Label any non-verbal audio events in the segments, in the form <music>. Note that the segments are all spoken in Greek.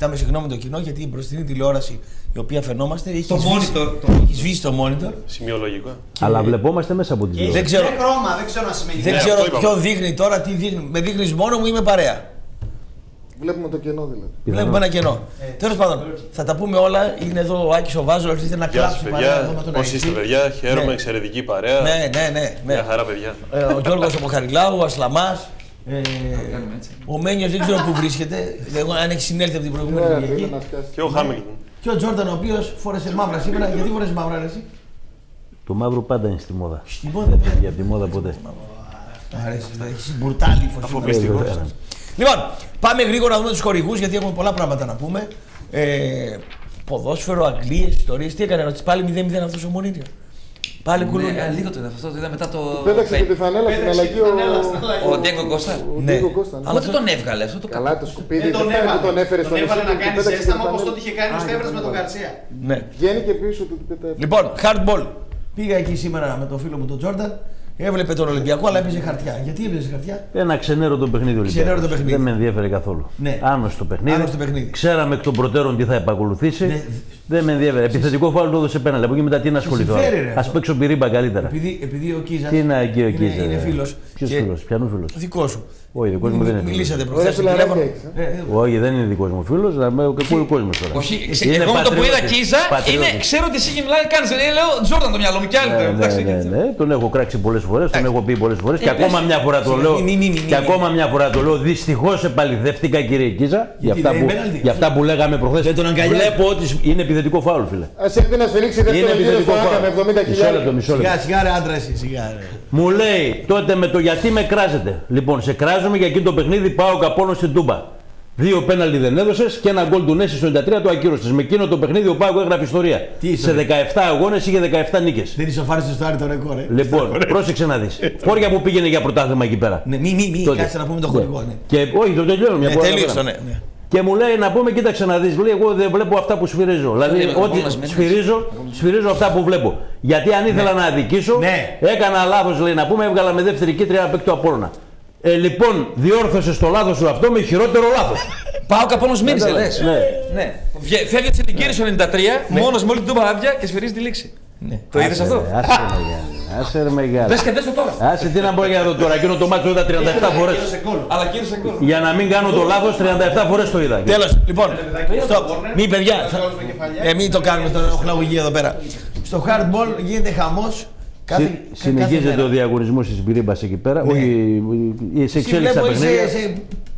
Ναι, ζητάμε συγγνώμη το κοινό γιατί η μπροστινή τηλεόραση η οποία φαινόμαστε έχει Το σβήσει, monitor, έχει σβήσει το monitor. Σημειολογικό. Αλλά βλεπόμαστε μέσα από τη Δεν τηλεόραση. ξέρω, Είναι χρώμα, δεν ξέρω αν σημαίνει. δεν Ναι, ξέρω αυτό είπαμε. ποιον δείχνει τώρα, τι δείχνει. Με δείχνεις μόνο μου ή με παρέα; Βλέπουμε το κενό δηλαδή. Βλέπουμε ένα κενό. Τέλος πάντων, θα τα πούμε όλα. Είναι εδώ ο Άκης ο Βάζος, έρχεται να Γεια κλάψει σας, παρέα εδώ με παιδιά. τον Πώ Άκη. είστε, παιδιά. Χαίρομαι, Ναι. εξαιρετική παρέα. Ναι, ναι, ναι. ναι. Μια χαρά, παιδιά. Ε, ο Γιώργος ο Ποχαριλάου, ο Ασλαμάς. Ε, κάνουμε έτσι. ο Μένιος δεν ξέρω πού βρίσκεται. Δεν ξέρω αν έχεις συνέλθει από την προηγούμενη Ναι, Κυριακή. θέλει να σκάσει. Και ο Χάμιλτον. Και ο Τζόρνταν, ο οποίος φόρεσε μαύρα σήμερα. Γιατί φόρεσε μαύρα, ρε, εσύ; Το μαύρο πάντα είναι στη μόδα. Στη μόδα δεν Για τη μόδα ποτέ. Μ' αρέσει, έχει μπουρτάλι ύφος. Αφοπλιστικός. Ε, Λοιπόν, πάμε γρήγορα να δούμε τους χορηγούς γιατί έχουμε πολλά πράγματα να πούμε. Ε, ποδόσφαιρο, Αγγλίες, ιστορίες. Τι έκανε, ρωτήσει πάλι 0-0 αυτός ο Μωρίνιο. Πάλι Ναι, κουλούνια. α, λίγο το είδα αυτό, το είδα μετά το. Πέταξε και τη φανέλα στην αλλαγή ο. Ο Ντέγκο Κώστα. Ο Ναι. Ντίγκο Κώστα. ναι. Αλλά δεν τον έβγαλε αυτό το Καλά το σκουπίδι. Δεν τον δεν φαίνεται που έβαλε. τον έφερε στον έβαλε να κάνει πέταξε τη ζέσταμα όπως φανέλα. τότε είχε κάνει ο Α, Στέβρε δεν με τον τον έβαλε. Καρσία. Ναι. Βγαίνει και πίσω του πετάει. Λοιπόν, hardball. Πήγα εκεί σήμερα με τον φίλο μου τον Τζόρνταν. Έβλεπε τον Ολυμπιακό, αλλά έπαιζε χαρτιά. Γιατί έπαιζε χαρτιά; Ένα ξενέρο το παιχνίδι ο Ξενέρο Ολυμπιακός. το παιχνίδι. Δεν με ενδιαφέρει καθόλου. Ναι. Άνω στο παιχνίδι. Άνω στο παιχνίδι. Ξέραμε εκ των προτέρων τι θα επακολουθήσει. Ναι. Δεν με ενδιαφέρει. Επιθετικό φάουλ το έδωσε πέναλ. Από εκεί μετά τι να ασχοληθώ. συμφέρει, ρε, Α αυτό. παίξω πυρίμπα καλύτερα. Επειδή, επειδή ο Κίζας. Τι είναι εκεί ο Κίζας. Είναι, είναι φίλος. Ποιος φίλος, πιανού φίλος; Δικό σου. Όχι, δικό μου δεν είναι. Μιλήσατε Ωραία προχθές στο φιλαράκια τηλέφωνο. έχεις, Ε, ε, Όχι, δεν είναι δικός μου φίλος, αλλά με ακούει ο κόσμος τώρα. Όχι, ξε- Είναι εγώ με το που είδα πατριώτης. Κίζα, είναι, Πατριώτης. ξέρω ότι εσύ και μιλάει, κάνεις. Λέω Τζόρνταν το μυαλό μου κι άλλοι. Ναι, εντάξει, ναι, ναι, έτσι. ναι. Τον έχω κράξει πολλές φορές, τον έχω πει πολλές φορές. Και Ε, ακόμα πες. μια φορά το λέω. Μη, μη, μη, μη, Και μη. ακόμα μια φορά το λέω. Δυστυχώς επαληθεύτηκα, κύριε Κίζα, για αυτά, δεν που, είναι πέναλτι. για αυτά που λέγαμε προχθές. Δεν τον αγκαλιάζει. Βλέπω ότι είναι επιθετικό φάουλ, φίλε. Α έρθει να σφυρίξει Είναι δεύτερο γύρο επιθετικό στο Άκα φάουλ. με 70 Μισό λεπτό, χιλιάδες. μισό λεπτό. Σιγά, σιγά, ρε άντρα εσύ, σιγά. Ρε. Μου λέει τότε με το γιατί με κράζετε. Λοιπόν, σε κράζομαι για εκείνο το παιχνίδι πάω καπώνω στην Τούμπα. Δύο πέναλτι δεν έδωσες και ένα γκολ του Νέση στο 93 το ακύρωσες. Με εκείνο το παιχνίδι ο Πάγο έγραφε ιστορία. Τι σε ιστορία; 17 αγώνες είχε 17 νίκες. Δεν ισοφάρισε στο άρι το ρεκόρ, ε. Λοιπόν, πρόσεξε να δεις. Χώρια που πήγαινε για πρωτάθλημα εκεί πέρα. Ναι, μη, μη, μη, Τότε. κάτσε να πούμε το Ναι. χορηγό, ναι. Και όχι, το τελειώνω μια Ναι, φορά. τελείωσε, πέρα. ναι. Ναι. Και μου λέει να πούμε, κοίταξε να δεις. Λέει, εγώ δεν βλέπω αυτά που σφυρίζω. Δηλαδή, Λέει, με ό,τι κόλλας μένεις. σφυρίζω, σφυρίζω αυτά που βλέπω. Γιατί αν ήθελα να αδικήσω, Ναι. έκανα λάθος, λέει να πούμε, έβγαλα με δεύτερη κίτρια να παίξει το απόρονα. Ε, λοιπόν, διόρθωσε το λάθος σου αυτό με χειρότερο λάθος. <laughs> Πάω καπώνο μύριζε, λες. ναι. Ναι. Βγε- Φεύγει από την κύριε στο 93, μόνος με όλη την τούμπα άδεια και σφυρίζει τη λήξη. Ναι. Το είδες αυτό; Άσε ρε μεγάλη, άσε ρε μεγάλη. Δες και δες το τώρα. Άσε τι να πω για εδώ τώρα, εκείνο το μάτσο είδα 37 φορές. Αλλά κύριε γκολ. Για να μην κάνω το λάθος, 37 φορές το είδα. Τέλος, λοιπόν. Στο... Μη παιδιά, θα... ε, μην το κάνουμε τώρα, οχλαγωγία εδώ πέρα. Στο hardball γίνεται χαμός. Κάθε... Συ- Συνεχίζεται ο διαγωνισμός της Μπυρίμπας εκεί πέρα. Ναι. Όχι, σε εξέλιξη τα Βλέπω είσαι,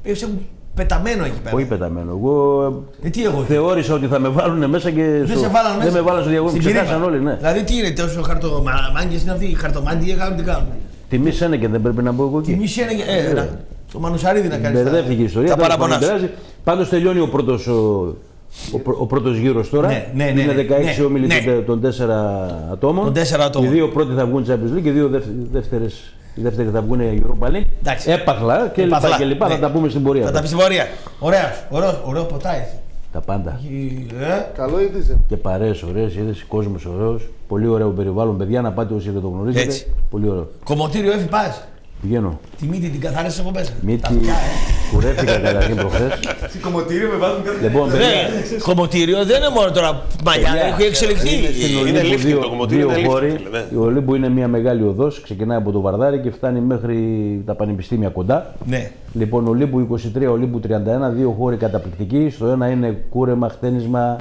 παιχνίδια. Είσαι, είσαι πεταμένο εκεί πέρα. Όχι πεταμένο. Εγώ Ε, τι εγώ. θεώρησα ότι θα με βάλουν μέσα και. Δεν στο- σε βάλανε μέσα. Δεν με βάλανε στο διαγωνισμό. Στην Ξεχάσαν Κυρίμπα. όλοι, ναι. Δηλαδή τι είναι, τόσο χαρτομάγκες είναι αυτοί. Οι χαρτομάγκες τι κάνουν, τι κάνουν. Τιμή σένε και δεν πρέπει να μπω εγώ Τι εκεί. μισή είναι. Ε, να- το Μανουσαρίδη να κάνει. Μπερδεύτηκε η ιστορία. Τα τέλος πάντων, παραπονάς. δεν πειράζει. Πάντως τελειώνει ο πρώτος, ο, ο, πρω- ο πρώτος γύρος τώρα. Ναι, ναι, ναι, Είναι ναι. 16 Ναι, όμιλοι ναι. των- των 4 ατόμων. Των τέσσερα ατόμων. Οι δύο πρώτοι θα βγουν Champions League και οι δύο δεύ- δεύτερες, οι δεύτεροι θα βγουν Europa League. Εντάξει. Έπαθλα και λοιπά Επαθλά, και λοιπά. ναι. Θα τα πούμε στην πορεία. Θα τα πει στην πορεία. Ωραίο, ωραίο, ωραίο ποτάι. Τα πάντα. Ε, Καλό ή δίζελ. Και παρέες ωραίες, είδες, κόσμος ωραίος. Πολύ ωραίο περιβάλλον. Παιδιά, να πάτε όσοι δεν το γνωρίζετε. Έτσι. Πολύ ωραίο. Κομμωτήριο έφη πας. Πηγαίνω. Τη μύτη την καθάρισε από μέσα. Μύτη, Τα αυτιά, ε. κουρεύτηκα καταρχήν προχθές. Κομμωτήριο με βάζουν κάτι. Λοιπόν, παιδιά, Ναι, κομμωτήριο δεν είναι μόνο τώρα μαλλιά, Παιδιά, έχει εξελιχθεί. Στην Είναι Ολύμπου lifting, δύο, το κομμωτήριο δύο είναι lifting, χώροι. φίλε, ναι. Η Ολύμπου είναι μια μεγάλη οδός, ξεκινάει από το Βαρδάρι και φτάνει μέχρι τα πανεπιστήμια κοντά. Ναι. Λοιπόν, Ολύμπου 23, Ολύμπου 31, δύο χώροι καταπληκτικοί. Στο ένα είναι κούρεμα, χτένισμα,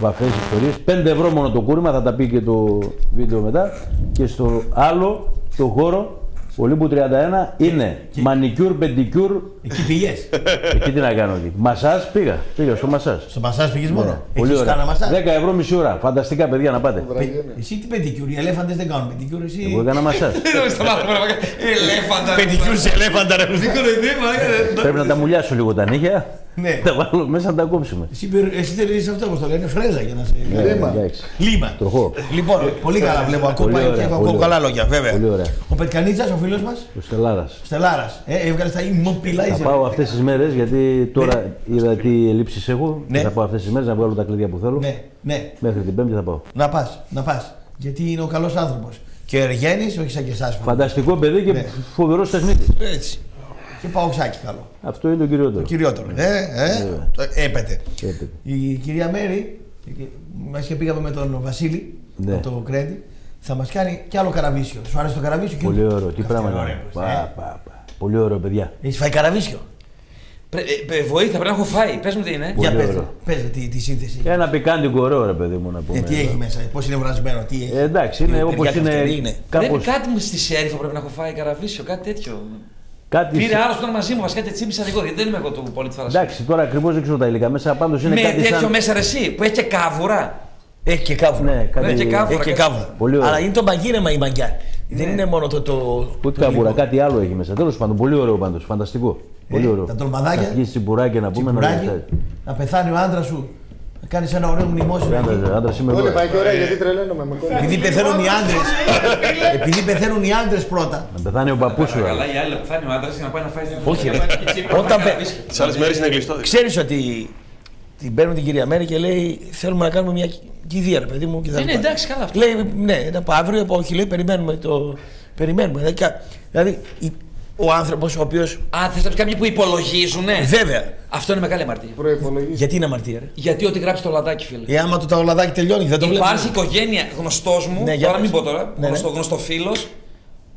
βαφές, ιστορίες. 5 ευρώ μόνο το κούρεμα, θα τα πει και το βίντεο μετά. Και στο άλλο, το χώρο, Ολύμπου 31, είναι μανικιούρ, πεντικιούρ. Εκεί πηγέ. <laughs> Εκεί τι να κάνω εκεί. Μασάζ πήγα. Πήγα στο μασάζ. Στο μασάζ πήγες μόνο. Ναι, Πολύ Έχει ωραία. κάνα μασάζ; 10 ευρώ μισή ώρα. Φανταστικά παιδιά να πάτε. Εσύ τι πεντικιούρ, οι ελέφαντες δεν κάνουν πεντικιούρ. Εσύ; Εγώ έκανα μασάζ. <laughs> Δεν στο μάθημα να κάνει. Ελέφαντα. Πεντικιούρ σε ελέφαντα ρε. Δεν κοροϊδεύει, μαλάκα. Πρέπει να τα μουλιάσω λίγο τα νύχια. Ναι. Τα βάλω μέσα να τα κόψουμε. Εσύ, περ- εσύ θέλεις αυτό όπως το λένε, φρέζα για να σε... Ναι, Λίμα. εντάξει. Λίμα. Τροχό. Λοιπόν, πολύ καλά βλέπω ακόμα Πολύ και ωραία, έχω πολύ ακούω ωραία. καλά λόγια, βέβαια. Πολύ ωραία. Ο Πετκανίτσας, ο φίλος μας, Ο Στελάρας. Στελάρας, ε, έβγαλες τα immobilizer. Θα πάω αυτές τις μέρες γιατί τώρα είδα τι ελλείψεις έχω. Ναι. Θα πάω αυτές τις μέρες να βγάλω τα κλειδιά που θέλω. Ναι, ναι, Μέχρι την Πέμπτη θα πάω. να πας, να πας. Γιατί είναι ο καλός άνθρωπος. Και ο Εργένης, όχι σαν και εσάς. που- Φανταστικό παιδί και Ναι. φοβερός τεχνίτη. Έτσι. Και Παοξάκι καλό. Αυτό είναι το κυριότερο. Κυριότερο. Ε, ε, το έπεται. Έπεται. Η κυρία Μέρη, μας και πήγαμε με τον Βασίλη, Ναι. με το Κρέντι, θα μας κάνει κι άλλο καραβίσιο. Σου άρεσε το καραβίσιο, Πολύ ωραίο. Τι Αυτό πράγμα είναι είναι. ωραίο, Πα, ε. πα, πα. Πολύ ωραίο, παιδιά. Έχεις φάει καραβίσιο; Πρέ- ε, ε, Βοήθεια, πρέπει να έχω φάει. Πες μου τι είναι. Για Πολύ πες, ωραίο. πες τη, τη σύνθεση. Ένα πικάντικο ωραίο, ρε παιδί μου να πούμε. Ε, τι έχει μέσα, πώς είναι βρασμένο, τι έχει. Ε, εντάξει, είναι Ε, όπως παιδιά, είναι. καυτερή είναι. Πρέπει Κάπως, κάτι μου στη Σέριφα πρέπει να έχω φάει καραβίσιο, κάτι τέτοιο. Κάτι. Πήρε άλλο που ήταν μαζί μου, βασικά και τσίπησα εγώ, γιατί δεν είμαι εγώ του πολίτη θαλασσίου. Εντάξει, τώρα ακριβώς δεν ξέρω τα υλικά μέσα. Πάντως είναι Με κάτι τέτοιο σαν. μέσα ρε εσύ, που έχει και κάβουρα. Έχει και κάβουρα. Ναι, κάτι. Ναι, και κάβουρα. Έχει και κάβουρα. Πολύ ωραίο. Αλλά είναι το μαγείρεμα η μαγιά. Δεν είναι μόνο το. το Ούτε το καβούρα, υλικό. κάτι άλλο έχει μέσα. Τέλος πάντων, πολύ ωραίο πάντως. Φανταστικό. Πολύ ωραίο. Ε, τα τολμαδάκια. Να βγει τσιμπουράκια να πούμε να Τσιμπουράκι, διαστάσει. να πεθάνει ο άντρας σου, να κάνεις ένα ωραίο μνημόσυνο. εκεί. Άντρα είμαι Όλοι εγώ. πάει και ωραία γιατί τρελαίνομαι με κόμμα. Επειδή πεθαίνουν οι άντρες. επειδή πεθαίνουν οι άντρες πρώτα. Να πεθάνει ο παππούς σου. Καλά, η άλλη που θα είναι ο άντρας για να πάει να φάει στην Όχι, ρε. Όταν πε- Τις άλλες μέρες είναι κλειστό. Ξέρεις ότι την παίρνουν την κυρία Μέρη και λέει θέλουμε να κάνουμε μια κηδεία, ρε παιδί μου. Και τα Ναι, ναι, λοιπά. εντάξει, καλά αυτό. Λέει ναι, από αύριο, από όχι, λέει περιμένουμε το. Περιμένουμε. Δηλαδή, κα- Δηλαδή η- ο άνθρωπος ο οποίο. Α, θες να πεις κάποιοι που υπολογίζουν, ναι. Βέβαια. Αυτό είναι μεγάλη αμαρτία. Προπολογίζει. Γιατί είναι αμαρτία, ρε; Γιατί ό,τι γράψει το λαδάκι, φίλε. Ε, άμα το ταολαδάκι τελειώνει, δεν το βλέπει. Υπάρχει οικογένεια γνωστός μου, Ναι, για τώρα πες. μην πω τώρα, Ναι, γνωστό, ναι. γνωστό φίλος,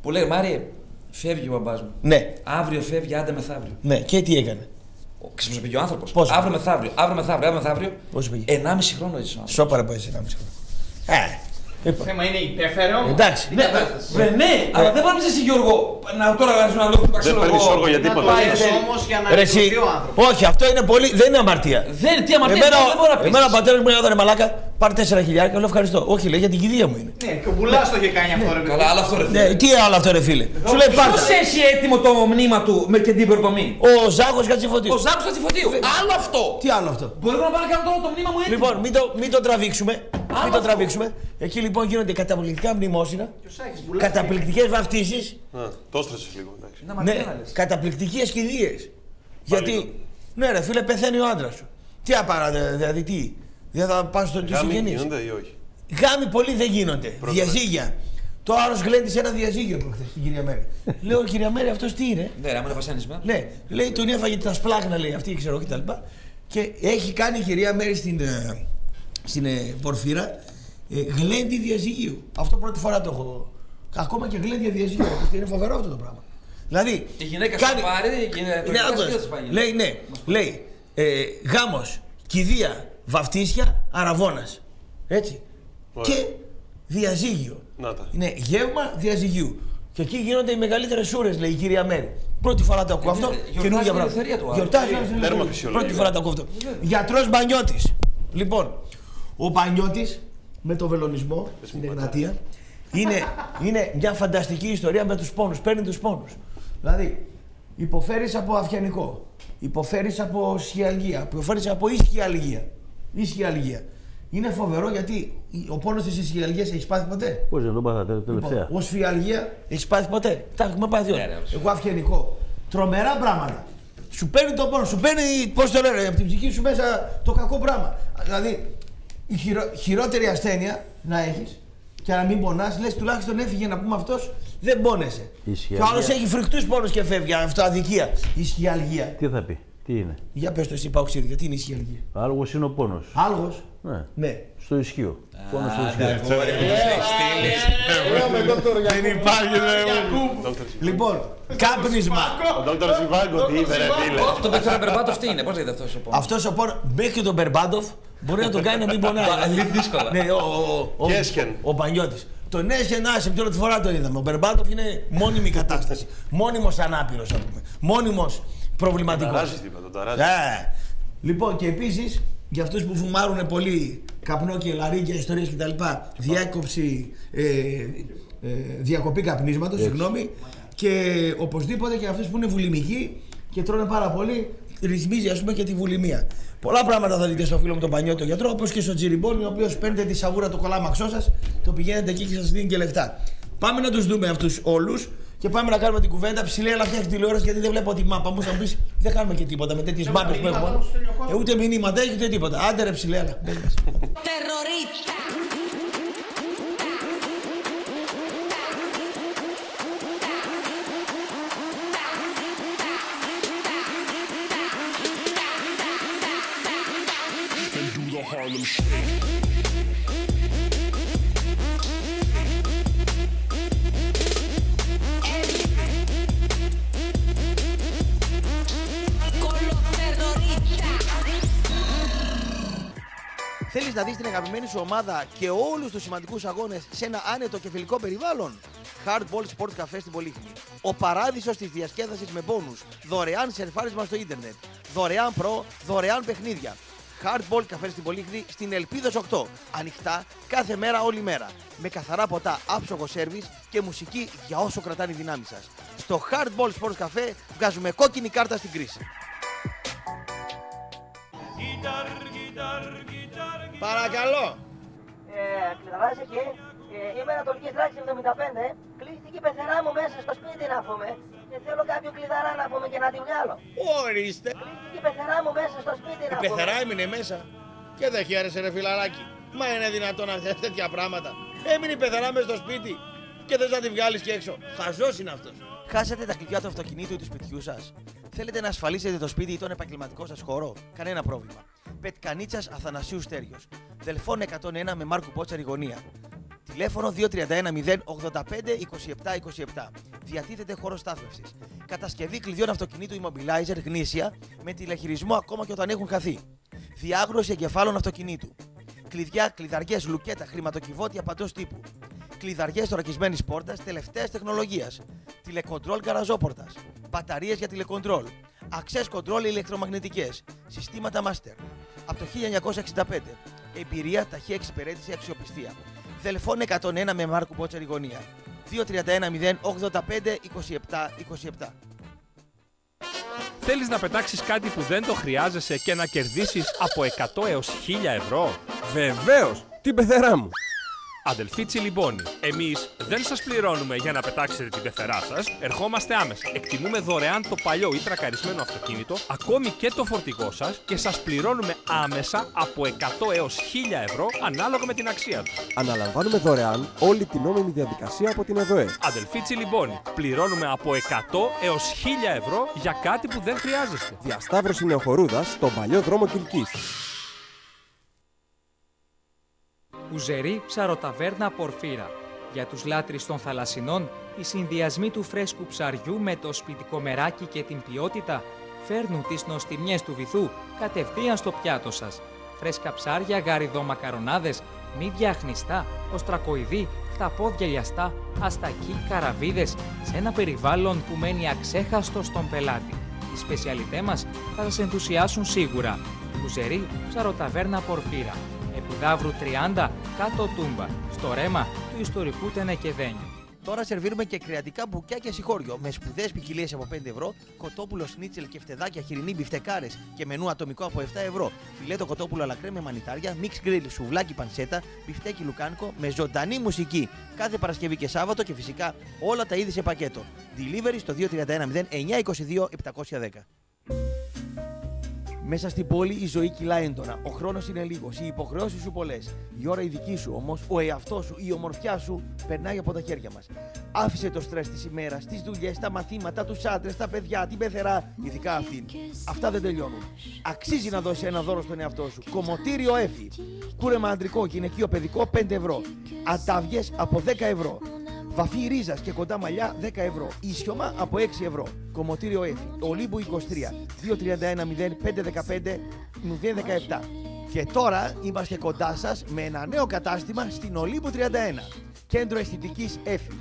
που λέει Μάριε, φεύγει ο μπαμπάς μου. Ναι, Αύριο φεύγει, άντε μεθαύριο. ναι. Και τι έκανε; Ο- Ξέρεις πώς πήγε ο άνθρωπος; Πόσο; Αύριο μεθαύριο, αύριο μεθαύριο, αύριο μεθαύριο. Πόσο πήγε; 1,5 χρόνο έτσι ο άνθρωπος. Σόπαρα που έτσι να μην Ε, λοιπόν. Θέμα είναι υπέφερο. Εντάξει. Ναι, ναι, ναι, αλλά δεν πρέπει εσύ Γιώργο να τώρα γράψει ένα λόγο που Δεν παίρνεις όργο για Να το τίποτα. λες όμως για να Ρε, εσύ, λυθεί ο άνθρωπος. όχι, αυτό είναι πολύ. Δεν είναι αμαρτία. Δεν, τι αμαρτία, Εμένα, δεν μπορεί να πεις. εμένα ο πατέρας μου έλεγε μαλάκα, πάρε 4 χιλιάρια, λέω ευχαριστώ. Όχι, λέει για την κηδεία μου είναι. Ναι, και ο Μπουλάς το είχε κάνει αυτό ρε παιδί. Καλά, άλλο αυτό ρε Ναι, φίλε. τι άλλο αυτό, ρε φίλε. Σου λέει πάρτε. Ποιος έχει έτοιμο το μνήμα του με και την περτομή. Ο Ζάχο Κατσιφωτίου. Ο Ζάκος Ατσιφωτίου. Άλλο αυτό. Τι άλλο αυτό; Μπορεί να πάρει κάνω τώρα το μνήμα μου έτοιμο. Λοιπόν, μην το, μην το τραβήξουμε. Μην το αυτό. τραβήξουμε. Εκεί λοιπόν γίνονται καταπληκτικά μνημόσυνα, Και ο Σάκης Μπουλάς καταπληκτικές βαφτίσεις, Α, Το έστρεψες λίγο. εντάξει. Είναι αμαρτία ναι, να λες. καταπληκτικές κηδείες. Γιατί, ναι, ρε φίλε, πεθαίνει ο άντρας σου. Τι απαρα, δηλαδή τι; Δεν θα πας στο του Γάμοι συγγενείς. γίνονται ή όχι; Γάμοι πολλοί δεν γίνονται. Πρώτα. Διαζύγια. Το άλλο γλέντισε ένα διαζύγιο προχθέ στην κυρία Μέρη. <laughs> Λέω, κυρία Μέρη, αυτός τι είναι; Ναι, ρε, άμα είναι βασάνισμα. Ναι, λέει, τον έφαγε τα σπλάχνα, λέει αυτή, ξέρω και τα λοιπά. Και έχει κάνει η κυρία Μέρη στην, ε, στην ε, Πορφύρα ε, γλέντι διαζυγίου. Αυτό πρώτη φορά το έχω. Ακόμα και γλέντια διαζυγίου. ακούστε, είναι φοβερό αυτό το πράγμα. Δηλαδή. Η γυναίκα σου πάρει και Ναι, ερωτικά άκουες. σκύλα της πάει. λέει, ναι, λέει ε, γάμος, κηδεία, βαφτίσια, αραβόνα. Έτσι. Ωραία. Και διαζύγιο. Να τα. Είναι γεύμα διαζυγίου. Και εκεί γίνονται οι μεγαλύτερες σούρες, λέει η κυρία Μέρη. Πρώτη φορά το ακούω αυτό. Ε, γιορτάζει Καινούργια την πράγματα. ελευθερία του άλλου. Γιορτάζει Τέρμα την ελευθερία. φυσιολογικό. Πρώτη φορά το ακούω αυτό. Γιατρός Μπανιώτης. Λοιπόν, ο Μπανιώτης με το βελονισμό στην Εγνατία είναι, είναι μια φανταστική ιστορία με τους πόνους. Παίρνει τους πόνους. Δηλαδή, υποφέρεις από αφιανικό. Υποφέρεις από σχιαλγία. Υποφέρεις από ισχυαλγία. Ισχυαλγία. Είναι φοβερό γιατί ο πόνος της ισχυαλγία έχει πάθει ποτέ; Πώς δεν το πάθα τε- τελευταία; Λοιπόν, Ω φιαλγία έχει πάθει ποτέ; Τα έχουμε πάθει όλα. Ναι, ρε, Εγώ αυγενικό. Τρομερά πράγματα. Σου παίρνει το πόνο, σου παίρνει, πώς το λένε, από την ψυχή σου μέσα το κακό πράγμα. Δηλαδή, η χειρο- χειρότερη ασθένεια να έχεις και να μην πονάς, λες τουλάχιστον έφυγε να πούμε αυτός, δεν πόνεσαι. Ισχυαλγία. Και ο άλλος έχει φρικτούς πόνους και φεύγει. Αυτό αδικία. Ισχυαλγία. Τι θα πει, τι είναι; Για πες το εσύ, Παοξίδη, γιατί είναι ισχυαλγία. Άλογο είναι ο πόνος. Άλγος; Ναι. Ναι. Στο ισχύο. Πόνος στο ισχύο. Ωραία με δόκτωρ Γιακούμπ. υπάρχει, Λοιπόν, κάπνισμα. Ο Δόκτωρ Ζιβάγκο τι είπε, ρε φίλε. Αυτό που έχει Μπερμπάτο αυτή είναι. Πώς λέγεται αυτός ο πόνος; Αυτός ο πόνο, μέχρι και τον Μπερμπάντοφ μπορεί να τον κάνει να μην πονάει. Αλήθεια δύσκολα. Ναι, ο, ο, ο, Και Έσχεν. ο Πανιώτης. Τον Έσχεν άσε, την πρώτη φορά τον είδαμε. Ο Μπερμπάντοφ είναι μόνιμη κατάσταση. Μόνιμος ανάπηρος, ας πούμε. Μόνιμος προβληματικός. Ταράζεις τίποτα, τον ταράζεις. Ε, Λοιπόν, και επίσης για αυτούς που φουμάρουν πολύ καπνό και λαρίκια, ιστορίες κτλ. Διάκοψη, ε, ε, διακοπή καπνίσματος, συγγνώμη. Και οπωσδήποτε και για αυτούς που είναι βουλημικοί και τρώνε πάρα πολύ, ρυθμίζει ας πούμε και τη βουλημία. Πολλά πράγματα θα δείτε στο φίλο μου τον Πανιώτη τον γιατρό, όπως και στο Τζιριμπόλ, ο οποίος παίρνετε τη σαβούρα το κολάμαξό σας, το πηγαίνετε εκεί και σας δίνει και λεφτά. Πάμε να τους δούμε αυτούς όλους και πάμε να κάνουμε την κουβέντα ψηλή, αλλά φτιάχνει τηλεόραση γιατί δεν βλέπω τη μάπα. Μου θα μου πεις δεν κάνουμε και τίποτα με τέτοιες μάπες που έχουμε. Ε, ούτε μηνύματα έχει ούτε τίποτα. Άντε ρε ψηλή, Θέλεις να δεις την αγαπημένη σου ομάδα και όλους τους σημαντικούς αγώνες σε ένα άνετο και φιλικό περιβάλλον; Hardball Sport Cafe στην Πολύχνη. Ο παράδεισος της διασκέδασης με μπόνου. Δωρεάν σερφάρισμα στο ίντερνετ. Δωρεάν προ, δωρεάν παιχνίδια. Hardball Cafe στην Πολύχνη στην Ελπίδος 8. Ανοιχτά κάθε μέρα όλη μέρα. Με καθαρά ποτά, άψογο σέρβις και μουσική για όσο κρατάνε οι δυνάμεις σας. Στο Hardball Sports Cafe βγάζουμε κόκκινη κάρτα στην κρίση. Παρακαλώ. Ε, κλειδαράς εκεί. Ε, είμαι Ανατολική Δράξη 75. Κλείστηκε η πεθερά μου μέσα στο σπίτι να πούμε. Και θέλω κάποιο κλειδαρά να πούμε και να τη βγάλω. Ορίστε. Κλείστηκε η πεθερά μου μέσα στο σπίτι να Η πούμε. πεθερά έμεινε μέσα. Και δεν χαίρεσε ρε φιλαράκι. Μα είναι δυνατόν να θες τέτοια πράγματα. Έμεινε η πεθερά μέσα στο σπίτι. Και θες να τη βγάλεις και έξω. Χαζός είναι αυτός. Χάσατε τα κλειδιά του αυτοκινήτου ή του σπιτιού σας; Θέλετε να ασφαλίσετε το σπίτι ή τον επαγγελματικό σας χώρο. Κανένα πρόβλημα. Πετκανίτσας Αθανασίου Στέριο. Δελφών 101 με Μάρκου Πότσαρη γωνία. Τηλέφωνο 231 085 27 27. Διατίθεται χώρος στάθμευσης. Κατασκευή κλειδιών αυτοκινήτου immobilizer γνήσια με τηλεχειρισμό ακόμα και όταν έχουν χαθεί. Διάγνωση εγκεφάλων αυτοκινήτου. Κλειδιά, κλειδαριές, λουκέτα, χρηματοκιβώτια παντός τύπου. Κλειδαριές θωρακισμένη πόρτας τελευταίας τεχνολογίας. Τηλεκοντρόλ καραζόπορτας. Μπαταρίες για τηλεκοντρόλ. Access control ηλεκτρομαγνητικές. Συστήματα master. Από το 1965. Εμπειρία, ταχεία εξυπηρέτηση, αξιοπιστία. Δελφών 101 με Μάρκου Μπότσαρη γωνία. 231 085 27 27. Θέλεις να πετάξεις κάτι που δεν το χρειάζεσαι και να κερδίσεις από 100 έως 1000 ευρώ; Βεβαίως, την πεθερά μου. Αδελφοί Τσιλιμπόνι, εμείς δεν σας πληρώνουμε για να πετάξετε την πεθερά σας, ερχόμαστε άμεσα. Εκτιμούμε δωρεάν το παλιό ή τρακαρισμένο αυτοκίνητο, ακόμη και το φορτηγό σας και σας πληρώνουμε άμεσα από 100 έως 1000 ευρώ ανάλογα με την αξία τους. Αναλαμβάνουμε δωρεάν όλη την νόμιμη διαδικασία από την ΕΔΟΕ. Αδελφοί Τσιλιμπόνι, πληρώνουμε από 100 έως 1000 ευρώ για κάτι που δεν χρειάζεστε. Διασταύρωση Νεοχορούδας στον παλιό δρόμο Κιλκής. Ουζερή ψαροταβέρνα Πορφύρα. Για τους λάτρεις των θαλασσινών, οι συνδυασμοί του φρέσκου ψαριού με το σπιτικό μεράκι και την ποιότητα φέρνουν τις νοστιμιές του βυθού κατευθείαν στο πιάτο σας. Φρέσκα ψάρια, γαριδό μακαρονάδες, μύδια αχνιστά, οστρακοειδή, χταπόδια λιαστά, αστακί, καραβίδες, σε ένα περιβάλλον που μένει αξέχαστο στον πελάτη. Οι σπεσιαλιτές μας θα σας ενθουσιάσουν σίγουρα. Ουζερή ψαροταβέρνα Πορφύρα. Επιδαύρου 30, κάτω Τούμπα, στο ρέμα του ιστορικού Τενεκεδένιου. Τώρα σερβίρουμε και κρεατικά μπουκιά και συγχώριο με σπουδαίες ποικιλίες από 5 ευρώ, κοτόπουλο σνίτσελ και κεφτεδάκια χοιρινή μπιφτεκάρες και μενού ατομικό από 7 ευρώ. Φιλέτο κοτόπουλο αλακρέμ με μανιτάρια, mix grill, σουβλάκι πανσέτα, μπιφτέκι λουκάνικο με ζωντανή μουσική κάθε Παρασκευή και Σάββατο και φυσικά όλα τα είδη σε πακέτο. Delivery στο 2310 922 710. Μέσα στην πόλη η ζωή κυλά έντονα. Ο χρόνος είναι λίγος, οι υποχρεώσεις σου πολλές. Η ώρα η δική σου όμως, ο εαυτός σου, η ομορφιά σου περνάει από τα χέρια μας. Άφησε το στρες της ημέρας, τις δουλειές, τα μαθήματα, τους άντρες, τα παιδιά, την πεθερά, ειδικά αυτήν. Αυτά δεν τελειώνουν. Αξίζει να δώσεις ένα δώρο στον εαυτό σου. Κομωτήριο έφη. Κούρεμα αντρικό, γυναικείο, παιδικό 5 ευρώ. Αντάβιες από 10 ευρώ. Βαφή ρίζας και κοντά μαλλιά 10 ευρώ. Ίσιωμα από 6 ευρώ. Κομωτήριο Εφη. Ολύμπου 23. 231 0515 017. Και τώρα είμαστε κοντά σας με ένα νέο κατάστημα στην Ολύμπου 31. Κέντρο αισθητικής Έφη.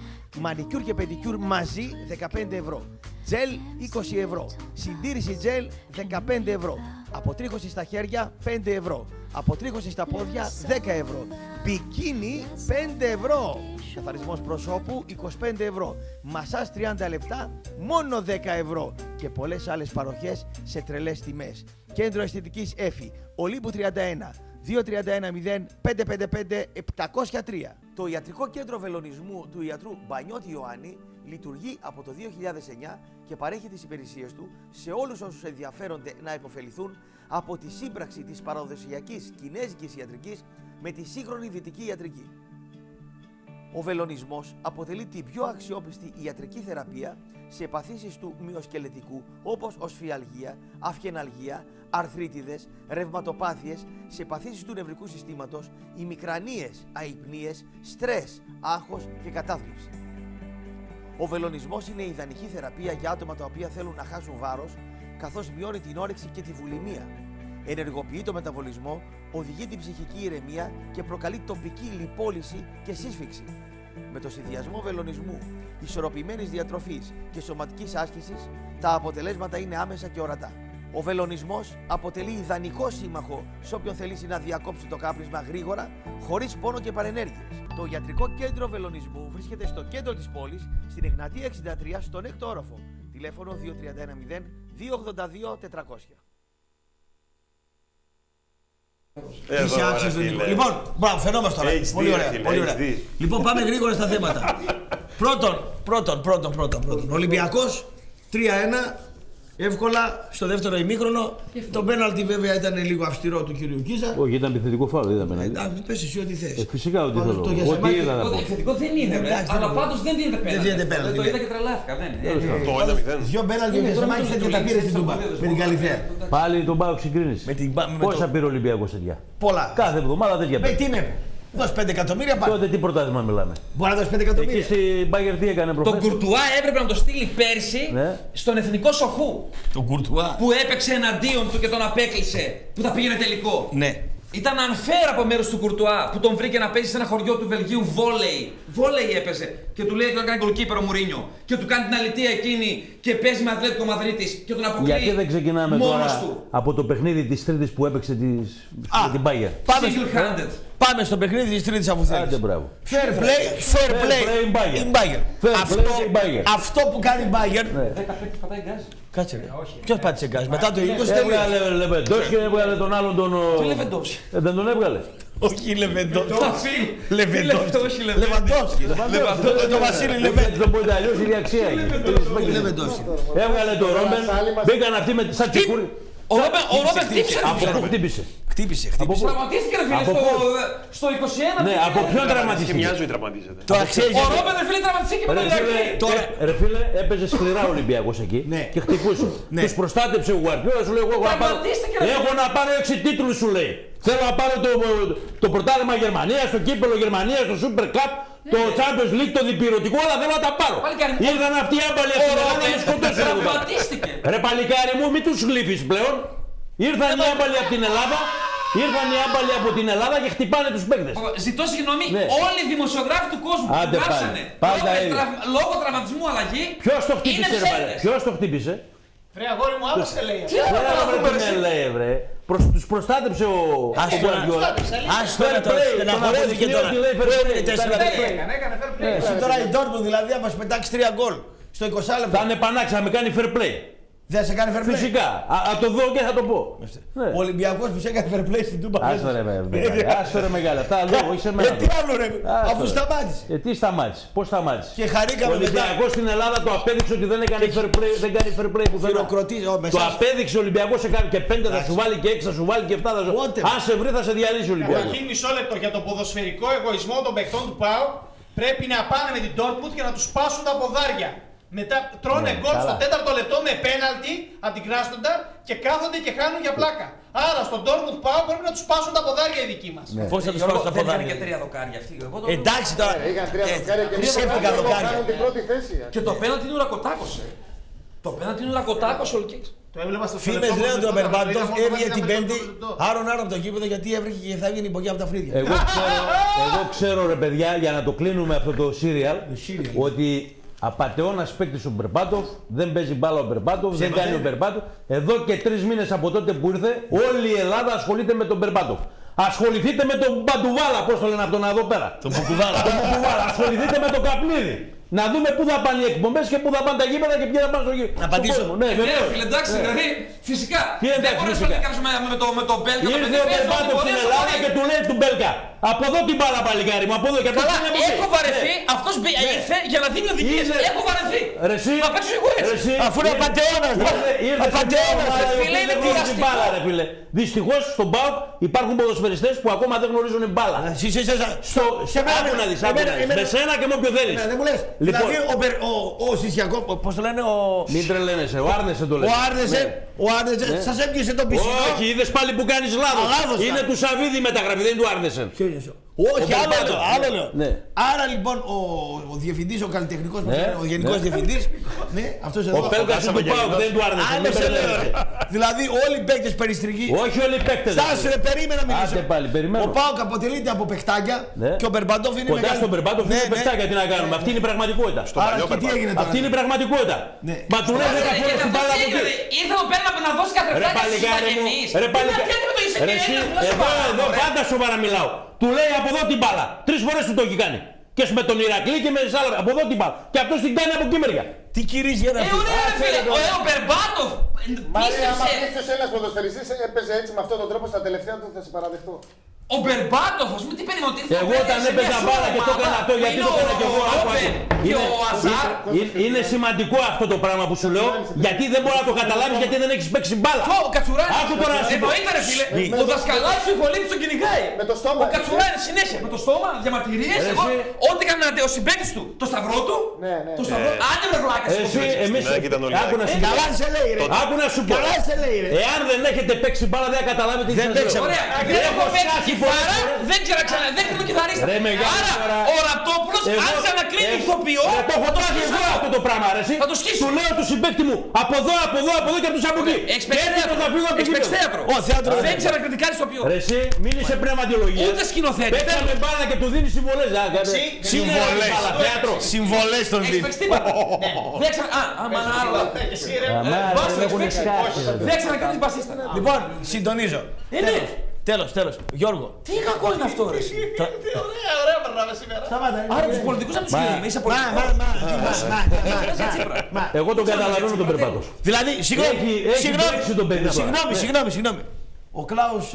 Μανικιούρ και πεντικιούρ μαζί 15 ευρώ. Τζελ 20 ευρώ. Συντήρηση τζελ 15 ευρώ. Αποτρίχωση στα χέρια 5 ευρώ. Αποτρίχωση στα πόδια 10 ευρώ. Μπικίνι 5 ευρώ. Καθαρισμός προσώπου 25 ευρώ. Μασάζ 30 λεπτά μόνο 10 ευρώ. Και πολλές άλλες παροχές σε τρελές τιμές. Κέντρο Αισθητικής Έφη. Ολύμπου 31. 231 703. Το Ιατρικό Κέντρο Βελονισμού του ιατρού Μπανιώτη Ιωάννη λειτουργεί από το 2009 και παρέχει τις υπηρεσίες του σε όλους όσους ενδιαφέρονται να υποφεληθούν από τη σύμπραξη της παραδοσιακής κινέζικης ιατρικής με τη σύγχρονη δυτική ιατρική. Ο βελονισμός αποτελεί την πιο αξιόπιστη ιατρική θεραπεία σε παθήσεις του μυοσκελετικού όπως οσφιαλγία, αυχεναλγία, αρθρίτιδες, ρευματοπάθειες, σε παθήσεις του νευρικού συστήματος, ημικρανίες, αϊπνίες, στρες, άγχος και κατάθλιψη. Ο βελονισμός είναι η ιδανική θεραπεία για άτομα τα οποία θέλουν να χάσουν βάρος, καθώς μειώνει την όρεξη και τη βουλημία. Ενεργοποιεί το μεταβολισμό, οδηγεί την ψυχική ηρεμία και προκαλεί τοπική λιπόλυση και σύσφυξη. Με το συνδυασμό βελονισμού, ισορροπημένης διατροφής και σωματικής άσκησης, τα αποτελέσματα είναι άμεσα και ορατά. Ο βελονισμός αποτελεί ιδανικό σύμμαχο σε όποιον θελήσει να διακόψει το κάπνισμα γρήγορα, χωρίς πόνο και παρενέργειες. Το ιατρικό κέντρο βελονισμού βρίσκεται στο κέντρο της πόλης, στην Εγνατία 63, στον έκτο όροφο. Τηλέφωνο 2310 282 400. Εδώ, Είσαι ρε άξιος του φίλε. Νίκο. Λοιπόν, μπράβο, φαινόμαστε τώρα. HD, πολύ ωραία. ρε φίλε, πολύ ωραία. HD. Λοιπόν, πάμε γρήγορα στα θέματα. <laughs> πρώτον, πρώτον, πρώτον, πρώτον, πρώτον. Ολυμπιακός 3-1. Εύκολα στο δεύτερο ημίχρονο. Το πέναλτι βέβαια ήταν λίγο αυστηρό του κύριου Κίζα. Όχι, ήταν επιθετικό φάουλ, δεν ήταν πέναλτι. Εντάξει, πες εσύ ό,τι θες. Ε, φυσικά ότι Το- θέλω. το Ό,τι Γιασεμάκη- είδα να Το πω. επιθετικό δεν είναι, ρε. Εντάξει, αλλά δεν πάντω δεν δίνεται Δεν πέναλτι. δίνεται πέναλτι, Το ναι. είδα και τρελάθηκα. Δεν είναι. Ε, Το 1-0. Δυο πέναλτι ο Είναι, τώρα Γιασεμάκης με το και τα πήρε στην Τουλίνγκ, Τούμπα. στο Με την Καλυθέα. Πάλι τον πάω συγκρίνει. Με την πα- με Πόσα το- πήρε ο Ολυμπιακό τέτοια. Πολλά. Κάθε εβδομάδα τέτοια Με πήρε. τι με. Δώσ' 5 εκατομμύρια πάμε. Τότε τι πρωτάθλημα μιλάμε. Μπορεί να δώσει 5 Εκεί εκατομμύρια. στην Μπάγκερ τι έκανε Τον προχθές. Κουρτουά έπρεπε να το στείλει πέρσι Ναι. στον εθνικό σοχού. Τον Κουρτουά. Που έπαιξε εναντίον του και τον απέκλεισε. Που τα πήγαινε τελικό. Ναι. Ήταν unfair από μέρο του Κουρτουά που τον βρήκε να παίζει σε ένα χωριό του Βελγίου βόλεϊ. Βόλεϊ έπαιζε. Και του λέει ότι τον έκανε γκολκίπερο ο Μουρίνιο. Και του κάνει την αλητία εκείνη και παίζει με Αθλέτικο Μαδρίτης και τον αποκλείει. Γιατί δεν ξεκινάμε μόνος τώρα του. από το παιχνίδι της Τρίτης που έπαιξε της... Α, με την Μπάγκερ. Πάμε, Single handed. πάμε στο παιχνίδι της Τρίτης αφού θέλεις. Άντε μπράβο. Fair play, fair Fair play, play η Bayern. η Bayern. Fair Αυτό, play η Bayern. αυτό που κάνει η Bayern. Ναι. Πατάει γκάζι. Κάτσε ρε. Ποιος πάτησε γκάζι. Μετά το 20 τελείωσε. Έβγαλε Λεβεντός και έβγαλε τον άλλον τον. ο- Τι Λεβεντόφσκι. Ε, δεν τον έβγαλε. Όχι Λεβεντόφσκι. Λεβεντόφσκι. Λεβαντόφσκι. Λεβαντόφσκι. Το Βασίλη Δεν Λεβέντο. τον πω αλλιώς η αξία έχει. Λεβεντόφσκι. Έβγαλε τον Ρόμπεν, μπήκαν αυτοί με σαν τσεκούρι. Ο Ρόμπεν ο Ρόμπεν χτύπησε. Από πού χτύπησε; Χτύπησε, Από χτύπησε. πού. Τραυματίστηκε ρε φίλε Από στο, πού; στο 21. Ναι, από ποιον Και τραυματίστηκε; μια ζωή τραυματίζεται. Τώρα ξέρεις Ο γιατί. Ρόμπεν ρε φίλε τραυματίστηκε με Ρε τον φίλε, Ηρακλή. Τώρα- ε, ρε φίλε, έπαιζε σκληρά ο Ολυμπιακός εκεί Ναι. και χτυπούσε. Ναι. Τους προστάτεψε ο Γουαρδιόλα, σου λέει εγώ έχω να πάρω, Τραυματίστηκε, ρε έχω να πάρω 6 τίτλους σου λέει. Θέλω να πάρω το, το πρωτάθλημα Γερμανίας, το κύπελο Γερμανίας, το Super Cup, το Champions League, το διπυρωτικό, όλα θέλω να τα πάρω. Παλικάρι μου. Ήρθαν αυτοί οι άμπαλοι από την Ελλάδα να με σκοτώσουν. εδώ πέρα. Τραυματίστηκε. Ρε παλικάρι μου, μην τους γλύφεις πλέον. Ήρθαν οι άμπαλοι από την Ελλάδα, ήρθαν οι άμπαλοι από την Ελλάδα και χτυπάνε τους παίκτες. Ζητώ συγγνώμη, Ναι. όλοι οι δημοσιογράφοι του κόσμου που Άντε γράψανε πάλι. Πάντα λόγω, ίδια. τραυ- λόγω τραυματισμού αλλαγή. Ποιος το είναι χτύπησε ρε παλέ, ψεύτες. ποιος το χτύπησε; Βρε αγόρι μου, άλλο σε λέει. Τι άλλο Ξέρω να βρε πούμε, τι ρε, με εσύ. λέει βρε. Προς, τους προστάτεψε ο, ο Ας Γκουαρδιόλα. Ας τώρα Fair τώρα play, στεναχωρέθηκε τον τώρα. αποδεικνύει ότι λέει fair Πού play. είναι τέσσερα Ήταν τέσσερα. Έκανε, έκανε fair play. Εσύ τώρα η Dortmund δηλαδή θα μας πετάξει 3 γκολ στο 20 λεπτό. Θα είναι πανάξα, να με κάνει fair play. Δεν θα σε κάνει fair play. Φυσικά. Α, α, το δω και θα το πω. Ναι. Ο Ολυμπιακός που σε έκανε fair play στην Τούμπα. Άστο ρε με- μεγάλε, άστο ρε μεγάλε. Αυτά λόγω είσαι Ε, μένα. τι άλλο ρε, Άστο, αφού ρε. σταμάτησε. Ε, τι σταμάτησε, πώς σταμάτησε. Και Ο χαρήκαμε μετά. Ολυμπιακός στην Ελλάδα το απέδειξε ότι δεν έκανε fair play, δεν κάνει fair play πουθενά. Χειροκροτήσει, ω, με Το εσάς. απέδειξε ο Ολυμπιακός σε κάνει και 5 θα σου βάλει και 6 θα σου βάλει και 7 θα σου Πότε; Αν σε βρει θα σε διαλύσει ο Ολυμπιακός. Καταρχήν μισό λεπτό για τον ποδοσφαιρικό εγωισμό των παιχτών του ΠΑΟ πρέπει να πάνε με την Dortmund και να τους σπάσουν τα ποδάρια. Μετά τρώνε Ναι, γκολ καλά. στο τέταρτο λεπτό με πέναλτι από την Κράσνονταρ και κάθονται και χάνουν για πλάκα. Άρα στον Dortmund ΠΑΟ πρέπει να τους σπάσουν τα ποδάρια οι δικοί μας. Πώς θα τους Γιώργο, πάρω στα δεν ήταν και ποδάρια. τρία δοκάρια αυτοί. Εγώ το- Εντάξει τώρα. Ε, Είχαν τρία ε, δοκάρια και ψεύτικα δοκάρια. κάνουν την πρώτη θέση. Και το πέναλτι είναι ουρακοτάκος, ε. Το πέναλτι είναι ουρακοτάκος ο Λουκής. Το έβλεπα στο Φήμες λεπτό λένε ότι ο με το Μπερμπάντοφ Μπερμπάντοφ έβγαινε ήταν την μετά Πέμπτη το λεπτό. άρον άρον από το γήπεδο γιατί έβρεχε και θα έβγαινε η μπογιά από τα φρύδια. Εγώ ξέρω, εγώ ξέρω ρε παιδιά, για να το κλείνουμε αυτό το serial, serial. ότι απαταιώνα παίκτη ο Μπερμπάτοφ, δεν παίζει μπάλα ο Μπερμπάτοφ, δεν κάνει ο Μπερμπάτοφ. Εδώ και τρεις μήνες από τότε που ήρθε, όλη η Ελλάδα ασχολείται με τον Μπερμπάτοφ. Ασχοληθείτε με τον Μπαντουβάλα, πώς το λένε αυτό να εδώ πέρα. Τον Πουκουβάλα. τον Μπουκουβάλα. Ασχοληθείτε με τον Καπνίδη. Να δούμε πού θα πάνε οι εκπομπές και πού θα πάνε τα γήπεδα και ποιοι θα πάνε στο γήπεδο. Να απαντήσω. Στον κόσμο. Ναι, Ναι, βεβαίως. φίλε, εντάξει, Ναι. δηλαδή φυσικά. Τι δεν εντάξει, μπορείς να φυσικά; κάνεις με, με το, με το Μπέλκα. το Ήρθε παιδί ο παίζει Μπερμπάτοφ ό,τι στην μπορεί, Ελλάδα ό,τι και του λέει του Μπέλκα; Από εδώ την μπάλα παλικάρι μου, από εδώ και από Καλά, εκεί είναι από εκεί. έχω βαρεθεί. Ναι. Αυτός μπη- ήρθε για να δίνει οδηγίες. Ήρθε. Έχω βαρεθεί. Ρε εσύ, Να παίξω εγώ έτσι. ρε εσύ, Αφού είναι ήρθε- απατεώνας, ρε. ήρθε- ήρθε στην Απατεώνας, ομάδα ρε η οποία φίλε, είναι δεν γνωρίζει κουραστικό. μπάλα, ρε φίλε. Δυστυχώς στον ΠΑΟΚ υπάρχουν ποδοσφαιριστές που ακόμα δεν γνωρίζουν μπάλα. Εσύ, εσύ, εσύ, εσύ. Στο, σε μένα, άκου να δεις, άκου εμένα- να δεις. εμένα- Με σένα και με όποιο θέλεις. Ναι, δεν μου λες. Λοιπόν. Δηλαδή ο, Μπερ- ο, ο Σισιακό, πώς το λένε, ο, Μην τρελαίνεσαι, ο Άρνεσαι το λέει. ο Άρνεσε, ο Άρνεσε, σας έπιασε τον πισινό. Όχι, είδες πάλι που κάνεις λάθος. Α, λάθος Είναι κάνω. του Σαββίδη η μεταγραφή, δεν είναι του Άρνεσεν. Ποιο είναι αυτό; Όχι, Ο άλλο Μπερμπάτοφ, λέω. Άλλο ναι. λέω. Ναι. Άρα λοιπόν ο, ο διευθυντή, ο καλλιτεχνικό, Ναι, ο γενικό ναι. διευθυντή. Ναι, αυτό εδώ. Ο Πέλκα του Πάουκ δεν του άρεσε. Άλλο μην σε λέω. μπερδεύετε. ρε. Δηλαδή όλοι οι παίκτε περιστριγεί. Όχι όλοι οι παίκτες. Στάσου ρε, περίμενα να μιλήσω. Άντε πάλι, περιμένω. Ο Πάουκ αποτελείται από παιχτάκια Ναι. και ο Μπερμπαντόφ είναι Κοντά μεγάλη- στον Περπάτο Ναι, είναι ναι. παιχτάκια τι να κάνουμε. Αυτή είναι η πραγματικότητα. Άρα και τι έγινε τώρα. Αυτή είναι η πραγματικότητα. Ναι. Μα του λες Ρε, δέκα φορές γιατί την μπάλα από αυτό εκεί. τι Ήρθε εδώ πέρα να δώσει κάθε Ρε φράγκο παλικάρι μου, ρε παλικάρι. Ρε εσύ, εδώ, εδώ πάντα σοβαρά μιλάω. Του λέει από εδώ την μπάλα. Τρεις φορές του το έχει κάνει. Και με τον Ηρακλή και με τις άλλες. Από εδώ την μπάλα. Και αυτός την κάνει από εκεί μεριά. Τι κυρίζει ένα Ε, ωραία, ρε φίλε. Ο ο Μπερμπάτοφ. Μάρια, άμα Πίστεψε. πίστος ένας ποδοσφαιριστής έπαιζε έτσι με αυτόν τον τρόπο στα τελευταία του θα σε παραδεχτώ. Ο Μπερμπάτοφ, α πούμε, τι περιμένω. ότι ήρθε Εγώ εδώ όταν πέρα σε έπαιζα μια μπάλα και το ομάδα έκανα αυτό, που γιατί είναι το έκανα και εγώ. ο άκου, Ρόμπερ άκου. Και Είναι- ο Αζάρ. είναι- Είναι σημαντικό αυτό το πράγμα που σου λέω, γιατί δεν μπορεί να το καταλάβεις γιατί δεν έχεις παίξει μπάλα. Πω, Ο Κατσουράνης. Άκου τώρα να σου πω. Εννοείται ρε φίλε. Με- Ο δασκαλάς σου υπολείπτης τον κυνηγάει. Με το στόμα, Ο Κατσουράνης συνέχεια. Με το στόμα, διαμαρτυρίες. Ρε, Εγώ, εσύ- ό,τι έκανε ο συμπαίκτης του, το σταυρό του. Ναι, ναι. Το σταυρό. Άντε ρε βλάκας. Εσύ, εμείς, Στην ΑΕΚ ήταν όλοι άκου να ΑΕΚ. σου πω. Καλά σε λέει ρε. Άκου να σου πω. Καλά σε λέει ρε. Εάν δεν έχετε παίξει μπάλα δεν θα καταλάβετε τι Δεν σας λέω. παίξαμε. Ωραία. Έχω Δεν έχω παίξει σκάσει πολλές κιθάρα, φορές. δεν ξέρω ξανά, δεν κρίνω κιθαρίστα. Ρε, μεγάλη Άρα, τώρα. ο Ραπτόπουλος Εγώ- άρχισε να κρίνει εγώ- ηθοποιό. Ρε, το έχω θα το πάθει σκίσω εγώ εγώ. αυτό το πράγμα, ρε, εσύ. Θα το σκίσω. Του λέω του συμπέκτη μου, από εδώ, από εδώ, από εδώ και από τους από εκεί. Έχεις παίξει Και θέατρο. θα φύγω από το Έχεις παίξει γήπεδο. θέατρο. Ω, θέατρο Δεν δεν ξέρω να κριτικάρεις ηθοποιό. Ρε εσύ, μην είσαι πνευματιολογία. Ούτε σκηνοθέτη. Παίξαμε μπάλα και του δίνει συμβολές. α, κα- Εσύ, Συμβολές. μπάλα, Θέατρο. Συμβολές τον Έχεις δίνει. παίξει τίποτα. Δεν ξέρω. Α, άμα ένα άλλο. Και εσύ ρε. Αμά, Βάσο, δεν έχουν έχεις παίξει. σκάσει, ρε. Δεν ξανακρίνεις μπασίστα. Λοιπόν, συντονίζω. Ε, ναι. Τέλος, τέλος. Γιώργο. Τι κακός είναι αυτό ρε. εσύ. Ωραία, ωραία περνάμε σήμερα. Σταμάτα. Άρα τους πολιτικούς να τους Μα- κρίνουμε. Είσαι Μα, πολιτικός. μα, μα, μα, μα, μα, μα. Εγώ τον καταλαβαίνω τον περπάτο. Δηλαδή, συγγνώμη, Έχει- έχει συγγνώμη, παίξει τον παιδί τώρα. συγγνώμη, Ναι. συγγνώμη, συγγνώμη. Ο Κλάους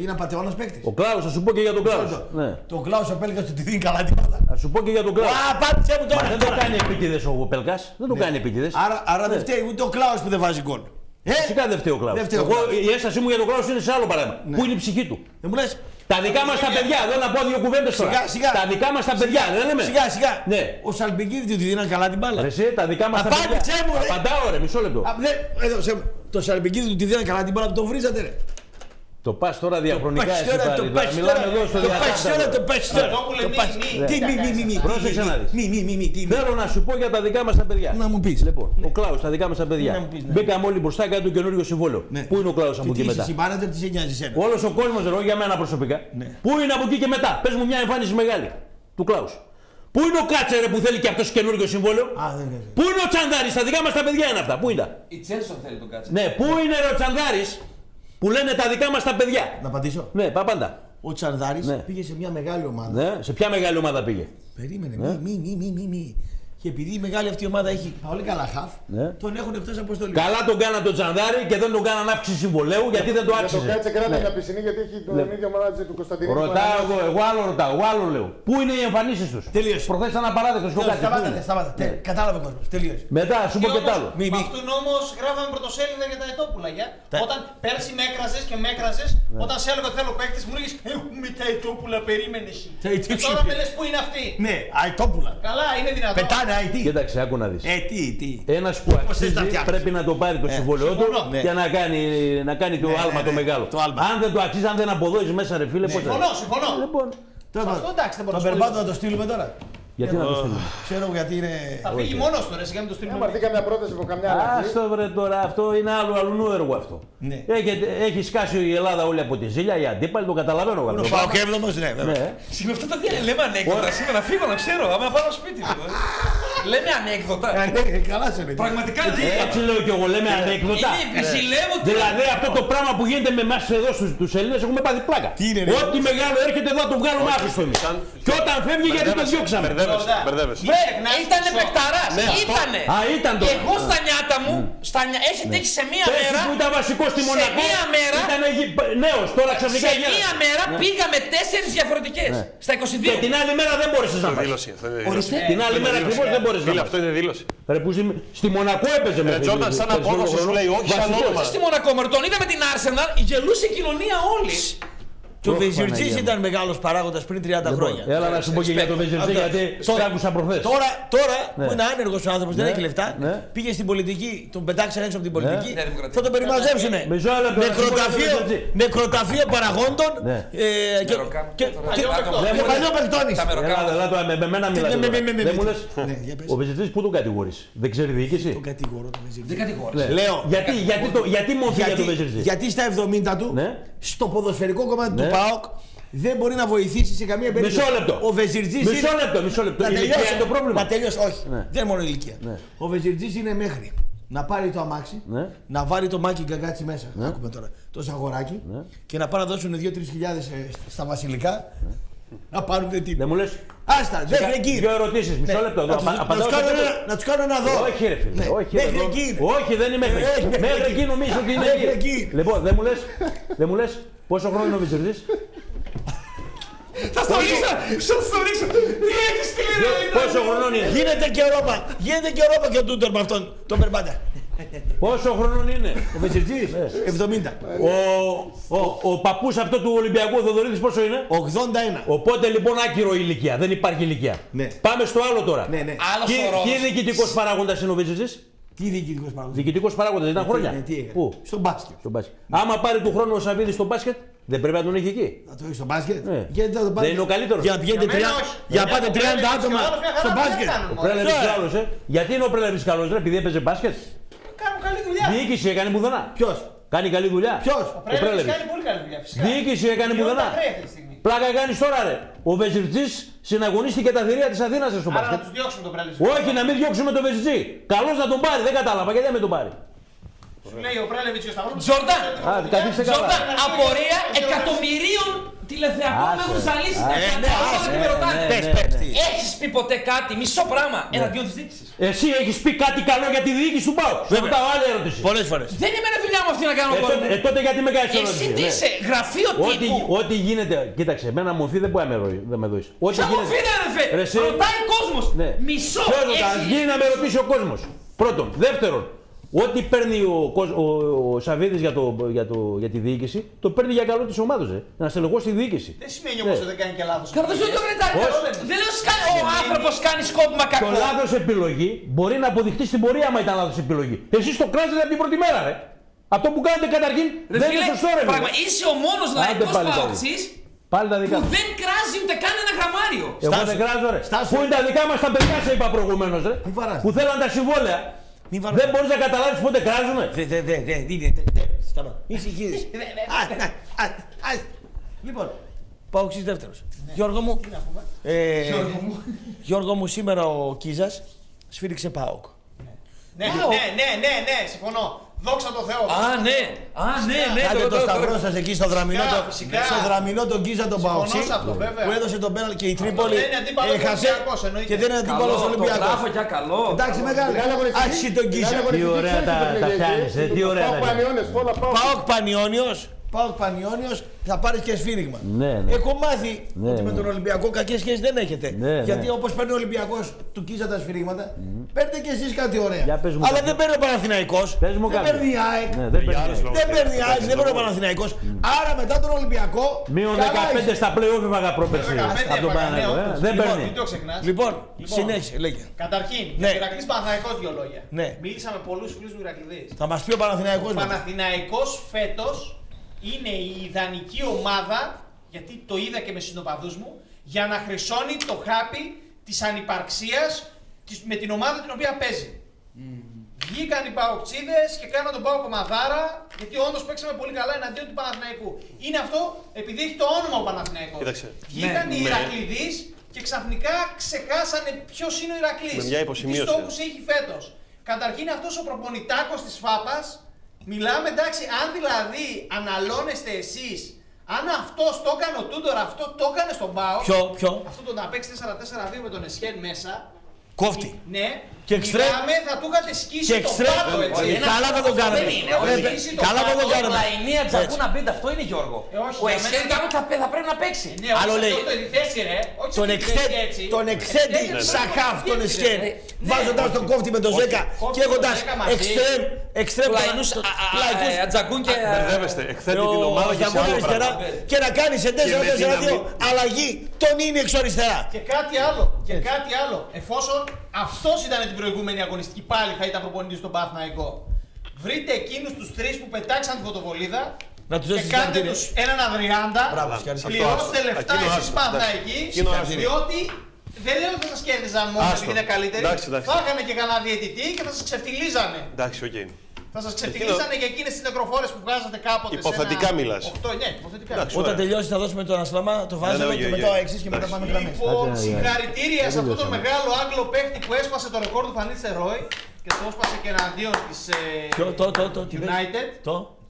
είναι απαταιώνα παίκτης. Ο Κλάους, θα σου πω και για τον Κλάους. Ναι. Το Κλάους απέλεγε ότι τη δίνει καλά την μπάλα. Θα σου πω και για τον Κλάους. Α, απάντησέ μου Μα τώρα. δεν το κάνει επίτηδες ο Πελκάς. Δεν το κάνει επίτηδες. Άρα, άρα δεν φταίει ούτε ο Κλάους που δεν βάζει γκολ. Ε, Φυσικά δεν φταίει ο Κλάου. Δεν φταίει ο Εγώ Κλάους. η ένστασή μου για τον Κλάου είναι σε άλλο παράδειγμα. Πού είναι η ψυχή του; δεν μου λες. Τα δικά μας τα παιδιά, εδώ να πω δύο κουβέντες τώρα. Σιγά, σιγά. Τα δικά μας τα παιδιά, δεν λέμε. Σιγά, σιγά. Ναι. Ο Σαλπικίδη του τη δίναν καλά την μπάλα. Ρε, εσύ, τα δικά μας τα παιδιά. Απάντησέ μου, ρε. Απαντάω, ρε, μισό λεπτό. Α, δεν- εδώ, σε- Το Σαλπικίδη του τη δίναν καλά την μπάλα που τον βρίζατε, ρε. Το πας τώρα διαχρονικά Πες εσύ τώρα, πάλι. το τώρα. πες Μιλάμε τώρα, εδώ στο το πες τώρα, το διαδίκτυο. πες τώρα. Αυτό που λέει Το μη, πες. μη. Τι, μη, μη, μη, μη. Πρόσεξε να δεις. Μη, μη, μη, μη, τι, μη. Θέλω να σου πω για τα δικά μας τα παιδιά. Να μου πεις. Λοιπόν, ο Κλάου, τα δικά μας τα παιδιά. Να μου πεις, ναι. Μπήκαμε όλοι μπροστά και το καινούριο συμβόλαιο. Ναι. Πού είναι ο Κλάου από Και εκεί τι είσαι, μετά. συμπάνατε, τι σε νοιάζει εσένα; Όλος ο κόσμος, εγώ για μένα προσωπικά. Ναι. Πού είναι από εκεί και μετά; Πες μου μια εμφάνιση μεγάλη του Κλάους. Πού είναι ο Κάτσερε που θέλει και αυτός καινούριο συμβόλαιο; Α, δεν δεν- Πού είναι ο Τσαντάρη, τα δικά μας τα παιδιά είναι αυτά. Πού είναι; τα; Η Τσέλσον θέλει τον κάτσε. Ναι, πού είναι ρε, ο Τσαντάρη που λένε τα δικά μας τα παιδιά. Να απαντήσω. Ναι, παπάντα. Ο Τσαρδάρης Ναι. πήγε σε μια μεγάλη ομάδα. Ναι, σε ποια μεγάλη ομάδα πήγε; Περίμενε, μη, μη, μη, μη, μη, μη. Και επειδή η μεγάλη αυτή ομάδα έχει πολύ καλά χαφ, Ναι. τον έχουν εκτός αποστολής. Καλά τον κάναν τον Τσαντάρη και δεν τον κάναν αύξηση συμβολέου γιατί δεν το Για το άξιζε. κάτσε κράτα Ναι. μια πισινή γιατί έχει τον Ναι. ίδιο μάνατζερ του Κωνσταντινίδη. Ρωτάω εγώ, εγώ άλλο ρωτάω, εγώ άλλο λέω. Πού είναι οι εμφανίσεις τους; Τελείωσε. Προχθές ήταν απαράδεκτο στο Τέλος, κάτι. Πού Σταμάτα, είναι; σταμάτα. Ναι. Τε- Κατάλαβε ο κόσμος. Τελείωσε. Μετά, σου πω και τ' άλλο. Μη, Με μη. αυτόν όμως γράφαμε πρωτοσέλιδα για τα ετόπουλα. Για. Τα- Όταν πέρσι με έκραζες και με έκραζες, όταν σε έλεγα ότι θέλω παίκτης, μου λέγε Έχουμε τα ετόπουλα, περίμενε εσύ. Τα Και ετόπουλα. τώρα με λες που είναι αυτή. Ναι, αιτόπουλα. Καλά, είναι δυνατόν. Πετάνε IT. Κοίταξε, άκου να δεις. Ε, τι, τι. Ένας που θες να αξίζει φτιάξεις; πρέπει να το πάρει το συμβόλαιό του συμφωνώ. Ναι. και να κάνει, να κάνει το Ναι, άλμα ναι, το ναι, μεγάλο. το άλμα. Αν δεν το αξίζει, αν δεν αποδώσεις μέσα, ρε φίλε, πώς Συμφωνώ, συμφωνώ. Λοιπόν, Τώρα, Αυτό εντάξει, δεν μπορώ Τον να περπάτο σχολιάσω. να το στείλουμε τώρα. Γιατί να το στείλουμε; Ξέρω γιατί είναι. Θα φύγει μόνος του, ρε, για να μην το στείλουμε. Άμα έρθει καμιά πρόταση από καμιά άλλη. Άστο βρε τώρα, αυτό είναι άλλο αλλού έργο αυτό. Ναι. Έχετε- Έχει σκάσει η Ελλάδα όλη από τη ζήλια, οι αντίπαλοι, το καταλαβαίνω εγώ. Ο αυτό. Πάοκ έβδομο, ναι, βέβαια. Ναι. Συγγνώμη, αυτά τα δύο λέμε ανέκδοτα σήμερα. Φύγω να ξέρω, άμα πάω σπίτι μου. Ε. Λέμε ανέκδοτα. Ε, ναι, Καλά σε λέει. Πραγματικά τι. Έτσι λέω κι εγώ, λέμε ανέκδοτα. Είναι, ζηλεύω τι. Δηλαδή αυτό το πράγμα που γίνεται με εμάς εδώ στους τους Έλληνες έχουμε πάθει πλάκα. Τι είναι, ρε. Ό,τι μεγάλο έρχεται εδώ να το βγάλουμε άχρηστο εμείς. Και όταν φεύγει γιατί το διώξαμε. Μπερδεύεσαι. μπερδεύεσαι. Βρε, Να ήτανε σωστό. παιχταράς, Ναι, αυτό. ήτανε. Α, ήταν το. Εγώ στα νιάτα μου, στα νιά... έχεις τύχει σε μία Πέρσι μέρα, που ήταν βασικός στη σε Μονακό. μία μέρα, Ήταν νέος, τώρα ξαφνικά σε έγινε. μία μέρα πήγαμε τέσσερις διαφορετικές. Στα 22. Και την άλλη μέρα δεν μπόρεσες να Αυτό είναι πάει. δήλωση. Αυτό είναι δήλωση. Την άλλη μέρα ακριβώς δεν μπόρεσες Φίλε, να αυτό πάει. είναι δήλωση. Ρε, που στη- Στη Μονακό έπαιζε Ρε, μέχρι Τζόρνταν, λίγο, σαν περισσότερο απόδοση σου χρόνο. λέει, όχι σαν Βασικός. όνομα. Στη Μονακό με τον είδαμε την Arsenal, γελούσε η κοινωνία όλη. Και ο Ωχ, Βεζιρτζή Παναγία μου. ήταν μεγάλος παράγοντας πριν 30 Λοιπόν, χρόνια. Έλα να σου πω και για τον Βεζιρτζή Αυτό. γιατί Αυτό. το άκουσα προχθές. Τώρα, τώρα Ναι. που είναι άνεργος ο άνθρωπος, δεν Ναι. έχει λεφτά, Ναι. πήγε στην πολιτική, τον πετάξαν έξω από την πολιτική, Νέα Δημοκρατία. θα τον περιμαζέψουν. Μισό λεπτό, να σου πω για τον Νεκροταφείο, Βεζιρτζή. νεκροταφείο παραγόντων Ναι. ε, και, Μεροκάμα. και, Τώρα, και, άτομο. και, Δεν και μου παλιό λες. παικτόνης. Τα μεροκάμα. Έλα, έλα, τώρα, με, με μένα μιλάτε. με- με- τώρα. με- με- Δεν μου με- λες, Ναι, για πες. ο Βεζιρτζής πού τον κατηγορείς; Δεν ξέρει διοίκηση; Τον κατηγορώ τον Βεζιρτζή. Δεν κατηγόρησε. Ναι. Λέω. Γιατί, γιατί, το, γιατί μορφή για Γιατί, τον Βεζιρτζή. γιατί στα 70 του, Ναι. στο ποδοσφαιρικό κομμάτι Ναι. του ΠΑΟΚ, δεν μπορεί να βοηθήσει σε καμία περίπτωση. Μισό λεπτό. Ο Βεζιρτζής Μισό είναι- λεπτό, μισό λεπτό. Να Η ηλικία τελειώσω. είναι το πρόβλημα. Να τελειώσω, όχι. Ναι. Δεν είναι μόνο η ηλικία. Ναι. Ο Βεζιρτζής είναι μέχρι να πάρει το αμάξι, Ναι. να βάλει το μάκι γκαγκάτσι μέσα. Άκουμε τώρα. Το ζαγοράκι Ναι. και να πάνε να δώσουν 2-3 χιλιάδες στα βασιλικά. Να πάρουν την. Δεν μου λες. Άστα, μέχρι εκεί. Δύο ερωτήσεις, μισό Ναι. λεπτό. Να τους- Απα- να απαντάω τους σε κάνω αυτό. ένα- Να τους κάνω ένα δώρο. Όχι ρε φίλε, Ναι. όχι ρε, Μέχρι εδώ. εκεί είναι. Όχι δεν είναι μέχρι Ε, εκεί. μέχρι Μέχρι εκεί. εκεί νομίζω ότι είναι Μέχρι εκεί. εκεί. Λοιπόν, δεν μου λες, δεν μου λες πόσο χρόνο είναι ο Βεζιρτζής. Θα στο ρίξω! Θα στο ρίξω! Τι έχεις στείλει ρε Πόσο χρονών είναι; Γίνεται και Ευρώπα. Γίνεται και Ευρώπα και ο Τούτερ με αυτόν τον περπάτα. Πόσο χρονών είναι; Ο Βεζιρτζής, 70. Ο, ο, ο παππούς αυτό του Ολυμπιακού Θοδωρίδης πόσο είναι; 81. Οπότε λοιπόν άκυρο η ηλικία. Δεν υπάρχει ηλικία. Ναι. Πάμε στο άλλο τώρα. Ναι, ναι. Άλλος Ποιοι- ο Ρόδος. Ποιοι διοικητικός παράγοντας είναι ο Βεζιρτζής. Τι διοικητικός παράγοντας; Διοικητικός παράγοντας ήταν χρόνια. Ναι, τι έκανε. Πού; Στο μπάσκετ. Στο μπάσκετ. Άμα πάρει του χρόνου ο Σαββίδης στο μπάσκετ, δεν πρέπει να τον έχει εκεί. Να το έχει στο μπάσκετ; Ναι. Γιατί θα το πάρει; Δεν είναι ο καλύτερος. Για να πηγαίνετε Για μένα 30 όχι. Για να Για πάτε τον 30 Πρέλεβιτς άτομα και ο άλλος μια χαρά στο δεν μπάσκετ. κάνουν. Ο Πρέλεβιτς Ναι. καλός, ε. Γιατί είναι ο Πρέλεβιτς καλός, ρε, επειδή έπαιζε μπάσκετ; Κάνουν καλή δουλειά. Διοίκηση έκανε πουθενά. Ποιος; Κάνει καλή δουλειά. Ποιος; Ο Ο Πρέλεβιτς Πρέλεβιτς. κάνει πολύ καλή δουλειά φυσικά. Διοίκηση έκανε Διότι πουθενά. Τα χρέη αυτή τη στιγμή. Πλάκα κάνεις τώρα, ρε. Ο Βεζιρτζής συναγωνίστηκε τα θηρία της Αθήνας στο Άρα να μπάσκετ. τους διώξουμε τον Πρέλεβιτς. Όχι, να μην διώξουμε τον Βεζιρτζή. Καλώς να τον πάρει, δεν κατάλαβα γιατί να μην τον πάρει; Σου λέει ο Πρέλεβιτς και ο Σταυρός. Τζορντάν. Α, καθίστε καλά. Τζορντάν, απορία εκατομμυρίων τηλεθεατών Άσε. με έχουν ζαλίσει στην Ε, Ελλάδα. ναι, Όλα άσε, και με ρωτάνε. ναι, Πες, ναι, πες ναι. τι. Έχεις πει ποτέ κάτι, μισό πράγμα, εναντίον της διοίκησης. Εσύ έχεις πει κάτι καλό για τη διοίκηση του Πάου. Σου Βέβαια. ρωτάω άλλη ερώτηση. Πολλές φορές. Δεν είναι εμένα δουλειά μου αυτή να κάνω Ε, κόρη τότε, μου. ε, τότε γιατί με κάνεις Εσύ ερώτηση. τι ναι. είσαι, γραφείο Ό,τι, τύπου. ό,τι γίνεται, κοίταξε, εμένα μορφή δεν μπορεί να με, ροεί- δεν με δώσει. Ό,τι Ποια μορφή είναι αδερφέ, Ρε, εσύ- ρωτάει κόσμος. Ναι. Μισό, Ποιος ρωτά, έχεις- βγει να με ρωτήσει ο κόσμος. Πρώτον. Δεύτερον, ό,τι παίρνει ο, κόσμ- ο, ο Σαββίδης για, το, για, το, για τη διοίκηση, το παίρνει για καλό της ομάδας. Ε. Να στελεχώσει τη διοίκηση. Δεν σημαίνει όμως ότι δεν κάνει και λάθος. Κατά δεν σου το ρετάρει. Όχι. Δεν λέω σκά- ο άνθρωπος κάνει σκόπιμα Το κακό. λάθος επιλογή μπορεί να αποδειχτεί στην πορεία άμα ήταν λάθος επιλογή. Εσείς το κράζετε από την πρώτη μέρα, ρε. Αυτό που κάνετε καταρχήν Ρε δεν φίλε, είναι σωστό, ρε. φίλε. πράγμα, είσαι ο μόνος Άντε λαϊκός πάλι, πάλι. παοξής Πάλι τα δικά που μου. δεν κράζει ούτε καν ένα γραμμάριο. Εγώ Στάσου. δεν κράζω, ρε. Στάσου. Πού είναι τα δικά μας τα παιδιά, σε είπα προηγουμένως, ρε. Μη βαράς. Που θέλαν τα συμβόλαια. Μη βαράς. Δεν μπορείς να καταλάβεις πότε κράζουμε. Δε, δε, δε, δε, δε, δε, δε, σταμάτα. Μη συγχύζεις. Α, α, α, α. Λοιπόν, πάω εξής δεύτερος. Γιώργο μου, ε, Γιώργο μου, σήμερα ο Κίζας σφύριξε ΠΑΟΚ. Ναι, ναι, ναι, ναι, ναι, συμφωνώ. Δόξα τω Θεώ. Α, ναι, α, ναι, ναι. Κάντε το- το το- σταυρό το- σας εκεί στο δραμινό, Φυσικά, το, φυσικά. στο δραμινό τον Κίζα τον Συμφωνώ Παοξή σε αυτό, βέβαια. που έδωσε τον πέναλ και η Τρίπολη δεν είναι αντίπαλος έχασε Ολυμπιακός, εννοείται. και δεν είναι Καλό, αντίπαλος το Ολυμπιακός. γράφω για καλό. Εντάξει μεγάλε, Μεγάλη αγωνιστική. άσχη τον Κίζα. Μεγάλη Τι αγωνιστική, ωραία ξέρεις τα- τι τα λέγεται, πιάνεις, ε, έτσι, τι το ωραία Πάω τα Πανιώνες, όλα πάω. Πάοκ Πανιόνιος, Πάοκ Πανιόνιος θα πάρεις και σφύριγμα. Ναι, ναι. Έχω μάθει Ναι, ότι με ναι. τον Ολυμπιακό κακές σχέσεις δεν έχετε. Ναι, ναι. Γιατί όπως παίρνει ο Ολυμπιακός του Κίζα τα σφυρίγματα, παίρνετε κι εσείς κάτι ωραία. Για πες μου Αλλά κάτι. δεν παίρνει ο Παναθηναϊκός, Πες μου δεν κάτι. παίρνει η ΑΕΚ, Ναι, δεν παίρνει. δεν παίρνει η ΑΕΚ, δεν παίρνει ο Παναθηναϊκός. Άρα μετά τον Ολυμπιακό. Μείον καλά 15 είσαι. στα play-off έφαγα πρόπερση. 15 Από τον έφαγα, Παναγιώτο. ναι, ε. όντως. Δεν Λοιπόν, παίρνει. Μην το ξεχνάς. Λοιπόν, Λοιπόν. συνέχισε, λέγε. Καταρχήν, Ναι. για Ηρακλής Παναθηναϊκός δύο λόγια. Ναι. Μίλησα με πολλούς φίλους μου Ηρακλειδείς. Θα μας πει ο Παναθηναϊκός Ο μετά. Παναθηναϊκός φέτος είναι η ιδανική ομάδα, γιατί το είδα και με συνοπαδούς μου, για να χρυσώνει το χάπι της ανυπαρξίας της- με την ομάδα την οποία παίζει. Βγήκαν οι Παοκτσίδες και κάναν τον Πάο Κομαδάρα, γιατί όντως παίξαμε πολύ καλά εναντίον του Παναθηναϊκού. Είναι αυτό επειδή έχει το όνομα ο Παναθηναϊκός. Κοίταξε. Βγήκαν Ναι. οι Με- Ηρακλειδείς και ξαφνικά ξεχάσανε ποιος είναι ο Ηρακλής. Με μια Τι υποσημείωση. στόχους έχει φέτος. Καταρχήν αυτός ο προπονητάκος της ΦΑΠΑς, μιλάμε εντάξει, αν δηλαδή αναλώνεστε εσείς, αν αυτός το έκανε ο Τούντορ, αυτό το έκανε στον Πάο. Ποιο, ποιο; Αυτό το να παίξει 4-4-2 με τον Εσχέν μέσα, Κόφτη. Ναι. Και εξτρέμ- Μιλάμε, θα του είχατε σκίσει και το εξτρέμ- πάτο, έτσι. Όχι, Ένας καλά θα αυτό τον κάνετε. Δεν είναι, Ρε, όχι, παι- σκίσει το καλά θα πάτο. τον κάνετε. Λαϊνία Τζακού να μπει, αυτό είναι Γιώργο. Ε, όχι, Ο για Εσέν μένα- κάπου θα, θα πρέπει να παίξει. Ναι, όχι Άλλο σε λέει. αυτό το θέση, ρε. Όχι σε Τον αυτή τη θέση εξέντη, έτσι. τον εξέντη Ε, ναι, ναι. Σαχάφ, τον Ναι, Εσκέν, ναι. βάζοντας τον κόφτη με τον Όχι, Ζέκα κόφτη και με τον έχοντας Ζέκα μαζί. εξτρέμ, εξτρέμ Του λαϊνούς, τον- α, α, τους λαϊκούς. ε, Ατζακούν και... Μπερδεύεστε. Εκθέτει Ο την ομάδα και σε Γιαγούρ άλλο αριστερά πράγμα. και να κάνει σε 4-4-2 δύναμη. αλλαγή τον είναι εξ αριστερά. Και κάτι άλλο, και κάτι άλλο. Εφόσον αυτός ήταν την προηγούμενη αγωνιστική, πάλι θα ήταν προπονητής στον Παθναϊκό. Βρείτε εκείνους τους τρεις που πετάξαν τη φωτοβολίδα Να τους και δώσεις κάντε συγχαρητήρια. τους έναν αδριάντα. Μπράβο, συγχαρητήρια. Πληρώστε Αυτό, λεφτά εκείνο εσείς άστο, Παθναϊκοί, Εκείνο άστο. διότι δεν λέω ότι θα σας κέρδιζαν μόνο Άστο. επειδή είναι καλύτεροι. Εντάξει, εντάξει. Θα είχαν και κανένα διαιτητή και θα σας ξεφτυλίζανε. Εντάξει, οκ. Θα σας ξεφτυλίζανε για εκείνες τι νεκροφόρες που βγάζατε κάποτε. σε Υποθετικά ένα... μιλάς. 8, ναι, υποθετικά. Εντάξει. Όταν Ωραία. τελειώσει θα δώσουμε τον Ασλαμά, το βάζουμε ναι, και όχι, μετά ο όχι. εξής και μετά Εντάξει. πάμε γραμμές. Λοιπόν, Κάτσε, συγχαρητήρια σε δεν αυτόν τον τελειώσαμε. μεγάλο Άγγλο παίχτη που έσπασε το ρεκόρ του Φανίστε Ρόι και το έσπασε και εναντίον της Ποιο, το, το, το, τι λες; United.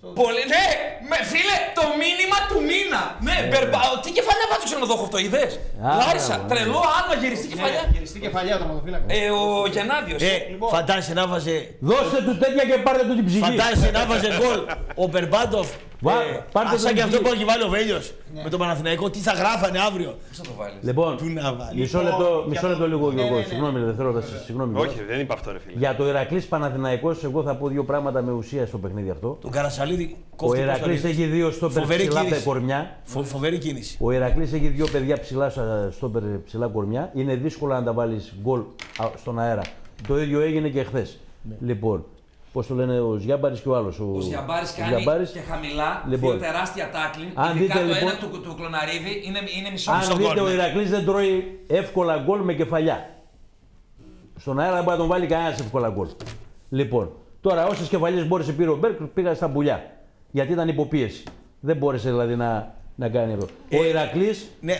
Το. Πολύ, ναι, με φίλε, το μήνυμα του μήνα. Ναι, μπερμπα, τι κεφαλιά βάζω ξενοδόχο αυτό, είδες; Α, Λάρισα, μπράβο, ναι. τρελό άλμα γυριστή κεφαλιά. Ναι, γυριστή κεφαλιά ο τερματοφύλακα. Ε, ο Γενάδιος. Ε, Λοιπόν. φαντάζεσαι να βάζε Δώστε του τέτοια και πάρτε του την ψυχή. Φαντάζεσαι να βάζε γκολ ο Μπερμπάντοφ. Βά- ε, πάρτε α, σαν τον και αυτό ψυχή. που έχει βάλει ο Βέλιος με τον Παναθηναϊκό, τι θα γράφανε αύριο; Πώς θα το βάλεις. Λοιπόν, Πού να βάλει. μισό Λοιπόν, λεπτό, για μισό το- λεπτό λίγο Ναι, Γιώργο. ναι, ναι. Συγγνώμη, δευτερόλεπτα. Συγγνώμη. Όχι, δεν είπε αυτό, ρε φίλε. Για το Ηρακλής Παναθηναϊκός, εγώ θα πω δύο πράγματα με ουσία στο παιχνίδι αυτό. Τον Καρασαλίδη Ο κόφτει πώς το Ηρακλής λες. έχει δύο στόπερ Φοβερή ψηλά κίνηση. κορμιά. Φο- Φοβερή κίνηση. Ο Ηρακλής έχει δύο παιδιά ψηλά στα- στόπερ ψηλά κορμιά. Είναι δύσκολο να τα βάλεις γκολ α- στον αέρα. Το ίδιο έγινε και χθες. Λοιπόν, πώς το λένε ο Ζιάμπαρη και ο άλλος. Ο Ζιαμπάρης κάνει Ζιαμπάρης. και χαμηλά Λοιπόν. δύο τεράστια τάκλιν. Αν Ειδικά δείτε, το λοιπόν- ένα του, του κλωναρίδη είναι, είναι μισό Αν μισό δείτε, γκολ, ο ναι. Ηρακλής δεν τρώει εύκολα γκολ με κεφαλιά. Στον αέρα δεν μπορεί να τον βάλει κανένας εύκολα γκολ. Λοιπόν, τώρα όσες κεφαλιέ μπόρεσε πήρε ο Μπέρκ πήγα στα πουλιά. Γιατί ήταν υποπίεση. Δεν μπόρεσε δηλαδή να, να κάνει αυτό. ο Ηρακλής Ναι, α,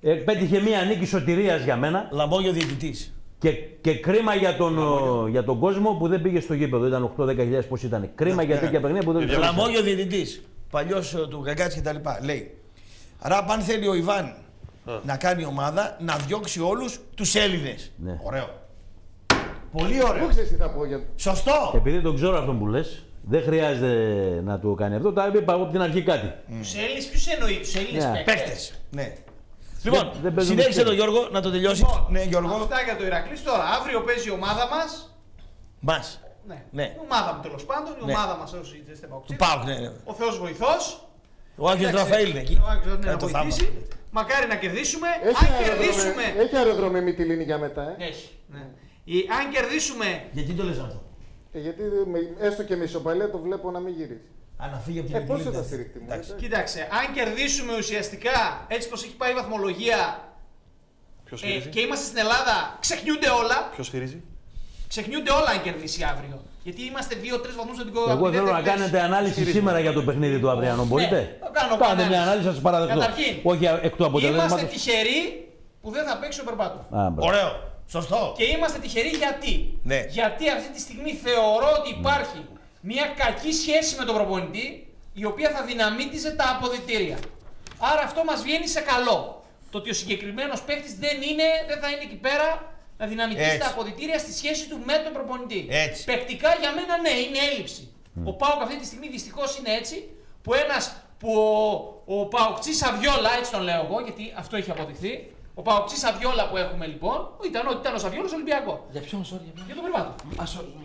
ε, πέτυχε μία νίκη σωτηρίας για μένα λαμπόγιο διαιτητής. και, και κρίμα για τον, ο, για τον κόσμο που δεν πήγε στο γήπεδο. Ήταν 8-10 χιλιάδες πώς ήταν. Κρίμα για τέτοια παιχνίδια που δεν Για Λαμπόγιο διαιτητής. Παλιός του Γκαγκάτση και τα λοιπά. Λέει. Ραπ, αν θέλει ο Ιβάν να κάνει ομάδα, να διώξει όλους τους Έλληνες. Ναι. Ωραίο. Πολύ ωραίο. Πού ξέρεις τι θα πω για Σωστό. Επειδή τον ξέρω αυτόν που λες, δεν χρειάζεται να του κάνει αυτό. Τα είπα από την αρχή κάτι. Τους Έλληνες, ποιους εννοεί, τους Έλληνες Ναι. παίκτες; Παίκτες. Ναι. Λοιπόν, δεν παίζουν συνέχισε μυστήρια. τον Γιώργο να το τελειώσει. Λοιπόν, ναι, Γιώργο. Αυτά για το Ηρακλής. Τώρα, αύριο παίζει η ομάδα μας. Μα. Ναι. Ναι. Η ομάδα μου τέλος πάντων, η Ναι. ομάδα μας όσοι είστε Του παουξίδες. Πάουκ, ναι. ναι. Ο Θεός βοηθός. Ο Άγιος Εντάξει, Ραφαήλ είναι εκεί. Ο Άγιος ναι, Κάνει να το βοηθήσει. θαύμα. Μακάρι να κερδίσουμε. Έχει αν αεροδρόμιο, κερδίσουμε. έχει αεροδρόμιο Μυτιλίνη για μετά. Ε. Έχει. Ναι. Η- αν κερδίσουμε. Γιατί το λες αυτό. Ε, γιατί με- έστω και με ισοπαλία το βλέπω να μην γυρίσει. Α, να φύγει από την Ε, πόσο Επιτελή, θα εντάξει. στηριχτεί μου. Εντάξει. ε. Κοίταξε, αν κερδίσουμε ουσιαστικά έτσι πως έχει πάει η βαθμολογία Ποιος ε, σφυρίζει. και είμαστε στην Ελλάδα, ξεχνιούνται όλα. Ποιος σφυρίζει. Ξεχνιούνται όλα αν κερδίσει αύριο. Γιατί είμαστε 2-3 βαθμούς από την κο- Εγώ από την θέλω να δεύτερη θέση. κάνετε ανάλυση σήμερα για το παιχνίδι του αυριανού. Μπορείτε; Ναι, θα κάνω Κάντε ανάλυση. μια ανάλυση, σας παραδεχτώ. Καταρχήν, Όχι εκ του αποτελέσματος. Είμαστε τυχεροί που δεν θα παίξει ο Περπάτο. Ωραίο. Σωστό. Και είμαστε τυχεροί γιατί. Ναι. Γιατί αυτή τη στιγμή θεωρώ ότι υπάρχει μια κακή σχέση με τον προπονητή η οποία θα δυναμίτιζε τα αποδητήρια. Άρα αυτό μας βγαίνει σε καλό. Το ότι ο συγκεκριμένος παίχτη δεν, είναι, δεν θα είναι εκεί πέρα να δυναμητίσει Έτσι. τα αποδητήρια στη σχέση του με τον προπονητή. Έτσι. Παικτικά για μένα ναι, είναι έλλειψη. Ο Πάοκ αυτή τη στιγμή δυστυχώς είναι έτσι που ένας που ο, ο Παοκτσί Σαβιόλα, έτσι τον λέω εγώ, γιατί αυτό έχει αποδειχθεί. Ο Παοκτσί Σαβιόλα που έχουμε λοιπόν, ήταν, ήταν ο Σαβιόλας Ολυμπιακός. Για ποιον, sorry, για ποιον. Για τον Περπάτο. Α, sorry.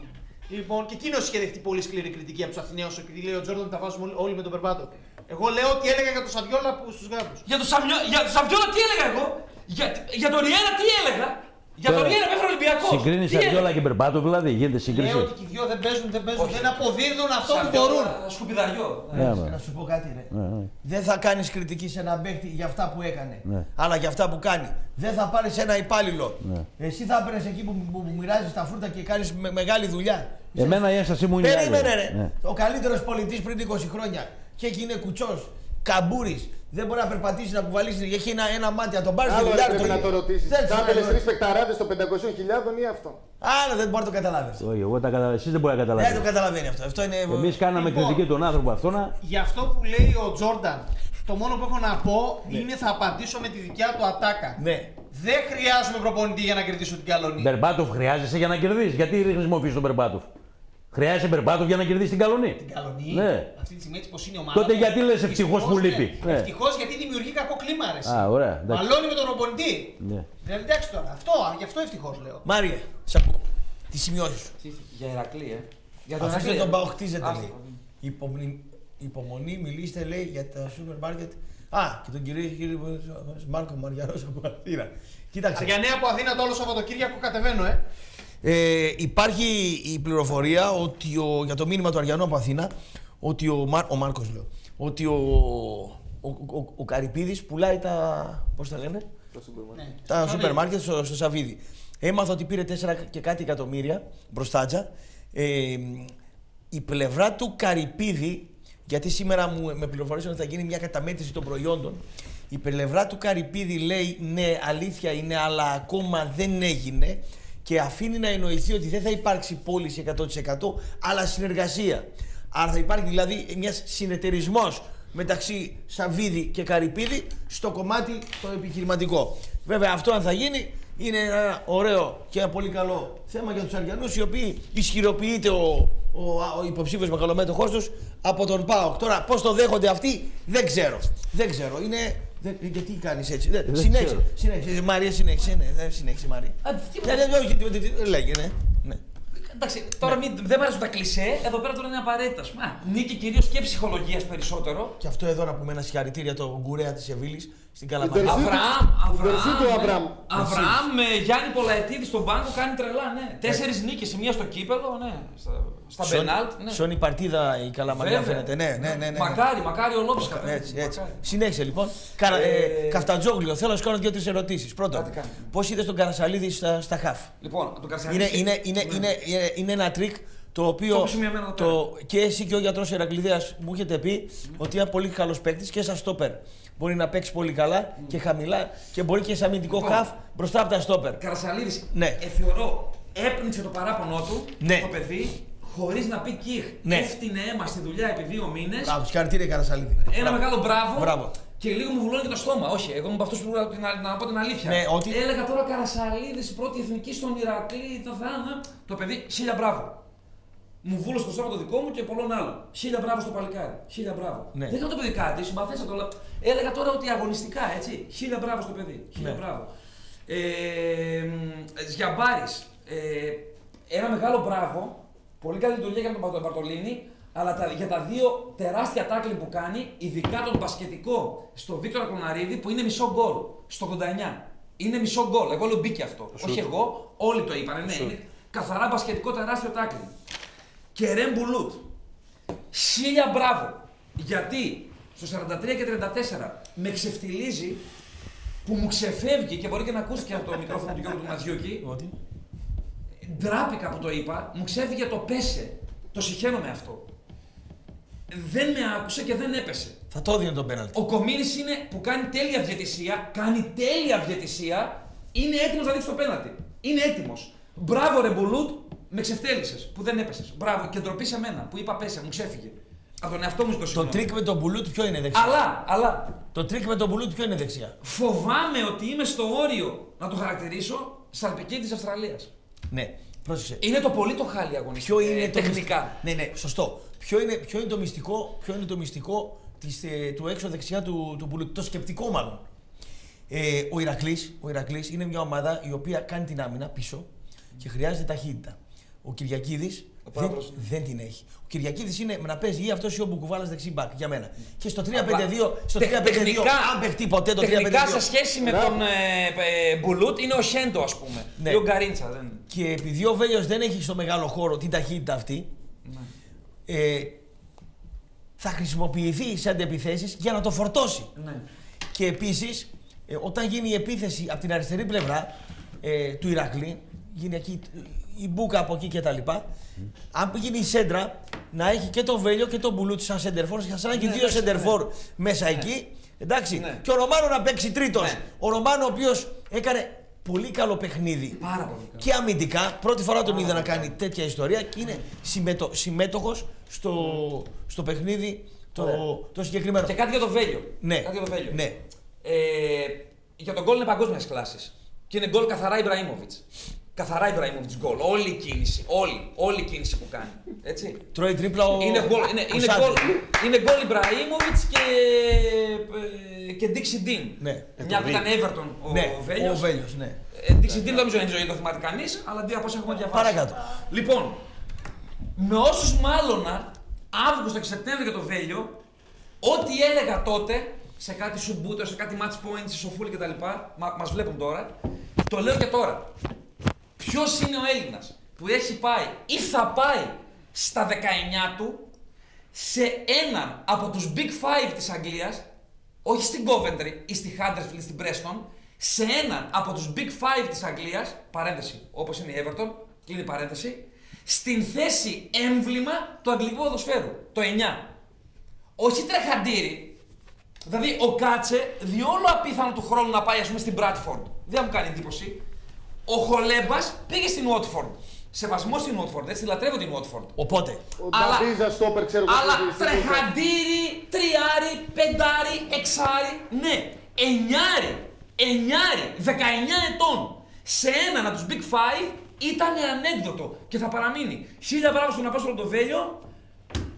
Λοιπόν, και εκείνος είχε δεχτεί πολύ σκληρή κριτική από τους Αθηναίους, επειδή λέει ο Τζόρνταν τα βάζουμε όλοι- όλοι με τον Περπάτο. Εγώ λέω ότι έλεγα για τον Σαβιόλα που στους γράφου. Για τον Σαβιό- για τον Σαβιόλα τι έλεγα εγώ; Για, για τον Ριέρα τι έλεγα; Για τον Τώρα, Ριέρα με έφερε Ολυμπιακός. Συγκρίνεις Σαβιόλα και Περπάτο, δηλαδή γίνεται σύγκριση. Λέω ότι και οι δυο δεν παίζουν, δεν παίζουν, Όχι. δεν αποδίδουν αυτό που μπορούν. Σκουπιδαριό. Ναι, ναι. Να σου πω κάτι, ρε. Ναι, ναι. Δεν θα κάνεις κριτική σε έναν παίκτη για αυτά που έκανε. Ναι. Αλλά για αυτά που κάνει. Δεν θα πάρεις ένα υπάλληλο. Ναι. Εσύ θα έπαιρνες εκεί που, που, που μοιράζεις τα φρούτα και κάνεις μεγάλη δουλειά. Εμένα η ένστασή μου είναι άλλη. Περίμενε, ρε. Ναι. Ο καλύτερος πολιτής πριν 20 χρόνια. Και εκεί είναι κουτσός. Καμπούρης. Δεν μπορεί να περπατήσει να κουβαλήσει. Έχει ένα, ένα μάτι. Να τον πάρεις Άλλο στη ρε, δουλειά. πρέπει να το ρωτήσεις. Δεν Θα σου ήθελες λέω. τρεις παικταράδε των 500.000 ή αυτό. Άρα δεν μπορεί να το καταλάβεις. Όχι, εγώ τα καταλαβαίνω. Εσείς δεν μπορείτε να Δεν το καταλάβετε. καταλαβαίνει αυτό. Αυτό είναι. Εμείς κάναμε Λοιπόν. κριτική τον άνθρωπο αυτό να. Γι' αυτό που λέει ο Τζόρνταν το μόνο που έχω να πω είναι θα απαντήσω με τη δικιά του ατάκα. Ναι. Δεν χρειάζομαι προπονητή για να κερδίσω την καλονή. Μπερμπάτοφ χρειάζεσαι για να κερδίσεις. Γιατί χρησιμοποιείς τον Μπερμπάτοφ; Χρειάζεσαι Μπερμπάτοφ για να κερδίσεις την καλονή. Την καλονή. Ναι. Αυτή τη στιγμή έτσι πώ είναι η ομάδα. Τότε γιατί λες ευτυχώς που λείπει. Ναι. Ευτυχώς γιατί δημιουργεί κακό κλίμα. Ρε. Α, ωραία. εντάξει. Μαλώνει με τον προπονητή. Ναι. Δηλαδή εντάξει τώρα. Αυτό, γι' αυτό ευτυχώς λέω. Μάριε, σ' ακούω. Τι σημειώσεις σου. Τι, Για Ηρακλή, ε. Για τον Αφήστε Ηρακλή. τον Πάο χτίζεται Άστο. λέει. Υπομονή, υπομονή, μιλήστε λέει για τα σούπερ μάρκετ. Α, και τον κύριο, κύριο Μάρκο Μαριαρός από Αθήνα. Κοίταξε. Για νέα από Αθήνα το όλο Σαββατοκύριακο κατεβαίνω, ε. Ε, υπάρχει η πληροφορία ότι ο, για το μήνυμα του Αριανού από Αθήνα ότι ο, Μάρ, ο Μάρκος λέω, ότι ο, ο, ο, ο Καρυπίδης πουλάει τα, πώς τα λένε, Ναι. τα σούπερ μάρκετ στο, στο Σαββίδι. Έμαθα ότι πήρε 4 και κάτι εκατομμύρια μπροστάτζα. Ε, η πλευρά του Καρυπίδη, γιατί σήμερα μου με πληροφορήσαν ότι θα γίνει μια καταμέτρηση των προϊόντων. Η πλευρά του Καρυπίδη λέει ναι, αλήθεια είναι, αλλά ακόμα δεν έγινε και αφήνει να εννοηθεί ότι δεν θα υπάρξει πώληση 100% αλλά συνεργασία. Άρα θα υπάρχει δηλαδή μιας συνεταιρισμός μεταξύ Σαββίδη και Καρυπίδη στο κομμάτι το επιχειρηματικό. Βέβαια αυτό αν θα γίνει είναι ένα ωραίο και ένα πολύ καλό θέμα για τους Αριανούς οι οποίοι ισχυροποιείται ο, ο, ο υποψήφιος μεγαλομέτωχός τους από τον ΠΑΟΚ. Τώρα πώς το δέχονται αυτοί δεν ξέρω. Δεν ξέρω. Είναι... Δεν, γιατί κάνεις έτσι; Δεν, Δεν συνέχισε. ξέρω. Συνέχισε. Μαρία συνέχισε. Ναι, ναι, συνέχισε Μαρία. Α, τι- Ναι, ναι, όχι, τι- τι- τι- λέγε, ναι. ναι. Εντάξει, τώρα μην, δεν μου αρέσουν τα κλισέ, εδώ πέρα τώρα είναι απαραίτητα. ας πούμε. Α, Νίκη κυρίως και ψυχολογίας περισσότερο. Και αυτό εδώ να πούμε ένα συγχαρητήρια τον Γκουρέα της Σεβίλης στην Καλαμαριά. Ιντερ- Αβραάμ, Βερσί του Αβραάμ. Αβραάμ. ναι. Αβραάμ με Γιάννη Πολαετίδη στον πάγκο κάνει τρελά, ναι. Τέσσερις νίκες, η μία στο κύπελο, ναι. Στα, στα Σον- πενάλτ. Ναι. Σόνι παρτίδα η Καλαμαριά Βέβαια. φαίνεται. Ναι, ναι, ναι. ναι. Μακάρι, μακάρι ολόψυχα. Έτσι, έτσι. Μακάρι. Συνέχισε λοιπόν. Καρα, ε, Ε, Καφτατζόγλιο, θέλω να σου κάνω δύο-τρεις ερωτήσεις. Πρώτον, Άντε, κάνε. πώς είδες τον Καρασαλίδη στα, στα χαφ; Λοιπόν, τον Καρσιανίδη. Είναι, είναι, είναι, είναι, είναι, είναι ένα τρίκ το οποίο Το έχω σημειωμένο εδώ το, και εσύ και ο γιατρός Ερακλειδέα μου έχετε πει ότι είναι πολύ καλός παίκτης και σαν στόπερ. Μπορεί να παίξει πολύ καλά και χαμηλά και μπορεί και σαν αμυντικό Λοιπόν. χαφ μπροστά από τα στόπερ. Καρασαλίδης, Ναι. ε, θεωρώ, έπνιξε το παράπονο του Ναι. το παιδί χωρίς να πει κιχ. Ναι. Έφτιανε αίμα στη δουλειά επί δύο μήνες. Μπράβο, συγχαρητήρια Καρασαλίδη. Ένα Μπράβο. μεγάλο μπράβο. Μπράβο. Και λίγο μου βουλώνει και το στόμα. Όχι, εγώ είμαι από αυτούς που να, να πω την αλήθεια. Ναι, ότι- Έλεγα τώρα Καρασαλίδης, πρώτη εθνική στον Ηρακλή, το θάνα. Το παιδί, χίλια μπράβο. Μου βούλωσε το στόμα το δικό μου και πολλών άλλων. Χίλια μπράβο στο παλικάρι. Χίλια μπράβο. Ναι. Δεν έκανα το παιδί κάτι, συμπαθέσα το. αλλά Έλεγα τώρα ότι αγωνιστικά, έτσι. Χίλια μπράβο στο παιδί. Χίλια Ναι. μπράβο. Ε, Γιαμπάρη. Ε, ένα μεγάλο μπράβο. Πολύ καλή δουλειά για τον Μπαρτο- Μπαρτολίνη. Αλλά τα, για τα δύο τεράστια τάκλι που κάνει, ειδικά τον μπασκετικό στο Βίκτορα Κλωναρίδη που είναι μισό γκολ στο 89. Είναι μισό γκολ. Εγώ λέω μπήκε αυτό. Όχι εγώ, όλοι το είπανε. Ναι, είναι καθαρά μπασκετικό τεράστιο τάκλι. Και Ρεν Μπουλούτ. Χίλια μπράβο. Γιατί στο 43 και 34 με ξεφτιλίζει που μου ξεφεύγει και μπορεί και να ακούσει και από το μικρόφωνο του Γιώργου του Ματζιούκη. Ότι. Ντράπηκα που το είπα, μου ξέφυγε το πέσε. Το συχαίνω με αυτό. Δεν με άκουσε και δεν έπεσε. Θα το έδινε τον πέναλτι. Ο Κομίνης είναι που κάνει τέλεια διαιτησία, κάνει τέλεια διαιτησία, είναι έτοιμος να δείξει το πέναλτι. Είναι έτοιμος. Μπράβο ρε Μπουλούτ, με ξεφτίλισε που δεν έπεσες. Μπράβο και ντροπή σε μένα που είπα πέσε, μου ξέφυγε. Από τον εαυτό μου ζητώ Το συγγνώμη. τρίκ με τον Μπουλούτ ποιο είναι δεξιά. Αλλά, αλλά, Το τρίκ με τον Μπουλούτ ποιο είναι δεξιά. φοβάμαι ότι είμαι στο όριο να το χαρακτηρίσω Σαλπιγγίτης Αυστραλίας. Ναι, πρόσεξε. Είναι το πολύ το χάλι αγωνιστικό. Ποιο είναι ε, το τεχνικά. μυστικό- Ναι, ναι, σωστό. Ποιο είναι, ποιο είναι το μυστικό, ποιο είναι το μυστικό της, ε, του έξω δεξιά του, του Μπουλούτ; Το σκεπτικό μάλλον. Ε, ο Ηρακλής, ο Ηρακλής είναι μια ομάδα η οποία κάνει την άμυνα πίσω και χρειάζεται ταχύτητα. Ο Κυριακίδης δεν, Παύλος. δεν την έχει. Ο Κυριακίδης είναι να παίζει ή αυτός ή ο Μπουκουβάλας δεξί μπακ για μένα. Και στο 3-5-2, στο 3-5-2, Τε- τεχνικά- αν παιχτεί ποτέ το 3-5-2. Τεχνικά σε σχέση με Μπράβο. τον ε, ε, Μπουλούτ είναι ο Σέντο, ας πούμε. Ναι. Ή ο Γκαρίτσα. Δεν... Και επειδή ο Βέλιος δεν έχει στο μεγάλο χώρο την ταχύτητα αυτή, ε, θα χρησιμοποιηθεί σε αντεπιθέσεις για να το φορτώσει. Ναι. Και επίσης, ε, όταν γίνει η επίθεση από την αριστερή πλευρά ε, του Ηρακλή, γίνει εκεί ε, η μπουκα από εκεί κτλ. Αν γίνει η σέντρα, να έχει και το Βέλιο και το Μπουλούτσι σαν σεντερφόρ, σαν να έχει Ναι, δύο εντάξει, σεντερφόρ μέσα εκεί. Εντάξει. Ναι. Και ο Ρωμάνο να παίξει τρίτος. Ναι. Ο Ρωμάνο ο οποίος έκανε πολύ καλό παιχνίδι. Πάρα πολύ καλό. Και αμυντικά, πρώτη φορά τον είδα να κάνει τέτοια ιστορία και είναι συμμετο, συμμέτοχος στο, στο παιχνίδι το, το συγκεκριμένο. Και κάτι για το Βέλιο. Ναι. Κάτι για το Βέλιο. Ναι. Ε, για τον γκολ είναι παγκόσμιας κλάσης. Και είναι γκολ καθαρά Ιμπραήμοβιτς. Καθαρά Ιμπραήμοβιτ γκολ. Όλη η κίνηση. Όλη, όλη η κίνηση που κάνει. Έτσι. Τρώει τρίπλα ο. Είναι γκολ, είναι, ο είναι Σάντρε. γκολ, είναι γκολ Ιμπραήμοβιτ και, ε, και Dixie Dean. Ναι. Μια που ήταν Everton ο Ναι, Βέλιος. ο Βέλιος, ναι. Ε, Dixie Dean δεν νομίζω είναι το θυμάται κανείς, αλλά αντί από όσα έχουμε διαβάσει. Παρακάτω. Λοιπόν, με όσους μάλωνα Αύγουστο και Σεπτέμβριο για το Βέλιο, ό,τι έλεγα τότε σε κάτι σουμπούτο, σε κάτι match points, σε σοφούλη κτλ. Μα μας βλέπουν τώρα. Το λέω και τώρα. Ποιος είναι ο Έλληνας που έχει πάει ή θα πάει στα 19 του σε έναν από τους Big Five της Αγγλίας, όχι στην Coventry ή στη Huddersfield ή στην Preston, σε έναν από τους Big Five της Αγγλίας, παρένθεση, όπως είναι η Everton, κλείνει παρένθεση, στην θέση έμβλημα του αγγλικού ποδοσφαίρου, το 9. Όχι τρεχαντήρι. Δηλαδή, ο Κάτσε, διόλου απίθανο του χρόνου να πάει, ας πούμε, στην Bradford. Δεν μου κάνει εντύπωση. Ο Χολέμπας πήγε στην Watford. Σεβασμός στην Watford, έτσι λατρεύω την Watford. Οπότε. Ο Αλλά- Νταβίζα στόπερ, ξέρω εγώ. Αλλά στη- στη- τρεχαντήρι, τριάρι, πεντάρι, εξάρι, ναι. Εννιάρι, εννιάρι, 19 ετών σε έναν από τους Big Five ήταν ανέκδοτο και θα παραμείνει. Χίλια μπράβο στον Απόστολο το Βέλιο.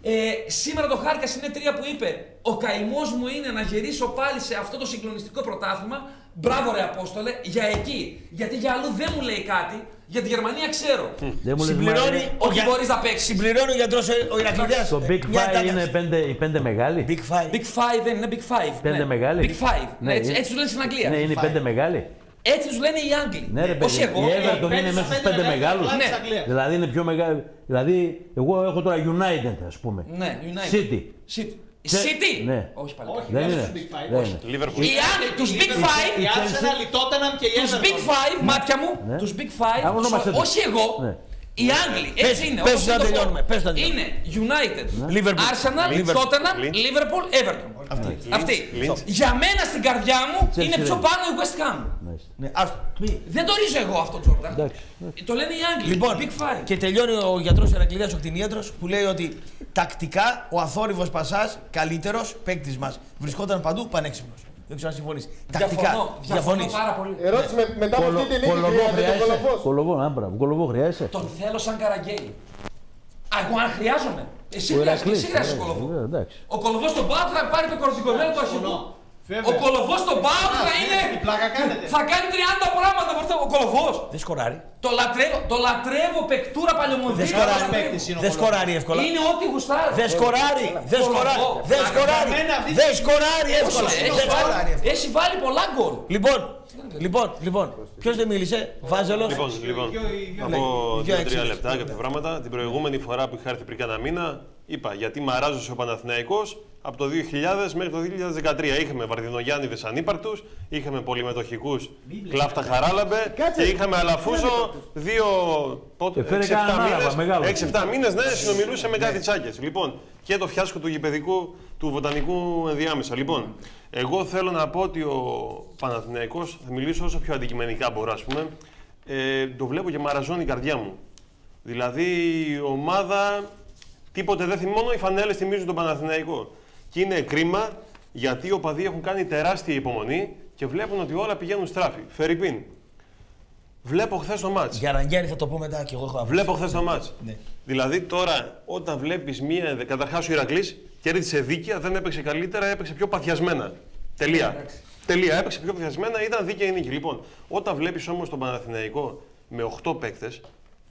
Ε, σήμερα το χάρηκα στην τρία που είπε Ο καημός μου είναι να γυρίσω πάλι σε αυτό το συγκλονιστικό πρωτάθλημα. Μπράβο, ρε Απόστολε, για εκεί. Γιατί για αλλού δεν μου λέει κάτι. Για τη Γερμανία ξέρω. Δεν μου λες, Συμπληρώνει Μαρία, ο Όχι, για- μπορείς να παίξεις. Συμπληρώνει ο γιατρός ο Ηρακλήδας. Το Big μια Five τάκα. είναι πέντε, οι πέντε μεγάλοι; Big Five. Big Five δεν είναι Big Five. Πέντε ναι. μεγάλοι; Big Five. Ναι, έτσι, είναι- έτσι τους λένε στην Αγγλία. Ναι, είναι οι πέντε μεγάλοι. Έτσι τους λένε οι Άγγλοι. Ναι, ρε παιδί. Όχι εγώ. Η Everton πέντε είναι μέσα στους στου πέντε πέντε μεγάλους μεγάλους. κλαμπ της Ναι. Αγγλίας. Δηλαδή είναι πιο μεγάλο. Δηλαδή, εγώ έχω τώρα United, ας πούμε. Ναι, United. City. City. Cze- City. Ναι. Όχι πάλι. Όχι, Δεν μέσα είναι. στους Big Five, Δεν όχι. είναι. Liverpool. Οι Άγγλοι, τους Big Η- Five, Η Arsenal, η Tottenham και η τους Everton. Big Five, μάτια μου, Ναι. τους Big Five, Α, τους- ονόμασέ τους. όχι εγώ, Ναι. οι Άγγλοι, Πες- έτσι είναι. πες όπως να είναι το τελειώνουμε, χώρο. πες να τελειώνουμε. Είναι United, Liverpool. Arsenal, Liverpool. Tottenham, Leeds. Liverpool, Everton. Αυτή. Leeds. Για μένα στην καρδιά μου Chelsea είναι πιο δεν. πάνω η West Ham. Μάλιστα. Ναι, άστο. Μη. Δεν το ρίζω εγώ αυτό, Τζόρνταν. Εντάξει. Το λένε οι Άγγλοι. Λοιπόν, Big Five. και τελειώνει ο γιατρός Ηρακλήδα, ο κτηνίατρος, που λέει ότι τακτικά ο αθόρυβος Πασάς, καλύτερος παίκτης μας, βρισκόταν παντού πανέξυπνος. Δεν ξέρω αν συμφωνείς. Τακτικά. Διαφωνώ, διαφωνώ Διαφωνείς. πάρα πολύ. Ερώτηση με- μετά από αυτή την νίκη Κολοβό χρειάζεται τον χρειάζεσαι. Κολοφός. Κολοβό, α, μπράβο. Κολοβό χρειάζεσαι. Τον θέλω σαν καραγκέλι. Α, εγώ αν χρειάζομαι. Εσύ Ο χρειάζεσαι, Ηρακλής, εσύ χρειάζεσαι ε, κολοβό. ε, εντάξει. Ο κολοβό στον Πάο θα πάρει το κορτικοδέλο του αρχηγού. Βέβαια. Ο κολοβό στον Πάο θα είναι. Η πλάκα κάνετε. Θα κάνει 30 πράγματα μπροστά. Ο κολοβό. Δεν σκοράρει. Το λατρεύω, το λατρεύω παικτούρα παλαιομοδία. Δεν σκοράρει. το λατρεύω. παίκτης είναι ο Δεν σκοράρει εύκολα. Είναι ό,τι γουστάρω. Δεν σκοράρει. Δεν Κολοβό. σκοράρει. Δεν σκοράρει. Εμένα αυτή Δεν σκοράρει Όχι, εύκολα. έχει Δεν σκοράρει βάλει- εύκολα. Έχει βάλει πολλά γκολ. Λοιπόν, λοιπόν, λοιπόν. Ποιο δεν μίλησε, Βάζελο. Λοιπόν, λοιπόν, να Ναι, πω δύο δύο-τρία εξήγηση. λεπτά κάποια πράγματα. Την προηγούμενη φορά που είχα έρθει πριν κάνα μήνα, είπα γιατί μαράζωσε ο Παναθηναϊκός από το 2000 μέχρι το 2013. Είχαμε Βαρδινογιάννηδες ανύπαρτους, είχαμε πολυμετοχικούς Κλάφτα Χαράλαμπε Κάτσε. και είχαμε Αλαφούζο δύο. Πότε, Ε, φέρε 6-7 κανέναν Άραβα, μήνες, μεγάλο. 6-7 μήνες, ναι, συνομιλούσε με κάτι τσάκες. Λοιπόν, και το φιάσκο του γηπαιδικού του βοτανικού ενδιάμεσα. Λοιπόν, εγώ θέλω να πω ότι ο Παναθηναϊκός, θα μιλήσω όσο πιο αντικειμενικά μπορώ, ας πούμε, ε, το βλέπω και μαραζώνει η καρδιά μου. Δηλαδή η ομάδα τίποτε δεν θυμίζει, μόνο οι φανέλες θυμίζουν τον Παναθηναϊκό. Και είναι κρίμα γιατί οι οπαδοί έχουν κάνει τεράστια υπομονή και βλέπουν ότι όλα πηγαίνουν στράφη. Φερρυπίν. Βλέπω χθες το μάτς. Για Ραγκέρι θα το πω μετά και εγώ έχω Βλέπω χθες το μάτς. Ναι. Δηλαδή τώρα όταν βλέπεις μία. Καταρχάς ο Ηρακλής κέρδισε δίκαια, δεν έπαιξε καλύτερα, έπαιξε πιο παθιασμένα. Τελεία. Τελεία. Έπαιξε πιο παθιασμένα, ήταν δίκαιη νίκη. Λοιπόν, όταν βλέπεις όμως τον Παναθηναϊκό με 8 παίκτες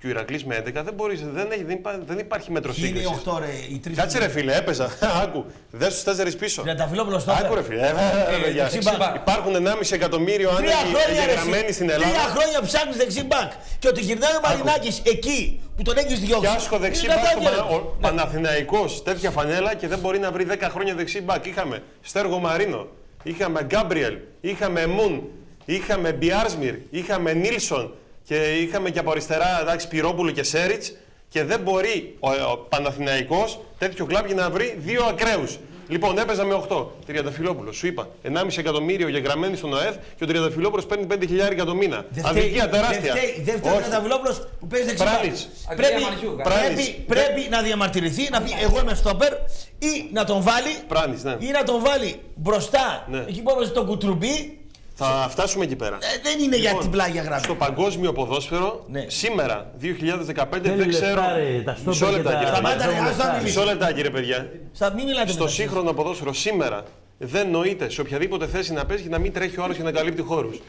και ο Ηρακλής με 11, δεν, μπορείς, δεν, έχει, δεν, υπά- δεν υπάρχει μέτρο Είναι σύγκρισης. 8 ρε, οι τρεις. Κάτσε ρε φίλε, έπαιζα. <laughs> Άκου. Δες στου τέσσερις πίσω. Τριανταφυλόπουλο τώρα. Άκου ρε φίλε. Ε, ε, ε, παιδιά. δεξιμπακ. Υπάρχουν 1,5 εκατομμύριο Τρία άνεργοι χρόνια, ρε, εγγεγραμμένοι εσύ. στην Ελλάδα. Τρία χρόνια ψάχνεις δεξί μπακ. Και ότι γυρνάει ο Μαρινάκης εκεί που τον έχεις διώξει. Πιάσκο δεξί είναι μπακ κατάκια, στο ρε. Πανα- ο Παναθηναϊκός, τέτοια φανέλα και δεν μπορεί να βρει 10 χρόνια δεξί μπακ. Είχαμε Στέργο Μαρίνο, είχαμε Γκάμπριελ, είχαμε Μουν, είχαμε Μπιάρσμιρ, είχαμε Νίλσον και είχαμε και από αριστερά εντάξει, Πυρόπουλο και Σέριτς και δεν μπορεί ο, ο Παναθηναϊκός τέτοιο κλαμπ για να βρει δύο ακραίους. Λοιπόν, έπαιζα με 8. Τριανταφυλόπουλο. Σου είπα 1,5 εκατομμύριο για γραμμένη στον ΑΕΔ και ο Τριανταφυλόπουλο παίρνει 5 χιλιάρικα το μήνα. Δεν φταίει- Αδικία τεράστια. Δεν φταίει- Δεν φταίει ο Όχι. Τριανταφυλόπουλος που παίζει δεξιά. Πράλιτς. Πρέπει, Αγγλία Μαριού, Πράλιτς. πρέπει, πρέπει να διαμαρτυρηθεί, να πει εγώ είμαι στόπερ ή να τον βάλει Πράνης, ναι. ή να τον βάλει μπροστά Ναι. εκεί που έπαιζε τον κουτρουμπί. Θα φτάσουμε εκεί πέρα. Ε, δεν είναι για την πλάγια γραμμή. Στο παγκόσμιο ποδόσφαιρο, Ναι. σήμερα, 2015, Θέλει δεν ξέρω. λεφτά, ρε, τα Μισό στόπερ και λεπτάκι, τα- ρε Σταμάτα, παιδιά. ρε, ας να μιλήσεις. Μισό λεπτάκι, ρε παιδιά. Στα μην μιλάτε Στο μεταξύ. σύγχρονο ποδόσφαιρο σήμερα δεν νοείται σε οποιαδήποτε θέση να παίζει και να μην τρέχει ο άλλος για να καλύπτει χώρους.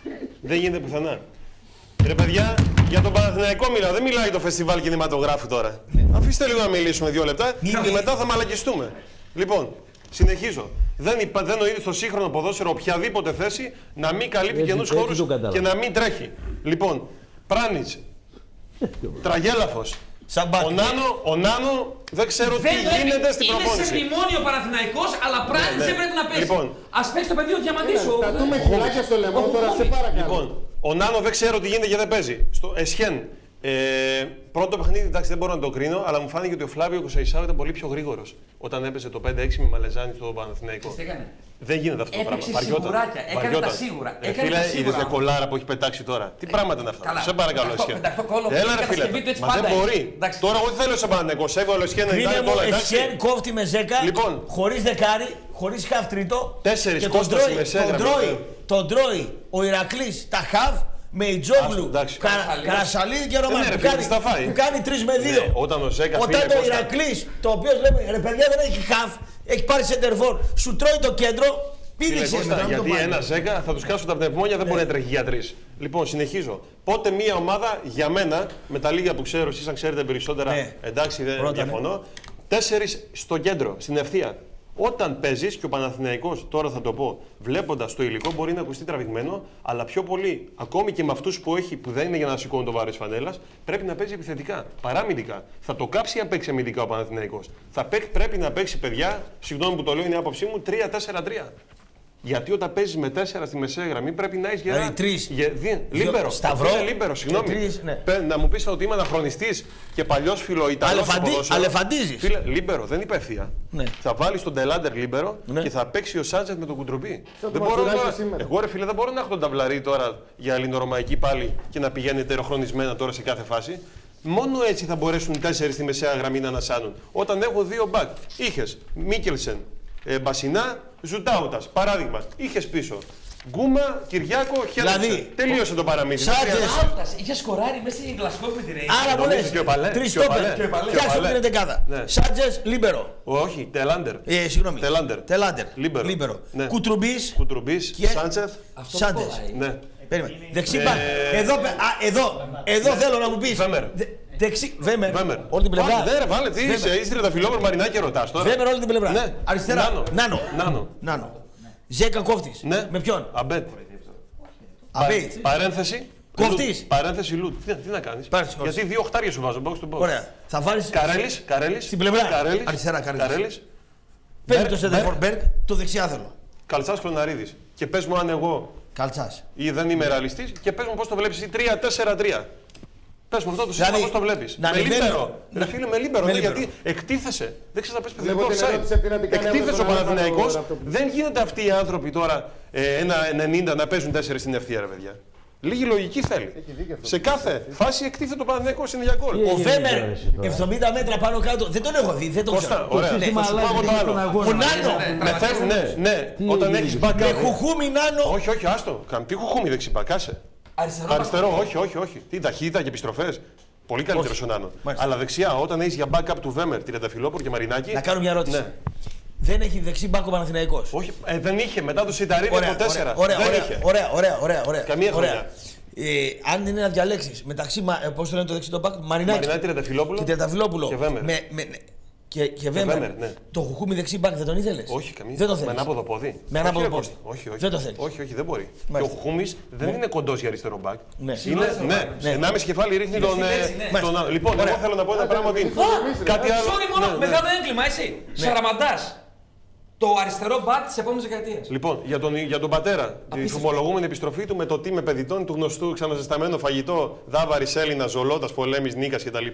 δεν γίνεται πουθενά. Ρε παιδιά, για τον Παναθηναϊκό μιλάω. Δεν μιλάει το φεστιβάλ κινηματογράφου τώρα. Αφήστε λίγο να μιλήσουμε δύο λεπτά Μη- και μετά θα μαλακιστούμε. Λοιπόν, συνεχίζω. Δεν, υπα... δεν νοείται στο σύγχρονο ποδόσφαιρο οποιαδήποτε θέση να μην καλύπτει Έτσι- καινούς έτσι χώρους το κατάλαβα. και να μην τρέχει. Λοιπόν, Πράνιτς, Τραγέλαφος. Σαμπάκ. Ο Νάνο, ο Νάνο δεν ξέρω τι πρέπει- γίνεται στην είναι προπόνηση. σε μνημόνιο Παναθηναϊκός, αλλά πράγματι Ναι, ναι. δεν πρέπει να πέσει. Λοιπόν. Ας παίξει το παιδί ο Διαμαντής. ο- Τα δούμε χιλάκια στο λαιμό ο τώρα, σε Χούμι. παρακαλώ. Λοιπόν, ο Νάνο δεν ξέρω τι γίνεται και δεν παίζει. Στο Εσχέν. Ε, πρώτο παιχνίδι, εντάξει, δεν μπορώ να το κρίνω, αλλά μου φάνηκε ότι ο Φλάβιο Κουσαϊσάου ήταν πολύ πιο γρήγορος όταν έπαιζε το 5-6 με Μαλεζάνη στο Παναθηναϊκό. Τι έκανε; Δεν γίνεται αυτό το πράγμα. Έπαιξε Βαριόταν. σιγουράκια, έκανε Βαριόταν. τα σίγουρα, Ρε έκανε φίλε, τα σίγουρα. είδες μια κολάρα που έχει πετάξει τώρα. Τι πράγματα είναι αυτά. Καλά. Σε παρακαλώ, Πενταχτώ- Εσχέν. πενταχτώ κόλλο, Έλα, ρε φίλε. κατασκευή του έτσι Μα δεν πάντα μπορεί. έχει. Εντάξει. Τώρα, εγώ τι θέλω σε Παναθηναϊκό. Σε έβαλε ο Εσχέν να Κρίνε ήταν μου, όλα εντάξει. Εσχέν κόφτη με ζέκα, Λοιπόν. χωρίς δεκάρι, χωρίς χαφ τρίτο. Τέσσερις και τον Κώστας τρώει, στη μεσαία τον γραμμή. τρώει, τον τρώει ο Ηρακλής τα χαφ με Ιτζόγλου, Άστο, εντάξει. Κα- Καρασαλίδη και Ρωμάνη. ναι, ρε που φίλε, κάνει- τις τα φάει. Που κάνει 3 με 2. Ναι, όταν ο Ζέκα Όταν φίλε, το Κώστα. Ηρακλής, το οποίο λέμε ρε παιδιά δεν έχει χαφ, έχει πάρει σεντερφόρ, σου τρώει το κέντρο, Φίλε πήδηξε Κώστα, μετά, μην το γιατί πάρει. ένα ζέκα θα τους κάσουν τα πνευμόνια, δεν μπορεί να τρέχει για τρεις. Λοιπόν, συνεχίζω. Πότε μία ομάδα για μένα, με τα λίγα που ξέρω, εσείς αν ξέρετε περισσότερα, Ναι. εντάξει δεν Πρώτα, ναι. διαφωνώ. Τέσσερις στο κέντρο, στην ευθεία. Όταν παίζεις και ο Παναθηναϊκός, τώρα θα το πω, βλέποντας το υλικό, μπορεί να ακουστεί τραβηγμένο, αλλά πιο πολύ, ακόμη και με αυτούς που έχει, που δεν είναι για να σηκώνουν το βάρος της φανέλας, πρέπει να παίζει επιθετικά, παρά αμυντικά. Θα το κάψει αν παίξει αμυντικά ο Παναθηναϊκός. Θα παί- πρέπει να παίξει, παιδιά, συγγνώμη που το λέω, είναι η άποψή μου, 3-4-3. Γιατί όταν παίζεις με 4 στη μεσαία γραμμή πρέπει να έχεις γερά. Δηλαδή τρεις. γε- δι- Λίμπερο. σταυρό Είναι λίμπερο, συγγνώμη. και τρεις, ναι. Πε- Να μου πεις ότι είμαι αναχρονιστή και παλιός φιλο Ιταλό. Αλεφαντί- αλεφαντίζεις. Φίλε, λίμπερο, δεν είπε ευθεία. Ναι. Θα βάλεις τον Τελάντερ λίμπερο Ναι. και θα παίξει ο Σάντζετ με τον κουντροπί. το Δεν μπορώ Μαρτουράκη τώρα. σήμερα. Εγώ ρε φίλε, δεν μπορώ να έχω τον ταυλαρί τώρα για ελληνορωμαϊκή πάλι και να πηγαίνει ετεροχρονισμένα τώρα σε κάθε φάση. Μόνο έτσι θα μπορέσουν οι τέσσερις στη μεσαία γραμμή να ανασάνουν. Όταν έχω δύο μπακ, είχες Μίκελσεν, ε, Μπασινά, Ζουτάουτα. Παράδειγμα, είχες πίσω. Γκούμα, Κυριάκο, Χέλεξεν. Δηλαδή, Τελείωσε το παραμύθι. Σάντζες. Δεν χρειάζεται. Άουτας, είχες σκοράρει μέσα στην Γλασκόβη με τη Ρέιν. Άρα μου Νομίζεις λες, και ο Παλέ, τρεις και ο Παλέ, στόπερ, και ο Παλέ. φτιάξτε Και ο μου την Παλέ. δεκάδα. Ναι. Σάντζες, λίμπερο. Όχι, Τελάντερ. Ε, συγγνώμη. Τελάντερ. Τελάντερ. Λίμπερο. Λίμπερο. Ναι. Κουτρουμπής. Κουντρουμπί, Και- Σάντσεθ. Αυτό Σάντζες. που κολλάει. Ναι. Περίμενε. Δεξί Ε, μπακ. Εδώ, πε- α, εδώ, εδώ θέλω να μου πεις. Βέμερ. Δε- Δεξί, Βέμερ. Βέμερ. Όλη την πλευρά. Βάλε, ναι, ρε, βάλε, τι Βέμερ. είσαι, είσαι τριανταφυλόπουλο μαρινά και ρωτά τώρα. Βέμερ όλη την πλευρά. Ναι. Αριστερά. Νάνο. Νάνο. Νάνο. Νάνο. Ζέκα κόφτης. Ναι. Με ποιον; Αμπέτ. Αμπέιτ. Πα- Παρένθεση. Κοφτής. Λουτ. Παρένθεση λουτ. Τι, τι να κάνεις; Πάρε, συγχωρείς. Γιατί δύο οχτάρια σου βάζω, box to box. Ωραία. Θα βάλεις... Καρέλης. Καρέλης. Στην πλευρά. Καρέλης, Αριστερά, Καρέλης. Καρέλης. Παίρνει Μπέρ, το σεντερφόρ Μπέρ. Μπέρκ, το δεξιά θέλω. Καλτσάς Κλωναρίδη. Και πες μου αν εγώ Καλτσάς. ή δεν είμαι ρεαλιστής και πες μου πώς το βλέπεις. 3-4-3. Πες μου αυτό το σύστημα Δηλαδή, πώς το βλέπεις. να Με ανεβαίνει- λίμπερο. να- Ρε φίλε, με λίμπερο. με ναι, λίμπερο. γιατί εκτίθεσαι. Δεν ξέρεις να πε Βλέπω παιδικό την ερώτηση offside. αυτή να την κάνει Εκτίθεσαι ο από τον Παναθηναϊκός. Αλφα Laptop. Δεν γίνεται αυτοί οι άνθρωποι τώρα ε, ένα 90 να παίζουν 4 στην ευθεία, ρε παιδιά. Λίγη λογική θέλει. δίκιο αυτό. Σε κάθε φάση εκτίθεται ο Παναθηναϊκός είναι για γκολ. Τι Ο έγινε Βέμερ, τώρα εσύ τώρα; 70 μέτρα πάνω κάτω, δεν τον έχω δει, δεν τον Κώστα, ξέρω. ωραία. Ναι. σύστημα Θα σου πω αλλάζει εγώ το στον άλλο. αγώνα. Ο Νάνο, Με θες, ναι, ναι. Τι Όταν έγινε, έχεις τι backup. με χουχούμι Νάνο, Όχι, όχι, άστο. Καμ- Τι χουχούμι δεξιπά, κάσε. Αριστερό. Αριστερό, όχι, όχι, όχι. Τι ταχύτητα και επιστροφές. Πολύ καλύτερος ο Νάνο. Μάλιστα. Αλλά δεξιά, όταν έχεις για backup του Βέμερ, Τριανταφυλόπουλο και Μαρινάκη. να κάνω μια ερώτηση. Ναι. Δεν έχει δεξί μπάκο Παναθηναϊκός; Όχι, ε, δεν είχε μετά το Σιταρίδη Ωραία, από 4. ωραία, ωραία, δεν ωραία, είχε. ωραία, ωραία, ωραία, ωραία. Καμία ωραία. χρονιά. Ε, αν είναι να διαλέξεις μεταξύ, μα- ε, πώς το λένε το δεξί το μπακ, Μαρινάκη Μαρινάκη Τριανταφυλόπουλο και Τριανταφυλόπουλο. και Βέμερ. Με, με, ναι. Και, και Βέμερ. Βέμερ, ναι. Το χουχούμι δεξί μπακ δεν τον ήθελες; Όχι, καμία. Δεν το Με θέλει. ανάποδο πόδι. Με ανάποδο Όχι, ρε, πόδι. Κώστα. Όχι, όχι. Δεν το θέλεις. Όχι, όχι, δεν μπορεί. Και ο Μάλιστα. Χουχούμη δεν είναι κοντός για αριστερό μπακ. Ναι. Είναι, ναι, Ναι. 1,5 κεφάλι ρίχνει τον. ε, έτσι, ναι. τον α- Λοιπόν, Ωραία. εγώ θέλω να πω ένα πράγμα ότι. εμείς, ρε. Κάτι άλλο. Sorry, μόνο Ναι, ναι. μεγάλο έγκλημα, έτσι. Σαραμαντάς. Το αριστερό μπακ της επόμενης δεκαετίας. Λοιπόν, για τον, για τον πατέρα, τη φημολογούμενη επιστροφή του με το τι με παιδιτών του γνωστού ξαναζεσταμένο φαγητό, δάβαρης Έλληνα, ζολότας, πολέμης, νίκας κτλ.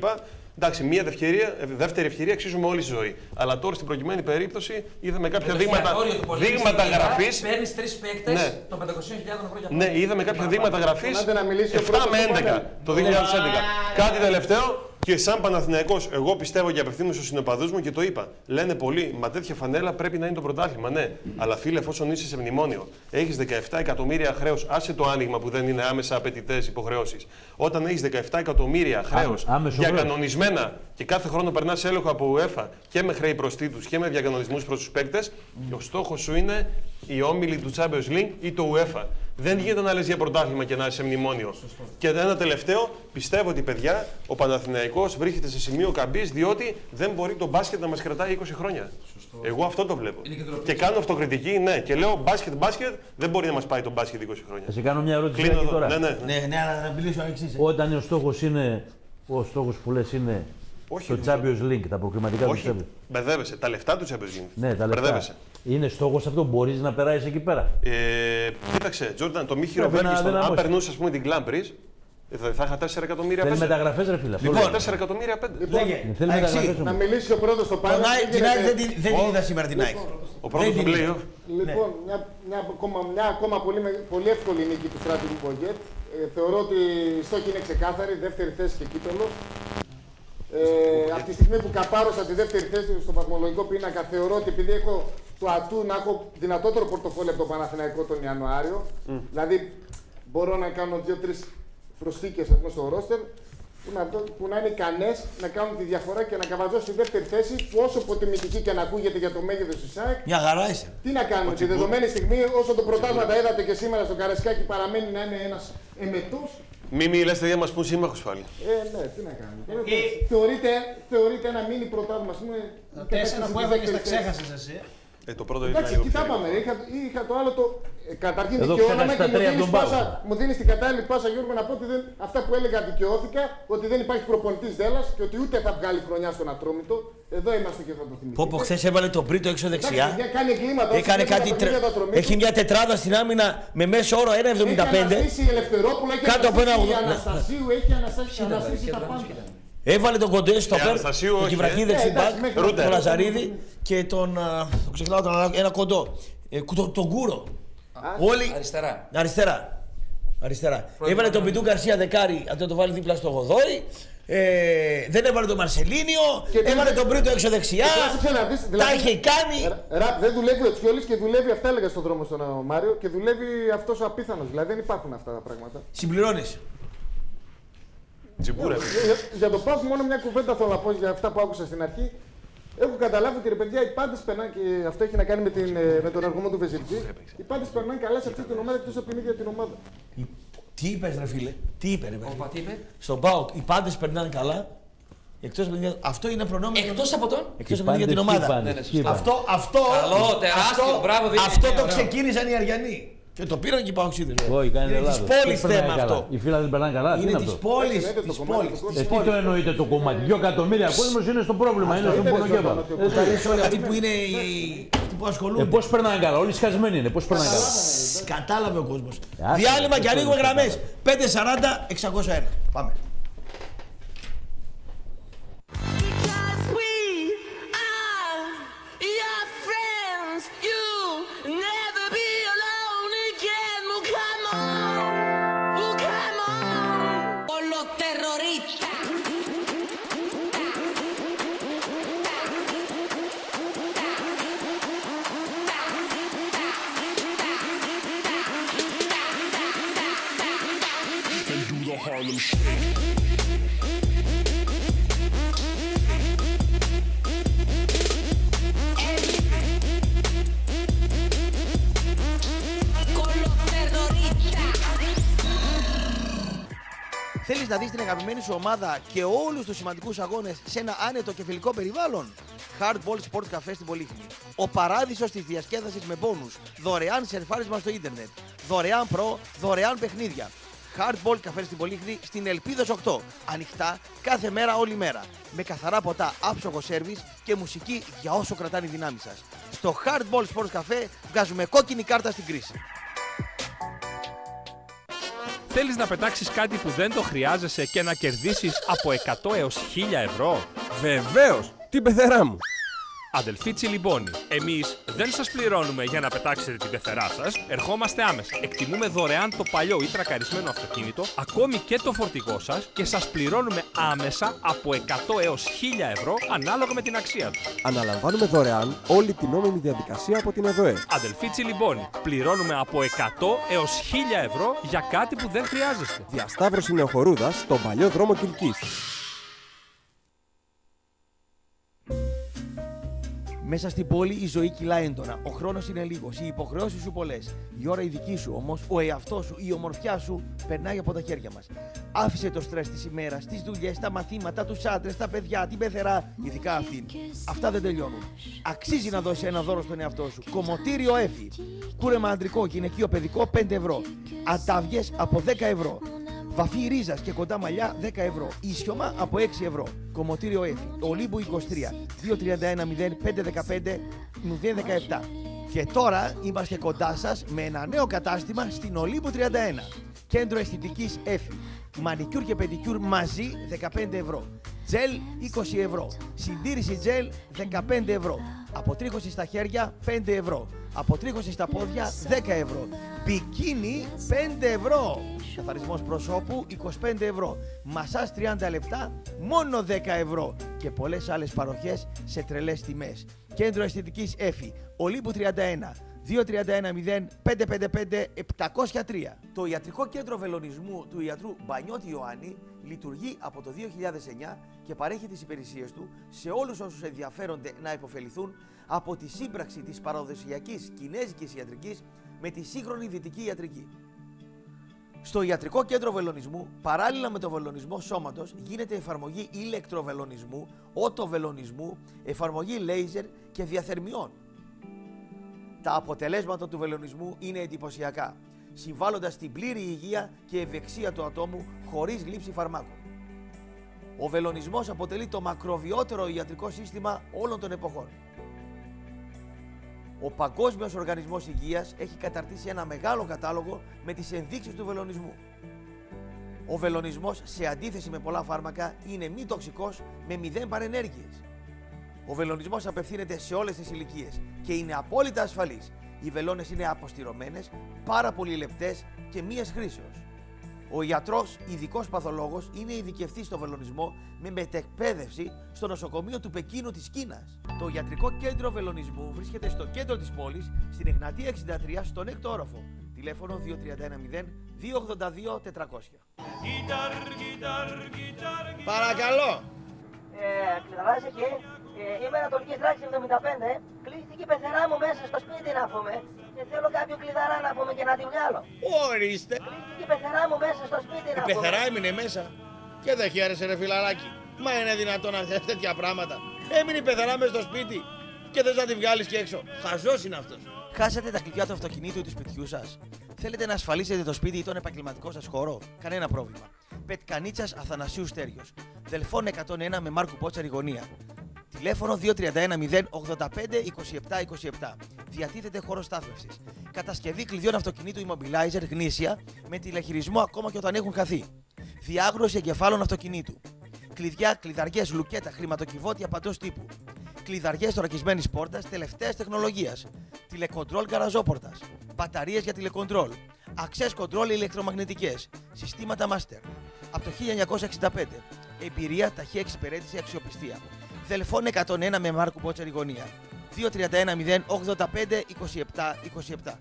Εντάξει, μία ευκαιρία, ε, δεύτερη ευκαιρία αξίζουμε όλη τη ζωή. Αλλά τώρα στην προκειμένη περίπτωση είδαμε κάποια δείγματα, δείγματα γραφής. Παίρνεις τρεις παίκτες Ναι. των 500.000 ευρώ για Ναι, είδαμε κάποια δείγματα γραφής Άντε να μιλήσει ο 7 πρώτος με στο 11 πάνελ. το 2011. Κάτι τελευταίο και σαν Παναθηναϊκός, εγώ πιστεύω και απευθύνω στους συνοπαδούς μου και το είπα. Λένε πολλοί, μα τέτοια φανέλα πρέπει να είναι το πρωτάθλημα. Ναι, αλλά φίλε, εφόσον είσαι σε μνημόνιο, έχεις 17 εκατομμύρια χρέος, άσε το άνοιγμα που δεν είναι άμεσα απαιτητές υποχρεώσεις. Όταν έχεις 17 εκατομμύρια χρέος άμεσο για χρέος. κανονισμένα και κάθε χρόνο περνάς έλεγχο από UEFA και με χρέη προ τίτλου και με διακανονισμούς προς τους παίκτες, και ο στόχος σου είναι η όμιλη του Champions League ή το UEFA. Δεν γίνεται να λες για πρωτάθλημα και να είσαι σε μνημόνιο. Και ένα τελευταίο, πιστεύω ότι παιδιά, ο Παναθηναϊκός βρίσκεται σε σημείο καμπής διότι δεν μπορεί το μπάσκετ να μας κρατάει 20 χρόνια. Εγώ αυτό το βλέπω. Και κάνω αυτοκριτική, ναι, και λέω μπάσκετ, μπάσκετ, δεν μπορεί να μας πάει το μπάσκετ 20 χρόνια. Θα σε κάνω μια ερώτηση Κλείνω Άκη, εδώ. τώρα. Ναι, ναι. Ναι, ναι, αλλά να μιλήσω εξή. Όταν ο στόχος είναι. Ο στόχος που λες είναι Όχι, το δεν Champions League, τα προκριματικά του Όχι, Champions. μπερδεύεσαι. Τα λεφτά του Champions League. Ναι, τα λεφτά. Μπερδεύεσαι. Είναι στόχος αυτό, μπορείς να περάσεις εκεί πέρα. Ε, κοίταξε, Τζόρνταν, το μη Πρέπει να χειροβέλγιστο, αν δυναμώσει. περνούσες ας πούμε την Κλάμπρι, θα είχα 4 εκατομμύρια Θέλεις πέντε. μεταγραφές, ρε φίλε. αυτό Λοιπόν, λέει. 4 εκατομμύρια 5. Λέγε, Θέλεις Αεξή, μεταγραφές Να όμως. μιλήσει ο πρώτος στο πάνελ. Τον Άι- δεν Την ΑΕΚ γίνεται- δεν την- δεν την είδα σήμερα την ΑΕΚ. Ο πρώτος Δεν του την είδα. playoff. Λοιπόν, μια, μια, ακόμα, μια ακόμα πολύ, με- πολύ εύκολη νίκη του στρατηγικού Μπογκέτ. Ε, θεωρώ ότι η στόχη είναι ξεκάθαρη, δεύτερη θέση και κύπελος. Ε, από τη στιγμή που καπάρωσα τη δεύτερη θέση στον βαθμολογικό πίνακα, θεωρώ ότι επειδή έχω το ατού να έχω δυνατότερο πορτοφόλι από το Παναθηναϊκό τον Ιανουάριο, δηλαδή μπορώ να κάνω δύο-τρεις προσθήκες στο ρόστερ, που να, δω- που να είναι ικανές να κάνουν τη διαφορά και να καβαζώσουν τη δεύτερη θέση, που όσο αποτιμητική και να ακούγεται για το μέγεθος της ΣΑΕΚ, Μια χαρά είσαι. τι να κάνουμε, τη δεδομένη στιγμή, όσο το πρωτάθλημα τα είδατε και σήμερα στο Καρασκάκι παραμένει να είναι ένας εμετό. Μη μιλάς παιδιά μας πούν σύμμαχος πάλι. Ε, ναι, τι να κάνουμε. Ε, θεωρείται, θεωρείται ένα μίνι πρωτάθλημα, ας πούμε. Τα και τέσσερα παίξεις που τη έβαλες δεύτερη τα θέση. ξέχασες εσύ. Ε, το πρώτο Εντάξει, ήταν κοιτά λίγο πάμε. Είχα, είχα το άλλο το. Ε, καταρχήν Εδώ δικαιώνομαι ξέχασε και τα μου τρία δίνεις από τον πάσα, Πάο. μου δίνεις την κατάλληλη πάσα Γιώργο να πω ότι δεν, αυτά που έλεγα δικαιώθηκα, ότι δεν υπάρχει προπονητής Δέλλα και ότι ούτε θα βγάλει χρονιά στον Ατρόμητο. Εδώ είμαστε και θα το θυμηθείτε. Πω πω χθες έβαλε τον Πρίτο έξω Εντάξει, δεξιά. παιδιά, κάνει εγκλήματα. όσοι Έκανε βλέπουν κάτι. τα τρε- παιχνίδια του Ατρομήτου. Έχει μια τετράδα στην άμυνα με μέσο όρο 1,75. Έχει αναστήσει η Ελευθερόπουλα, έχει Κάτω από ένα αναστήσει η ογδόντα. Αναστασίου, έχει αναστήσει, αναστήσει τα πάντα. Έβαλε τον Κοντέ στο Ε, πέρ, Αναστασίου, τον όχι, Κιβρακή ε. δεξί Ε, εντάξει, μπακ, μέχρι τον Ρούτερ. Λαζαρίδη και τον. α, Το ξεχνάω τον άλλο, ένα κοντό. Ε, κου- τον, τον Κούρο. Όλοι. Αριστερά. Αριστερά. Αριστερά. Έβαλε τον Πιτού Γκαρσία δεκάρι, αν δεν το βάλει δίπλα στο Γοδόη. Ε, δεν έβαλε τον Μαρσελίνιο. Και έβαλε δεν- τον Πρίτο έξω δεξιά. Πρόσεξε να δεις, Τα δηλαδή- είχε κάνει. Ρα- Ραπ, δεν δουλεύει ο Τσιόλης και δουλεύει, αυτά έλεγα στον δρόμο στον ε, Μάριο, και δουλεύει αυτός ο απίθανος. Δηλαδή δεν υπάρχουν αυτά τα πράγματα. Συμπληρώνεις. Τσιμπούρα. Για, για το Πάουκ μόνο μια κουβέντα θέλω να πω για αυτά που άκουσα στην αρχή. Έχω καταλάβει ότι ρε παιδιά οι πάντες περνάνε και αυτό έχει να κάνει με, την, ε, με τον εργομό του Βεζιρτζή. Οι πάντες περνάνε καλά σε αυτή την ομάδα εκτός από την ίδια την ομάδα. Τι είπες, ρε φίλε, τι είπε, ρε παιδί; Όπα, τι είπε; Στον Πάοκ οι πάντες περνάνε καλά. Εκτός από την... Αυτό είναι προνόμιο. Εκτός από τον; Εκτός Οι από την ίδια την πάντες, ομάδα. οι πάντες, Ναι, ναι, οι πάντες; Αυτό, αυτό, Καλό, τεράστιο, αυτό, μπράβο, δίνει αυτό εννέα, το μπράβο. ξεκίνησαν οι Αριανοί. Και το πήραν και οι Παοξίδες. Όχι, κάνει Είναι Ελλάδα. της πόλης Ποιος περνάει θέμα καλά. αυτό. Οι φίλοι δεν περνάνε καλά. Τι Είναι είναι της αυτό; πόλης, Έτσι, της το κομμάτι πόλης, του της Ε, τι πόλης. το εννοείται το κομμάτι; Δύο εκατομμύρια κόσμος είναι στο πρόβλημα, είναι στον είναι πονοκέφαλο. το Ε, Τα λες όλοι αυτοί που είναι οι- αυτοί που Ε, ασχολούνται. πώς περνάνε καλά, όλοι σκασμένοι είναι. Πώς περνάνε καλά. Κατάλαβε ο κόσμος. Άσε, Διάλειμμα και δεν ανοίγουμε το γραμμές. 540 601. Πάμε. Σου ομάδα και όλους τους σημαντικούς αγώνες σε ένα άνετο και φιλικό περιβάλλον; Hardball Sports Cafe στην Πολύχνη. Ο παράδεισος της διασκέδασης με μπόνους. Δωρεάν σερφάρισμα στο ίντερνετ. Δωρεάν προ, δωρεάν παιχνίδια. Hardball Cafe στην Πολύχνη στην Ελπίδος 8. Ανοιχτά κάθε μέρα όλη μέρα. Με καθαρά ποτά, άψογο σέρβις και μουσική για όσο κρατάνε οι δυνάμεις σας. Στο Hardball Sports Cafe βγάζουμε κόκκινη κάρτα στην κρίση. Θέλεις να πετάξεις κάτι που δεν το χρειάζεσαι και να κερδίσεις από 100 έως 1000 ευρώ; Βεβαίως, την πεθερά μου. Αδελφοί Τσιλιμπόνι, εμείς δεν σας πληρώνουμε για να πετάξετε την πεθερά σας, ερχόμαστε άμεσα. Εκτιμούμε δωρεάν το παλιό ή τρακαρισμένο αυτοκίνητο, ακόμη και το φορτηγό σας και σας πληρώνουμε άμεσα από 100 έως 1000 ευρώ ανάλογα με την αξία τους. Αναλαμβάνουμε δωρεάν όλη την νόμιμη διαδικασία από την ΕΔΟΕ. Αδελφοί Τσιλιμπόνι, πληρώνουμε από 100 έως 1000 ευρώ για κάτι που δεν χρειάζεστε. Διασταύρωση Νεοχορούδας στον παλιό δρόμο Κιλκής. Μέσα στην πόλη η ζωή κυλά έντονα. Ο χρόνος είναι λίγος. Οι υποχρεώσεις σου πολλές. Η ώρα η δική σου όμως, ο εαυτός σου, η ομορφιά σου περνάει από τα χέρια μας. Άφησε το στρες της ημέρας, τις δουλειές, τα μαθήματα, τους άντρες, τα παιδιά, την πεθερά, ειδικά αυτήν. Αυτά δεν τελειώνουν. Αξίζει να δώσεις ένα δώρο στον εαυτό σου. Κομμωτήριο Έφη. Κούρεμα αντρικό, γυναικείο, παιδικό 5 ευρώ. Ανταύγειες από 10 ευρώ. Βαφή ρίζας και κοντά μαλλιά 10 ευρώ. Ίσιωμα από 6 ευρώ. Κομμωτήριο Έφη. Ολύμπου 23. 231 0515 017. Και τώρα είμαστε κοντά σας με ένα νέο κατάστημα στην Ολύμπου 31. Κέντρο αισθητικής Έφη. Μανικιούρ και πεντικιούρ μαζί 15 ευρώ. Τζελ 20 ευρώ. Συντήρηση τζελ 15 ευρώ. Αποτρίχωση στα χέρια 5 ευρώ. Αποτρίχωση στα πόδια 10 ευρώ. Μπικίνι 5 ευρώ. Καθαρισμός προσώπου 25 ευρώ. Μασάζ 30 λεπτά μόνο 10 ευρώ. Και πολλές άλλες παροχές σε τρελές τιμές. Κέντρο Αισθητικής Έφη. Ολύμπου 31. 231-0555-703. Το Ιατρικό Κέντρο Βελονισμού του ιατρού Μπανιώτη Ιωάννη λειτουργεί από το 2009 και παρέχει τις υπηρεσίες του σε όλους όσους ενδιαφέρονται να υποφεληθούν από τη σύμπραξη της παραδοσιακής κινέζικης ιατρικής με τη σύγχρονη δυτική ιατρική. Στο Ιατρικό Κέντρο Βελονισμού, παράλληλα με το βελονισμό σώματος, γίνεται εφαρμογή ηλεκτροβελονισμού, ότοβελονισμού, εφαρμογή λέιζερ και διαθερμιών. Τα αποτελέσματα του βελονισμού είναι εντυπωσιακά, συμβάλλοντας στην πλήρη υγεία και ευεξία του ατόμου χωρίς λήψη φαρμάκων. Ο βελονισμός αποτελεί το μακροβιότερο ιατρικό σύστημα όλων των εποχών. Ο Παγκόσμιος Οργανισμός Υγείας έχει καταρτήσει ένα μεγάλο κατάλογο με τις ενδείξεις του βελονισμού. Ο βελονισμός, σε αντίθεση με πολλά φάρμακα, είναι μη τοξικός με μηδέν παρενέργειες. Ο βελονισμός απευθύνεται σε όλες τις ηλικίες και είναι απόλυτα ασφαλής. Οι βελόνες είναι αποστηρωμένες, πάρα πολύ λεπτές και μίας χρήσεως. Ο ιατρό, ειδικός παθολόγος, είναι ειδικευτή στο βελονισμό με μετεκπαίδευση στο νοσοκομείο του Πεκίνου της Κίνας. Το ιατρικό κέντρο βελονισμού βρίσκεται στο κέντρο της πόλης, στην Εγνατία 63, στον έκτο όροφο. Τηλέφωνο 2310 282 400. Παρακαλώ. Ε, κλειδαράς εκεί. Ε, είμαι Ανατολική Δράκη 75. Κλείστηκε η πεθερά μου μέσα στο σπίτι να πούμε. Και θέλω κάποιο κλειδαρά να πούμε και να τη βγάλω. Ορίστε. Κλείστηκε η πεθερά μου μέσα στο σπίτι να Η πούμε. πεθερά έμεινε μέσα. Και δεν χαίρεσε ρε φιλαράκι. Μα είναι δυνατόν να θες τέτοια πράγματα. Έμεινε η πεθερά μέσα στο σπίτι. Και θες να τη βγάλεις και έξω. Χαζός είναι αυτός. Χάσατε τα κλειδιά του αυτοκινήτου ή του σπιτιού σας; Θέλετε να ασφαλίσετε το σπίτι ή τον επαγγελματικό σας χώρο; Κανένα πρόβλημα. Πετκανίτσας Αθανασίου Στέριο. Δελφών 101 με Μάρκου Πότσαρη γωνία. Τηλέφωνο 231 085 27 27. Διατίθεται χώρος στάθμευσης. Κατασκευή κλειδιών αυτοκινήτου immobilizer γνήσια με τηλεχειρισμό ακόμα και όταν έχουν χαθεί. Διάγνωση εγκεφάλων αυτοκινήτου. Κλειδιά, κλειδαριές, λουκέτα, χρηματοκιβώτια παντό τύπου. Κλειδαριές θωρακισμένης πόρτας τελευταίας τεχνολογίας. Τηλεκοντρόλ γαραζόπορτα. Μπαταρίες για τηλεκοντρόλ. Access control ηλεκτρομαγνητικές. Συστήματα master. Από το 1965. Εμπειρία, ταχεία εξυπηρέτηση, αξιοπιστία. Δελφών 101 με Μάρκου Πότσαρη γωνία. 231 085 27 27.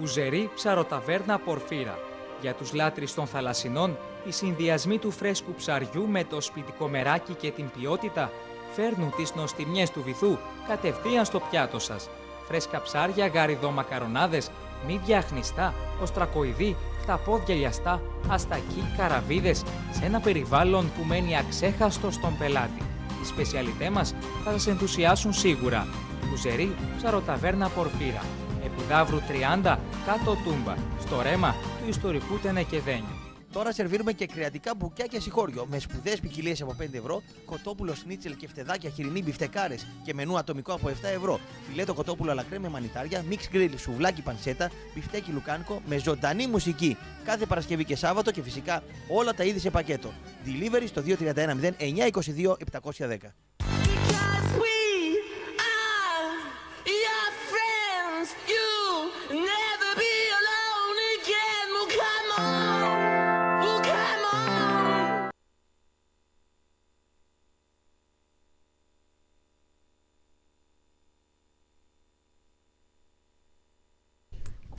Ουζερή ψαροταβέρνα Πορφύρα. Για τους λάτρεις των θαλασσινών, οι συνδυασμοί του φρέσκου ψαριού με το σπιτικό μεράκι και την ποιότητα φέρνουν τις νοστιμιές του βυθού κατευθείαν στο πιάτο σας. Φρέσκα ψάρια, γαριδό μακαρονάδες, μύδια αχνιστά, οστρακοειδή, χταπόδια λιαστά, αστακοί, καραβίδες, σε ένα περιβάλλον που μένει αξέχαστο στον πελάτη. Οι σπεσιαλιτέ μας θα σας ενθουσιάσουν σίγουρα. Ουζερή ψαροταβέρνα Πορφύρα. Επιδαύρου 30 κάτω Τούμπα, στο ρέμα του ιστορικού Τενεκεδένιου. Τώρα σερβίρουμε και κρεατικά μπουκιά και συγχώριο με σπουδαίες ποικιλίες από 5 ευρώ, κοτόπουλο σνίτσελ και φτεδάκια χοιρινή μπιφτεκάρες και μενού ατομικό από 7 ευρώ. Φιλέτο κοτόπουλο αλακρέ με μανιτάρια, μίξ γκριλ, σουβλάκι πανσέτα, μπιφτέκι λουκάνικο με ζωντανή μουσική κάθε Παρασκευή και Σάββατο και φυσικά όλα τα είδη σε πακέτο. Delivery στο 2310 922 710.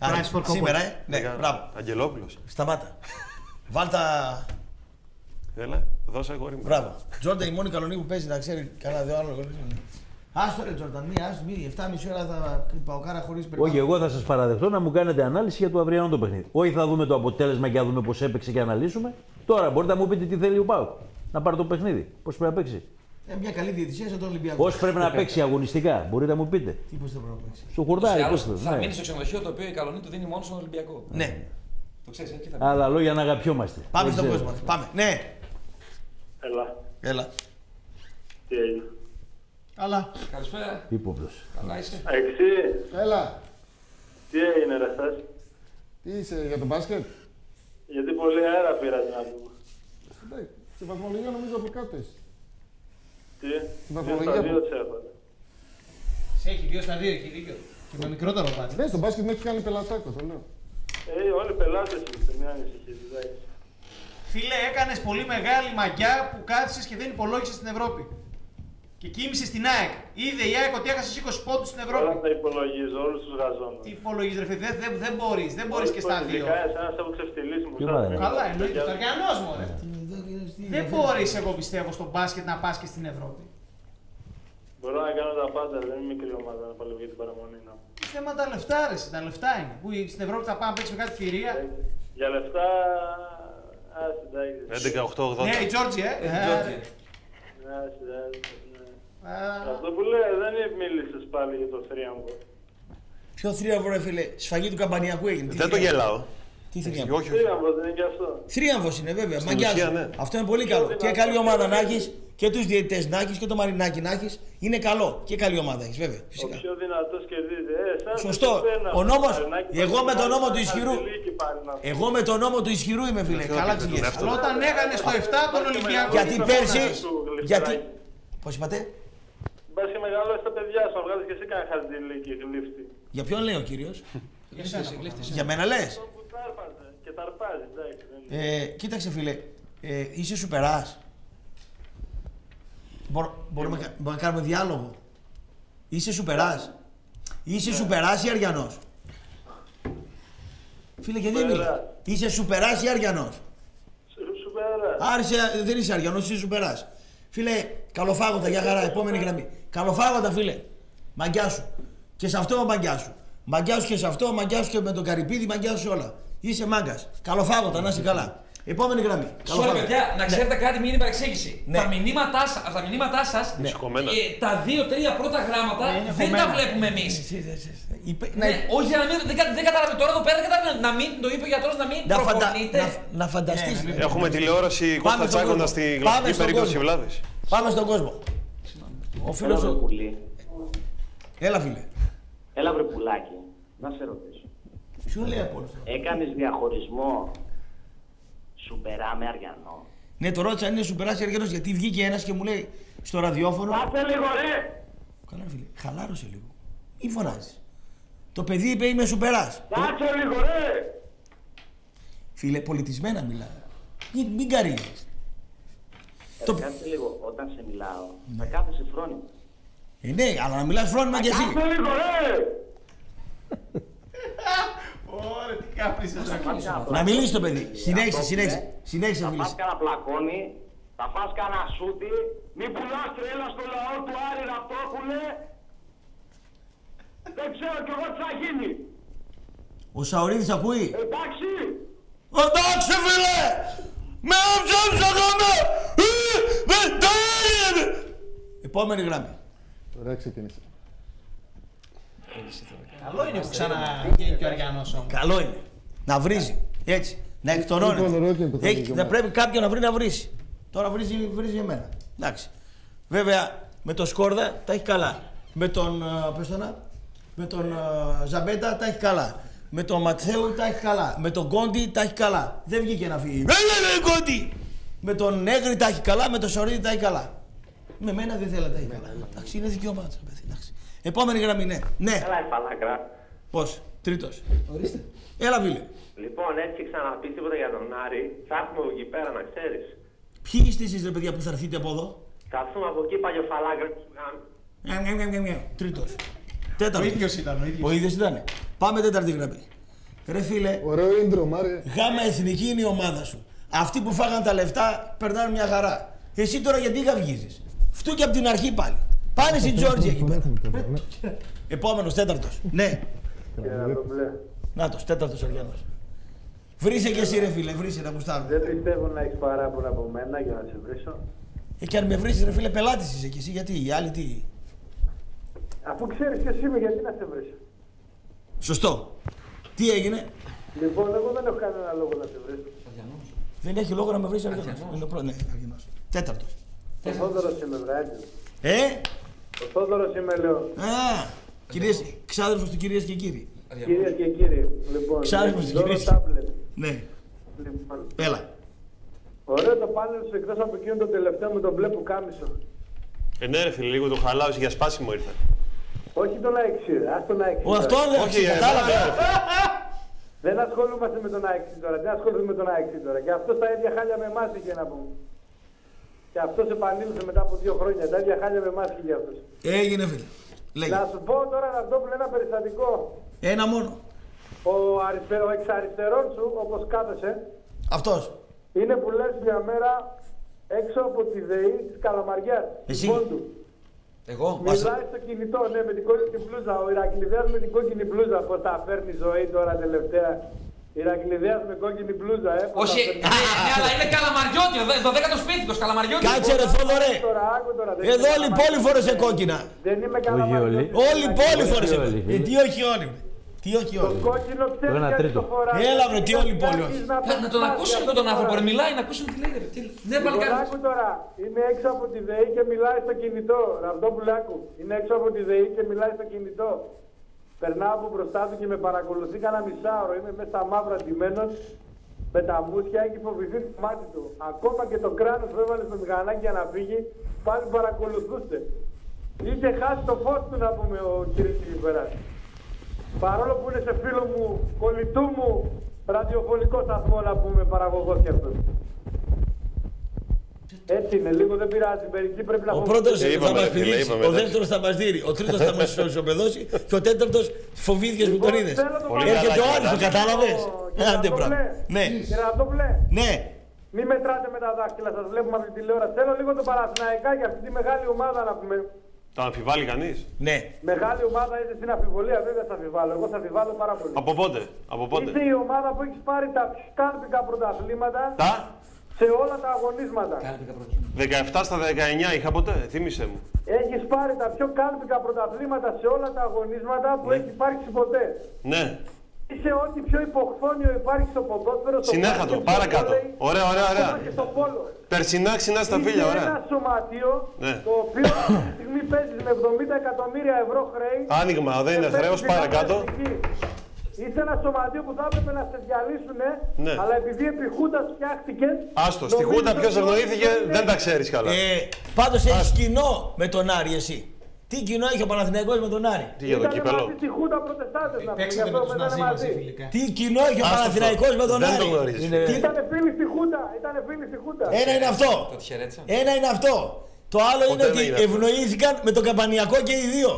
Price for σήμερα, Cowboys. ε; Ναι, μπράβο. Αγγελόπουλος. Σταμάτα. Βάλτα. Έλα, δώσε αγόρι μου. Μπράβο. Τζόρνταν η μόνη καλονή που παίζει να ξέρει κανένα δύο άλλος. Άστο ρε Τζόρνταν, μία, άστο, μία, 7,5 ώρα θα πάω κάρα χωρί Όχι, εγώ θα σας παραδεχτώ να μου κάνετε ανάλυση για το αυριανό το παιχνίδι. Όχι θα δούμε το αποτέλεσμα και να δούμε πώς έπαιξε και αναλύσουμε. Τώρα μπορείτε να μου πείτε τι θέλει ο Πάουκ. Να πάρει το παιχνίδι. Πώς πρέπει να παίξει. Ε, μια καλή διαιτησία σε τον Ολυμπιακό. Πώς πρέπει να παίξει αγωνιστικά. Μπορείτε να μου πείτε. Τι πώς θα πρέπει να παίξει. Στο χουρδάρι, Άλλος πώς θα ναι. μείνει στο ξενοδοχείο το οποίο η καλονή του δίνει μόνο στον Ολυμπιακό. Ναι. Το ξέρεις, εκεί θα μείνει. Άλλα λόγια να αγαπιόμαστε. Πάμε Δεν στον ξέρω. κόσμο. Πάμε. Ναι. Έλα. Έλα. Τι έγινε; Αλλά. Καλησπέρα. Ύποπτο. Καλά είσαι. Εξή. Έλα. Τι έγινε ρε θες. Τι είσαι για τον μπάσκετ; Γιατί πολύ αέρα πήρατε να πούμε. Εντάξει, Στη βαθμολογία νομίζω από κάτω είσαι. Τι. Στην Δύο βαθμολογία στα που- δύο τις έβαλε. Σε έχει δύο στα δύο, έχει δίκιο. Και με μικρότερο πάτη. Ναι, στον μπάσκετ με έχει κάνει πελατάκο, το λέω. Ε, όλοι οι πελάτες είστε, μην ανησυχείς. εντάξει. Φίλε, έκανες πολύ μεγάλη μαγιά που κάθισες και δεν υπολόγισες στην Ευρώπη. Και κοίμησες στην ΑΕΚ. Είδε η ΑΕΚ ότι έχασες 20 πόντους στην Ευρώπη. Όλα τα υπολογίζω, όλους τους γαζώνω. Τι υπολογίζεις, ρε φίλε, δεν, δεν, δεν μπορείς, δεν μπορείς και στα δύο. Ειδικά εσένας έχω ξεφτυλίσει μου. Ποιο σαν- πάει, ρε. Καλά, εννοείται. Το αργανό μου, ρε. Τι- Δεν μπορείς, εγώ πιστεύω, στον μπάσκετ να πας και στην Ευρώπη. Μπορώ να κάνω τα πάντα, δεν είναι μικρή ομάδα να παλεύω για την παραμονή. Να. Θέμα τα λεφτά, ρε. Τα λεφτά είναι. Που στην Ευρώπη θα πάμε να παίξει με κάτι θηρία. Για λεφτά... Ας, εντάξει. 11-8-80. Ναι, η Τζόρτζι, ε. Ε, Ε, Τζόρτζι. Ας, ας, ναι. ε, Αυτό που λέει δεν μίλησες πάλι για το θρίαμβο. Ποιο θρίαμβο, ρε φίλε; Σφαγή του καμπανιακού έγινε. Τι Δεν το θρίαμβο; γελάω. Τι θρίαμβος. Όχι, όχι. Θρίαμβος δεν είναι και αυτό. Θρίαμβος είναι βέβαια. Στην Μαγκιάζει. ουσία, ναι. Αυτό είναι πολύ καλό. Και καλή ομάδα να έχεις και τους διαιτητές να έχεις και το μαρινάκι να έχεις. Είναι καλό. Και καλή ομάδα έχεις βέβαια. Ο Φυσικά. πιο δυνατός κερδίζει. Ε, εσάς Σωστό. δεν πέρνα. Ο νόμος- Μαρινάκη, εγώ με τον νόμο του θα ισχυρού- τελείκει πάλι να- Εγώ με τον νόμο του ισχυρού είμαι φίλε. Ποιο Καλά επίθετο ξηγέσαι. είναι αυτό; Αλλά όταν έκανε στο 7 τον Ολυμπιακό. Γιατί τι πέρσι. φωνάζεις. του Γιατί. γλυφτεράκι. Πώς είπατε; Μπας και μεγαλώσει τα παιδιά σου, να βγάλεις και εσύ κανένα χαρτζηλίκι γλύφτη. Για ποιον λέει ο κύριος; Για σένα, Για μένα λες. Που τάρπαζε και ταρπάζει, εντάξει. δεν είναι. Ε, κοίταξε φίλε. Ε, είσαι σουπερά. Μπορούμε μπορούμε να κάνουμε διάλογο. Είσαι σουπερά. Είσαι σουπερά ή αριανός. Φίλε, γιατί δεν μιλάς; Είσαι σουπερά ή αριανός; Σου- Σου πέρα. Άρεσε, δεν είσαι αριανός, είσαι σουπερά. Φίλε, καλοφάγοντα, για χαρά, επόμενη γραμμή. Καλοφάγοντα, φίλε. Μαγκιά σου. Και σε αυτό μαγκιά σου. Μαγκιά σου και σε αυτό, μαγκιά σου και με τον καρυπίδι, μαγκιά σου όλα. Είσαι μάγκας. Καλοφάγοντα, να είσαι καλά. Επόμενη γραμμή. Sorry, Καλοφάγοντα. παιδιά, να ξέρετε κάτι, μην είναι παρεξήγηση. Ναι. Τα μηνύματά σα, τα μηνύματά σας, Ναι. Σηκωμένα. ε, τα δύο-τρία πρώτα γράμματα Ναι, είναι δεν τα χωμένα. βλέπουμε εμείς. Είπε- Ναι, όχι, για να μην, δεν, κα- δεν καταλαβαίνω τώρα εδώ πέρα, δεν καταλαβαίνω. Να μην, το είπε ο γιατρός, να μην Να, φαντα... προπονείτε. να, να φανταστείς. Ναι, ναι, Έχουμε τηλεόραση Πάμε Κώστα στον Τσάκοντας κόσμο. στη Πάμε γλωσσική στον περίπτωση κόσμο. Βλάβης. Πάμε στον κόσμο. Ο φίλος Έλα, βρε σου. πουλί. Έλα φίλε. Έλα βρε πουλάκι. Να σε ρωτήσω. Ποιο λέει από όλους. Έκανες διαχωρισμό σουπερά με αριανό. Ναι, το ρώτησα αν είναι σου περάσει αργένος γιατί βγήκε ένας και μου λέει στο ραδιόφωνο. Κάτσε λίγο ρε! Καλά, φίλε, χαλάρωσε λίγο. Μη φωνάζεις. Το παιδί είπε είμαι σου περάς. Κάτσε λίγο ρε! Φίλε, πολιτισμένα μιλά. Μην, μην καρύδεις. Το... Κάτσε λίγο, όταν σε μιλάω, θα κάθεσαι φρόνιμο. Ε, ναι, αλλά να μιλάς φρόνιμα κι εσύ. Κάτσε λίγο ρε! <laughs> Ωραία, τι κάπνισες. Θα πας κανένα Να μιλήσεις το παιδί. πλακώνει, Συνέχισε, αυτό συνέχισε. που είναι. Συνέχισε να Θα μιλήσεις. πας κανένα πλακώνει, θα φας κανένα σούτι, μην πουλάς τρέλα στο λαό του Άρη Ραπτόπουλε. Δεν ξέρω κι εγώ τι θα γίνει. Ο Σαουρίδης ακούει. Εντάξει! Εντάξει φίλε! Με όψαν ακόμα! Δεν τα έγινε! Επόμενη γραμμή. Ωραία, ξεκίνησε. Καλό είναι που ξαναγίνει και ο Αριανός όμως. Καλό είναι. Να βρίζει. Έτσι. Να εκτονώνεται. Λοιπόν, ρωτή που θα Έχει- είναι και θα εμάς. πρέπει κάποιον να βρει να βρίσει. Τώρα βρίζει, βρίζει εμένα. Εντάξει. Βέβαια με τον Σκόρδα τα έχει καλά. Με τον, ε, πες το να, με τον ε, Ζαμπέτα τα έχει καλά. Με τον Ματθέου τα έχει καλά. Με τον Κόντι τα έχει καλά. Δεν βγήκε να φύγει. Ε, ε, ε, Κόντι! Με τον Νέγρη τα έχει καλά. Με τον Σωρίδη τα έχει καλά. Με μένα δεν θέλει να τα έχει καλά. Εντάξει, είναι δικαίωμά τους. ρε παιδί, εντάξει. Επόμενη γραμμή, ναι. Ναι. Έλα, η φαλάκρα. Πώς, τρίτος. Έλα, Βίλε. Λοιπόν, έτσι ξαναπείς τίποτα για τον Άρη. Θα έχουμε από εκεί πέρα, να ξέρεις. Ποιοι είστε εσείς, ρε παιδιά, που θα έρθετε από εδώ; Θα έρθουμε από εκεί παλιοφαλάκρα. Τρίτος. Τέταρτο. Ο ίδιος ήταν, ο ίδιος. Ο ίδιος ήταν. Πάμε τέταρτη γραμμή. Ρε φίλε, Ωραίο ίντρο, Μάρε. γάμα εθνική είναι η ομάδα σου. Αυτοί που φάγαν τα λεφτά περνάνε μια χαρά. Εσύ τώρα γιατί καυγίζεις. Φτού και από την αρχή πάλι. Πάνε στην Τζόρτζια εκεί πέρα. Επόμενος, τέταρτος. Ναι. Νάτο, τέταρτος Αριανό. Βρίσε και εσύ, ρε φίλε, βρίσε να γουστάρω. Δεν πιστεύω να έχεις παράπονα από μένα για να σε βρίσω. Ε, και αν με βρει, ρε φίλε, πελάτης είσαι και εσύ. Γιατί, οι άλλοι τι; Αφού ξέρεις ποιος είμαι, γιατί να σε βρίσω. Σωστό. Τι έγινε; Λοιπόν, εγώ δεν έχω κανένα λόγο να σε βρίσω. Δεν έχει λόγο να με βρεις Αριανό. Είναι ο πρώτος. Ναι, Αριανό. Τέταρτος. Ο Θόδωρο είμαι, βράδυ. Ε, Ο Θόδωρος είμαι, λέω. α, κυρίες, ξάδερφος του κυρίες και κύριοι. Κυρίες και κύριοι, λοιπόν. Ξάδερφος του δώρο κυρίες. τάμπλετ. Ναι, Λοιπόν, έλα. ωραίο το πάνελ σου εκτός από εκείνο το τελευταίο με τον μπλε που κάμισο. Ε, ναι, ρε φίλε, λίγο το χαλάω για σπάσιμο ήρθε. Όχι τον Αεξή, ας τον Αεξή. Ο αυτό δεν Όχι, ε, κατάλαβε. Δεν ασχολούμαστε με τον Αεξή τώρα. Δεν ασχολούμαστε με τον Αεξή τώρα. Και αυτό τα ίδια χάλια με εμάς είχε να πούμε. Και αυτός επανήλθε μετά από δύο χρόνια. Τα ίδια χάλια με εμάς είχε αυτό. Έγινε φίλε. Λέγε. Να σου πω τώρα να δω ένα περιστατικό. Ένα μόνο. Ο, αριστε- ο εξαριστερών σου, όπως κάθεσαι, Αυτός. είναι που λες μια μέρα έξω από τη ΔΕΗ της Καλαμαριάς. Εσύ. Εγώ. Μιλάει στο κινητό, ναι, με την κόκκινη μπλούζα. Ο Ηρακλειδέας με την κόκκινη μπλούζα. Πώς τα φέρνει η ζωή τώρα τελευταία. Ηρακλειδέας με κόκκινη μπλούζα, ε. πώς Όχι, τα ναι, φέρνει. ναι, αλλά είναι καλαμαριώτη. Το, το δέκατος σπίτι του, καλαμαριώτη. Κάτσε ρε Θόδωρε. Τώρα, άκου τώρα, δεν Εδώ είμαι όλη η πόλη φόρεσε κόκκινα. Δεν είμαι Όχι καλαμαριώτη. όλοι. Όλη η πόλη Όχι φόρεσε όλοι, κόκκινα. φίλε. Ε, τι όχι όλοι. βρε. Τι όχι Το όλοι. κόκκινο Το ξέρει ένα γιατί τρίτο. το φοράει. Έλα, βρε, τι όλη η πόλη όχι. Να, να τον ακούσουμε λίγο τον άνθρωπο, ρε, μιλάει, να ακούσουμε τι λέει. ρε. Τι- Ναι, Λοιπόν, παλικάρι. άκου τώρα, είμαι έξω από τη ΔΕΗ και μιλάει στο κινητό. Ραβδόπουλε, άκου. Είναι έξω από τη ΔΕΗ και μιλάει στο κινητό. Περνάω από μπροστά του και με παρακολουθεί κανένα μισάωρο. Είμαι μέσα στα μαύρα ντυμένος με τα μουσια, έχει φοβηθεί το μάτι του. Ακόμα και το κράνος που έβαλε στο μηχανάκι για να φύγει, πάλι παρακολουθούσε. Είχε χάσει το φως του να πούμε ο κύριος Κυπεράς. Παρόλο που είναι σε φίλο μου, κολλητού μου, ραδιοφωνικό σταθμό να πούμε παραγωγός και αυτός. Έτσι είναι, λίγο δεν πειράζει. Μερικοί πρέπει να Ο πούμε- πρώτος Ε, θα είπαμε, μας ρε, φίλε, πηδήξει, είπαμε, ο εντάξει. δεύτερος θα μας δίνει, ο τρίτος θα μας <laughs> ισοπεδώσει και ο τέταρτος φοβήθηκες που τον είδες. θέλω το Πολύ Έρχεται καλά, ο άλλος, το καλά. κατάλαβες; Κύριε Άντε Ραντόπουλε, πράγμα. Ναι, Κύριε Ραντόπουλε, ναι. Μην μετράτε με τα δάχτυλα, σας βλέπουμε από την τηλεόραση. Θέλω λίγο το Παναθηναϊκάκι, αυτή τη μεγάλη ομάδα να πούμε. Το αμφιβάλλει κανείς; Ναι. Μεγάλη ομάδα είσαι στην αμφιβολία, βέβαια θα αμφιβάλλω. Εγώ θα αμφιβάλλω πάρα πολύ. Από πότε, από πότε; Είσαι η ομάδα που έχεις πάρει τα πιο κάλπικα πρωταθλήματα Τα; Σε όλα τα αγωνίσματα. 17 στα 19 είχα ποτέ, θύμισε μου. Έχεις πάρει τα πιο κάλπικα πρωταθλήματα σε όλα τα αγωνίσματα που έχει υπάρξει ποτέ. Ναι, Είσαι ό,τι πιο υποχθόνιο υπάρχει στο ποδόσφαιρο. στο συνέχα το, μπάσκετ, στο παρακάτω. βόλεϊ, Ωραία, ωραία, ακόμα ωραία. και στο πόλο. Περσινά ξινά στα Είσαι φίλια, ένα ωραία. σωματείο Ναι. το οποίο αυτή τη στιγμή παίζεις με 70 εκατομμύρια ευρώ χρέη. Άνοιγμα, δεν και είναι παίζεις χρέος, την παρακάτω. Αγωνιστική. Είσαι ένα σωματείο που θα έπρεπε να σε διαλύσουν, Ναι. αλλά επειδή επί Χούντας φτιάχτηκες. Άστο, στη Χούντα ποιος ευνοήθηκε δεν τα ξέρεις καλά. Ε, Πάντως έχεις κοινό με τον Άρη, εσύ. Τι κοινό έχει ο Παναθηναϊκός με τον Άρη; Τι για το κύπελο. Στη Χούντα προτεστάτες να πούμε. γι' Παίξατε αυτό με τους παίζανε Ναζί μαζί. μαζί φιλικά. Τι κοινό έχει ο Άστο Παναθηναϊκός αυτό. με τον Δεν το Άρη; γνωρίζεις. Είναι- Τι- Ήτανε φίλοι στη Χούντα. Ήτανε φίλοι στη Χούντα. Ένα είναι αυτό. Το τη χαιρέτησα. Ένα είναι αυτό. Το άλλο είναι δεν ότι έγινε αυτό. ευνοήθηκαν με τον Καμπανιακό και οι δύο.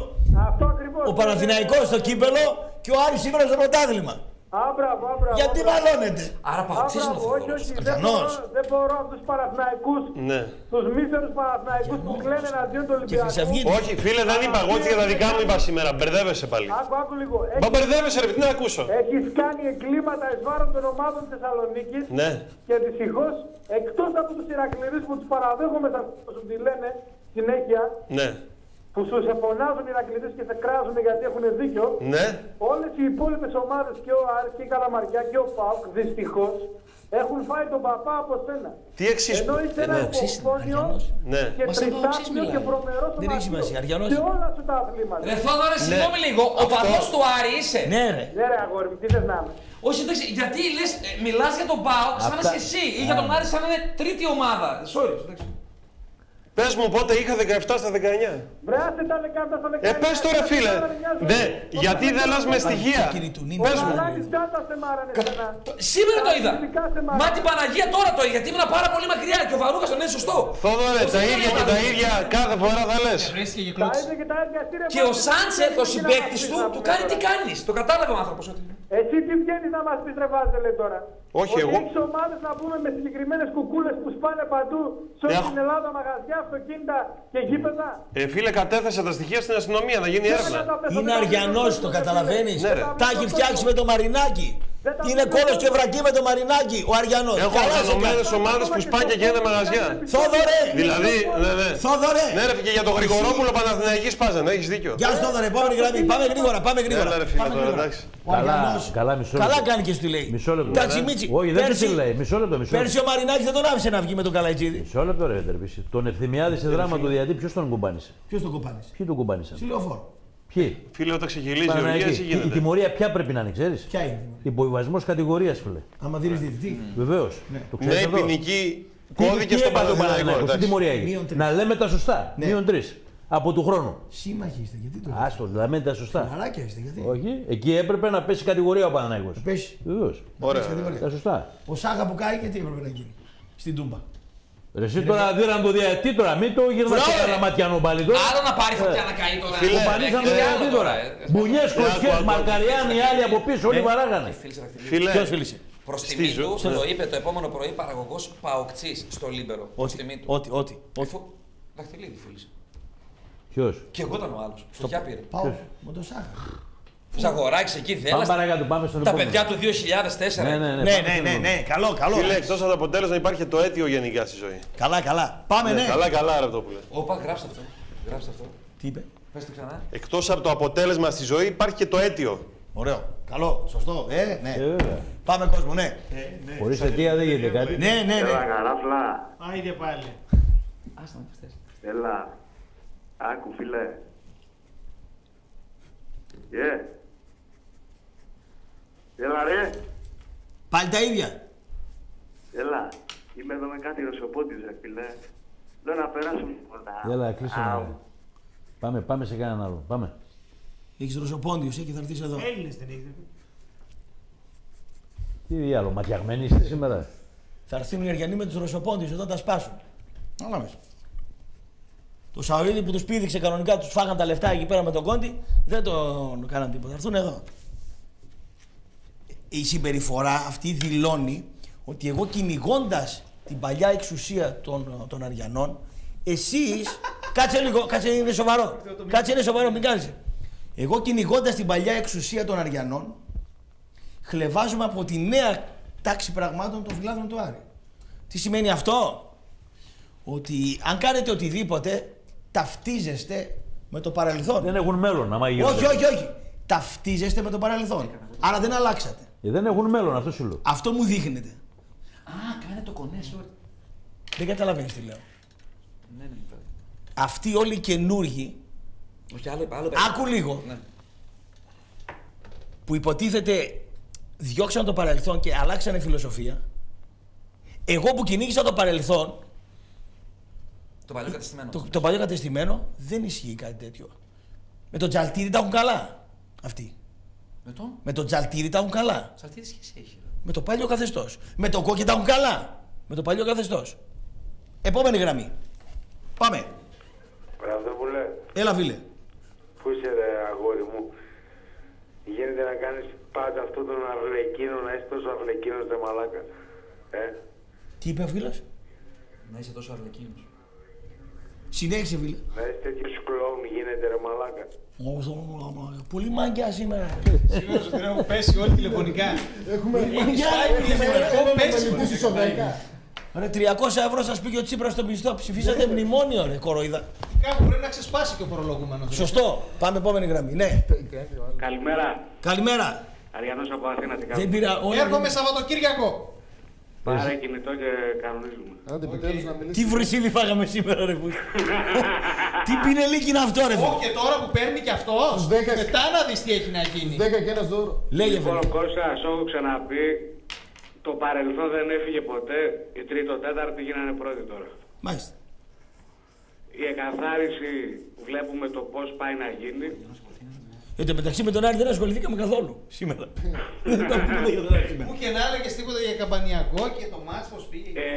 Αυτό ακριβώς. Ο Παναθηναϊκός στο κύπελο και ο Άρης σήμερα στο πρωτάθλημα. Α, μπράβο, α, μπράβο, Γιατί μπράβο. μαλώνετε; Άρα Α, παοξίζει μπράβο, το όχι, όχι, δεν Αριανός. μπορώ, δεν μπορώ αυτούς τους Παναθηναϊκούς, Ναι. τους μίστερους Παναθηναϊκούς που κλαίνε εναντίον του Ολυμπιακού. Χρυσαυγίτη. Όχι, φίλε, δεν είπα. Εγώ έτσι για τα δικά μου είπα σήμερα. Μπερδεύεσαι πάλι. Άκου, άκου λίγο. Μα Έχεις, μπερδεύεσαι, ρε, τι να ακούσω; έχεις κάνει εγκλήματα εις βάρος των ομάδων της Θεσσαλονίκης Ναι. και δυστυχώς, εκτός από τους Ηρακληρούς που τους παραδέχομαι θα σου τη λένε συνέχεια, Ναι. Που σου σε φωνάζουν οι Ηρακλήδες και σε κράζουν γιατί έχουν δίκιο. Ναι. Όλες οι υπόλοιπες ομάδες και ο Άρης και η Καλαμαριά και ο ΠΑΟΚ δυστυχώς έχουν φάει τον παπά από σένα. Τι εξής- Ενώ είσαι ένα Ενώ εξής είναι, υποφόνιο Ναι. και Μας από εξής τρισάπιο μιλάει. και βρωμερό Δεν έχει σημασία, Αριανός σε είναι. όλα σου τα αθλήματα. Ρε Θόδωρε, συγγνώμη λίγο, ο παδό του Άρη είσαι. Ναι, ρε. Ναι, ρε αγόρι μου, τι θες να είμαι. Όχι, εντάξει, γιατί λες, μιλάς για τον Πάοκ σαν να Αυτά- είσαι εσύ ή για τον Άρη σαν να είναι τρίτη ομάδα. Sorry. εντάξει. Πες μου πότε είχα 17 στα 19. Βρε, άσε τα 10 στα 19. Ε, πες τώρα φίλε. Ναι, γιατί δεν λας με στοιχεία. Πες μου. Μαλάκης τζάτα σε μάρανε στενά. Σήμερα το είδα. Ειδικά σε μάρανε. Μα την Παναγία τώρα το είδα γιατί ήμουν πάρα πολύ μακριά και ο Βαρούκα τον είναι σωστό. Θόδωρε, τα ίδια και τα ίδια κάθε φορά θα λες. Τα ίδια και τα ίδια αστήρια Και ο πάνε. Σάντσεφ, ο Τι να συμπέκτη μας του, πεις, του να κάνει πούμε τι τώρα. κάνεις. Το κατάλαβε ο άνθρωπος ότι. Εσύ τι βγαίνεις να μας πεις ρε Βάζελε τώρα. Όχι, Ότι εγώ- Έχεις ομάδες να πούμε με συγκεκριμένες κουκούλες που σπάνε παντού σε όλη Έχω- την Ελλάδα, μαγαζιά, αυτοκίνητα και γήπεδα. Ε, φίλε, κατέθεσα τα στοιχεία στην αστυνομία να γίνει έρευνα. Είναι αριανός, το καταλαβαίνεις. Ναι, ρε. Τα έχει φτιάξει με το μαρινάκι. Είναι κόλος και βρακί με το μαρινάκι, ο αριανός. Έχω οργανωμένες ομάδες που σπάνε και γίνονται μαγαζιά. Θόδωρε! Δηλαδή, ναι, ναι. Θόδωρε! Ναι, ρε, και για τον Γρηγορόπουλο Παναθηναϊκής σπάζανε, έχεις δίκιο. Γεια σου, Θόδωρε, επόμενη γραμμή. Πάμε γρήγορα, πάμε γρήγορα. Έλα, ρε, φίλε, Πάμε τώρα, γρήγορα. εντάξει. Ο Καλά, Αριανός. καλά, μισό Καλά λεπτό. κάνει και σου λέει. Μισό λεπτό. Εντάξει, Ε, Μίτσι. Όχι, δεν πέρσι- τι λέει. Μισό λεπτό, μισό Πέρσι λεπτό. ο Μαρινάκης δεν τον άφησε να βγει με τον Καλαϊτζίδη. Μισό λεπτό, ρε τερπίση. Τον ευθυμιάδη σε δράμα του διατή, ποιος τον κουμπάνισε; Ποιος τον κοπάνει. Ποιοι τον κουμπάνισαν; Συλλοφόρο. Ποιοι; Φίλε, όταν ξεχυλίζει η Παναγία, οργία, έτσι η- Η γίνεται. τιμωρία ποια πρέπει να είναι, ξέρεις; Ποια είναι. Υποβιβασμός κατηγορίας, φίλε. Άμα δίνεις διαιτητή. Βεβαίως. Το ξέρεις Ναι, εδώ. ποινική Τι- κώδικε τι στο έπαθε ο Παναθηναϊκό. Παναθηναϊκός, Τι εντάξει. τιμωρία έγινε; Μείον τρεις. Να λέμε τα σωστά. Ναι. Μείον τρεις. Από του χρόνου. Σύμμαχοι είστε, γιατί το Άστο, να λέμε τα σωστά. Μαράκια είστε, γιατί; Όχι, εκεί έπρεπε να πέσει κατηγορία ο Παναναϊκός. Πέσει. Βεβαίως. Ωραία. Τα σωστά. Ο Σάγα που κάει και τι έπρεπε να γίνει. Στην Τούμπα. Ρε, εσύ τώρα δίναν το διαετή τώρα, μην το γυρνάς Μπράβο, σε ρε. κανένα ματιανό πάλι τώρα. Άλλο να πάρει φωτιά να καεί τώρα. Φίλε, Κουμπανίσαν Ε, το ε, διαετή άλλο τώρα. τώρα, ε. Μπουνιές, Ε, κοτσιές, άκου, άκου. Μαρκαριάν, οι άλλοι από πίσω, όλοι βαράγανε. Φίλε, Ποιος φίλησε; Προς Στη τιμή ζω- του, το είπε το επόμενο πρωί παραγωγός Παοκτσή στο Λίμπερο. Προς Ό,τι, τιμή του. ό,τι, ό,τι. Εφού- Δαχτυλίδι φίλησε. Ποιος; Και εγώ ήταν ο άλλος. Φωτιά πήρε. Πάω με τον Σάγα. Ψαγοράκι εκεί Πάμε δέλα. παρακάτω, πάμε στον Τα επόμενο. παιδιά του 2004. Ναι, ναι, ναι. Ναι, πάμε ναι, στον ναι, επόμενο. ναι. Καλό, καλό. φίλε, εκτός από το αποτέλεσμα υπάρχει το αίτιο γενικά στη ζωή. Καλά, καλά. Πάμε, ναι. Καλά, καλά, ρε αυτό που λέει. Όπα, γράψτε αυτό. Γράψτε αυτό. Τι είπε; Πες το ξανά. Εκτός από το αποτέλεσμα στη ζωή υπάρχει και το αίτιο. Ωραίο. Καλό, σωστό. Ε, ναι. Ε, βέβαια. Πάμε κόσμο, ναι. Χωρίς αιτία δεν γίνεται κάτι. Ναι, ναι, Έλα, ναι. καράφλα. Άιντε πάλι. Άστα να πιστές. Έλα. Άκου, φίλε. Ε. Έλα, ρε. Πάλι τα ίδια. Έλα. Είμαι εδώ με κάτι ρωσοπότης, ρε φίλε. Λέω να περάσουμε τίποτα. Έλα, κλείσε Αου. με. Πάμε, πάμε σε κανέναν άλλο. Πάμε. Έχεις ρωσοπόντιου ε, και θα έρθεις εδώ. Έλληνες δεν έχετε. Τι άλλο, ματιαγμένοι είστε σήμερα; Θα έρθουν οι Αριανοί με τους ρωσοπόντιους όταν τα σπάσουν. Όλα μέσα. Το Σαουρίδη που τους πήδηξε κανονικά, τους φάγαν τα λεφτά εκεί πέρα με τον κόντι, δεν τον κάναν τίποτα. Θα έρθουν εδώ. Η συμπεριφορά αυτή δηλώνει ότι εγώ κυνηγώντας την παλιά εξουσία των, των Αριανών, εσείς. <laughs> κάτσε λίγο, κάτσε είναι σοβαρό. Κάτσε είναι σοβαρό, μην κάνεις. Εγώ κυνηγώντας την παλιά εξουσία των Αριανών, χλεβάζομαι από τη νέα τάξη πραγμάτων των φιλάδων του Άρη. Τι σημαίνει αυτό; Ότι αν κάνετε οτιδήποτε, ταυτίζεστε με το παρελθόν. Δεν έχουν μέλλον, άμα γίνονται. όχι, όχι, όχι. Ταυτίζεστε με το παρελθόν. Άρα δεν αλλάξατε. Ε, δεν έχουν μέλλον, αυτό σου λέω. Αυτό μου δείχνετε. Α, κάνε το κονέ, sorry. Δεν καταλαβαίνεις τι λέω. Ναι, ναι, ναι. Αυτοί όλοι οι καινούργοι, Όχι, άλλο είπα, άλλο είπα. άκου λίγο, Ναι. που υποτίθεται διώξαν το παρελθόν και αλλάξανε φιλοσοφία, εγώ που κυνήγησα το παρελθόν, Το παλιό κατεστημένο. το, το παλιό κατεστημένο, δεν ισχύει κάτι τέτοιο. Με το τζαλτήρι τα έχουν καλά αυτοί. Με τον; Με το τζαλτήρι τα έχουν καλά. Σε αυτή τη σχέση έχει. ρε. Με το παλιό καθεστώς. Με το κόκκι τα έχουν καλά. Με το παλιό καθεστώς. Επόμενη γραμμή. Πάμε. Βραδόπουλε, Έλα, φίλε. πού είσαι ρε αγόρι μου; Γίνεται να κάνεις πάντα αυτό τον αρλεκίνο, να είσαι τόσο αρλεκίνος ρε μαλάκα. Ε, Τι είπε ο φίλος; Να είσαι τόσο αρλεκίνος. Συνέχισε, φίλε. να είσαι τέτοιος κλόουν γίνεται ρε μαλάκα. Πολύ μάγκια σήμερα. Σήμερα στο τρένο έχουν πέσει όλοι τηλεφωνικά. Έχουμε Μάγκια είναι σήμερα. Εγώ πέσει. μελετήσει ισοδαϊκά. Ρε, 300 ευρώ σας πήγε ο Τσίπρας στο μισθό. Ψηφίσατε μνημόνιο, ρε, κοροϊδά. Κάπου πρέπει να ξεσπάσει και ο φορολογούμενος. Σωστό. Πάμε επόμενη γραμμή. Ναι. Καλημέρα. Καλημέρα. Αριανός από Αθήνα, τι Δεν κάνετε. πήρα όλα. Έρχομαι Σαββατοκύριακο. Πάρε κινητό και κανονίζουμε. Άντε, επιτέλους να μιλήσει. Τι βρυσίδι φάγαμε σήμερα, ρε πούστη. <laughs> Τι πινελίκι είναι αυτό, ρε Όχι φίλε. και τώρα που παίρνει και αυτός. Στους δέκα- Μετά να δεις τι έχει να γίνει. 10 και ένας δώρο. Λέγε, Λοιπόν, φίλε. Κώστα, σου έχω ξαναπεί, το παρελθόν δεν έφυγε ποτέ. Η τρίτο τέταρτη γίνανε πρώτη τώρα. Μάλιστα. Η εκαθάριση βλέπουμε το πώς πάει να γίνει. Εν τω μεταξύ με τον Άρη δεν ασχοληθήκαμε καθόλου σήμερα. Δεν είπαμε τίποτα για τον Άρη σήμερα. Μου και να έλεγε τίποτα για καμπανιακό και το μάτς πώς πήγε. Ε,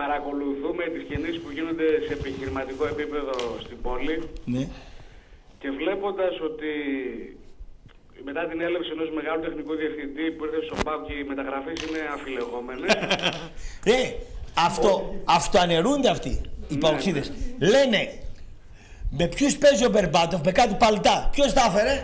παρακολουθούμε τις κινήσεις που γίνονται σε επιχειρηματικό επίπεδο στην πόλη Ναι. και βλέποντας ότι μετά την έλευση ενός μεγάλου τεχνικού διευθυντή που ήρθε στο ΠΑΟ και οι μεταγραφές είναι αφιλεγόμενες <laughs> Ε, αυτό, αυτοαναιρούνται αυτοί οι παοξίδες. Λένε με ποιους παίζει ο Μπερμπάτοφ, με κάτι παλτά. Ποιος τα έφερε,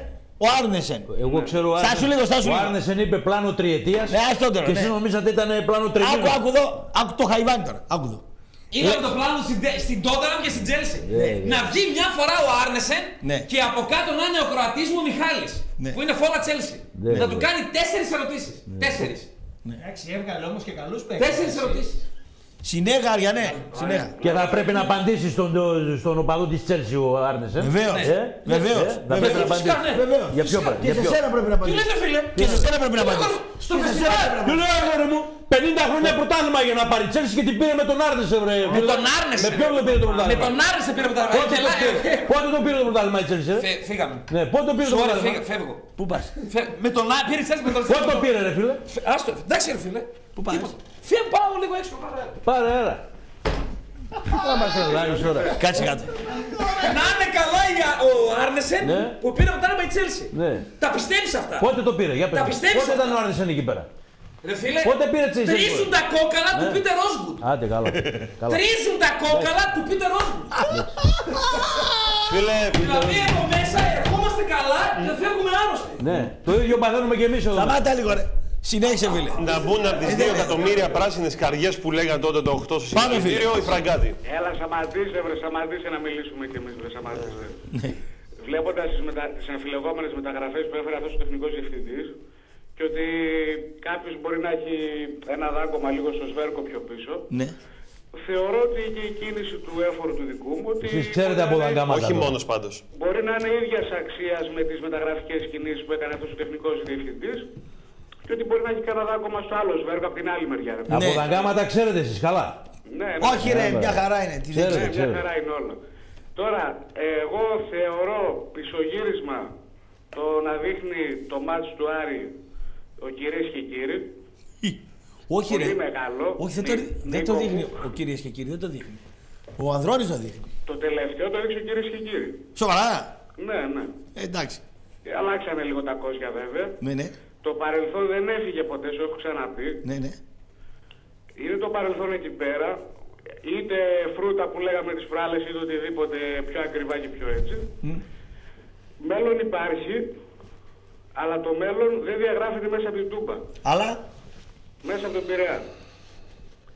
ο Άρνεσεν. Εγώ ξέρω ο Στάσου λίγο, στάσου Ο λίγο. Άρνεσεν είπε πλάνο τριετίας. Ναι, ας τον τώρα, Και ναι. εσεί νομίζατε ήταν πλάνο τριμήνου. Άκου, άκου εδώ, άκου το χαϊβάνι τώρα. Άκου εδώ. Είδαμε το πλάνο στην, στην Τόταναμ και στην Τσέλσι. Ναι. Να βγει μια φορά ο Άρνεσεν Ναι. και από κάτω να είναι ο Κροατής μου ο Μιχάλης Ναι. Που είναι φόρα Τσέλσι. Ναι, να ναι. του κάνει τέσσερις ερωτήσεις. Τέσσερις. Εντάξει, έβγαλε όμως και καλούς παίκτες. Τέσσερις ερωτήσεις. Συνέχα, Αρειανέ. Συνέχα. Και θα πρέπει να απαντήσεις στον, στον οπαδό της Τσέλσι ο Άρνεσεν. Βεβαίως. Ε, Βεβαίως. ε, Θα πρέπει να Βεβαίως. απαντήσεις. Φυσικά, ναι. Βεβαίως. Για ποιο Και για σε ποιο. σένα πρέπει να Τι απαντήσεις. λέτε, φίλε; Και σε σένα πρέπει να απαντήσεις. Στο φεστιβάλ. Του λέω αγόρι μου, 50 χρόνια πρωτάθλημα για να πάρει η Τσέλσι και την πήρε με τον Άρνεσεν. ρε. Με τον Άρνεσεν. Με ποιον το πήρε το Με πρωτάθλημα; τον Άρνεσεν πήρε από τα Πότε το πήρε- Πότε το πήρε το πρωτάθλημα η Τσέλσι. ρε; Φε- Φύγαμε. Ναι, πότε το πήρε το Sorry, πρωτάθλημα; φύγα- φεύγω. Πού πας; Φε- Με τον Άρη πήρε Τσέλσι με τον Πότε το πήρε ρε φίλε; Φε- Άστο, εντάξει ρε φίλε. Πού πας; Τίποτα. Φύγε πάω λίγο έξω. πάρε. Πάρε ένα. Θα μας ελάγεις τώρα. Κάτσε κάτω. Να είναι καλά η- ο Άρνεσεν Ναι. που πήρε από τα η Τσέλσι. Ναι. Τα πιστεύεις αυτά; Πότε το πήρε, για πες. Τα μου. πιστεύεις Πότε αυτά; ήταν ο Άρνεσεν εκεί πέρα; Ρε φίλε, Πότε πήρε Τσέλσι. τρίζουν τα κόκαλα του Ναι. Πίτερ Ρόσγκουτ. Άντε καλά. καλά. Τρίζουν τα κόκαλα του Πίτερ Ρόσγκουτ. Φίλε, Δηλαδή εδώ μέσα ερχόμαστε καλά και φεύγουμε άρρωστοι. Ναι, το ίδιο παθαίνουμε και εμείς εδώ. Σταμάτα λίγο, ρε. Συνέχισε, φίλε. να μπουν από τις 2 εκατομμύρια πράσινες καρδιές που λέγανε τότε το 8 στο Πάμε, φίλε. συλλογητήριο, η Φραγκάτη. Έλα, σταματήσε, βρε, σταματήσε να μιλήσουμε κι εμείς, βρε, σταματήσε. Ναι. Βλέποντας τις, μετα... τις αμφιλεγόμενες μεταγραφές που έφερε αυτός ο τεχνικός διευθυντής και ότι κάποιος μπορεί να έχει ένα δάκωμα λίγο στο σβέρκο πιο πίσω, Ναι. θεωρώ ότι και η κίνηση του έφορου του δικού μου ότι Εσείς ξέρετε από μπορεί να είναι- δαγκάματα. Όχι τώρα. μόνος πάντως. μπορεί να είναι ίδιας αξίας με τις μεταγραφικές κινήσεις που έκανε αυτός ο τεχνικός διευθυντής και ότι μπορεί να έχει κανένα δάκωμα στο άλλο σβέρκο από την άλλη μεριά. ρε. Από Ναι. τα γκάματα ξέρετε εσείς καλά. Ναι, ναι. Όχι, ρε, μια χαρά είναι. Τι Ξέρετε. δεν Ναι, μια χαρά είναι όλα. Τώρα, εγώ θεωρώ πισωγύρισμα το να δείχνει το μάτς του Άρη ο κυρίες και κύριοι. <laughs> Όχι, Πολύ ρε. μεγάλο. Όχι, δεν το, Νίκο- δεν το Νίκο δείχνει μου. ο κυρίες και κύριοι, δεν το δείχνει. Ο Ανδρώνης το δείχνει. Το τελευταίο το έδειξε ο κυρίες και κύριοι. Σοβαρά; Ναι, ναι. Ε, εντάξει. Ε, Αλλάξανε λίγο τα κόσια βέβαια. Ναι, ναι. Το παρελθόν δεν έφυγε ποτέ, σου έχω ξαναπεί. Ναι, ναι. Είναι το παρελθόν εκεί πέρα. Είτε φρούτα που λέγαμε τις προάλλες, είτε οτιδήποτε πιο ακριβά και πιο έτσι. Μέλλον υπάρχει, αλλά το μέλλον δεν διαγράφεται μέσα από την Τούμπα. Αλλά, Μέσα από τον Πειραιά.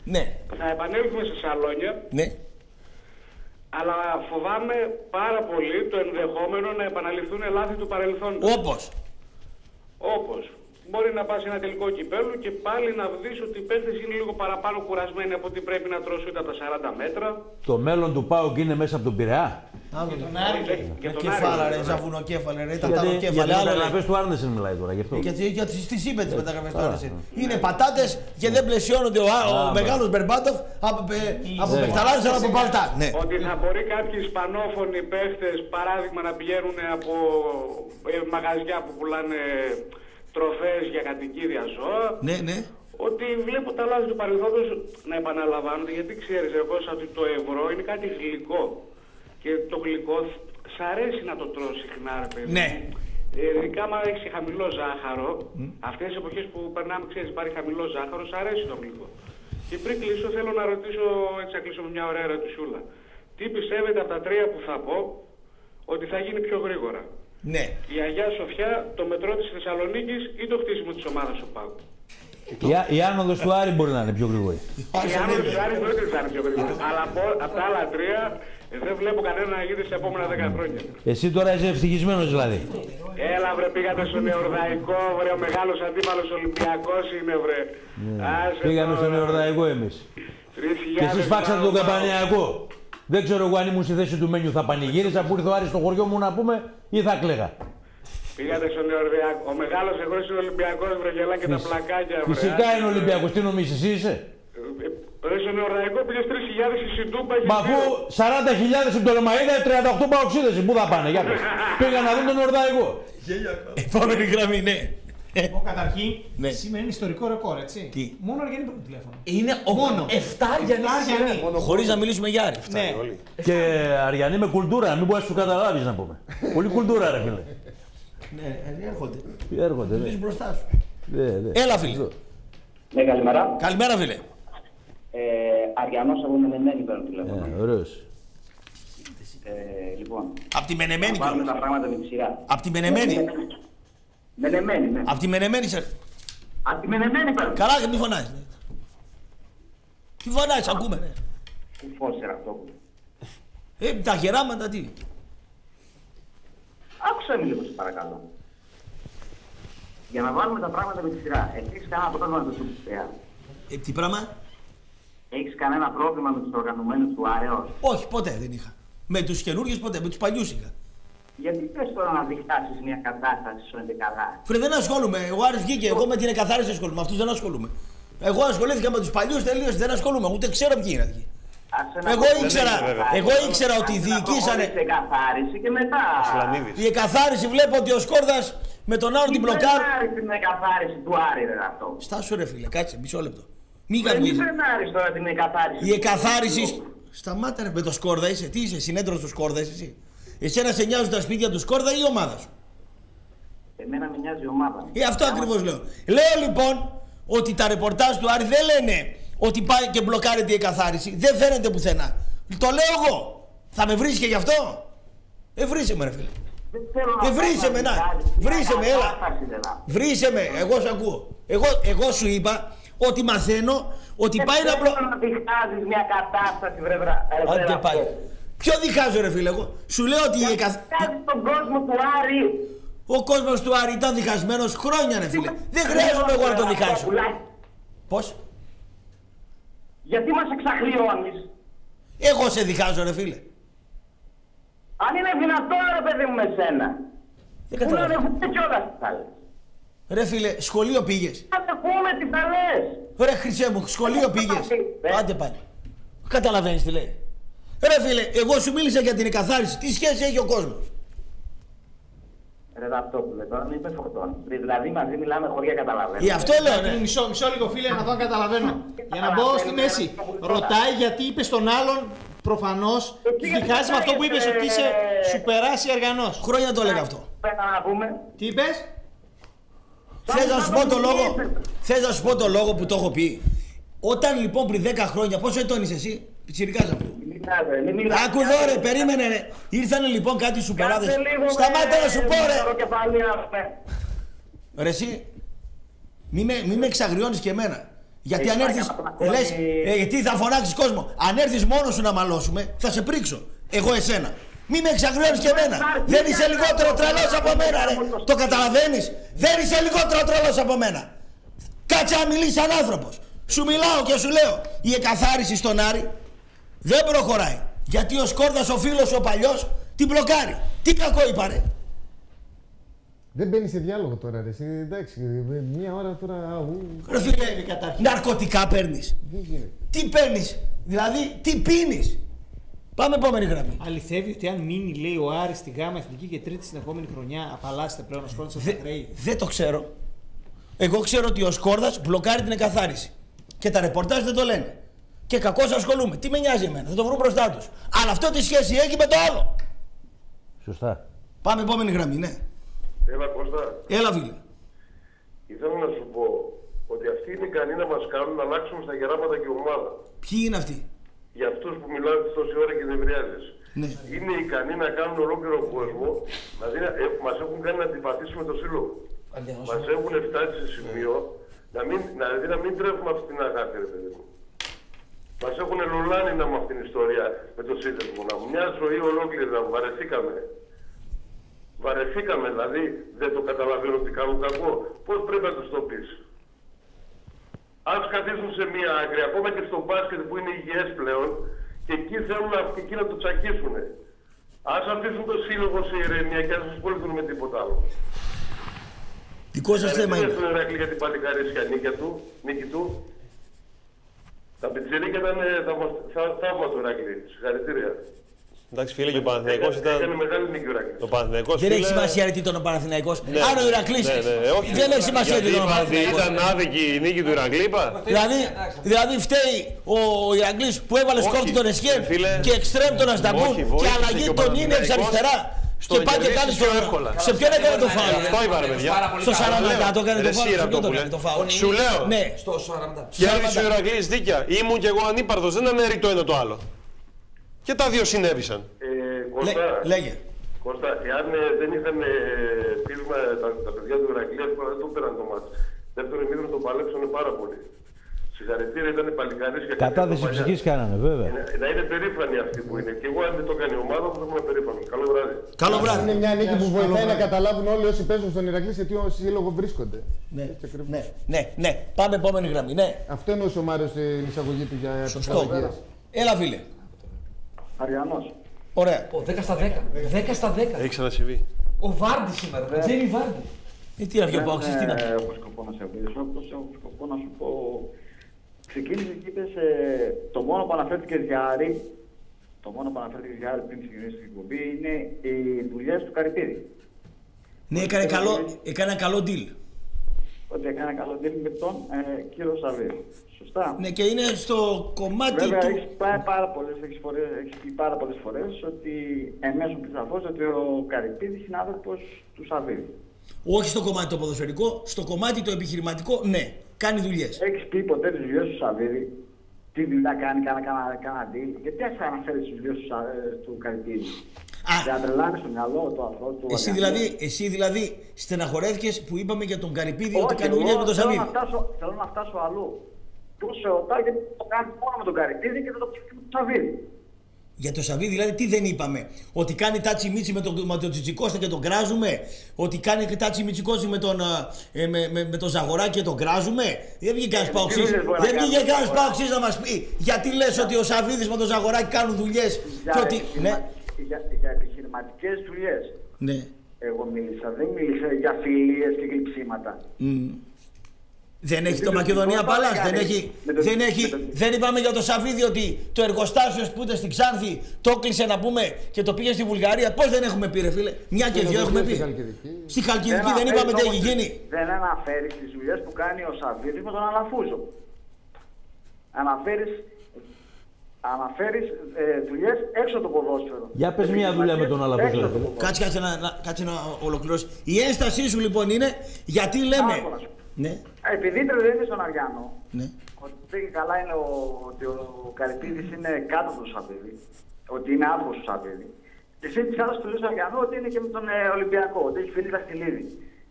ναι, Θα επανέλθουμε σε σαλόνια, ναι. αλλά φοβάμαι πάρα πολύ το ενδεχόμενο να επαναληφθούν λάθη του παρελθόντος. Όπως; Όπως. Μπορεί να πας σε ένα τελικό κυπέλου και πάλι να δεις ότι οι παίχτες είναι λίγο παραπάνω κουρασμένοι από ότι πρέπει να τρώσουν ούτε από τα 40 μέτρα. Το μέλλον του ΠΑΟΚ είναι μέσα από τον Πειραιά; Άλλο Τον Άρη Και, λέει. και Με τον κεφάλα, Άρη. ρε, σαν βουνοκέφαλα, ρε, τα Γιατί, τάλο για κέφαλα. τις Άλλο, ρε. μεταγραφές του Άρνεσεν μιλάει τώρα γι' αυτό. Γιατί για τις, τις είπε τις μεταγραφές του Α, Άρνεσεν. α. Είναι πατάτες και δεν πλαισιώνονται ο, ο Α, μεγάλος Μπερμπάτοφ από, ε, από Ναι. παιχταράδες αλλά από παλτά. Ναι. Ότι θα μπορεί κάποιοι ισπανόφωνοι παίχτες, παράδειγμα, να πηγαίνουν από ε, μαγαζιά που πουλάνε τροφές για κατοικίδια ζώα. Ναι, ναι. Ότι βλέπω τα λάθη του παρελθόντος να επαναλαμβάνονται, γιατί ξέρεις εγώ ότι το ευρώ είναι κάτι γλυκό. Και το γλυκό σ' αρέσει να το τρως συχνά, ρε παιδί. Ναι. Ε, ειδικά άμα έχεις χαμηλό ζάχαρο, αυτές τις εποχές που περνάμε, ξέρεις, πάρει χαμηλό ζάχαρο, σ' αρέσει το γλυκό. Και πριν κλείσω, θέλω να ρωτήσω, έτσι να κλείσω με μια ωραία ερωτησούλα. Τι πιστεύετε από τα τρία που θα πω, ότι θα γίνει πιο γρήγορα; Ναι. Η Αγιά Σοφιά, το μετρό της Θεσσαλονίκης ή το χτίσιμο της ομάδας του ΠΑΟΚ. Η, α- η άνοδος του Άρη μπορεί να είναι πιο γρήγορη. Οι άνθρωποι του Άρη δεν θα είναι πιο γρήγορα. Αλλά από, από τα άλλα τρία Ε, δεν βλέπω κανένα να γίνει στα επόμενα 10 χρόνια. Εσύ τώρα είσαι ευτυχισμένος δηλαδή. Έλα βρε, πήγατε στον Εορδαϊκό, βρε, ο μεγάλος αντίπαλος Ολυμπιακός είναι βρε. Άσε Πήγαμε τώρα. στον Εορδαϊκό εμείς. Τρεις Και χιλιάδες εσεί φάξατε τον μπράβο. Καμπανιακό. Δεν ξέρω εγώ αν ήμουν στη θέση του Μένιου θα πανηγύριζα που ήρθε ο Άρης στο χωριό μου να πούμε ή θα κλαίγα. Πήγατε στον Εορδαϊκό. Ο μεγάλος εγώ είναι Ολυμπιακός βρε, γελά και τα Φυσ- πλακάκια βρε. Φυσικά Άσε είναι τώρα. Ολυμπιακός. Τι νομίζεις, εσύ είσαι; Ρε, στον Εορδαϊκό πήγες 3.000 η Συντούπα και Μα αφού 40.000 στην Πτολεμαίδα, 38 παοξίδες, πού θα πάνε, για πες. <laughs> Πήγαν να δουν τον Ορδαϊκό. Επόμενη γραμμή, ναι. Εγώ καταρχήν Ναι. σήμερα είναι ιστορικό ρεκόρ, έτσι. Τι; Μόνο Αργιανή παίρνει τηλέφωνο. Είναι ο Μόνο. 7 Αργιανοί Εφτά σήμερα. Αργιανοί. Χωρίς να μιλήσουμε για Άρη. Ναι. Και Αριανή με κουλτούρα, μην μπορείς να σου καταλάβεις να πούμε. Πολύ κουλτούρα, ρε φίλε. Ναι, έρχονται. Έρχονται, Τους ναι. μπροστά σου. Ναι, ναι. Έλα, φίλε. Ναι, καλημέρα. Καλημέρα, φίλε. Ε, Αριανός από Μενεμένη παίρνω τηλέφωνο. Ε, Ωραίος. Ε, λοιπόν, Απ' τη Μενεμένη να βάλουμε κιόλας. τα πράγματα με τη σειρά. Απ' τη Μενεμένη. Μενεμένη, ναι. Απ' τη Μενεμένη, σε. Απ' τη Μενεμένη παίρνω. Καλά, και μη φωνάζεις. Τι φωνάζεις, ακούμε, ναι. Πού φως είναι αυτό που... Ε, τα χεράματα τι. Άκουσα με λίγο, σε παρακαλώ. Για να βάλουμε τα πράγματα με τη σειρά. Εσύ έχεις κανένα πρόβλημα με το Σουπιστέα. Ε, τι πράγμα; Έχεις κανένα πρόβλημα με τους οργανωμένους του Άρεος. Όχι, ποτέ δεν είχα. Με τους καινούριου ποτέ, με τους παλιούς είχα. Γιατί θες τώρα να διχάσεις μια κατάσταση σου καλά. Φρε, δεν ασχολούμαι. Ο Άρης βγήκε. Εγώ με την εκαθάριση ασχολούμαι. Με αυτούς δεν ασχολούμαι. Εγώ ασχολήθηκα με τους παλιούς τελείως. Δεν ασχολούμαι. Ούτε ξέρω ποιοι είναι αυτοί. Εγώ ήξερα, εγώ ήξερα ότι διοικήσανε. Σε καθάριση και μετά. Η εκαθάριση βλέπω ότι ο Σκόρδας με τον άλλο την μπλοκάρει. Δεν την εκαθάριση του Άρη, ρε αυτό. Στάσου ρε φίλε, κάτσε μισό λεπτό. Μην Δεν καυγίζει. φρενάρεις τώρα την εκαθάριση. Η εκαθάριση. Σταμάτα ρε με το Σκόρδα είσαι. Τι είσαι, συνέδριο του Σκόρδα είσαι εσύ. Εσένα σε νοιάζουν τα σπίτια του Σκόρδα ή η ομάδα σου; Εμένα με νοιάζει η ομάδα. Ε, αυτό ακριβώς λέω. Λέω λοιπόν ότι τα ρεπορτάζ του Άρη δεν λένε ότι πάει και μπλοκάρεται η εκαθάριση. Δεν φαίνεται πουθενά. Το λέω εγώ. Θα με βρεις και γι' αυτό; Ε, βρίσκε με, ρε φίλε. Ε, βρίσκε με, να. Βρίσκε με, έλα. Βρίσκε με, εγώ σε ακούω. Εγώ, εγώ σου είπα ότι μαθαίνω ότι πάει να μπλο... Ε, να διχάζεις μια κατάσταση, βρε βρε. Άντε πάλι. Ποιο διχάζω ρε φίλε εγώ; Σου λέω ότι η εκαθ... τον κόσμο του Άρη. Ο κόσμος του Άρη ήταν διχασμένος χρόνια ρε φίλε. Δεν χρειάζομαι εγώ να τον διχάσω. Πώς; Γιατί μας εξαχλιώνεις. Εγώ σε διχάζω ρε φίλε. Αν είναι δυνατόν ρε παιδί μου με σένα. Δεν Πού να Ρε φίλε, σχολείο πήγες. Να σε πούμε τι θα λες. Ρε χρυσέ μου, σχολείο πήγες. Άντε πάλι. Καταλαβαίνεις τι λέει. Ρε φίλε, εγώ σου μίλησα για την εκαθάριση. Τι σχέση έχει ο κόσμος; Ρε Ραπτόπουλε, τώρα μην με φορτώνεις. Δηλαδή μαζί μιλάμε χωριά καταλαβαίνω. Γι' αυτό λέω, ναι. Μισό, μισό λίγο φίλε να δω αν καταλαβαίνω. Για να μπω στη μέση. Ρωτάει γιατί είπες στον άλλον προφανώς διχάζει με αυτό που είπες ότι είσαι σου περάσει αργανός. Χρόνια το έλεγα αυτό. να πούμε. Τι είπες; Θες να σου πω το λόγο, θες να σου πω το λόγο που το έχω πει; Όταν λοιπόν πριν 10 χρόνια, πόσο ετών είσαι εσύ, πιτσιρικάς αυτό. Άκου εδώ ρε, περίμενε ρε. Ήρθανε λοιπόν κάτι σου περάδες. Σταμάτα να σου πω ρε. Ρε εσύ, μη με, μη με εξαγριώνεις και εμένα. Γιατί αν έρθεις, λες, ε, τι θα φωνάξεις κόσμο. Αν έρθεις μόνος σου να μαλώσουμε, θα σε πρίξω. Εγώ εσένα. Μη με εξαγριώνεις και εμένα. Δεν είσαι λιγότερο τρελός από μένα ρε. Το καταλαβαίνεις; Δεν είσαι λιγότερο τρελός από μένα. Κάτσε να μιλήσει σαν άνθρωπος. Σου μιλάω και σου λέω, η εκαθάριση στον Άρη δεν προχωράει. Γιατί ο Σκόρδας ο φίλος ο παλιός την μπλοκάρει. Τι κακό είπα ρε. Δεν μπαίνει σε διάλογο τώρα, ρε. εσύ, Εντάξει, μία ώρα τώρα. αου. Ρε φίλε, ναρκωτικά παίρνεις. Δεν γίνεται. Τι παίρνεις, δηλαδή τι πίνεις; Πάμε επόμενη γραμμή. Αληθεύει ότι αν μείνει, λέει ο Άρης στη ΓΑΜΑ Εθνική και τρίτη στην επόμενη χρονιά, απαλλάσσεται πλέον ο Σκόρδα από τα χρέη. Δεν το ξέρω. Εγώ ξέρω ότι ο Σκόρδας μπλοκάρει την εκαθάριση. Και τα ρεπορτάζ δεν το λένε. Και κακώς ασχολούμαι. Τι με νοιάζει εμένα, θα το βρουν μπροστά τους. Αλλά αυτό τι σχέση έχει με το άλλο. Σωστά. Πάμε επόμενη γραμμή, ναι. Έλα Κώστα, Έλα, φίλε. ήθελα να σου πω ότι αυτοί είναι ικανοί να μας κάνουν να αλλάξουμε στα γεράματα και ομάδα. Ποιοι είναι αυτοί; Για αυτούς που μιλάνε τόση ώρα και νευριάζεις. Ναι. Είναι ικανοί να κάνουν ολόκληρο κόσμο, δηλαδή να- ε, μας έχουν κάνει να αντιπαθήσουμε το σύλλογο. Μας έχουν φτάσει σε σημείο να μην, να, δηλαδή να μην τρέφουμε αυτή την αγάπη, ρε παιδί μου. Μας έχουν λουλάνει να με αυτήν την ιστορία με το σύνδεσμο. Να μου μια ζωή ολόκληρη να μου βαρεθήκαμε. Βαρεθήκαμε, δηλαδή δεν το καταλαβαίνω ότι κάνουν κακό. Πώς πρέπει να του το πει. Α καθίσουν σε μία άκρη, ακόμα και στο μπάσκετ που είναι υγιές πλέον, και εκεί θέλουν αυτοί εκεί να το τσακίσουν. Α αφήσουν το σύλλογο σε ηρεμία και ας μην ασχοληθούν με τίποτα άλλο. Δικό σας θέμα είναι. στον Ερακλή για την παλικαρίσια νίκη του, νίκη του. Τα πιτσιρίκια ήταν ε, θαυμα- θα- θαύμα του Ερακλή. Συγχαρητήρια. Εντάξει, φίλε, και ο Παναθηναϊκός ήταν. Έκανε μεγάλη νίκη ο Ερακλής. Ο Παναθηναϊκός, Δεν έχει φίλε, σημασία τι ήταν ο Παναθηναϊκός. Ναι. Αν ο Ηρακλής. Ναι, ναι, όχι. Δεν έχει σημασία τι Γιατί ήταν ο είπα ότι Παναθηναϊκός. Ήταν άδικη η νίκη του Ηρακλή, είπα. Δηλαδή, δηλαδή φταίει ο Ηρακλής που έβαλε Όχι, σκόρτη τον Εσχέμ φίλε. και εξτρέμ τον Ασταμπούν Όχι, και βοήθησε αλλαγή και ο τον είναι εξ Παναθηναϊκός αριστερά. στο Και πάει και κερδίσει κάνει πιο το εύκολα. Σε ποιον έκανε το φάουλ; Αυτό είπα, ρε παιδιά. Στο 40 το έκανε Ρε το φάουλ. εσύ, Σε ποιον το Ραπτόπουλε. έκανε το φάουλ; Σου λέω. Ναι. Στο 40. Κέρδισε ο Ηρακλής δίκαια. Ήμουν κι εγώ ανύπαρδος, δεν ανέρει το ένα το άλλο. Και τα δύο συνέβησαν. Ε, Κώστα, Λέγε. Κώστα, εάν ε, δεν είχαν ε, πείσμα τα, τα παιδιά του Ηρακλή, εύκολα δεν το πέραν το μάτι. Δεύτερο ημίχρονο το παλέψανε πάρα πολύ. Συγχαρητήρια, ήταν παλικαρίσια. Κατάθεση ψυχής κάνανε, βέβαια. Να είναι περήφανοι αυτοί που είναι. Και εγώ αν δεν το κάνει η ομάδα μου θα ήμουν περήφανος. Καλό βράδυ. Καλό βράδυ. Είναι μια νίκη που βοηθάει να καταλάβουν όλοι όσοι παίζουν στον Ηρακλή σε τι σύλλογο βρίσκονται. Ναι, ναι, ναι, ναι. Πάμε επόμενη γραμμή. Ναι. Αυτό εννοούσε ο Μάριος στην εισαγωγή του για τις Σωστό. αλλαγές. Έλα, φίλε. Αριανός. Ωραία. Ο 10 στα 10. 10 στα 10. Έχει ξανασυμβεί. Ο Βάρντι σήμερα. Ο Τζέρι Βάρντι. Ε, τι να βγει ο Πάοξης, τι να πει. Δεν έχω σκοπό να σε βρίσω, όπως έχω σκοπό να σου πω... Ξεκίνησε και είπες, ε, το μόνο που αναφέρθηκες για Άρη, το μόνο που αναφέρθηκες για Άρη πριν ξεκινήσει την εκπομπή είναι οι δουλειές του Καρυπίδη. Ναι, έκανε καλό, έκανε ένα καλό deal. Ότι έκανε ένα καλό deal με τον ε, κύριο Σαββίδη. Σωστά. Ναι, και είναι στο κομμάτι Βέβαια, του. έχεις πάει πάρα πολλές, έχεις, φορές, έχεις πει πάρα πολλές φορές ότι εμέσως πει σαφώς ότι ο Καρυπίδης είναι άνθρωπος του Σαββίδη. Όχι στο κομμάτι το ποδοσφαιρικό, στο κομμάτι το επιχειρηματικό, ναι, κάνει δουλειές. Έχεις πει ποτέ τις δουλειές του Σαββίδη, τι δουλειά κάνει, κάνα, κάνα, κάνα deal, γιατί ας αναφέρεις τις δουλειές του, Σα- ε, του Καρυπίδη. Για να τρελάνεις στο μυαλό του ανθρώπου του. Εσύ οργανισμού. δηλαδή, εσύ δηλαδή στεναχωρέθηκες που είπαμε για τον Καρυπίδη ότι Όχι, κάνει δουλειές εγώ με τον θέλω Σαββίδη. να φτάσω, θέλω να φτάσω αλλού. Του σε ρωτάω γιατί το κάνει μόνο με τον Καρυπίδη και δεν το ψηφίσει με τον Σαββίδη. Για τον Σαββίδη, δηλαδή, τι δεν είπαμε; Ότι κάνει τάτσι μίτσι με τον, με τον Τσιτσικώστα και τον κράζουμε; Ότι κάνει και τάτσι μίτσι με τον, ε, με, με, με τον Ζαγοράκη και τον κράζουμε; Δεν βγήκε κανένα παοξή. δουλειές μπορεί να Δεν κάνει βγήκε ο κανένας Ζαγοράκης. παοξής να μας πει γιατί λες ότι ο Σαββίδης με τον Ζαγοράκη κάνουν δουλειές. Για, Και ότι. επιχειρημα... Ναι, για, για επιχειρηματικές δουλειές. ναι. Εγώ μίλησα, δεν μίλησα για φιλίες και γλυψίματα. Μμ. Δεν έχει Με το τον Μακεδονία Τσιτσικώστα Παλάς, δεν δεν κάνει. έχει, Με τον- δεν έχει, με τον- δεν είπαμε για το Σαββίδι ότι το εργοστάσιο που ήταν στην Ξάνθη το έκλεισε να πούμε και το πήγε στη Βουλγαρία. Πώς δεν έχουμε πει ρε φίλε, μια και δύο έχουμε πει. Στη Χαλκιδική δεν είπαμε τι έχει γίνει. Δεν αναφέρει τις δουλειές που κάνει ο Σαββίδης με τον Αλαφούζο. Αναφέρει αναφέρεις, ε, δουλειές έξω από το ποδόσφαιρο. Για πες μια δουλειά με τον Αλαφούζο, Έξω ρε από το φίλε. ποδόσφαιρο. Κάτσε, κάτσε να, να, κάτσε να ολοκληρώσει. Η ένστασή σου λοιπόν είναι γιατί λέμε. Άκου να σου πω. Ναι, Επειδή τρελαίνει στον Αριανό, ναι. ότι δεν καλά είναι ο, ότι ο Καρυπίδης είναι κάτω από τον Σαββίδη, ότι είναι άδικος του Σαββίδη. Και εσύ της άλλας του λες στον Αριανό ότι είναι και με τον ε, Ολυμπιακό, ότι έχει φίλη Δαχτυλίδη.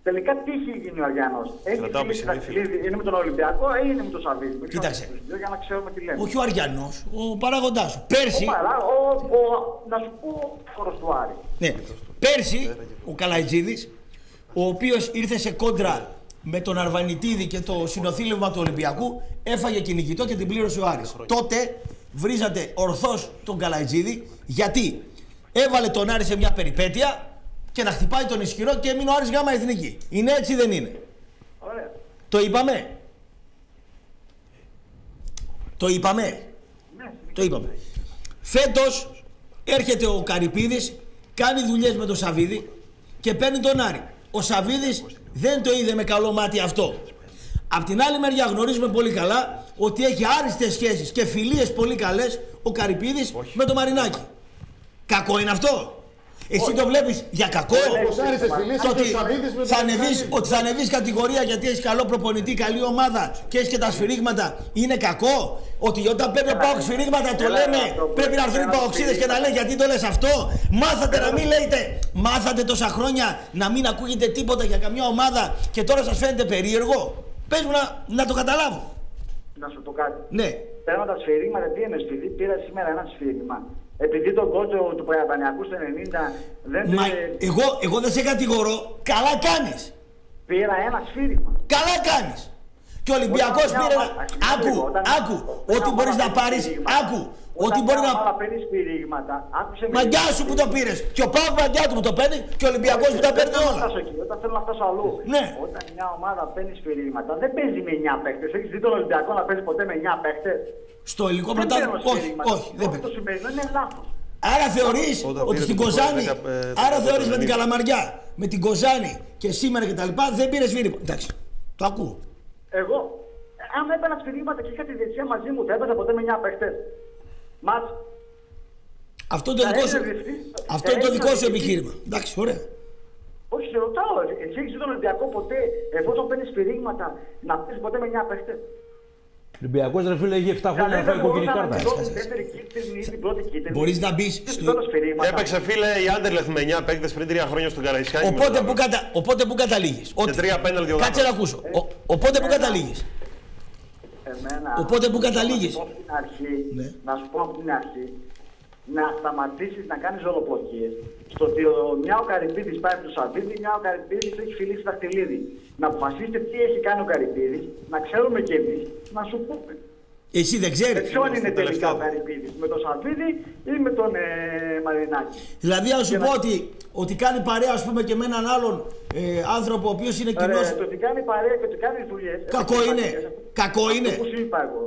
Τελικά τι έχει γίνει ο Αριανός, έχει Κρατάω φίλη πισινή, Δαχτυλίδη, είναι με τον Ολυμπιακό ή είναι με τον Σαββίδη. Ποιος Κοίταξε. από τους δύο, Για να ξέρουμε τι λέμε. Όχι ο Αριανό, ο παράγοντάς σου. Πέρσι, Ο, παρά, ο, ο, να σου πω, χώρος του Άρη. ναι, πέρσι ο Καλαϊτζίδης, ο οποίος ήρθε σε κόντρα με τον Αρβανιτίδη και το συνοθήλευμα του Ολυμπιακού, έφαγε κυνηγητό και την πλήρωσε ο Άρης. Τότε βρίζατε ορθώς τον Καλαϊτζίδη γιατί έβαλε τον Άρη σε μια περιπέτεια και να χτυπάει τον ισχυρό και έμεινε ο Άρης γάμα εθνική. Είναι έτσι ή δεν είναι; Ωραία. Το είπαμε; Το είπαμε; Το είπαμε. Φέτος έρχεται ο Καρυπίδης, κάνει δουλειές με τον Σαβίδη και παίρνει τον Άρη. Ο Σαβίδης δεν το είδε με καλό μάτι αυτό. Απ' την άλλη μεριά γνωρίζουμε πολύ καλά ότι έχει άριστες σχέσεις και φιλίες πολύ καλές ο Καρυπίδης με τον Μαρινάκη. Κακό είναι αυτό; Εσύ το βλέπεις για κακό. Όπως άριστες φιλίες Το και ο ότι Σαββίδης με θα τον ανεβείς, Μαρινάκη. ότι θα ανεβείς κατηγορία γιατί έχεις καλό προπονητή, καλή ομάδα και έχεις και τα σφυρίγματα. Είναι κακό; Ότι όταν παίρνει ο Πάοκ σφυρίγματα το Έλα, λέμε αυτό που πρέπει να έρθουν οι ένα Παοξίδες και να λένε γιατί το λες αυτό; Μάθατε να μην λέτε. Μάθατε τόσα χρόνια να μην ακούγεται τίποτα για καμιά ομάδα και τώρα σας φαίνεται περίεργο; Πες μου να, να το καταλάβω. Να σου πω κάτι. Ναι. παίρνω τα σφυρίγματα, τι είναι σφυρί, πήρα σήμερα ένα σφύριγμα. Επειδή τον κότσο του Παγιαπανιακού στο 90 δεν Μα ε, εγώ, εγώ δεν σε κατηγορώ. Καλά κάνεις. πήρα ένα σφύριγμα. Καλά κάνεις. Και ο Ολυμπιακός Όταν μια πήρε. ομάδα- ένα- Άκου, όταν- άκου. όταν Ό,τι μια μπορείς ομάδα να παίρνει πάρεις. σφυρίγματα, Άκου. Όταν Ό,τι μπορεί μια να. ομάδα παίρνει σφυρίγματα, άκουσε με. Μαγκιά σου που το πήρε. Και ο Πάοκ μαγκιά του που το παίρνει. Και ο Ολυμπιακό που τα παίρνει Δεν θέλω να όλα. φτάσω εκεί, Όταν θέλω να φτάσω αλλού. Ναι. Όταν μια ομάδα παίρνει σφυρίγματα, δεν παίζει με 9 παίχτε. Έχει δει τον Ολυμπιακό να παίζει ποτέ με 9 παίχτε. Στο ελληνικό πρωτάθλημα. Όχι, όχι, δεν παίζει. Το σημερινό είναι λάθο. Άρα θεωρεί Όταν ότι πήρε στην το Κοζάνη. 10, ε, Άρα το θεωρεί με την 90. Καλαμαριά, με την Κοζάνη και σήμερα κτλ. δεν πήρε σφύριγμα. Εντάξει, το ακούω. Εγώ, ε, αν έπαιρνα σφυρίγματα και είχα τη διετησία μαζί μου, θα έπαιζα ποτέ με 9 παίχτε. Μάτς. Αυτό είναι το Θα δικό σου, έγινε διευθυντής- αυτό θα είναι το έγινε δικό σου διευθυντής. επιχείρημα. Εντάξει, ωραία. Όχι, σε ρωτάω. Εσύ έχεις δει τον Ολυμπιακό ποτέ, εφόσον παίρνεις σφυρίγματα, να παίζει ποτέ με 9 παίχτε. Ο Ολυμπιακός ρε φίλε έχει 7 χρόνια να φάει κόκκινη κάρτα. Την δεύτερη κίτρινη ή την πρώτη κίτρινη. Μπορείς να μπεις στο. Έπαιξε φίλε η Άντερλεθ με 9 παίκτες πριν 3 χρόνια στον Καραϊσκάκη. Οπότε που, κατα... οπότε που καταλήγεις. Και τρία πέναλτι ο Κάτσε να Γάβας. ακούσω. Ο... Οπότε που καταλήγεις. Εμένα, Οπότε πού καταλήγεις; Να σου πω από την αρχή, Ναι. να σου πω από την αρχή, να σταματήσεις να κάνεις δολοπλοκίες. Στο ότι ο μια ο Καρυπίδης πάει από το Σαββίδι, μια ο Καρυπίδης έχει φιλήσει δαχτυλίδι. Να αποφασίσετε τι έχει κάνει ο Καρυπίδης, να ξέρουμε κι εμείς, να σου πούμε. Εσύ δεν ξέρεις. Με ποιον είναι τελικά ο Καρυπίδης, με τον Σαββίδη ή με τον ε, Μαρινάκη. Δηλαδή, να σου Και πω ότι, ότι κάνει παρέα ας πούμε, και με έναν άλλον ε, άνθρωπο ο οποίος είναι κοινός. Ωραία, το ότι κάνει παρέα και ότι κάνει δουλειές. Κακό είναι. Κακό είναι. Αυτό που σου είπα εγώ.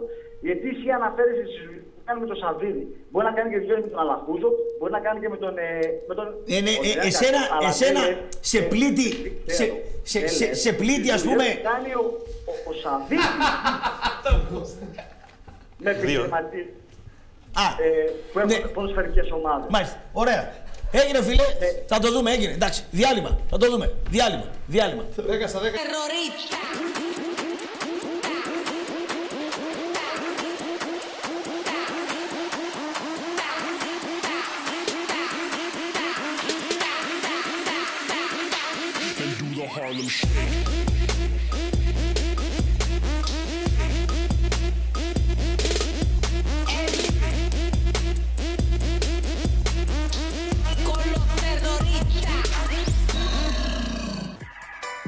Γιατί εσύ αναφέρει στι δουλειέ που κάνει με τον Σαββίδη. Μπορεί να κάνει και δουλειές με τον Αλαχούζο, μπορεί να κάνει και με τον. Ε, με τον Ε, ναι, ε, Ωραία, εσένα, αλλά εσένα δεν λες- σε ε, πλήττει, δεν σε, λέω, σε, δεν σε, λες. σε πλήττει ας Τις πούμε, δουλειές που κάνει ο, ο, ο Σαββίδης <laughs> με επιχειρηματίες ε, που έχουν ποδοσφαιρικές ομάδες. Μάλιστα. Ωραία. Έγινε φίλε, θα το δούμε, έγινε. Εντάξει, διάλειμμα. Θα το δούμε. Διάλειμμα. Διάλειμμα. 10 στα 10.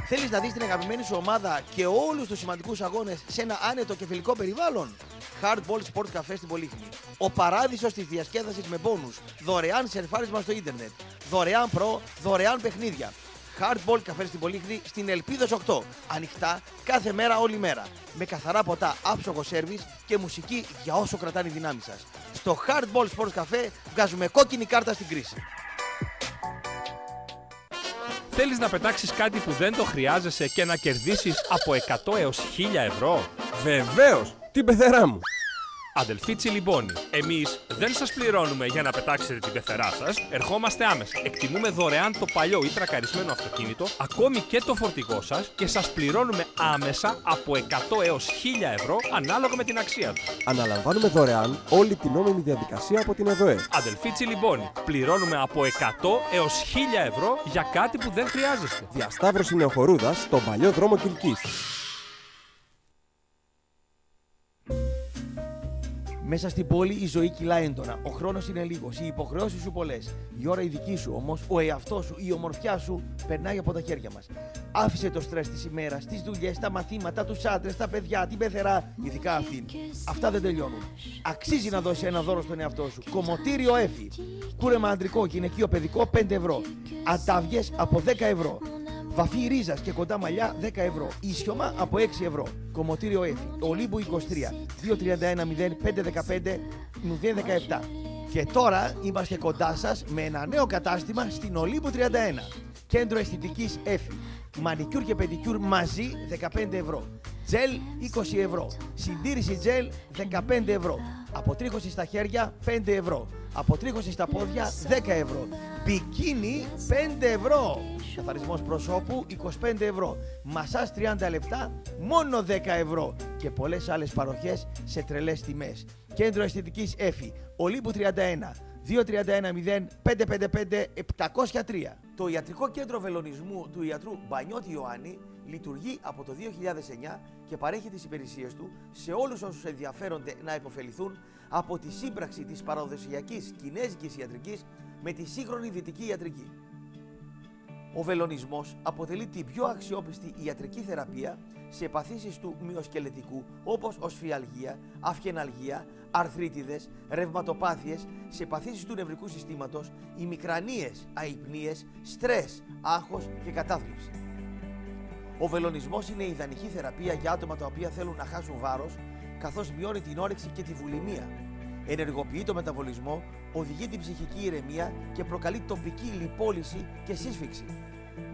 Θέλεις να δεις την αγαπημένη σου ομάδα και όλους τους σημαντικούς αγώνες σε ένα άνετο και φιλικό περιβάλλον; Hardball Sport Cafe στην Πολύχνη. Ο παράδεισος της διασκέδασης με μπόνου. Δωρεάν σερφάρισμα στο ίντερνετ. Δωρεάν προ, δωρεάν παιχνίδια. Hardball Cafe στην Πολύχνη στην Ελπίδα 8. Ανοιχτά κάθε μέρα, όλη μέρα. Με καθαρά ποτά, άψογο σερβις και μουσική για όσο κρατάνε οι δυνάμεις σας. Στο Hardball Sports Cafe βγάζουμε κόκκινη κάρτα στην κρίση. Θέλεις να πετάξεις κάτι που δεν το χρειάζεσαι και να κερδίσεις από 100 έως 1000 ευρώ; Βεβαίως, την πεθερά μου. Αδελφοί Τσιλιμπόνι, εμείς δεν σας πληρώνουμε για να πετάξετε την πεθερά σας, ερχόμαστε άμεσα. Εκτιμούμε δωρεάν το παλιό ή τρακαρισμένο αυτοκίνητο, ακόμη και το φορτηγό σας και σας πληρώνουμε άμεσα από 100 έως 1000 ευρώ ανάλογα με την αξία τους. Αναλαμβάνουμε δωρεάν όλη την νόμιμη διαδικασία από την ΕΔΟΕ. Αδελφοί Τσιλιμπόνι, πληρώνουμε από 100 έως 1000 ευρώ για κάτι που δεν χρειάζεστε. Διασταύρωση Νεοχορούδας στον παλιό δρόμο Κιλκής. Μέσα στην πόλη η ζωή κυλά έντονα. Ο χρόνος είναι λίγος, οι υποχρεώσεις σου πολλές. Η ώρα η δική σου όμως, ο εαυτός σου, η ομορφιά σου περνάει από τα χέρια μας. Άφησε το στρες της ημέρας, τις δουλειές, τα μαθήματα, τους άντρες, τα παιδιά, την πεθερά, ειδικά αυτήν. Αυτά δεν τελειώνουν. Αξίζει να δώσεις ένα δώρο στον εαυτό σου. Κομμωτήριο Έφη. Κούρεμα αντρικό, γυναικείο, παιδικό 5 ευρώ. Ανταύγειες από 10 ευρώ. Βαφή ρίζας και κοντά μαλλιά 10 ευρώ. Ίσιωμα από 6 ευρώ. Κομμωτήριο Έφη. Ολύμπου 23. 231 0515 017. Και τώρα είμαστε κοντά σας με ένα νέο κατάστημα στην Ολύμπου 31. Κέντρο αισθητικής Έφη. Μανικιούρ και πεντικιούρ μαζί 15 ευρώ. Τζελ 20 ευρώ. Συντήρηση τζελ 15 ευρώ. Αποτρίχωση στα χέρια 5 ευρώ. Αποτρίχωση στα πόδια 10 ευρώ. Μπικίνι 5 ευρώ. Καθαρισμός προσώπου 25 ευρώ. Μασάζ 30 λεπτά μόνο 10 ευρώ. Και πολλές άλλες παροχές σε τρελές τιμές. Κέντρο Αισθητικής Έφη. Ολύμπου 31. 231-0555-703. Το Ιατρικό Κέντρο Βελονισμού του ιατρού Μπανιώτη Ιωάννη λειτουργεί από το 2009 και παρέχει τις υπηρεσίες του σε όλους όσους ενδιαφέρονται να υποφεληθούν από τη σύμπραξη της παραδοσιακής κινέζικης ιατρικής με τη σύγχρονη δυτική ιατρική. Ο βελονισμός αποτελεί την πιο αξιόπιστη ιατρική θεραπεία σε παθήσεις του μυοσκελετικού όπως οσφιαλγία, αυχεναλγία, αρθρίτιδες, ρευματοπάθειες, σε παθήσεις του νευρικού συστήματος, ημικρανίες, αϊπνίες, στρες, άγχος και κατάθλιψη. Ο βελονισμός είναι η ιδανική θεραπεία για άτομα τα οποία θέλουν να χάσουν βάρος, καθώς μειώνει την όρεξη και τη βουλημία. Ενεργοποιεί το μεταβολισμό, οδηγεί την ψυχική ηρεμία και προκαλεί τοπική λιπόλυση και σύσφυξη.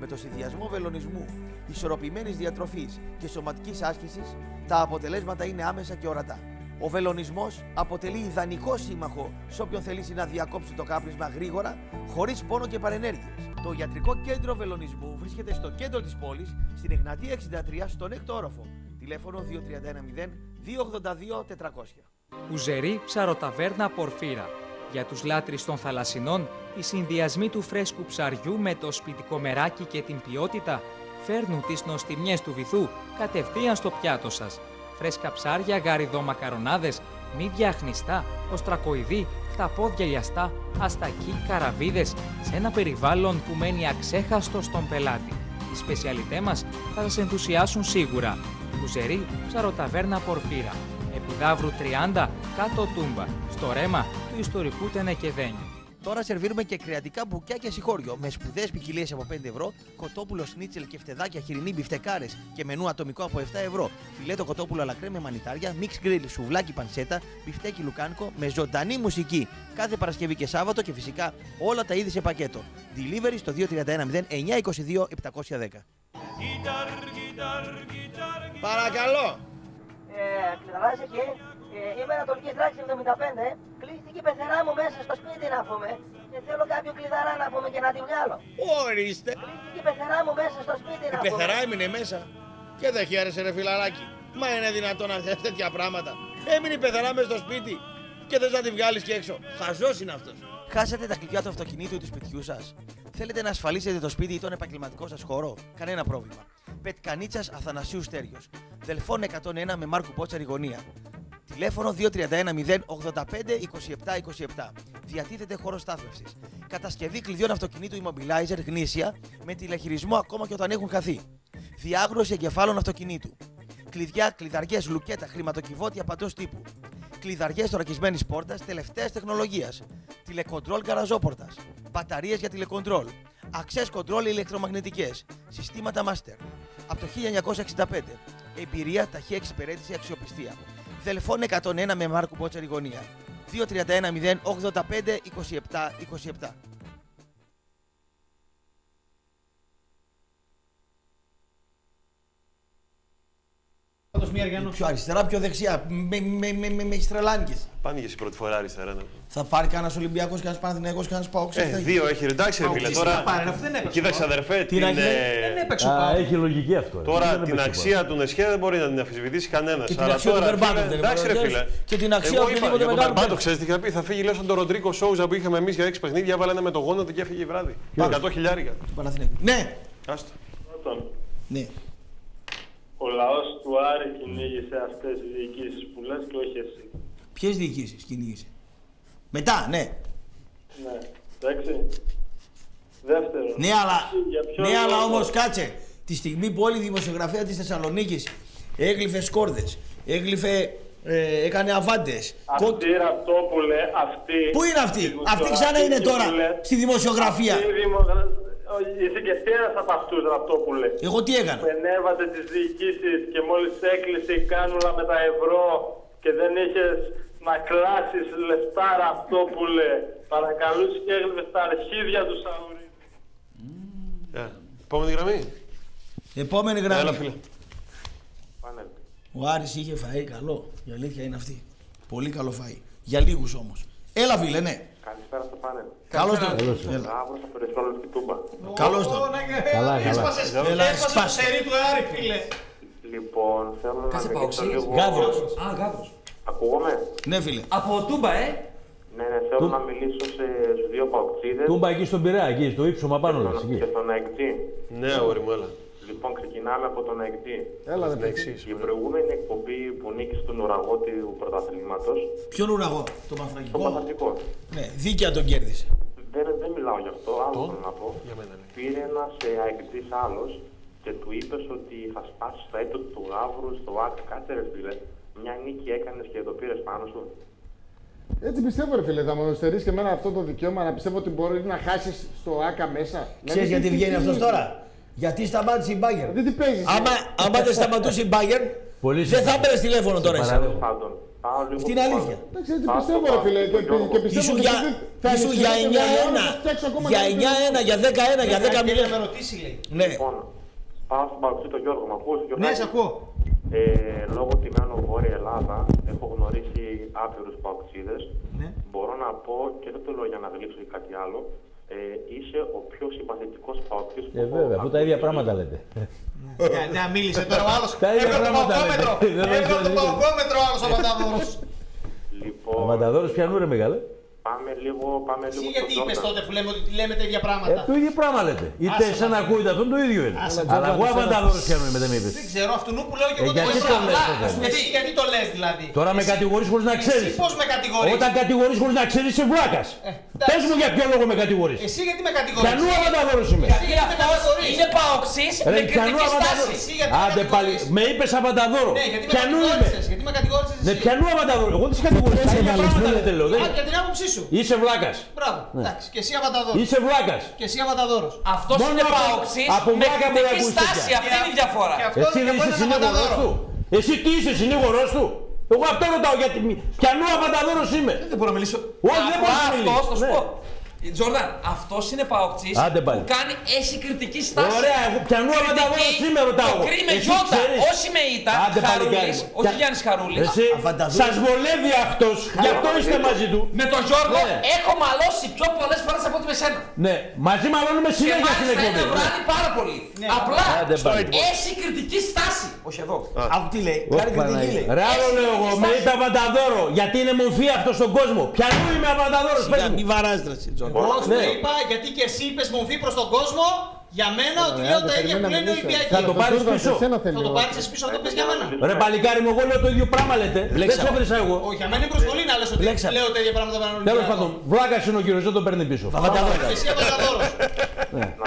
Με το συνδυασμό βελονισμού, ισορροπημένης διατροφής και σωματικής άσκησης, τα αποτελέσματα είναι άμεσα και ορατά. Ο βελονισμός αποτελεί ιδανικό σύμμαχο σε όποιον θελήσει να διακόψει το κάπνισμα γρήγορα, χωρίς πόνο και παρενέργειες. Το Ιατρικό Κέντρο Βελονισμού βρίσκεται στο κέντρο της πόλης, στην Εγνατία 63, στον έκτο όροφο. Τηλέφωνο 2310 282 400. Ουζερή ψαροταβέρνα Πορφύρα. Για τους λάτρεις των θαλασσινών, οι συνδυασμοί του φρέσκου ψαριού με το σπιτικό μεράκι και την ποιότητα φέρνουν τις νοστιμιές του βυθού κατευθείαν στο πιάτο σας. Φρέσκα ψάρια, γαριδό μακαρονάδες, μύδια αχνιστά, οστρακοειδή, χταπόδια λιαστά, αστακοί, καραβίδες, σε ένα περιβάλλον που μένει αξέχαστο στον πελάτη. Οι σπεσιαλιτές μας θα σας ενθουσιάσουν σίγουρα. Ουζερή ψαροταβέρνα Πορφύρα. Επιδαύρου 30, κάτω Τούμπα, στο ρέμα του ιστορικού Τενεκεδένιου. Τώρα σερβίρουμε και κρεατικά μπουκιά και συγχώριο με σπουδαίες ποικιλίες από 5 ευρώ, κοτόπουλο σνίτσελ και φτεδάκια χοιρινή μπιφτεκάρες και μενού ατομικό από 7 ευρώ. Φιλέτο κοτόπουλο αλακρέ με μανιτάρια, μίξ γκριλ, σουβλάκι πανσέτα, μπιφτέκι λουκάνικο με ζωντανή μουσική κάθε Παρασκευή και Σάββατο και φυσικά όλα τα είδη σε πακέτο. Delivery στο 2310 922 710. Παρακαλώ. Ε, κλειδαράς εκεί. Ε, είμαι Ανατολική Δράξη 75. Κλείστηκε η πεθερά μου μέσα στο σπίτι να πούμε. Και θέλω κάποιο κλειδαρά να πούμε και να τη βγάλω. Ορίστε. Κλείστηκε η πεθερά μου μέσα στο σπίτι Η να πούμε. πεθερά έμεινε μέσα. Και δεν χαίρεσε ρε φιλαράκι. Μα είναι δυνατόν να θες τέτοια πράγματα. Έμεινε η πεθερά μέσα στο σπίτι. Και θες να τη βγάλεις και έξω. Χαζός είναι αυτός. Χάσατε τα κλειδιά του αυτοκινήτου ή του σπιτιού σας; Θέλετε να ασφαλίσετε το σπίτι ή τον επαγγελματικό σας χώρο; Κανένα πρόβλημα. Πετκανίτσας Αθανασίου Στέριο. Δελφών 101 με Μάρκου Πότσαρη γωνία. Τηλέφωνο 231 085 27 27. Διατίθεται χώρο στάθμευσης. Κατασκευή κλειδιών αυτοκινήτου immobilizer γνήσια με τηλεχειρισμό ακόμα και όταν έχουν χαθεί. Διάγνωση εγκεφάλων αυτοκινήτου. Κλειδιά, κλειδαριές, λουκέτα, χρηματοκιβώτια παντό τύπου. Κλειδαριές θωρακισμένης πόρτας τελευταίας τεχνολογίας. Τηλεκοντρόλ γαραζόπορτα. Μπαταρίες για τηλεκοντρόλ. Access control ηλεκτρομαγνητικές. Συστήματα master. Από το 1965. Εμπειρία, ταχεία εξυπηρέτηση, αξιοπιστία. Δελφών 101 με Μάρκου Μπότσαρη γωνία. 231 085 27 27. Πιο αριστερά, πιο δεξιά. Με, με, με, με, με έχεις τρελάνικες. Πάνοιγε η πρώτη φορά αριστερά. Ναι. Θα πάρει κανένας Ολυμπιακός, κανένας Παναθηναϊκός, κανένας Πάοξ. Ε, δύο έχει εντάξει, ρε φίλε. Τώρα. Κοίταξε, αδερφέ, την. έγινε; ε, Δεν έπαιξε ο Α, Πάοκ. έχει λογική αυτό. ε. Τώρα Δεν την έπαιξε αξία του Νεσχέ δεν μπορεί να την αμφισβητήσει κανένας. Και την αξία του Μπερμπάτοφ δεν Εντάξει, ρε μπορεί να φίλε. και την αξία Εγώ οποιοδήποτε είπα, για τον μεγάλου Μπερμπάτο, παίκτη. ξέρεις τι είχα πει; Θα φύγει λέω σαν τον Ροντρίκο Σόουζα που είχαμε εμείς για 6 παιχνίδια. Έβαλε ένα με το γόνατο και έφυγε βράδυ. 100 χιλιάρικα. Ναι. Άστο. Πρώτον, Ναι. Ο λαός του Άρη κυνήγησε αυτές τις διοικήσεις που λες και όχι εσύ. Ποιες διοικήσεις κυνήγησε; Μετά, ναι. Ναι, εντάξει. Δεύτερον, Ναι, αλλά, για ποιο ναι, αλλά λόγο- όμως κάτσε. Τη στιγμή που όλη η δημοσιογραφία της Θεσσαλονίκης έγλυφε σκόρδες, έγλυφε, ε, έκανε αβάντες. Αυτή η Ραπτόπουλε, αυτή. Πού είναι αυτή; η Αυτή ξανά είναι τώρα δημοσιογραφική στη δημοσιογραφία. Αυτή η δημο- Ο- Είσαι και εσύ ένα από αυτού, Ραπτόπουλε. Εγώ τι έκανα; Που ενέβατε τις διοικήσεις και μόλις έκλεισε η κάνουλα με τα ευρώ και δεν είχες να κλάσεις λεφτά, Ραπτόπουλε. Παρακαλούσε και έγλυφε τα αρχίδια του Σαουρί. Ε, Επόμενη γραμμή. Επόμενη γραμμή. Έλα, φίλε. Πάνε. Ο Άρης είχε φαΐ καλό. Η αλήθεια είναι αυτή. Πολύ καλό φαΐ. Για λίγους όμως. Έλα, φίλε, ναι. Καλησπέρα στο πάνελ. Καλώς τον. Καλώς τον. Έλα. Αύριο θα περιθρόλες και τούμπα. Καλώς τον. Καλά, καλά. Έσπασες, Έλα, έσπασες το σπάσε. σερί του Άρη, φίλε. Λοιπόν, θέλω να Κάτσε μιλήσω παοξής. λίγο... Γάβρος. Α, γάβρος. Ακούγομαι; Ναι, φίλε. Από Τούμπα, ε. Ναι, ναι, θέλω Του- να μιλήσω σε στους δύο παοξίδες Τούμπα εκεί στον Πειραιά, εκεί στο ύψωμα πάνω λες, εκεί. και στον ΑΕΚΤΖΙ. Ναι, αγόρι μου, έλα. Λοιπόν, ξεκινάμε από τον ΑΕΚΤΖΙ. Έλα, ρε, Συνέχισε. Η προηγούμενη εκπομπή που νίκησε τον ουραγό του πρωταθλήματος, Ποιον ουραγό, το τον Παναθηναϊκό. Παθαντικό. Ναι, δίκαια τον κέρδισε. Δεν, δεν μιλάω γι' αυτό, άλλο Το; θέλω να πω. Για μένα, ναι. Πήρε ένας αεκτή άλλος και του είπες ότι θα σπάσει στο έτος του Γαύρου στο ΑΚ. Κάτσε ρε φίλε. Μια νίκη έκανες και το πήρες πάνω σου. Έτσι πιστεύω, ρε φίλε, θα μου στερείς και εμένα αυτό το δικαίωμα να πιστεύω ότι μπορεί να χάσεις στο ΑΚΑ μέσα. Ξέρεις γιατί βγαίνει αυτός τώρα; Γιατί σταμάτησε η Bayern. Δεν την παίζεις. Άμα, άμα δεν σταματούσε η Bayern, Πολύ δεν θα συμπαθώ. έπαιρνε τηλέφωνο τώρα εσύ. παραλίγο. Πάντων, πάω λίγο Αυτή είναι πιο αλήθεια. πάνω. Εντάξει, έτσι Πάω πιστεύω, στο ρε φίλε. Και, Γιώργο. και πιστεύω Ήσουν ότι για, θα ήσουν για ενισχυθώ και 9-1, θα φτιάξω ακόμα για καλύτερο. 9-1, για 10-1, για 10 Θέλει να με 0. ρωτήσει, λέει. Ναι. Λοιπόν, πάω στον παγκοσμίο τον Γιώργο. Μ' ακούς, Γιώργο; Ναι, σε ακούω. Ε, λόγω ότι μένω Βόρεια Ελλάδα, έχω γνωρίσει άπειρους παοξίδες. Ναι. Μπορώ να πω, και δεν το λέω για να γλύψω ή κάτι άλλο, ε, είσαι ο πιο συμπαθητικός παοξής που Ε, έχω βέβαια, αφού τα ακούσει ίδια στη πράγματα ζωή μου. λέτε. Ναι, ναι, μίλησε τώρα ο άλλος. Τα ίδια Έβγαλε το πράγματα παοκόμετρο. λέτε. Δεν Έβγαλε το νομίζω ότι- παοκόμετρο ο άλλος ο Πανταδόρος. Ο Λοιπόν, Μανταδόρος πιανού ρε μεγάλε. Πάμε λίγο, πάμε Εσύ λίγο γιατί στο είπες Τζόρνταν. τότε που λέμε ότι λέμε τα ίδια Ε, πράγματα. το ίδιο πράγμα λέτε. Είτε Άσε σαν να μας. ακούγεται αυτόν το ίδιο είναι. Άσε Αλλά εγώ Αμανταδόρος πιανού είμαι, δεν με είπες. Δεν ξέρω, αυτού που λέω και Ε, εγώ το γιατί ίδιο. το λες Απλά, τότε; ας πούμε, Εσύ γιατί το λες δηλαδή; Τώρα με Εσύ- κατηγορείς χωρίς να Εσύ ξέρεις. πώς με κατηγορείς; Όταν κατηγορείς χωρίς να ξέρεις είσαι βλάκας. εντάξει. Πες μου για ποιο λόγο με κατηγορείς. Εσύ γιατί με κατηγορείς; Πιανού Αμανταδόρος είμαι. Γιατί Γιατί με αυτός κατηγορείς; είναι παοξής Ρε, με πιανού κριτική Αμανταδόρος. στάση. Εσύ γιατί με Άντε πάλι, κατηγορείς; με είπες Αμανταδόρο. Ναι, γιατί με Πιανού είμαι. κατηγόρησες. Γιατί με κατηγόρησες Ναι, εσύ. πιανού Αμανταδόρο. Εγώ δεν σε κατηγορήσω. Τα ίδια πράγματα λέτε λέω. Α, δεν- για την άποψή σου. Είσαι βλάκας. Μπράβο. Εντάξει. Και εσύ Αβανταδόρος. Είσαι βλάκας. Και εσύ Αβανταδόρος. Αυτός Μόνο είναι από- παοξής από με βλάκα μπορεί να κριτική ακούσει στάση. τέτοια. Αυτή είναι η διαφορά. Και αυτό Εσύ και δεν από είσαι έναν συνήγορος Αβανταδόρο. του. Εσύ τι είσαι συνήγορος του. Εγώ αυτό ρωτάω γιατί. Πιανού Αμανταδόρος είμαι. Δεν μπορώ να μιλήσω. Όχι, δεν μπορείς να αυτός, μιλήσεις. θα σου Ναι. πω. Τζόρνταν, αυτός είναι παοξής Άντε πάλι. που κάνει έχει κριτική στάση. Ωραία, εγώ πιανού Κριτική, Αμανταδόρος είμαι ρωτάω. Το κρίνει με Εσύ γιώτα, ξέρεις. όχι με ήττα. Άντε πάλι Χαρούλης, κάνει. όχι Γιάννης Χαρούλης. Εσύ, Αφανταζόμαι. σας βολεύει αυτός, γι' αυτό είστε μαζί του. Με τον Γιώργο Ναι. έχω μαλώσει πιο πολλές φορές από ό,τι με σένα. Ναι, μαζί μαλώνουμε Και συνέχεια στην μάλιστα εκπομπή. ένα βράδυ πάρα πολύ. Ναι, Απλά Άντε πάλι. έχει κριτική στάση. Όχι εδώ. Άκου τι λέει. Όχι, Κάνει κριτική Παναγία. λέει. Ρε άλλο Έχει λέω εγώ, με στάση. είπε Αβανταδόρο, γιατί είναι μορφή αυτό στον κόσμο. Πιανού είμαι Αβανταδόρος, πες Σιγά, μου. Μη βαράζεις ρε, εσύ, Τζον. Εγώ σου Ναι. είπα γιατί και εσύ είπες μορφή προς τον κόσμο. Για μένα ότι Ωραία, λέω άντε, τα ίδια που περιμέναμε λένε οι εμείς, Ολυμπιακοί. Θα το πάρεις Τζόρνταν, πίσω. εσένα θέλει Θα το ο- πάρεις εσύ πίσω να το πεις για μένα. Ρε παλικάρι μου, εγώ λέω το ίδιο πράγμα λέτε. Δεν Μπλέξαμε. σε έβρισα εγώ. Όχι, για μένα είναι προσβολή να λες ότι Μπλέξαμε. λέω τα ίδια πράγματα με έναν Τέλος Ολυμπιακό. πάντων, βλάκας είναι ο κύριος, δεν το παίρνει πίσω. Αβανταδόρος. Και εσύ Αβανταδόρος.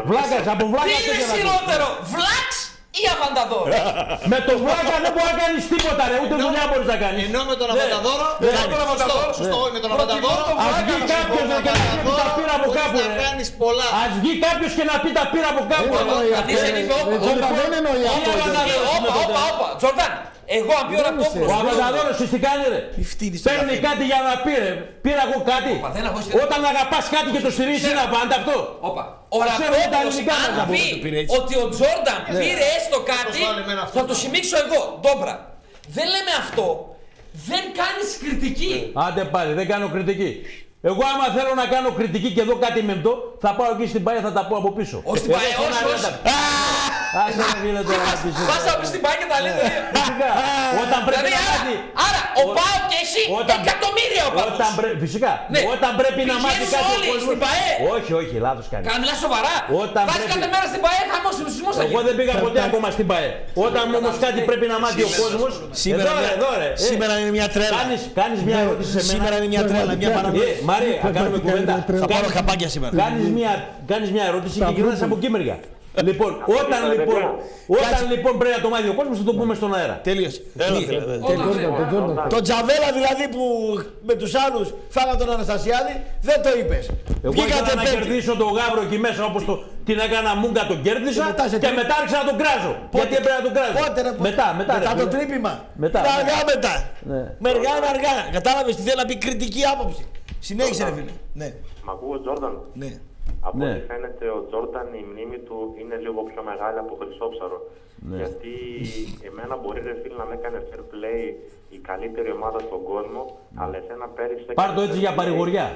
Βλάκας, από Τι βλάκας είναι τέτοια να χειρότερο, Βλάξ ή Αβανταδόρ. <laughs> Με τον βλάκα δεν μπορεί να κάνεις τίποτα ρε, ούτε δουλειά μπορείς να κάνεις. Ενώ με τον Αβανταδόρο. Ναι. Σωστό, σωστό, με τον Αβανταδόρο. Ας βγει κάποιος να και να πει τα πήρα από κάπου να ρε. κάνεις πολλά. Ας βγει κάποιος και να πει τα πήρα από κάπου. Δεν εννοεί Γιατί αυτό, σε ρε. είπε, όπα, Ε, Τζόρνταν, όπα. Δεν εννοεί Όπα, αυτό. Όπα, Τζόρνταν. Όπα, όπα, όπα. Τζορντάν, εγώ αν πει ο Ραπτόπουλος. Ο Αβανταδόρος εσύ τι κάνεις ρε; Μη φτύνεις το Παίρνει καφέ. κάτι για να πει ρε. Πήρα εγώ κάτι. Όπα, δεν έχω- Όταν αγαπάς κάτι και το στηρίζεις είναι απάντα αυτό. Όπα. Ο Θα ξέρουμε τα Ραπτόπουλος ελληνικά μας να αν πούμε, πει το πήρε έτσι. ότι ο Τζόρνταν πήρε έστω κάτι, Πώς βάλε εμένα αυτό. θα το σημίξω εγώ. Ντόμπρα. Δεν λέμε αυτό. Δεν κάνεις κριτική. Άντε πάλι, δεν κάνω κριτική. Εγώ άμα θέλω να κάνω κριτική και δω κάτι μεμπτό, θα πάω εκεί στην ΠΑΕ, θα τα πω από πίσω. Όχι στην Εδώ ΠΑΕ, στον όχι, αέρα όχι. τα- Άσε να γίνει τώρα να πεις. Πας να πεις στην ΠΑΕ και τα λέτε. Φυσικά. Όταν πρέπει Δηλαδή, να άρα, μάθει. άρα, ο Ό- ΠΑΟ και εσύ όταν- εκατομμύρια ο Όταν παδούς. πρέ- Φυσικά. Ναι. Όταν πρέπει να Πηγαίνουν μάθει κάτι. ο όλοι κόσμος- στην ΠΑΕ. Όχι, όχι, λάθος κάνεις. Κάνε μιλάς σοβαρά. Όταν Βάζεις πρέπει- κάθε μέρα στην ΠΑΕ, χαμός, σεισμός θα Εγώ γίνει. δεν πήγα ποτέ ακόμα στην ΠΑΕ. Όταν όμως κάτι πρέπει να μάθει ο κόσμο. Σήμερα, εδώ, ρε, εδώ, ρε. Ε, σήμερα είναι μια τρέλα. Κάνεις, κάνεις μια ερώτηση σε μένα. Σήμερα είναι μια τρέλα, μια Ε, παραμονή. Μαρία, θα κάνουμε κουβέντα. Θα πάρω χαπάκια σήμερα. Κάνεις μια, κάνεις μια ερώτηση και γυρνάς από εκεί μεριά. Λοιπόν, όταν λοιπόν, όταν λοιπόν πρέπει να το μάθει ο κόσμος θα το πούμε στον αέρα. Τέλειωσε. Έλα, Μη- φίλε, τέλειωσε. Τζόρνταν, τον Τζόρνταν. Το Τζαβέλα δηλαδή που με τους άλλους φάγα τον Αναστασιάδη δεν το είπες. Εγώ Βγήκατε ήθελα να πέμπτη. κερδίσω τον γάβρο εκεί μέσα όπως το, την έκανα μούγκα τον κέρδισα Και μετά σε και τρί- μετά άρχισα να τον κράζω. Γιατί έπρεπε να τον κράζω; Πότε ρε, πότε. Μετά, μετά. ρε, Μετά το φίλε. τρύπημα. Μετά, Είναι ναι. αργά μετά. Ναι. Μερικά είναι αργά. Κατάλαβες τι θέλει να πει; Κριτική άποψη. Συνέχισε ρε φίλε. Ναι. Μ' ακούω ο Τζόρνταν; Ναι. Από Ναι. ό,τι φαίνεται ο Τζόρνταν η μνήμη του είναι λίγο πιο μεγάλη από Χρυσόψαρο. Ναι. Γιατί εμένα μπορεί ρε φίλε να με έκανε fair play η καλύτερη ομάδα στον κόσμο, αλλά εσένα πέρυσι... Πάρ' έκανε το έτσι fair για play- παρηγοριά.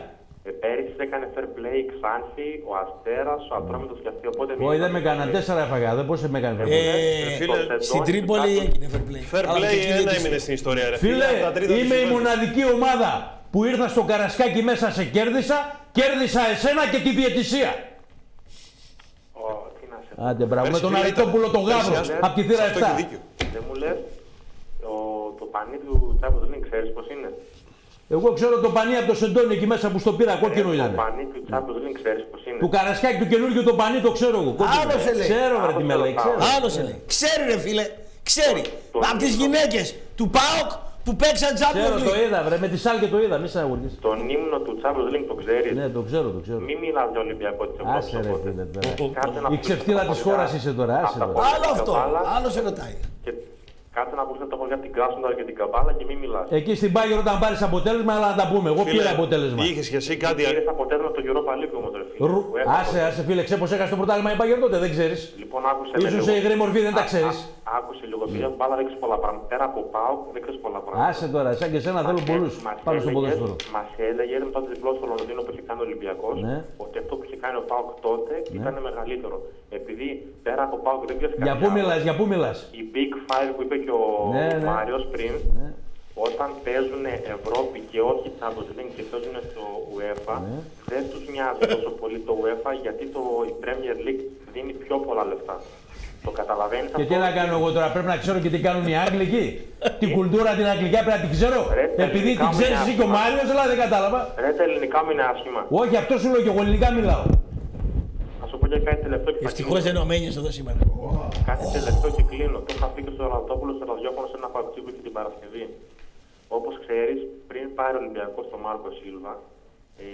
Ε, πέρυσι έκανε fair play η Ξάνθη, ο Αστέρας, ο Ατρόμητος και αυτοί. Οπότε Όχι, δεν με έκανα. Τέσσερα έφαγα. Δεν πώς με έκανε. Ε, φίλε, στην Τρίπολη έγινε fair play. Fair Αλλά play και εκεί δεν ένα τους- έμεινε στην ιστορία, ρε Φίλε, Από τα τρίτα είμαι η του μοναδική ομάδα που ήρθα στο καρασκάκι μέσα σε κέρδισα, κέρδισα εσένα και τη διαιτησία. Άντε, μπράβο. Με τον Αριτόπουλο τον Γάβρο, από τη θύρα 7. Δεν μου λες, ο, το πανί του Champions League ξέρεις πώς είναι; Εγώ ξέρω το πανί από το Σεντόνι εκεί μέσα που στο πήρα, κόκκινο Το ήταν. πανί του Champions League ξέρεις πώς είναι; Του καρασκάκι του καινούργιου το πανί το ξέρω εγώ. κόκκινο. Άλλος σε λέει. Ξέρω, βρε τι με λέει. ξέρω. Άλλος σε λέει. Ξέρει ρε φίλε. Ξέρει. Από τις γυναίκες του ΠΑΟΚ που παίξαν Ξέρω, Champions το League. είδα, βρε, με τη σάλ και το είδα, μη σε αγωνίζεις. Τον ύμνο του Champions League το ξέρεις. Ναι, το ξέρω, το ξέρω. Μην μιλάς για Ολυμπιακό της Ευρώπης. Άσε ρε φίλε τώρα. Κάτσε να Η ξεφτύλα της χώρας είσαι τώρα, άσε Αυτά τώρα. που Άλλο αυτό. Καμπάλα Άλλος σε ρωτάει. Και κάτσε να ακούσετε το χωριά την Κράσνονταρ και την Καμπάλα και μην μιλάς. Εκεί στην Πάγιο όταν πάρεις αποτέλεσμα, αλλά να τα πούμε. Εγώ πήρα αποτέλεσμα. Είχες και εσύ κάτι. Πήρες αποτέλεσμα στο Europa League όμως ρε φίλε. Ρου- που έχασε. Άσε, άσε φίλε, ξέρω πως έχασε το πρωτάθλημα η Πάγιο τότε, δεν ξέρεις. Λοιπόν, άκουσε με Ίσως λίγο. σε υγρή μορφή δεν τα Α- ξέρεις. α- Άκουσε λίγο, επειδή από μπάλα δεν ξέρεις πολλά πράγματα. Πέρα από πάω, δεν ξέρεις πολλά πράγματα. Άσε τώρα, σαν και εσένα θέλω πολλούς πάνω στο ποδόσφαιρο. Μας έλεγε με τότε διπλό στο Λονδίνο που είχε κάνει ο Ολυμπιακός Ναι. ότι αυτό που είχε κάνει ο Πάοκ τότε ήταν μεγαλύτερο. Επειδή πέρα από Πάοκ δεν ξέρεις Για πού μιλάς, για πού μιλάς. Η Big Five που είπε και ο Ναι, ναι. Μάριος πριν, όταν παίζουν Ευρώπη και όχι Champions League και παίζουν στο UEFA, Ναι. δεν τους νοιάζει τόσο πολύ το UEFA γιατί το, η Premier League δίνει πιο πολλά λεφτά. Το καταλαβαίνεις Και τι να κάνω εγώ τώρα, πρέπει να ξέρω και τι κάνουν οι Άγγλοι εκεί; την κουλτούρα την αγγλικά πρέπει να την ξέρω; Ρε, τα Επειδή ελληνικά την μου ξέρει είναι εσύ και ο άσχημα. Μάριος, αλλά δεν κατάλαβα. Ρε, τα ελληνικά μου είναι άσχημα. Όχι, αυτό σου λέω και εγώ ελληνικά μιλάω. Θα σου πω και κάτι τελευταίο και θα Ευτυχώ δεν είναι ο Μένιος εδώ σήμερα. Κάτι τελευταίο και κλείνω. Το είχα πει και στο Ραδόπουλο στο ραδιόφωνο σε ένα παγκοσμίο που είχε την Παρασκευή. Όπως ξέρεις, πριν πάρει ο Ολυμπιακός στο Μάρκο Σίλβα, ε,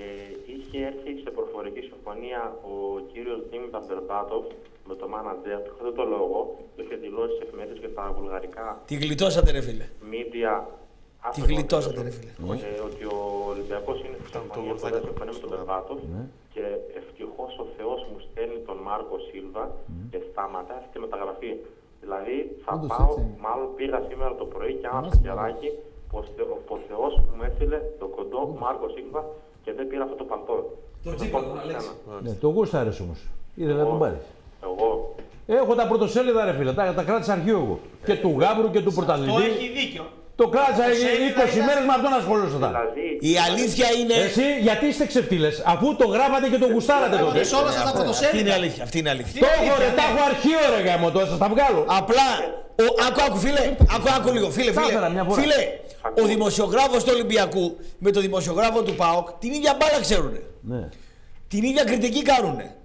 είχε έρθει σε προφορική συμφωνία ο κύριος Δήμητρα Μπερμπάτοφ με το μάνατζερ του. Δεν το λόγο, το είχε δηλώσει σε εφημερίδε και στα βουλγαρικά Τη γλιτώσατε ρε φίλε. media. Τη γλιτώσατε ρε φίλε. Ε, ότι ο Ολυμπιακός είναι στη συμφωνία το συμφωνία με τον Μπερμπάτοφ και ευτυχώς ο Θεός μου στέλνει τον Μάρκο Σίλβα και σταματάει αυτή τη μεταγραφή. Δηλαδή θα Όντως πάω, έτσι είναι. μάλλον πήγα σήμερα το πρωί και άμα Μάλιστα. στο κεράκι πως Θεό- ο Θεός μου έστειλε τον κοντό Μάρκο Σίλβα και δεν πήρα αυτό το παλτό. Το Θα τσίπρα, πω τον σε Αλέξη. σένα. Ναι, το γούσταρε όμως. Ήθελε να τον πάρεις. Εγώ. Έχω τα πρωτοσέλιδα ρε φίλε, τα, τα κράτησα αρχείο εγώ. Και του Γάμπρου και του Το πρωταθλητή. έχει δίκιο. Το κράτησα Πρωτοσέλιδα 20 ήταν- μέρες με αυτόν ασχολούσαν. Η αλήθεια είναι. Εσύ γιατί είστε ξεφτύλες, αφού το γράφατε και το γουστάρατε τότε. σε όλα σας τα Αυτή πρωτοσέλιδα. είναι αλήθεια. Αυτή είναι αλήθεια. Το έχω ρε, τα έχω αρχείο ρε γάμο, τώρα σας τα βγάλω. Απλά, ο, άκου, άκου, φίλε, άκου, άκου λίγο, φίλε, Τα φίλε. έφερα μια φορά. Φίλε, ο δημοσιογράφος του Ολυμπιακού με τον δημοσιογράφο του ΠΑΟΚ την ίδια μπάλα ξέρουνε. Ναι. Την ίδια κριτική κάνουνε.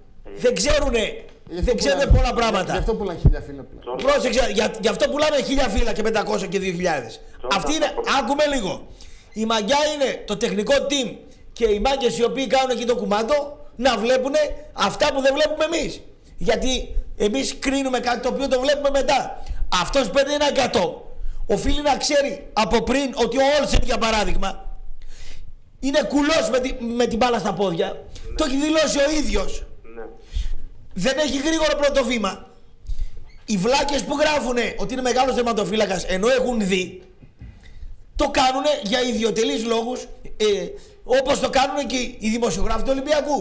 Δεν ξέρουνε, Γι' αυτό δεν ξέρουν πουλάνε- πολλά Γι' πράγματα. αυτό πουλάνε χίλια φίλε πλέον. Πρόσεξε, για, γι' αυτό πουλάμε χίλια φύλλα και 500 και 2000. Αυτή είναι, άκουμε λίγο. Η μαγιά είναι το τεχνικό team και οι μάγκες οι οποίοι κάνουν εκεί το κουμάντο να βλέπουν αυτά που δεν βλέπουμε εμείς. Γιατί εμείς κρίνουμε κάτι το οποίο το βλέπουμε μετά. Αυτός παίρνει ένα 100. Οφείλει να ξέρει από πριν ότι ο Όλσεν για παράδειγμα είναι κουλός με, τη- με την μπάλα στα πόδια. Το έχει δηλώσει ο ίδιος. Ναι. Δεν έχει γρήγορο πρώτο βήμα. Οι βλάκες που γράφουν ότι είναι μεγάλος τερματοφύλακας ενώ έχουν δει το κάνουν για ιδιωτελείς λόγους ε, όπως το κάνουν και οι δημοσιογράφοι του Ολυμπιακού.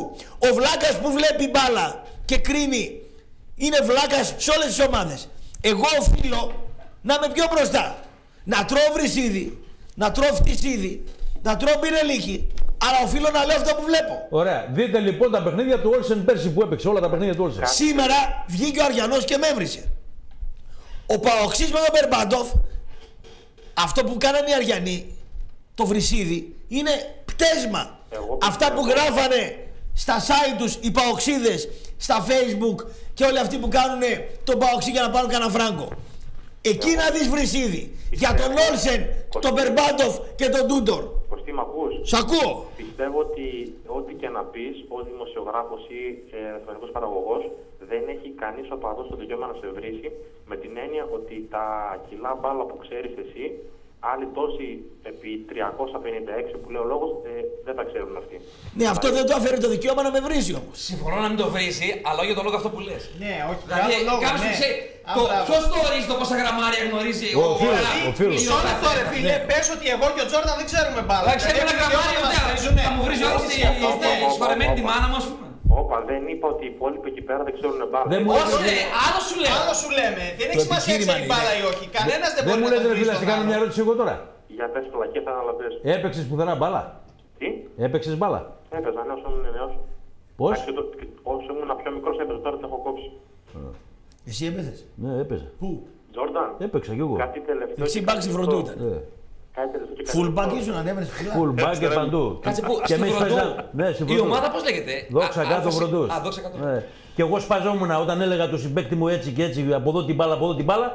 Ο βλάκας που βλέπει μπάλα και κρίνει είναι βλάκας σε όλες τις ομάδες. Εγώ οφείλω να είμαι πιο μπροστά. Να τρώω βρυσίδι, να τρώω φτυσίδι, να τρώω πυρελίκι. Αλλά οφείλω να λέω αυτό που βλέπω. Ωραία. Δείτε λοιπόν τα παιχνίδια του Όλσεν πέρσι που έπαιξε. Όλα τα παιχνίδια του Όλσεν. Σήμερα βγήκε ο Αριανός και με έβρισε. Ο Παοξής με τον Μπερμπάντοφ, αυτό που κάνανε οι Αριανοί, το βρυσίδι, είναι πτέσμα. Αυτά που γράφανε στα site τους οι Παοξίδες, στα facebook και όλοι αυτοί που κάνουν τον Παοξή για να πάρουν κανένα φράγκο. Εκεί να δεις βρυσίδι. Για τον Όλσεν, τον Μπερμπάντοφ και τον Τούντορ. Κωστή, μ' ακούς; Σ' ακούω. Πιστεύω ότι ό,τι και να πεις, ο δημοσιογράφος ή ε, ραδιοφωνικός παραγωγός δεν έχει κανείς οπαδός το δικαίωμα να σε βρίσει με την έννοια ότι τα κιλά μπάλα που ξέρεις εσύ, άλλοι τόσοι επί 356 που λέει ο λόγος, ε, δεν τα ξέρουν αυτοί. Ναι, αυτό δεν το αφαιρεί το δικαίωμα να με βρίζει όμως. Συμφωνώ να μην το βρίσει, αλλά για τον λόγο αυτό που λε. Ναι, όχι. Δηλαδή, για άλλο λόγο, κάποιος ναι. που ξέρει. Α, το- μπράβο. Ποιος το ορίζει το πόσα γραμμάρια γνωρίζει Ο φίλος, ο φίλος. Μισό λεπτό ρε φίλε, πες ότι εγώ και ο Τζόρνταν δεν ξέρουμε μπάλα. Δεν ξέρει ένα Δηλαδή, γραμμάρι, όλοι μας ούτε βρίζουνε. θα μου βρίζει ο άλλος Όχι, στη- αυτό, στη- αυτό, αυτό, συγχωρεμένη τη όπα. μάνα μου, ας πούμε. Όπα, δεν είπα ότι οι υπόλοιποι εκεί πέρα δεν ξέρουν μπάλα. Δεν μου Όχι, λες, ρε, άλλο σου λέω. Άλλο σου λέμε. Δεν έχει σημασία επιχείρημα ξέρει είναι. μπάλα ή όχι. Κανένας δεν δεν μπορεί μου να λέτε τον ρε βρει φίλε, να στον σε κάνω άλλο. μια ερώτηση εγώ τώρα. Για πες φλακές αλλά πες. Έπαιξες πουθενά μπάλα; Τι; Έπαιξες μπάλα; Έπαιζα, ναι, όσο ήμουν νέος. Πώς; Εντάξει, το- Όσο ήμουν πιο μικρός έπαιζα, τώρα το έχω κόψει. Εσύ έπαιζες; Ναι, έπαιζε. Πού; Τζόρνταν; Έπαιξα κι εγώ. Κάτι τελευταίο. Δεξί και μπακ κάτι στη σωστό. φροντού ήταν. Ε. Κάτι τελευταίο και κάτι Full back σωστό. ήσουν, ανέβαινε ψηλά. Full back και παντού. Κάτσε που, και στη εμείς Βροντού. παίζα- Ναι, στη Η Βροντού. ομάδα πώς λέγεται; Δόξα Α, κάτω α, βροντού. α, δόξα κάτω. Ναι. Και εγώ σπαζόμουν όταν έλεγα του συμπέκτη μου έτσι και έτσι από εδώ την μπάλα, από εδώ την μπάλα.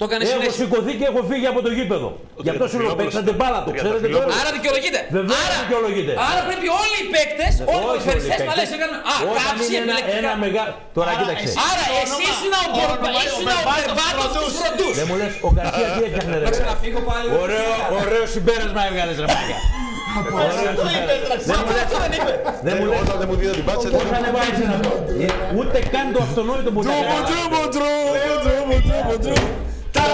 το έκανες έχω συνέχεια. σηκωθεί και έχω φύγει από το γήπεδο. Γι' αυτό σου λέω παίξατε μπάλα, το ξέρετε τώρα. Άρα δικαιολογείται. Βεβαίως Άρα- δικαιολογείται. Άρα πρέπει όλοι οι παίκτες, όλοι οι Όχι όλοι οι ποδοσφαιριστές να παίκτες. λες έκαναν. Α, Όταν κάψει είναι ένα- επιλεκτικά. ένα μεγάλο- Τώρα κοίταξε. Άρα εσύ ήσουν ο Μπορμπα- ήσουν ο Μπερμπάτος της Φροντούς. Δεν μου λες, ο Γκαρσίας τι έφτιαχνε ρε. Να ξαναφύγω πάλι. Ωραίο, ωραίο συμπέρασμα έβγαλες ρε μάγκα. Ωραίο συμπέρασμα. Δεν μου λες, δεν μου λες. Όταν δεν μου δίνω την πάτσα, Πώς δεν ανεβάζεις ένα Ε, Ούτε καν το αυτονόητο που τα Τζούμπο, τζούμπο, τζούμπο, τζούμπο, τζούμπο, τζούμπο. Τα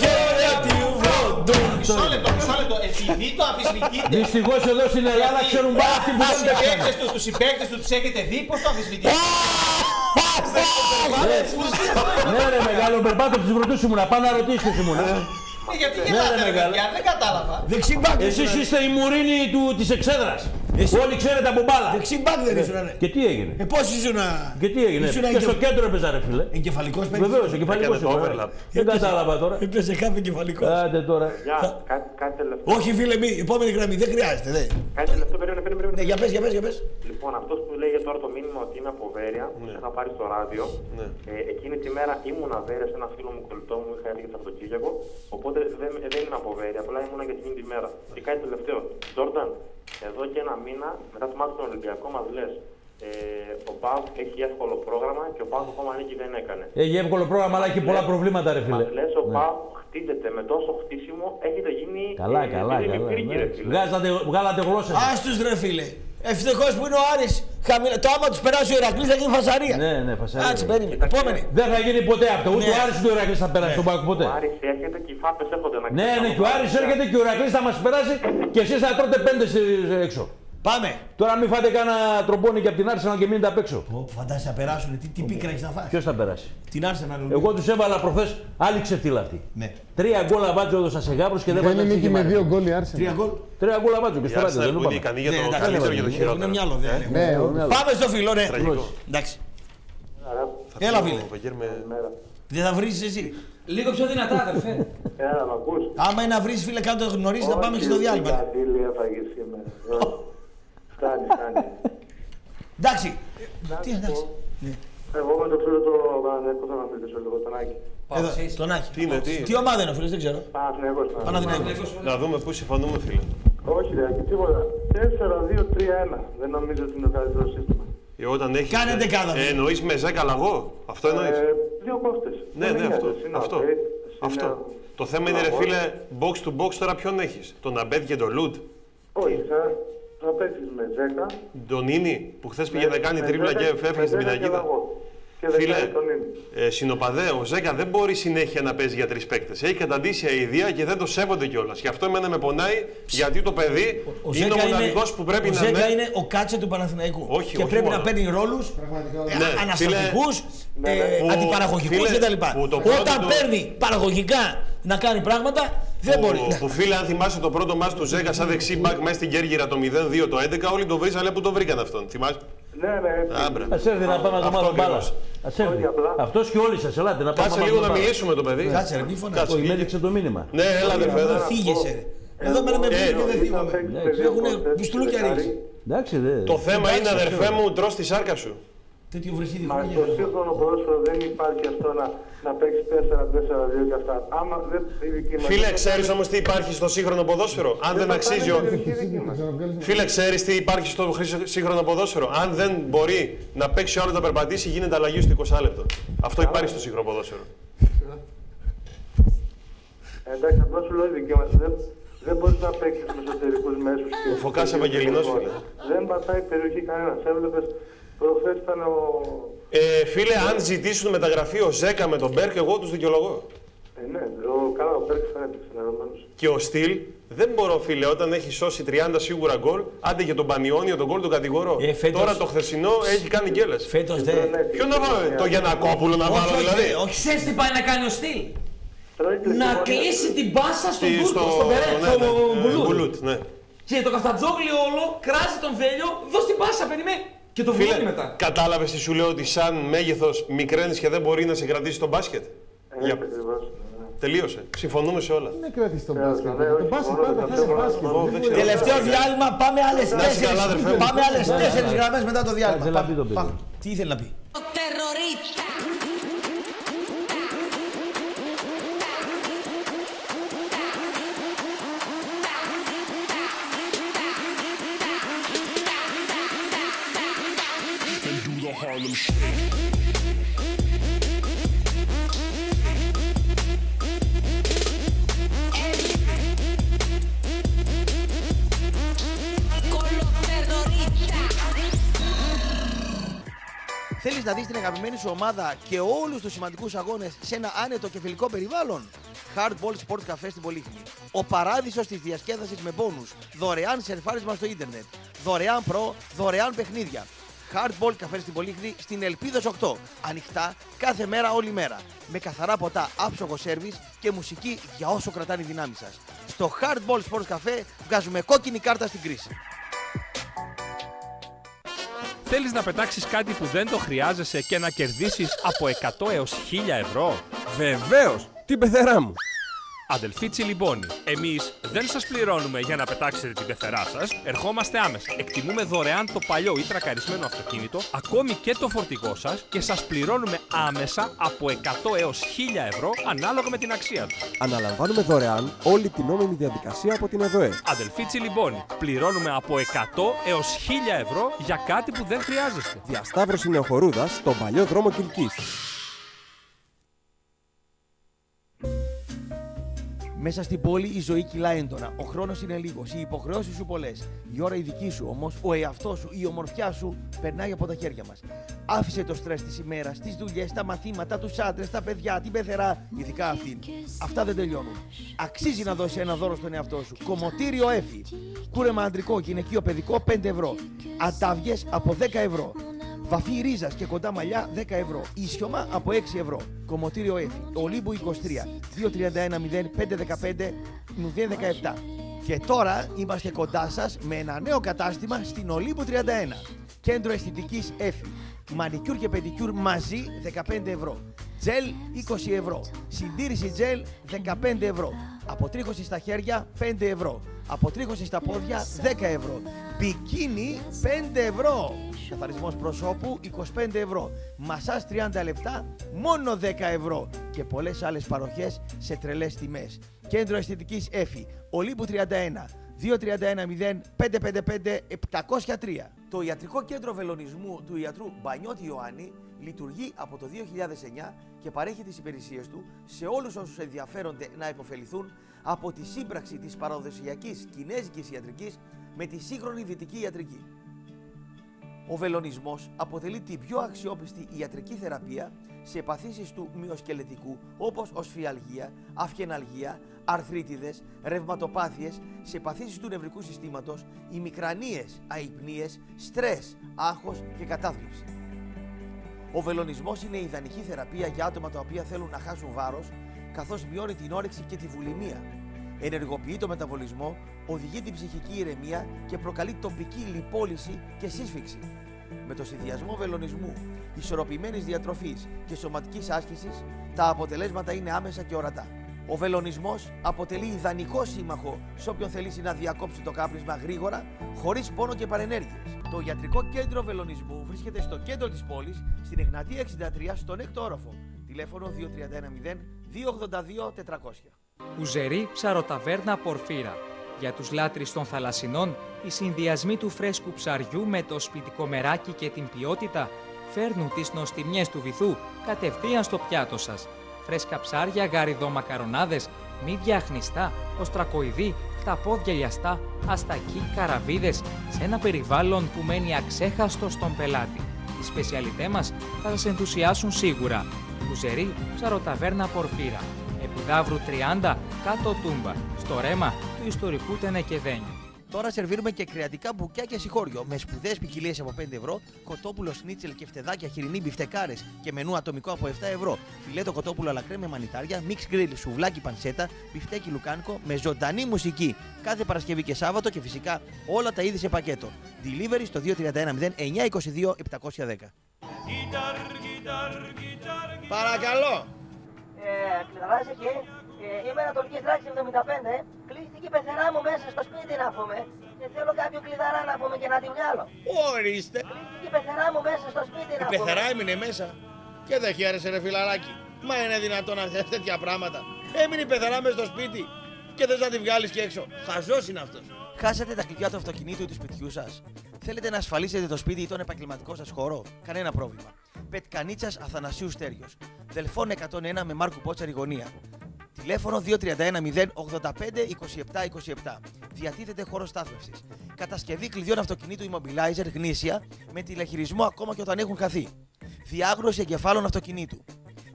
χέρια του βροντού. Μισό λεπτό, μισό λεπτό. Επειδή το αμφισβητείτε. Δυστυχώς εδώ στην Ελλάδα γιατί ξέρουν πάρα αυτοί που τους δεν παίξανε. συμπαίκτες τους, τους συμπαίκτες τους τους έχετε δει, πώς το αμφισβητείτε; Ναι ρε μεγάλο περπάτο της βροντούς ήμουνα, πάω να ρωτήσεις ποιος ήμουνα. Ε, Γιατί Ναι, γελάτε, ρε, ρε μεγάλε. παιδιά, δεν κατάλαβα. Δεξί μπακ Εσείς ήσουν, είστε η μουρίνη του, της εξέδρας. Όλοι ξέρετε από μπάλα. Δεξί μπακ δεν ήσουν, ρε. Και τι έγινε; Ε, πώς ήσουν. Και τι έγινε; Ήσουν Και στο εγκεφ- κέντρο έπαιζα ρε φίλε. Εγκεφαλικός παίκτης. Βεβαίως, εγκεφαλικός Έκανε το ήμουνα. overlap. Δεν κατάλαβα τώρα. Έπαιζε κάθε εγκεφαλικός. Άντε τώρα. Γεια, κάτι, κάτι τελευταίο. Όχι φίλε, μη, επόμενη γραμμή, δεν χρειάζεται. Δε. Κάτι τελευταίο, περίμενε, περίμενε. περίμενε. Ναι, για πες, για πες, για πες. Λοιπόν, αυτός που λέγε τώρα το μήνυμα ότι είμαι από Βέρεια, Ναι. είχα πάρει στο ράδιο. Ε, εκείνη τη μέρα ήμουν Βέρεια σε ένα φίλο μου κολλητό μου, είχα έρθει για Σαββατοκύριακο. Οπότε δεν, δεν ήμουν από Βέρεια, απλά ήμουν για εκείνη τη μέρα. Και κάτι τελευταίο. Τζόρνταν, εδώ και ένα μήνα μετά το μάτι του Ολυμπιακού μας λες. Ε, ο Πάουκ έχει εύκολο πρόγραμμα και ο Πάουκ ακόμα νίκη δεν έκανε. Έχει εύκολο πρόγραμμα, αλλά έχει πολλά προβλήματα ρε φίλε. Λες ο Ναι. Πάουκ χτίζεται με τόσο χτίσιμο, έχετε γίνει. Καλά, ε, καλά, πύργη- καλά. πύργη, ναι. ρε φίλε. Βγάζατε, βγάλατε γλώσσες. Άστους ρε φίλε. Ευτυχώς που είναι ο Άρης. Χαμηλά. Το άμα τους περάσει ο Ηρακλής θα γίνει φασαρία. Ναι, ναι, φασαρία. Κάτσε, περίμενε. Επόμενη. Δεν θα γίνει ποτέ αυτό. Ούτε Ναι. ο Άρης ούτε ο Ηρακλής θα περάσει τον Πάκο ποτέ. Ο Άρης έρχεται και οι φάπες έρχονται να Ναι, ναι, και ο Άρης έρχεται και ο Ηρακλής θα μας περάσει και εσείς θα τρώτε πέντε σε- έξω. Πάμε. Τώρα μην φάτε κανένα τρομπόνι και από την Arsenal και μείνετε απ' έξω. Πω, φαντάζεσαι να περάσουν. Τι, τι πίκρα έχεις να φας; Ποιος θα περάσει; Την Arsenal. Εγώ τους έβαλα προχθές άλλη ξεφτύλα αυτή. Ναι. Τρία γκολ αβάτζο έδωσα σε Γάβρους και δεν Δεν είναι βάζανε νίκη με Σίγμα. δύο γκολ η Arsenal. Τρία γκολ. Τρία γκολ αβάτζο και Η στο ράδιο Arsenal δεν που είναι είπαμε. ικανή για Ναι, το εντάξει, καλύτερο και το Έχουν χειρότερο. μυαλό, δεν είναι. Ναι, ο μυαλό. Πάμε στο φίλο, ρε. Τραγικό. Εντάξει. Θα Έλα, φύγω, φίλε. Βαγγέλ, με- Δεν θα βρεις εσύ. Λίγο πιο δυνατά, αδερφέ. Έλα, μ' ακούς. Άμα είναι να βρεις φίλε κάτω νωρίς να πάμε και στο διάλειμμα. Τι έφαγε σήμερα. Φτάνει, φτάνει. Εντάξει. Τι εντάξει. Ναι. Εγώ με το φίλο το Παναθηναϊκό θέλω να μιλήσω λίγο, τον Άκη. Εδώ, τον Άκη. Τι είναι, τι; Τι ομάδα είναι ο φίλος, δεν ξέρω. Παναθηναϊκός. Παναθηναϊκός. Να δούμε πού συμφωνούμε, φίλε. Όχι, ρε, Άκη, τίποτα. 4-2-3-1. Δεν νομίζω ότι είναι το καλύτερος σύστημα. Ε, Όταν έχεις, Κάνε δεκάδα, Ε, φίλε. εννοείς με ζέκα λαγό. Αυτό εννοείς; Ε, δύο κόφτες. Ναι, Δεν ναι, είναι αυτό. έτσι, είναι αυτό. update, αυτό. είναι- Το θέμα είναι, ρε Λαγός. φίλε, box to box τώρα ποιον έχεις; Τον Αμπέτ και τον Λουτ; Όχι, θα, θα παίξεις με 10. Τον Ίνι που χθες πήγε να κάνει με τρίπλα Ζέκα- και με φεύγει στην Ζέκα και πινακίδα. Λαγό. Και Φίλε, δεκάρι τον είναι. ε, συνοπαδέ, ο Ζέκα δεν μπορεί συνέχεια να παίζει για τρεις παίκτες. Έχει καταντήσει αηδία και δεν το σέβονται κιόλας. Γι' αυτό εμένα με πονάει, γιατί το παιδί Ο είναι ο Ζέκα μοναδικός που πρέπει ο να Ζέκα είναι. είναι ο κάτσε του Παναθηναϊκού. Όχι, και όχι πρέπει μόνο. να παίρνει ρόλους Ναι, αναστατικούς, φίλε, ε, που- αντιπαραγωγικούς φίλε, κτλ. που το πρώτο Όταν του- παίρνει παραγωγικά να κάνει πράγματα, δεν μπορεί. Που, Ναι. που φίλε, αν θυμάσαι το πρώτο μάτι του Ζέκα σαν δεξί μπακ μέσα στην Κέρκυρα το 0-2 το 11, όλοι τον βρίζανε που τον βρήκαν αυτόν. Θυμάσαι; Ναι, ναι. Άμπρα. Ας έρθει να πάμε να το Αυτό μάθουμε μπάλα. ακριβώς. Ας έρθει. Αυτός και όλοι σας, ελάτε να πάμε Κάτσε να λίγο να μάθουμε μπάλα. μιλήσουμε το παιδί. Κάτσε ρε, μη φωνάζεις. Κάτσε, Όχι, με βγήκε. έδειξε το μήνυμα. Ναι, έλα δε φέδε. Φύγεσαι ρε. Εδώ μένα με Ε, βρήκε και δεν Ή θα θύμομαι. παίξεις με δύο Έχουνε κόφτες, πιστουλούκια δεκάρι. ρίξει. Εντάξει, δε. Το θέμα είναι, Εντάξει, αδερφέ ξέρω. μου, τρως τη σάρκα σου. Τέτοιο βρεσίδι Μα χρόνια. στο σύγχρονο ποδόσφαιρο δεν υπάρχει αυτό να, να παίξεις 4-4-2 και αυτά. Άμα δεν η δική μας- Φίλε, ξέρεις όμως τι υπάρχει στο σύγχρονο ποδόσφαιρο; Αν δεν θα αξίζει. είναι ο- η δική δική μας. Φίλε, ξέρεις τι υπάρχει στο χρυσ- σύγχρονο ποδόσφαιρο; Αν δεν μπορεί να παίξει ο άλλος να περπατήσει, γίνεται αλλαγή στο 20 λεπτό. Αυτό υπάρχει στο σύγχρονο ποδόσφαιρο. Εντάξει, απλά σου λέω η δική μας. Δεν, δεν μπορείς να παίξεις με εσωτερικούς μέσους. και- Ο Φωκάς και- Ευαγγελινός, και- φίλε. Δεν πατάει περιοχή κανένας. Έβλεπες, προχθές ήταν ο... Ε, φίλε, αν ζητήσουν μεταγραφή ο Ζέκα με τον Μπέρκ, εγώ τους δικαιολογώ. Ε, ναι, ο, καλά, ο Πέρκης θα έπαιξε ενδεχομένως. Και ο Στυλ δεν μπορώ, φίλε, όταν έχει σώσει 30 σίγουρα γκολ, άντε για τον Πανιόνιο, τον γκολ του κατηγορώ. Ε, φέτος- Τώρα το χθεσινό έχει κάνει γκέλε. Φέτος δεν. Ποιο να βάλω, το Γιανακόπουλο να βάλω Όχι, δηλαδή. όχι, όχι. Ξέρεις τι πάει να κάνει ο Στυλ. να κλείσει την μπάσα στον Τι- Τούρκο, στο- στον Περέ, ναι, στον ναι, Μπουλούτ. Μπουλούτ, ναι. Και το καφτατζόγλι όλο, κράζει τον Βέλιο, δώσ' την μπάσα, περιμένει. Και το Φίλε, βγαίνει μετά. κατάλαβες τι σου λέω ότι σαν μέγεθος μικραίνεις και δεν μπορεί να σε κρατήσει το μπάσκετ; Για... Τελείωσε. Συμφωνούμε σε όλα. Δεν κρατήσεις τον μπάσκετ. Το μπάσκετ πάντα θα είναι μπάσκετ. Εγώ δεν ξέρω. Τελευταίο διάλειμμα, πάμε άλλες Να είσαι τέσσερις. καλά, αδερφέ μου. Πάμε άλλες τέσσερις γραμμές μετά το διάλειμμα. Κάτσε να πει; Το παιδί. Πάμε. Τι ήθελε να πει. Θέλεις να δεις την αγαπημένη σου ομάδα και όλους τους σημαντικούς αγώνες σε ένα άνετο και φιλικό περιβάλλον; Hardball Sports Cafe στην Πολύχνη. Ο παράδεισος της διασκέδασης με μπόνους. Δωρεάν σερφάρισμα στο ίντερνετ. Δωρεάν προ, δωρεάν παιχνίδια. Hardball Cafe στην Πολύχνη στην Ελπίδα 8. Ανοιχτά κάθε μέρα όλη μέρα. Με καθαρά ποτά, άψογο σερβις και μουσική για όσο κρατάνε οι δυνάμεις σας. Στο Hardball Sports Cafe βγάζουμε κόκκινη κάρτα στην κρίση. Θέλεις να πετάξεις κάτι που δεν το χρειάζεσαι και να κερδίσεις από 100 έως 1000 ευρώ; Βεβαίως, την πεθερά μου. Αδελφοί Τσιλιμπόνι, εμείς δεν σας πληρώνουμε για να πετάξετε την πεθερά σας, ερχόμαστε άμεσα. Εκτιμούμε δωρεάν το παλιό ή τρακαρισμένο αυτοκίνητο, ακόμη και το φορτηγό σας και σας πληρώνουμε άμεσα από 100 έως 1000 ευρώ ανάλογα με την αξία τους. Αναλαμβάνουμε δωρεάν όλη την νόμιμη διαδικασία από την ΕΔΟΕ. Αδελφοί Τσιλιμπόνι, πληρώνουμε από 100 έως 1000 ευρώ για κάτι που δεν χρειάζεστε. Διασταύρωση Νεοχορούδας στον παλιό δρόμο Κιλκής. Μέσα στην πόλη η ζωή κυλά έντονα. Ο χρόνος είναι λίγος, οι υποχρεώσεις σου πολλές. Η ώρα η δική σου όμως, ο εαυτός σου, η ομορφιά σου περνάει από τα χέρια μας. Άφησε το στρες της ημέρας, τις δουλειές, τα μαθήματα, τους άντρες, τα παιδιά, την πεθερά, ειδικά αυτήν. Αυτά δεν τελειώνουν. Αξίζει να δώσεις ένα δώρο στον εαυτό σου. Κομμωτήριο Έφη. Κούρεμα αντρικό, γυναικείο, παιδικό 5 ευρώ. Ανταύγειες από 10 ευρώ. Βαφή ρίζας και κοντά μαλλιά 10 ευρώ. Ίσιωμα από 6 ευρώ. Κομμωτήριο Έφη. Ολύμπου 23. 231 0515 017. Και τώρα είμαστε κοντά σας με ένα νέο κατάστημα στην Ολύμπου 31. Κέντρο αισθητικής Έφη. Μανικιούρ και πεντικιούρ μαζί 15 ευρώ. Τζελ 20 ευρώ. Συντήρηση τζελ 15 ευρώ. Αποτρίχωση στα χέρια 5 ευρώ. Αποτρίχωση στα πόδια 10 ευρώ. Μπικίνι 5 ευρώ. Καθαρισμός προσώπου 25 ευρώ. Μασάζ 30 λεπτά μόνο 10 ευρώ. Και πολλές άλλες παροχές σε τρελές τιμές. Κέντρο αισθητικής Έφη. Ολύμπου 31. 231 703. Το ιατρικό κέντρο βελονισμού του ιατρού Μπανιώτη Ιωάννη λειτουργεί από το 2009 και παρέχει τις υπηρεσίες του σε όλους όσους ενδιαφέρονται να υποφεληθούν από τη σύμπραξη της παραδοσιακής κινέζικης ιατρικής με τη σύγχρονη δυτική ιατρική. Ο βελονισμός αποτελεί την πιο αξιόπιστη ιατρική θεραπεία σε παθήσεις του μυοσκελετικού όπως οσφιαλγία, αυχεναλγία, αρθρίτιδες, ρευματοπάθειες, σε παθήσεις του νευρικού συστήματος, ημικρανίες, αϊπνίες, στρες, άγχος και κατάθλιψη. Ο βελονισμός είναι η ιδανική θεραπεία για άτομα τα οποία θέλουν να χάσουν βάρος, καθώς μειώνει την όρεξη και τη βουλημία. Ενεργοποιεί το μεταβολισμό, οδηγεί την ψυχική ηρεμία και προκαλεί τοπική λιπόλυση και σύσφυξη. Με το συνδυασμό βελονισμού, ισορροπημένης διατροφής και σωματικής άσκησης, τα αποτελέσματα είναι άμεσα και ορατά. Ο βελονισμός αποτελεί ιδανικό σύμμαχο σε όποιον θελήσει να διακόψει το κάπνισμα γρήγορα, χωρίς πόνο και παρενέργειες. Το ιατρικό κέντρο βελονισμού βρίσκεται στο κέντρο της πόλης, στην Εγνατία 63, στον έκτο όροφο. Τηλέφωνο 2310 282 400. Ουζερή ψαροταβέρνα Πορφύρα. Για τους λάτρεις των θαλασσινών, οι συνδυασμοί του φρέσκου ψαριού με το σπιτικό μεράκι και την ποιότητα φέρνουν τις νοστιμιές του βυθού κατευθείαν στο πιάτο σας. Φρέσκα ψάρια, γαριδό μακαρονάδες, μύδια αχνιστά, οστρακοειδή, χταπόδια λιαστά, αστακοί, καραβίδες, σε ένα περιβάλλον που μένει αξέχαστο στον πελάτη. Οι σπεσιαλιτές μας θα σας ενθουσιάσουν σίγουρα. Ουζερή ψαροταβέρνα Πορφύρα. Επιδαύρου 30 κάτω Τούμπα, στο ρέμα του ιστορικού Τενεκεδένιου. Τώρα σερβίρουμε και κρεατικά μπουκιά και συγχώριο με σπουδαίες ποικιλίες από 5 ευρώ, κοτόπουλο σνίτσελ κεφτεδάκια χοιρινή μπιφτεκάρες και μενού ατομικό από 7 ευρώ. Φιλέτο κοτόπουλο à la crème με μανιτάρια, mix grill, σουβλάκι πανσέτα, μπιφτέκι λουκάνικο με ζωντανή μουσική κάθε Παρασκευή και Σάββατο και φυσικά όλα τα είδη σε πακέτο. Delivery στο 2310 922 710. Παρακαλώ. Ε, κλειδαράς εκεί. Ε, είμαι Ανατολική Θράκη 75. Κλείστηκε η πεθερά μου μέσα στο σπίτι να πούμε. Και θέλω κάποιο κλειδαρά να πούμε και να τη βγάλω. Ορίστε. Κλείστηκε η πεθερά μου μέσα στο σπίτι Η να πούμε. πεθερά έμεινε μέσα. Και δεν χαίρεσε ρε φιλαράκι. Μα είναι δυνατόν να θες τέτοια πράγματα. Έμεινε η πεθερά μέσα στο σπίτι. Και θες να τη βγάλεις και έξω. Χαζός είναι αυτός. Χάσατε τα κλειδιά του αυτοκινήτου ή του σπιτιού σας; Θέλετε να ασφαλίσετε το σπίτι ή τον επαγγελματικό σας χώρο; Κανένα πρόβλημα. Πετκανίτσας Αθανασίου Στέριο. Δελφών 101 με Μάρκου Πότσαρη γωνία. Τηλέφωνο 231 085 27 27. Διατίθεται χώρος στάθμευσης. Κατασκευή κλειδιών αυτοκινήτου immobilizer γνήσια με τηλεχειρισμό ακόμα και όταν έχουν χαθεί. Διάγνωση εγκεφάλων αυτοκινήτου.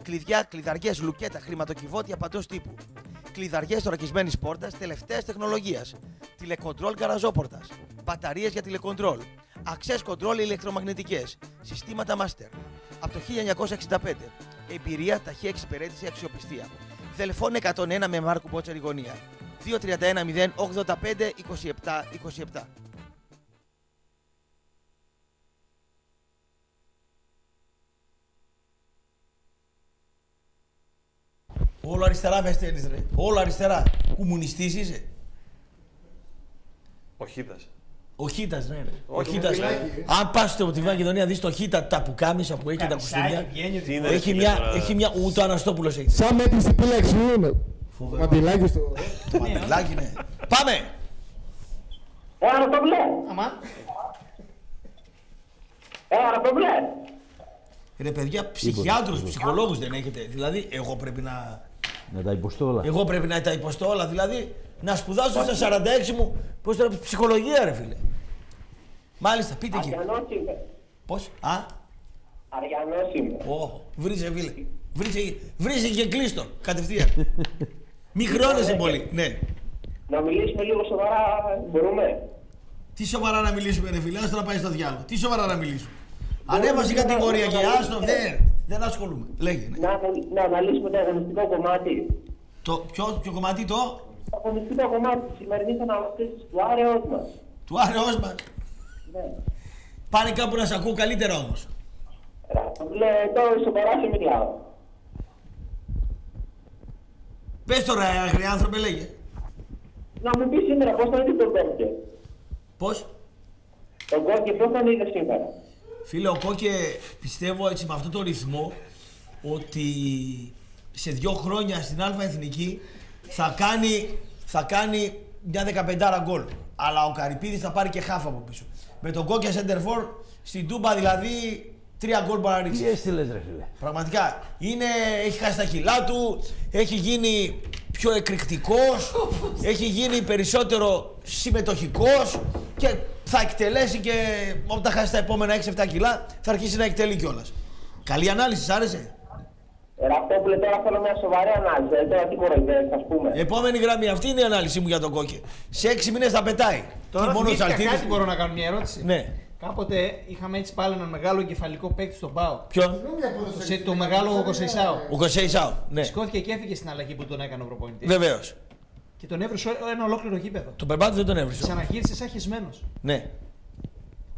Κλειδιά, κλειδαριές, λουκέτα, χρηματοκιβώτια παντό τύπου. Κλειδαριές θωρακισμένης πόρτας τελευταίας τεχνολογίας. Τηλεκοντρόλ γαραζόπορτα. Μπαταρίες για τηλεκοντρόλ. Access control ηλεκτρομαγνητικές. Συστήματα master. Από το 1965. Εμπειρία, ταχεία εξυπηρέτηση, αξιοπιστία. Δελφών 101 με Μάρκου Πότσαρη γωνία. 231 085 27 27. Όλο αριστερά μες στέλνεις ρε. Όλο αριστερά. Κομμουνιστής είσαι. Ο Χίτας. Ο Χίτας, ναι, ρε. Ο Όχι, Χίτας. το φυλάκι. Αν πας στο τη Μακεδονία, δεις το Χίτα, τα πουκάμισα που έχει και τα κουστούμια. Τι είναι, Έχει ρε, μια, φίλε, τώρα. έχει μια, ούτε ο Αναστόπουλος έχει. Σαν μέτρηση πύλαξη είναι. Μαντιλάκι στο. Το μαντελάκι, ναι. Πάμε! Έλα το μπλε. Αμά. Έλα το μπλε. Ρε παιδιά, ψυχιάτρους, ψυχολόγους δεν έχετε. Δηλαδή, εγώ πρέπει να... Να τα υποστώ όλα. Εγώ πρέπει να τα υποστώ όλα. Δηλαδή, να σπουδάσω στα 46 μου, πώς τώρα, ψυχολογία ρε φίλε. Μάλιστα, πείτε εκεί. Αριανός είμαι. Πώς, α, Αριανός είμαι. Ω, βρίζε φίλε. Βρίζε, βρίζε και κλείστο, κατευθείαν. <laughs> Μη χρώνεσαι πολύ, ναι. Να μιλήσουμε λίγο σοβαρά, μπορούμε; Τι σοβαρά να μιλήσουμε, ρε φίλε, άστο να πάει στο διάλογο. Τι σοβαρά να μιλήσουμε. Ανέβασε η κατηγορία και άστο, δεν, δεν ασχολούμαι. Λέγε, ναι. Να, να αναλύσουμε το αγωνιστικό κομμάτι. Το, ποιο, ποιο κομμάτι το, Το αγωνιστικό κομμάτι της σημερινής αναμετρήσης του άρεός μας. του άρεός μας. Ναι. Πάνε κάπου να σε ακούω καλύτερα όμως. Λέει, τώρα σοβαρά σε μιλάω. Πες τώρα, αγρή άνθρωπε, λέγε. Να μου πεις σήμερα πώς θα είδε τον Κόκκε. Πώς; Τον Κόκκε πώς θα είδε σήμερα. Φίλε, ο Κόκε πιστεύω έτσι με αυτό το ρυθμό ότι σε δύο χρόνια στην Α Εθνική θα κάνει, θα κάνει μια 15 γκολ. Αλλά ο Καρυπίδης θα πάρει και χάφ από πίσω. Με τον Κόκε Σέντερφορ στην Τούμπα δηλαδή τρία γκολ μπορεί να ρίξει. Τι έστειλες ρε φίλε; Πραγματικά. Είναι, έχει χάσει τα κιλά του, έχει γίνει πιο εκρηκτικός, έχει γίνει περισσότερο συμμετοχικός και θα εκτελέσει και όταν θα χάσει τα επόμενα 6-7 κιλά θα αρχίσει να εκτελεί κιόλας. Καλή ανάλυση, σ' άρεσε; Ραπτόπουλε, τώρα θέλω μια σοβαρή ανάλυση. Ε, τώρα τι κοροϊδεύει, ας πούμε. Επόμενη γραμμή, αυτή είναι η ανάλυση μου για τον Κόκε. Σε 6 μήνες θα πετάει. Τώρα Και μόνο ο θυμήθηκα Σαλτίδης- κάτι μπορώ να κάνω μια ερώτηση. Ναι. Κάποτε είχαμε έτσι πάλι έναν μεγάλο εγκεφαλικό παίκτη στον Πάο. Ποιον; Το, σε- το μεγάλο Κοσεϊσάο. Ο Κοσεϊσάο, ναι. Σηκώθηκε και έφυγε στην αλλαγή που τον έκανε ο προπονητής. Βεβαίως. Και τον έβρισε ένα ολόκληρο γήπεδο. Τον Περπάτο δεν τον έβρισε. Ξαναγύρισε σαν χεσμένος. Ναι.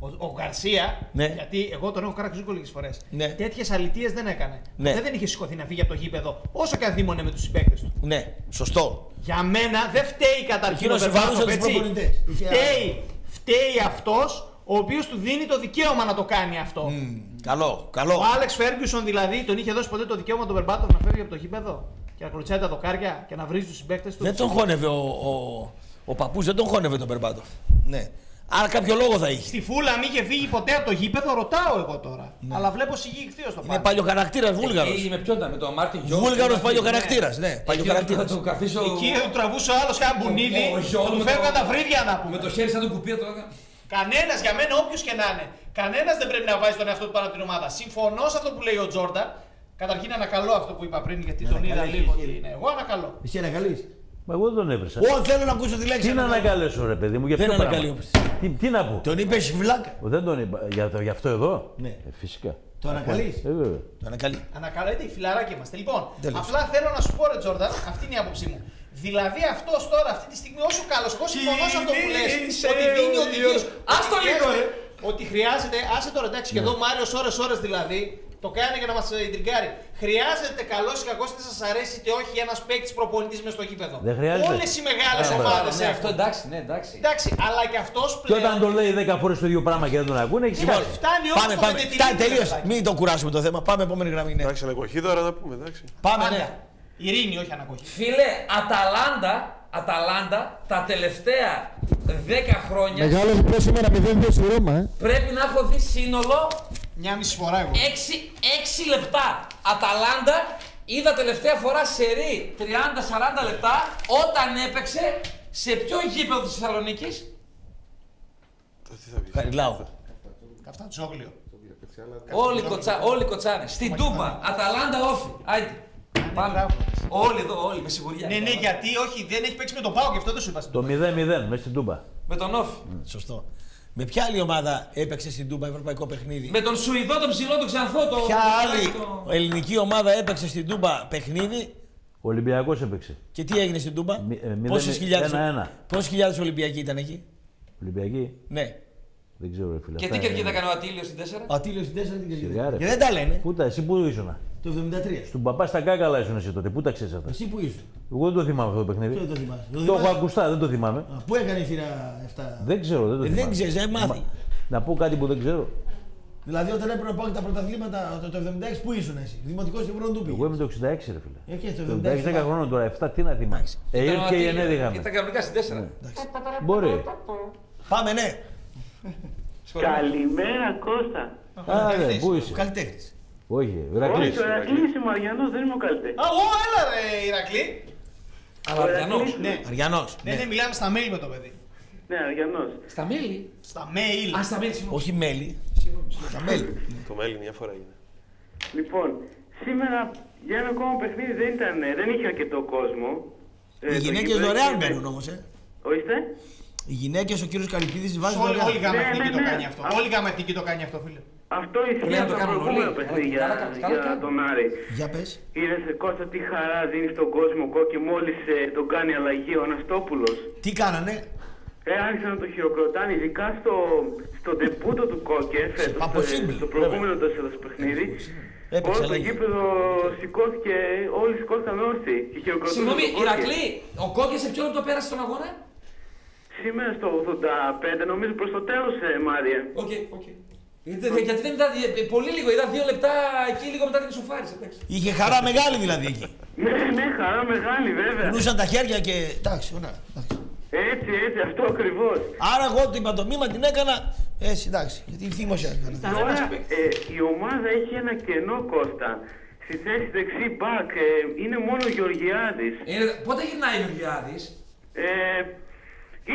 Ο, ο Γκαρσία, Ναι. γιατί εγώ τον έχω κράξει λίγες φορές. Ναι. Τέτοιες αλητίες δεν έκανε. Ναι. Δεν είχε σηκωθεί να φύγει από το γήπεδο όσο και αν δίμονε με τους συμπαίκτες του. Ναι, σωστό. Για μένα δεν φταίει καταρχήν ο Εκείνος Μπερμπάτοφ, συμφωνούσε τους έτσι. προπονητές. Είχε Φταίει, φταίει αυτός ο οποίος του δίνει το δικαίωμα να το κάνει αυτό. Καλό, καλό. Ο Άλεξ Φέργκουσον δηλαδή τον είχε δώσει ποτέ το δικαίωμα τον Μπερμπάτοφ να φεύγει από το γήπεδο και να κλωτσάει τα δοκάρια και να βρίζει τους συμπαίκτες του. Δεν τον χώνευε ο, ο, ο παππούς, δεν τον χώνευε τον Μπερμπάτοφ. Ναι. Άρα κάποιο λόγο θα είχε. Στη Φούλαμ μην είχε φύγει ποτέ από το γήπεδο, ρωτάω εγώ τώρα. Αλλά βλέπω συγγύηχθείο στο Είναι παλιοχαρακτήρα Βούλγαρος. Εκεί με ποιον ήταν, με τον Μάρτιν Γιολ. Βούλγαρος παλιοχαρακτήρας, ναι, παλιοχαρακτήρας. Θα του καθίσω. Εκεί του τραβούσε ο άλλος ένα μπουνίδι, Ο γιος του με φεύγαν το- τα φρύδια να πούμε. Με το χέρι σαν το κουπί το έκανα. Κανένας για μένα, όποιος και να είναι, κανένας δεν πρέπει να βάζει τον εαυτό του πάνω από την ομάδα. Συμφωνώ σε αυτό που λέει ο Τζόρνταν. Καταρχήν ανακαλώ αυτό που είπα πριν, γιατί τον είδα ανακαλείς, λίγο εσύ. ότι είναι. Εγώ ανακαλώ. Εσύ ανακαλείς. Μα εγώ δεν τον έβρισα. Ω, θέλω να ακούσω τη λέξη. Τι να ανακαλώ. ανακαλέσω, ρε παιδί μου, για Δεν ποιο πράγμα. ανακαλύψεις. Τι, τι να πω; Τον είπες βλάκα. Δεν τον είπα. Για, το- για αυτό εδώ; Ναι. Ε, φυσικά. Το ανακαλείς; Ε, βέβαια. Το ανακαλεί. Ανακαλέτε, φιλαράκι είμαστε. Λοιπόν, Τέλος. απλά θέλω να σου πω, ρε Τζόρνταν, αυτή είναι η άποψή μου. Δηλαδή αυτός τώρα, αυτή τη στιγμή, όσο καλός, εγώ συμφωνώ σε αυτό που λες. Κίνησε Ότι δίνει ο οδηγίες. Διός. Άστο λίγο, ρε. Ότι χρειάζεται, άσε τώρα εντάξει, και Ναι. εδώ Μάριος ώρε-ώρε δηλαδή, το κάνει για να μας ιντριγκάρει. Χρειάζεται καλός ή κακός, είτε σας αρέσει είτε όχι, ένας παίκτης προπονητής μες στο γήπεδο. Δεν χρειάζεται. Όλες οι μεγάλες Ε, ομάδες Ναι, αυτό εντάξει, ναι, εντάξει. Εντάξει, αλλά και αυτός Και πλέον. όταν το λέει 10 φορές το ίδιο πράγμα και δεν τον ακούνε, έχει Λοιπόν, χάσει. φτάνει όμως Πάμε, το πάμε. μετετηρίδι, Φτάνει, ρε τελείωσε. παιδάκι. Μην το κουράσουμε το θέμα. Πάμε, επόμενη γραμμή. Ναι. Εντάξει, ανακοχή τώρα να πούμε, εντάξει. Πάμε, ναι. Ειρήνη, όχι ανακοχή. Φίλε, Αταλάντα, Αταλάντα τα τελευταία 10 χρόνια Μεγάλος διπλό σήμερα 0-2 στη Ρώμα, ε. πρέπει να έχω δει σύνολο Μια μισή φορά εγώ. 6, 6 λεπτά. Αταλάντα είδα τελευταία φορά σε ρί 30-40 λεπτά όταν έπαιξε σε ποιο γήπεδο της Θεσσαλονίκης; Χαριλάου. Καφτατζόγλιο. Όλοι, κοτσα, όλοι κοτσάνε. Στην Τούμπα. Αταλάντα όφη. Άιντε. Πάμε. Όλοι εδώ, όλοι με σιγουριά. Ναι, ναι, γιατί όχι, δεν έχει παίξει με τον Πάο και αυτό δεν σου είπα. Το 0-0 μέσα στην Τούμπα. Με τον όφη. Σωστό. Με ποια άλλη ομάδα έπαιξε στην Τούμπα ευρωπαϊκό παιχνίδι; Με τον Σουηδό, τον ψηλό, τον Ξανθό. Το... Ποια το- άλλη το- ελληνική ομάδα έπαιξε στην Τούμπα παιχνίδι; Ο Ολυμπιακός έπαιξε. και τι έγινε στην Τούμπα; Μη- ε, μηδέν- Πόσες χιλιάδες, ένα-ένα. πόσες χιλιάδες Ολυμπιακοί ήταν εκεί; Ολυμπιακή. Ναι. Δεν ξέρω, ρε φίλε. Και Αυτά τι κερκίδα είναι- έκανε ο Ατήλιος στην 4. Ο Ατήλιος στην 4 την Σιγά, κερκίδα. ρε. Και δεν τα λένε. Πού τα, εσύ πού ήσουν. Το 73. Στον παπά στα κάκαλα ήσουν εσύ τότε. Πού τα ξέρεις αυτά; Εσύ που ήσουν. Εγώ δεν το θυμάμαι αυτό το παιχνίδι. Ποιο το θυμάσαι. Το Το έχω θυμάσαι; ακουστά, δεν το θυμάμαι. Α, Πού έκανε η θύρα 7. Δεν ξέρω, δεν το Ε, θυμάμαι. δεν ξέρεις, δεν μάθει. Μα- Να πω κάτι που δεν ξέρω. Δηλαδή όταν έπρεπε να πάω τα πρωταθλήματα το, το 76 που ήσουν εσύ; Δημοτικός στην Βροντούπη. Εγώ είμαι το 66, ρε φίλε. Ε, και το Το 76 10 χρόνων τώρα, 7 τι να θυμάμαι. Ε, Ήταν ο ήρθε και η Ατήλιος. ενέδεια είχαμε. Ήταν κανονικά στην 4. Μπορεί. Πάμε, ναι. Καλημέρα Κώστα. Α, ρε, πού είσαι; Καλλιτέχνης. Όχι, Όχι, Ηρακλής. ο Ερακλής είμαι ο Αριανός, δεν είμαι ο καλλιτέχνης. Α, ω, έλα ρε Ηρακλή. Αλλά Αριανός. Ναι. Αριανός. Ναι, ναι, μιλάμε στα mail με το παιδί. Ναι, Αριανός. Στα μέλη. Στα mail. Α, στα μέλη, συγγνώμη. Όχι μέλι. Τα μέλη. Το μέλι μια φορά είναι. Λοιπόν, σήμερα για ένα ακόμα παιχνίδι δεν, ήταν, δεν είχε αρκετό κόσμο. Ε, Οι το γυναίκες γήπεδο δωρεάν είχε- μπαίνουν όμως. Ε. Ορίστε. Οι γυναίκες, ο κύριος Καλυπίδης βάζει Όλη, δωρεάν. όλη η γάμα Ναι, εθνική ναι, το ναι. κάνει αυτό. Όλη η γάμα εθνική το κάνει αυτό, φίλε. Αυτό ισχύει Λέει να από το τα κάνουν προηγούμενα όλοι. παιχνίδια Καλά, καλά, καλά, για καλά. τον Άρη. Για πες. Είδες Κώστα τι χαρά δίνει στον κόσμο κόκκι μόλις ε, τον κάνει αλλαγή ο Αναστόπουλος. Τι κάνανε; Ε, άρχισαν να το χειροκροτάνε, ειδικά στο, στο τεπούτο του Κόκε φέτος, Παποσύμπλη, στο, στο προηγούμενο τέσσερις παιχνίδι. Έπαιξε Όλο το αλλαγή. γήπεδο σηκώθηκε, όλοι σηκώθηκαν όρθιοι και χειροκροτούσαν Συγγνώμη, τον Κόκκι. Ηρακλή, ο Κόκκι σε ποιο λεπτό πέρασε τον αγώνα; Σήμερα στο 85, νομίζω προς το τέλος, ε, Μάρια. OK, OK. Γιατί δεν- Γιατί δεν ήταν ε, πολύ λίγο, είδα δύο λεπτά εκεί λίγο μετά την ισοφάρισε. εντάξει. Είχε χαρά μεγάλη δηλαδή εκεί. Ναι, ναι, χαρά μεγάλη βέβαια. Κουνούσαν τα χέρια και. Εντάξει, ωραία. εντάξει. Έτσι, έτσι, αυτό ακριβώς. Άρα εγώ την παντομήμα την έκανα. Έτσι, εντάξει. Γιατί θύμωσα. Τώρα ε, η ομάδα έχει ένα κενό Κώστα. Στη θέση δεξί μπακ ε, είναι μόνο ο Γεωργιάδης. Ε, πότε γυρνάει ο Γεωργιάδης; Ε,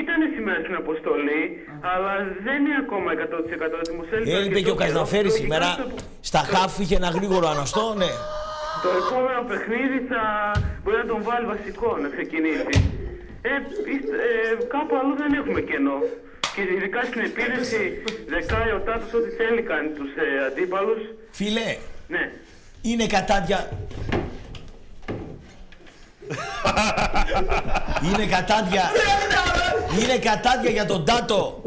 ήταν σήμερα στην αποστολή, αλλά δεν είναι ακόμα 100% έτοιμος. Έλειπε Έλειπε αρκετό και ο καιρό. Καζναφέρη Λογικά σήμερα. στο- Στα χάφ είχε ένα γρήγορο αναστό, ναι. Το επόμενο παιχνίδι θα μπορεί να τον βάλει βασικό να ξεκινήσει. Ε, είστε- ε, κάπου αλλού δεν έχουμε κενό. Και ειδικά στην επίθεση δεκάει ο Τάτος ό,τι θέλει κάνει τους ε, αντίπαλους. Φίλε, Ναι. είναι κατάντια. Είναι κατάντια. είναι κατάντια για τον Τάτο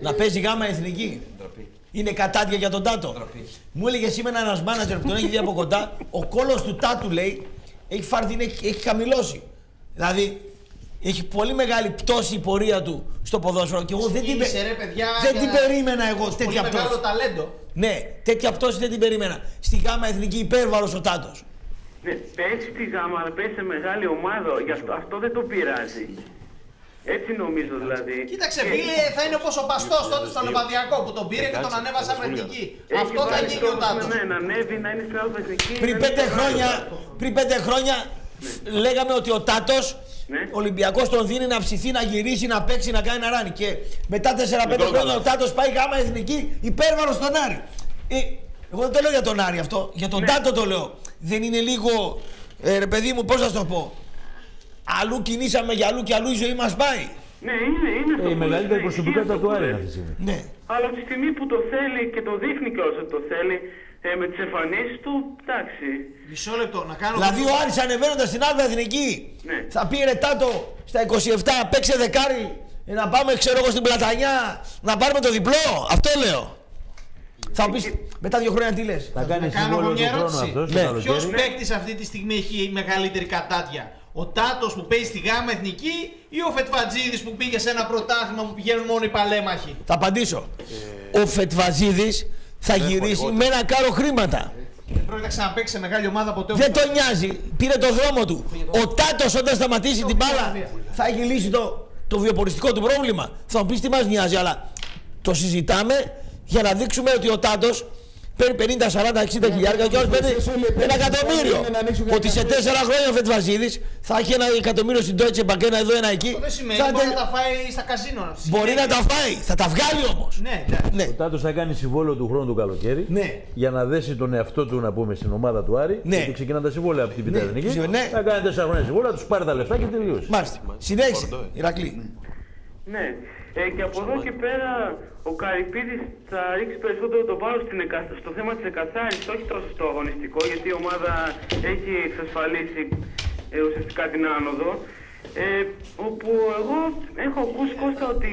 να παίζει γάμα εθνική. Είναι κατάντια για τον Τάτο. Μου έλεγε σήμερα ένας μάνατζερ που τον έχει δει από κοντά, ο κόλος του Τάτου λέει έχει φάρθει, έχει, έχει χαμηλώσει. Δηλαδή έχει πολύ μεγάλη πτώση η πορεία του στο ποδόσφαιρο. Και εγώ δεν την, Σκύλησε, πε- ρε, παιδιά, δεν για- την περίμενα εγώ Πολύ τέτοια μεγάλο πτώση. ταλέντο. Ναι, τέτοια πτώση δεν την περίμενα. Στη γάμα εθνική υπέρβαρος ο Τάτος. Ναι, πέσει στη γάμα, αλλά πέσει σε μεγάλη ομάδα. Γι' αυτό, αυτό δεν τον πειράζει. Έτσι νομίζω δηλαδή. Κοίταξε, Και- φίλε, θα είναι όπως ο Παστός τότε στον Λεβαδιακό που τον πήρε και τον ανέβασε εθνική. Έχει Αυτό θα βάλει γίνει ο στόχο, Τάτος. Ναι, να ανέβει, να είναι στην εθνική. Πριν να πέντε είναι χρόνια, μεγάλο. πριν πέντε χρόνια λέγαμε ότι ο Τάτος Ναι. Ολυμπιακός τον δίνει να ψηθεί, να γυρίσει, να παίξει, να κάνει ένα ράνι. Και μετά 4-5 Μικρό χρόνια καλά. ο Τάτος πάει γάμα εθνική υπέρβαρο στον Άρη. Ε, εγώ δεν το λέω για τον Άρη αυτό, για τον Τάτο το λέω. Δεν είναι λίγο, ε, ρε παιδί μου, πώς να σου το πω; αλλού κινήσαμε για αλλού και αλλού η ζωή μας πάει. Ναι, είναι, είναι Ε, στο η πουλ, μεγαλύτερη ναι, προσωπικότητα ισχύει του αυτό Άρη που είναι λες. αυτή τη στιγμή. Ναι. Αλλά από τη στιγμή που το θέλει και το δείχνει κιόλας ότι το θέλει ε, με τις εμφανίσεις του, εντάξει. Μισό λεπτό, να κάνω. Δηλαδή ο Άρης ανεβαίνοντας στην άλλη εθνική Ναι. θα πει ρε Τάτο στα 27 παίξε δεκάρι ε, να πάμε ξέρω εγώ στην Πλατανιά να πάρουμε το διπλό. Αυτό λέω. Θα μου πεις μετά δύο χρόνια τι λες; Θα κάνεις Να κάνω συμβόλαιο εγώ του μια χρόνου ερώτηση. αυτός. Ναι. Ποιος παίκτης αυτή τη στιγμή έχει μεγαλύτερη κατάτια, ο Τάτος που παίζει στη γάμα εθνική ή ο Φετβατζίδης που πήγε σε ένα πρωτάθλημα που πηγαίνουν μόνο οι παλέμαχοι; Θα απαντήσω. Ο Φετβαζίδης θα γυρίσει με ένα κάρο χρήματα. Δεν πρόκειται να ξαναπέξει σε μεγάλη ομάδα ποτέ. Δεν τον νοιάζει. Πήρε το δρόμο του. Ο Τάτος όταν σταματήσει την μπάλα θα έχει λύσει το, το βιοποριστικό του πρόβλημα. Θα μου πεις τι μας νοιάζει, αλλά το συζητάμε για να δείξουμε ότι ο Τάτος παίρνει 50, 40, 60 χιλιάρια και όλος παίρνει ένα εκατομμύριο. Ότι σε 4 χρόνια ο Φετβαζίδης θα έχει ένα εκατομμύριο στην Deutsche Bank, ένα εδώ, ένα εκεί. Αυτό δεν σημαίνει Θα ότι μπορεί τε- να τα φάει στα καζίνο. Μπορεί να τα φάει, θα τα βγάλει όμως. Ναι, ναι. Ο Τάτος θα κάνει συμβόλαιο του χρόνου το καλοκαίρι Ναι. για να δέσει τον εαυτό του να πούμε στην ομάδα του Άρη. Ναι. Γιατί ξεκινά τα συμβόλαια από την Β' Ναι. Εθνική. Ναι. Θα κάνει 4 χρόνια συμβόλαια, τους πάρει τα λεφτά και τελείωσε. Μάλιστα. Συνέχισε, Ηρακλή. Ναι. Ε, και από εδώ και πέρα ο Καρυπίδης θα ρίξει περισσότερο το βάρος στην εκα- στο θέμα της εκαθάρισης, όχι τόσο στο αγωνιστικό, γιατί η ομάδα έχει εξασφαλίσει ε, ουσιαστικά την άνοδο. Ε, όπου εγώ έχω ακούσει Κώστα ότι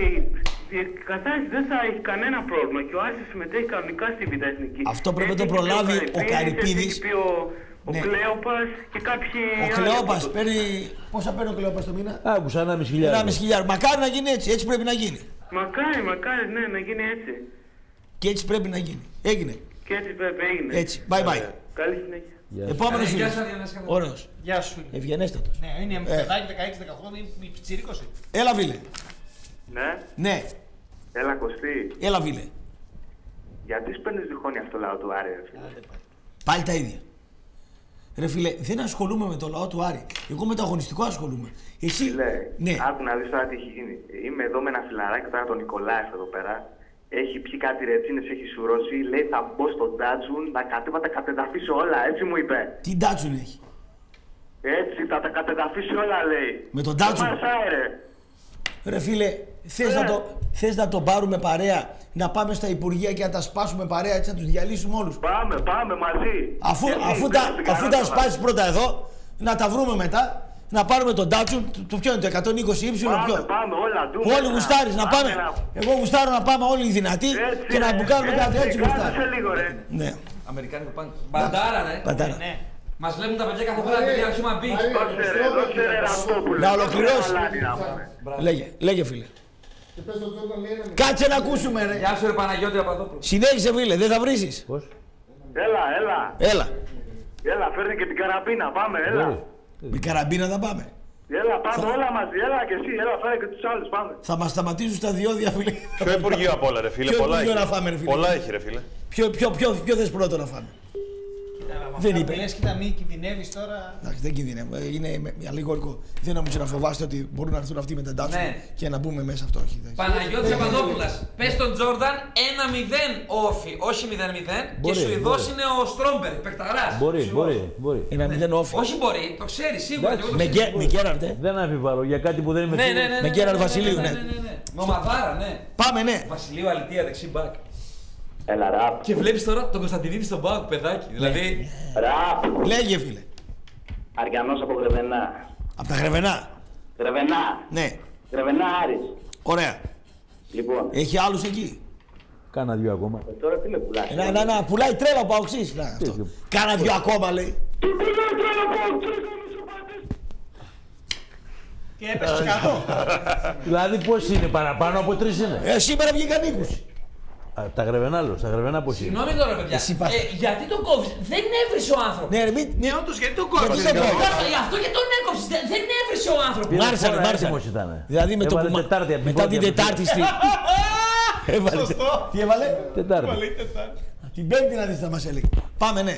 η εκαθάριση δεν θα έχει κανένα πρόβλημα και ο Άρης θα συμμετέχει κανονικά στη Β' Εθνική. Αυτό πρέπει να Έτσι το έχει πει προλάβει ο έτσι Καρυπίδης. Έχει πει ο, ο Ναι. Κλέοπας και κάποιοι Ο άλλοι Κλεόπα από το- παίρνει. Πόσα παίρνει ο Κλεόπα το μήνα; Άκουσα 1,5 χιλιάρι. 1,5 χιλιάρι. Μακάρι να γίνει έτσι. Έτσι πρέπει να γίνει. Μακάρι, μακάρι, ναι, να γίνει έτσι. Και έτσι πρέπει να γίνει. Έγινε. Και έτσι πρέπει, έγινε. Έτσι. Bye bye. Καλή συνέχεια. Επόμενος Γεια φίλος. σας, Διονύση, καλά. Ωραίος. Γεια σου. φίλε. Ευγενέστατος. Ναι, είναι Ε. παιδάκι 16-18, είναι πιτσιρίκος. είναι. Έλα, φίλε. Ναι, Ναι, έλα Κωστή. έλα, φίλε. Γιατί παίρνεις διχόνια αυτό το λαό του Άρη, ρε φίλε. Πάλι τα ίδια. Ρε φίλε, δεν ασχολούμαι με το λαό του Άρη. Εγώ με το αγωνιστικό ασχολούμαι. Εσύ. Φίλε, Ναι. άκου να δεις τώρα τι έχει γίνει. Είμαι εδώ με ένα φιλαράκι τώρα τον Νικολάев εδώ πέρα. Έχει πιει κάτι ρετσίνες, έχει σουρώσει. Λέει θα μπω στον Ντάτσουν, να κατέβα τα κατεδαφίσω όλα. Έτσι μου είπε. Τι ντάτσουν έχει; Έτσι θα τα κατεδαφίσει όλα λέει. Με τον Ντάτσουν; Δεν μασάει, ρε. Ρε φίλε, θες, Ναι. να το, θες να τον πάρουμε παρέα, να πάμε στα Υπουργεία και να τα σπάσουμε παρέα, έτσι να τους διαλύσουμε όλους; Πάμε, πάμε μαζί. Αφού, Γιατί, αφού, πέρα τα, στην αφού τα Καράβα. σπάσεις πρώτα εδώ, να τα βρούμε μετά, να πάρουμε τον Datsun, το, το ποιο είναι το 120 ύψιλο, Πάμε, ποιο; πάμε, όλα ντου. Όλοι γουστάρεις να πάμε. Εγώ γουστάρω να πάμε όλοι οι δυνατοί Έτσι, και να ρε, μπουκάρουμε κάτι έτσι κάτσε γουστάρω. λίγο, ρε. Ναι. Αμερικάνικο πάνε. Μπαντάρα, ρε. Μπαντάρα. Ναι. Μας βλέπουν τα παιδιά κάθε φορά, παιδιά, αρχίσουμε να μπει. Δώσε ρε, δώσε ρε Ραπτόπουλε. Να ολοκληρώσει. Δώσε ρε, να πούμε. Λέγε, λέγε φίλε. Και πες τον Τζόρνταν λέει ένα Κάτσε να ακούσουμε ρε. Γεια σου, ρε Παναγιώτη Παπαδόπουλο. Συνέχισε φίλε, δεν θα βρήσεις. Πώς; Έλα, έλα. Έλα. Έλα, φέρνει και την καραμπίνα, πάμε, έλα. Με καραμπίνα θα πάμε. Έλα, πάμε όλα μαζί, έλα και εσύ, έλα, φέρε και τους άλλους, πάμε. Θα μας σταματήσουν στα διόδια φίλε. Ποιο Υπουργείο απ' όλα, ρε φίλε. Ποιο πολλά Υπουργείο έχει. να φάμε, ρε φίλε. Πολλά έχει, ρε φίλε. Ποιο, ποιο, ποιο, ποιο θες πρώτο να φάμε; Δεν είπε. Λες, κοίτα, μην κινδυνεύεις τώρα. Εντάξει, δεν κινδυνεύω. Ε, Είναι με- με αλληγορικό. Δεν νομίζω να φοβάστε ότι μπορούν να έρθουν αυτοί με τα ντάτσου Ναι. και να μπούμε μέσα αυτό. Όχι, εντάξει. Παναγιώτη Δεν- Παπαδόπουλα. Πε στον Τζόρνταν 1-0 όφι, όχι 0-0. Και Μπορεί, σου ειδό μπορεί. είναι ο Στρόμπερ, παικταρά. Μπορεί, μπορεί, μπορεί. Ένα μηδέν όφη. Όχι μπορεί, το ξέρει σίγουρα. και εγώ το Με, ξέρω. γκέ, με Γκέραρντ, ε. Δεν αμφιβάλλω για κάτι που δεν είμαι Ναι, ναι, σίγουρος. ναι. Με ναι, Γκέραρντ ναι, ναι, Βασιλείου, ναι, ναι. ναι, ναι, ναι. Με ομαδάρα, ναι. Πάμε, ναι. Βασιλείου Αλητία, δεξί μπακ. Έλα, ραπ. Και βλέπεις τώρα τον Κωνσταντινίδη στον μπακ, παιδάκι. Δηλαδή. Ραπ. Λέγε, φίλε. Αριανός από Γρεβενά. Από τα γρεβενά. Γρεβενά. Ναι. Γρεβενά Άρης. Ωραία. Λοιπόν, Έχει άλλους εκεί; Κάνα δυο ακόμα. ε, τώρα τι με πουλάς. Να, να, να, πουλάει τρέλα από αοξής. Να, αυτό. Κάνα δυο ακόμα λέει. Τι πουλάει τώρα από Και έπεσες κάτω. <laughs> Δηλαδή πώς είναι, παραπάνω από τρεις είναι; Ε, σήμερα βγήκαν 20. Α, τα γρεβενά λέω, τα γρεβενά πώς είναι. Συγγνώμη τώρα, παιδιά. Εσύ πας. Ε, γιατί τον κόβεις, δεν έβρισε ο άνθρωπος. Ναι, ρε, μην... Ναι, όντως, γιατί τον Γιατί κόβεις. τον κόβεις; Γι' αυτό και τον έκοψες. Δεν, δεν έβρισε ο άνθρωπος. Πήρε Μ' άρεσε, χώρα, μ' άρεσε. έτοιμος ήταν. Δηλαδή με το Έβαλε που. μα- Τετάρτη απ' την Μετά πρώτη την απ' την Τετάρτη στη. <laughs> Έβαλε. Σωστό. Τι έβαλε; Τετάρτη. Την Πέμπτη να δεις θα μας έλεγε. Πάμε, ναι.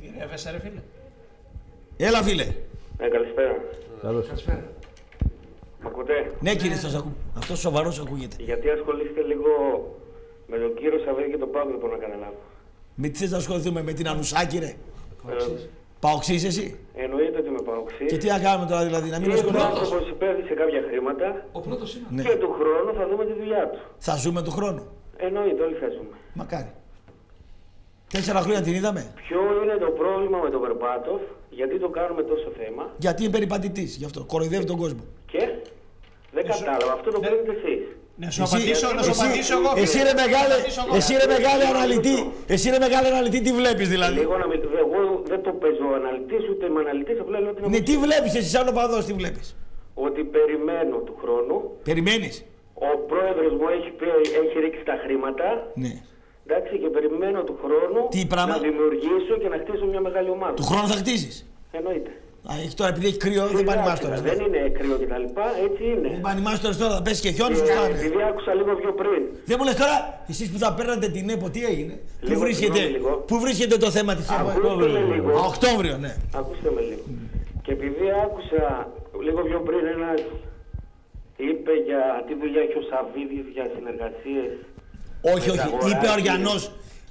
Τι ρεύεσαι, ρε φίλε. Έλα, φίλε. Ναι, καλησπέρα. Καλώς. Μ' ακούτε; Ναι, κύριε, σας ακού. Αυτός σοβαρός ακούγεται. Γιατί ασχολείστε λίγο με τον κύριο Σαββίδη και τον Παύλο, μπορώ να καταλάβω. Με τι θες να ασχοληθούμε με την Ανουσάκη, ρε; Ε, Παοξής εσύ; Εννοείται ότι με παοξής. Και τι να κάνουμε τώρα δηλαδή, να μην Είναι ασχολούμαστε. άνθρωπος υπέρ σε κάποια χρήματα. Ο πρώτος είναι. Ναι. Και του χρόνου θα δούμε τη δουλειά του. Θα ζούμε του χρόνου; Εννοείται, όλοι θα ζούμε. Μακάρι. Τέσσερα χρόνια την είδαμε. Ποιο είναι το πρόβλημα με τον Περπάτοφ, γιατί το κάνουμε τόσο θέμα; Γιατί είναι περιπατητής, γι' αυτό. Κοροϊδεύει τον κόσμο. και; Δεν κατάλαβα. Αυτό το παίρνετε εσείς. Να σου απαντήσω, να σου απαντήσω εγώ. φίλε. Εσύ ρε Να σου μεγάλε, απαντήσω εγώ. εσύ ρε μεγάλε αναλυτή, εσύ ρε μεγάλε αναλυτή τι βλέπεις δηλαδή; Λίγο να μην... Εγώ δεν το παίζω αναλυτής ούτε με αναλυτής, απλά λέω ότι είναι Ναι, τι βλέπεις εσύ σαν οπαδός, τι βλέπεις; ότι περιμένω του χρόνου. Περιμένεις; Ο πρόεδρος μου έχει, πει, έχει ρίξει τα χρήματα. Ναι. Εντάξει, και περιμένω του χρόνου Τι πράγμα; να δημιουργήσω και να χτίσω μια μεγάλη ομάδα. Του χρόνου θα χτίσεις; Εννοείται. Α, έχει τώρα επειδή έχει κρύο, δεν πάνε Εντάξει, μάστορας. Δεν είναι κρύο κτλ. Έτσι είναι. Δεν πάνε μάστορας τώρα, θα πέσει και χιόνι, Και σωστά είναι. Επειδή άκουσα λίγο πιο πριν. Δεν μου λες τώρα, εσείς που θα παίρνετε την ΕΠΟ, τι έγινε; Πού Λίγο, βρίσκεται, συγγνώμη λίγο. πού βρίσκεται το θέμα της ΕΠΟ; Ακούστε με λίγο. Α, Οκτώβριο, ναι. Ακούστε με λίγο. Και επειδή άκουσα λίγο πιο πριν ένας είπε για τι δουλειά έχει ο Σαββίδης για συνεργασίες. Όχι, όχι. με Είπε ο Ζαγοράκη, Αριανός,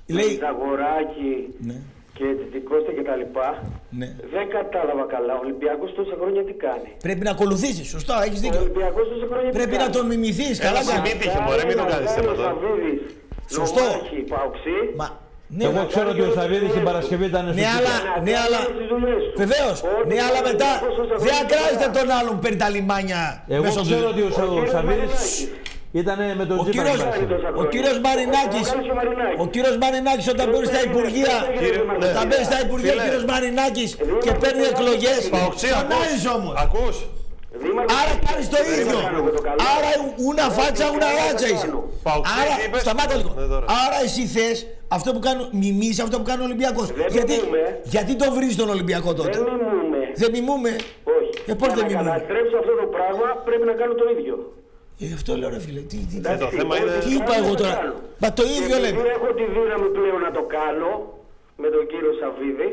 με λέει- Ζαγοράκη Ναι. Και Τσιτικώστα και τα λοιπά. Ναι. Δεν κατάλαβα καλά. Ο Ολυμπιακός τόσα χρόνια τι κάνει; Πρέπει να ακολουθήσεις, σωστά, έχεις Ο δίκιο. Ολυμπιακός τόσα χρόνια τι Πρέπει κάνει; να τον μιμηθείς, Ένα καλά σημείο κάνεις. είχε, μωρέ, μην το Να κάνεις κάνει θέμα ο τώρα. Σαββίδης, Σωστό. Νομάρχη, Παοξή. Μα, ναι, Εγώ μα- ξέρω ότι ο Σαββίδης την Παρασκευή ήταν στο Ναι, αλλά, Τwitter. ναι, αλλά, βεβαίως, ναι, αλλά μετά δεν ακράζεται τον άλλον που παίρνει τα λιμάνια Εγώ μέσω του- ξέρω ότι ο, Σα- ο Σαββίδης ήταν με τον Ο Τζίπρα. κύριος, την Παρασκευή. ο κύριος Μαρινάκης, ο κύριος Μαρινάκης όταν μπαίνει στα Υπουργεία, όταν μπαίνει στα Υπουργεία ο Φίλε. κύριος Μαρινάκης και παίρνει εκλογές, Παοξή, φωνάζεις ακούς. όμως. Ακούς. Άρα κάνεις το ίδιο. Άρα ούνα φάτσα, ούνα ράτσα είσαι. Παοξή, τι Άρα, είπες; σταμάτα λίγο. Ναι, τώρα. Άρα εσύ θες αυτό που κάνουν, μιμείς αυτό που κάνει ο Ολυμπιακός. Δεν Γιατί, μιμούμε. γιατί το βρεις τον Ολυμπιακό τότε; Δεν μιμούμε. Δεν μιμούμε; Όχι. Ε, πώς Για δεν να μιμούμε; καταστρέψω αυτό το πράγμα πρέπει να κάνω το ίδιο. Ε, αυτό λέω ρε φίλε. Τι, τι, Ε, το θέμα είναι- τι είπα εγώ τώρα; Μα το ίδιο Και λέμε. επειδή έχω τη δύναμη πλέον να το κάνω με τον κύριο Σαββίδη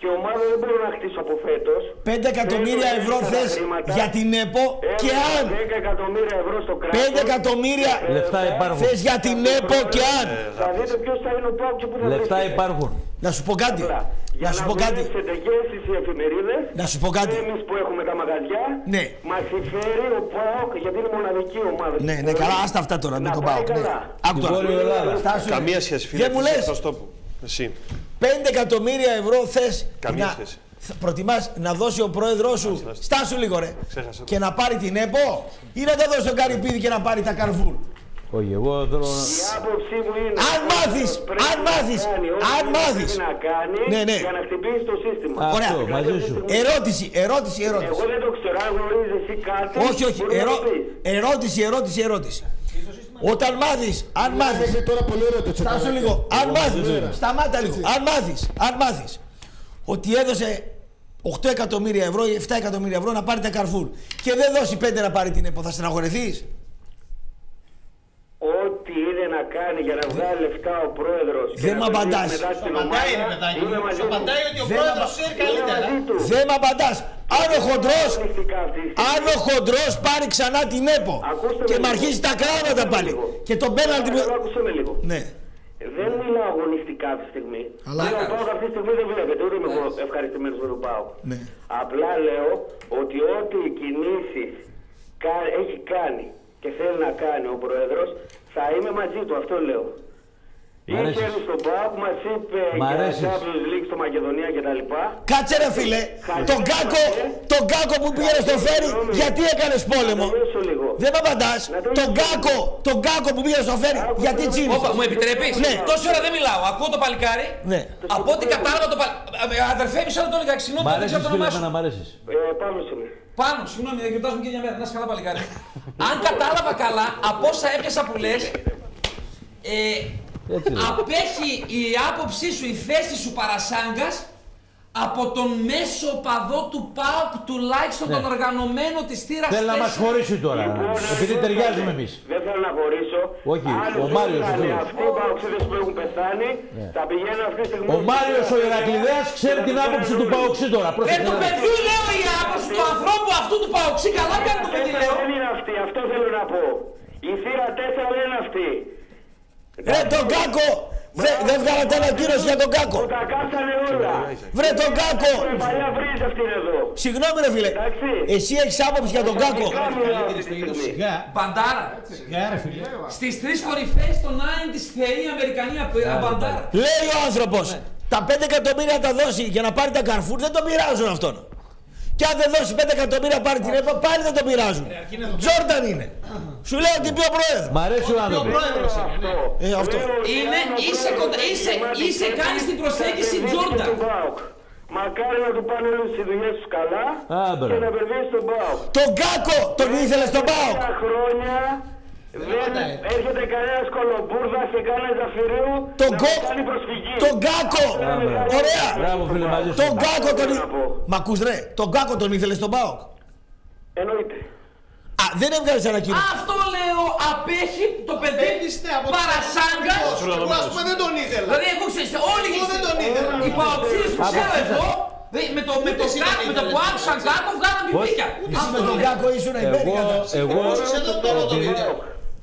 και ομάδα δεν μπορώ να χτίσω από φέτος. 5 εκατομμύρια ευρώ θες για την ΕΠΟ και αν 10 εκατομμύρια ευρώ στο κράτος. 5 εκατομμύρια Λεφτά υπάρχουν. θες για την ΕΠΟ και αν Θα δείτε ποιο θα είναι ο Πάο και πού θα Λεφτά βρίσκεται. υπάρχουν. Να σου πω κάτι. Απλά. Για Να σου πω κάτι. δουλέψετε και εσείς οι εφημερίδες, Να σου πω κάτι. και εμείς που έχουμε τα μαγαζιά, Ναι. μας συμφέρει ο ΠΑΟΚ γιατί είναι μοναδική ομάδα. Ναι, ναι, καλά, άστα αυτά τώρα με Να τον πάει Πάοκ. Ναι. καλά. Άκου τώρα. Βόρεια Ελλάδα. Στάσου, Καμία ρε. σχέση, φίλε. Δεν μου λες, Εκτός τόπου. Εσύ. 5 εκατομμύρια ευρώ θες Καμία να σχέση. θα προτιμάς να δώσει ο πρόεδρός σου, στάσου λίγο ρε, Ξέχασα το. και να πάρει την ΕΠΟ; Ή να τα δώσει τον Καρυπίδη και να πάρει τα Καρφούρ. Όχι, εγώ θέλω να... Η άποψή μου είναι. Αν ότι μάθεις, πρέπει αν να μάθεις, κάνει ό,τι αν πρέπει μάθεις. να κάνει Ναι, ναι. για να χτυπήσει το σύστημα. Αυτό, Ωραία. μαζί σου. Ερώτηση, ερώτηση, ερώτηση. Εγώ δεν το ξέρω, αν γνωρίζεις εσύ κάτι. Όχι, όχι, μπορεί να ερώ... το πεις. ερώτηση, ερώτηση, ερώτηση. Όταν μάθεις, αν μάθεις, Είναι τώρα πολύ ωραίο το Στάσου τσεκάρι. λίγο. Αν Εγώ μάθεις, δεν- σταμάτα λίγο. Αν μάθεις, αν μάθεις ότι έδωσε 8 εκατομμύρια ευρώ ή 7 εκατομμύρια ευρώ να πάρει τα Καρφούρ και δεν δώσει 5 να πάρει την ΕΠΟ, θα στεναχωρεθείς. Ό,τι είναι να κάνει για να βγάλει λεφτά ο πρόεδρος. Δεν μ' απαντάς. Απαντάει ρε παιδάκι μου. Σου απαντάει ότι ο Δεν πρόεδρος απα- ξέρει καλύτερα. Δεν με απαντάς. Αν ο χοντρός, αν ο χοντρός πάρει ξανά την ΕΠΟ και με αρχίσει τα κράματα πάλι και τον πέναλτι που... Άκουσε με λίγο. Ναι. Δεν μιλάω αγωνιστικά αυτή τη στιγμή. Αλλά- Αλλά ο Πάοκ αυτή τη στιγμή δεν βλέπετε, ούτε είμαι εγώ ευχαριστημένος με τον Πάοκ. Ναι. Απλά λέω ότι ό,τι κινήσεις έχει κάνει και θέλει να κάνει ο Πρόεδρος, θα είμαι μαζί του. Αυτό λέω. Μ' αρέσεις. Είχε έρθει στον Πάοκ, μας είπε Μ' για αρέσεις. Champions League στο Μακεδονία κτλ. Κάτσε ρε φίλε, τον κάκο, τον κάκο που πήγαινε στο φέρι, γιατί έκανες πόλεμο; Δεν με απαντάς. Τον κάκο, τον κάκο που πήγαινε στο φέρι, γιατί Όπα, τσίμησες. μου επιτρέπεις; Ναι. Τόση ώρα δεν μιλάω. Ακούω το παλικάρι. Ναι. Από ό,τι κατάλαβα το παλικάρι. Αδερφέ, μισό λεπτό λίγα. Συγγνώμη, Μ' δεν αρέσεις ξέρω το φίλε όνομά σου. εμένα, μ' αρέσεις. Ε, πάνω σε με. Πάνω, συγγνώμη, δεν γιορτάζουμε και μια μέρα. Να είσαι καλά, παλικάρι. Αν κατάλαβα καλά, από όσα έπιασα που λες, ε, Έτσι λέει. απέχει η άποψή σου, η θέση σου παρασάγκας από τον μέσο παδό του ΠΑΟΚ τουλάχιστον Ναι. τον οργανωμένο της θύρας Θέλει να μας χωρίσει τώρα, επειδή ταιριάζουμε εμείς. Δεν θέλω να χωρίσω. Όχι, Αν ο Μάριος ο ζούσαν φίλος. Αυτοί οι παοξίδες που έχουν πεθάνει, θα πηγαίνουν αυτή τη στιγμή. Ο Μάριος ο Ηρακλειδέας ξέρει την άποψη του Παοξή τώρα. Ε, Πρόσεχε. του παιδιού λέω η άποψη του ανθρώπου αυτού του Παοξή. Καλά κάνει το παιδί, λέω. Δεν είναι αυτή, αυτό θέλω να πω. Η θύρα 4 δεν είναι αυτή. Ρε τον κάκο, Βρε- Δεν βγάλατε ανακοίνωση για τον Κάκο. Τα κάψανε όλα. Βρε τον Κάκο. Βρε παλιά βρίζα αυτή είναι εδώ. Συγγνώμη ρε φίλε. Εσύ έχεις άποψη για τον Κάκο. Μπαντάρα. Στις τρεις κορυφαίε των 90 θεοί Αμερικανοί απ- μπαντάρα. Λέει ο άνθρωπος, τα 5 εκατομμύρια τα δώσει για να πάρει τα καρφούρ, δεν τον πειράζουν αυτόν. Και αν δεν δώσει 5 εκατομμύρια πάρει την ΕΠΑ, πάλι δεν τον πειράζουν. Τζόρνταν είναι. Σου λέω ότι πει ο πρόεδρος. Μ' αρέσει ο άνθρωπος. Ε, αυτό. Είναι, είσαι, κοντα- είσαι, είσαι κάνει την προσέγγιση Τζόρνταν. Μακάρι να του πάνε όλες τις δουλειές τους καλά Α, και μπράβο. να επενδύσει στον ΠΑΟΚ. Τον Κάκο τον ήθελε στον ΠΑΟΚ. Τρία χρόνια δεν έρχεται κανένας κολομπούρδας και κανένας ζαφυρίου Τον να Κο... μου κάνει προσφυγή. Τον Κάκο! Ωραία! Μπράβο, φίλε, μαζί σου. Τον Κάκο τον ήθελε. Μ' ακούς ρε, τον Κάκο τον ήθελε στον ΠΑΟΚ; Εννοείται. Α, δεν έβγαλες ανακοίνωση. Αυτό λέω, απέχει το παιδί παρασάγκας. Εγώ ας πούμε δεν τον ήθελα. Δηλαδή, εγώ ξέρεις, όλοι Εγώ δεν τον ήθελα. οι παοκτσήδες που ξέρω εδώ, δε- με το, με το, εσύ κάτω, τον με το που ήθελες. άκουσαν κάτω, βγάλαν πιπίκια. Εσύ με τον Κάκο ήσουν υπέρ ή Εγώ, κατά. εγώ,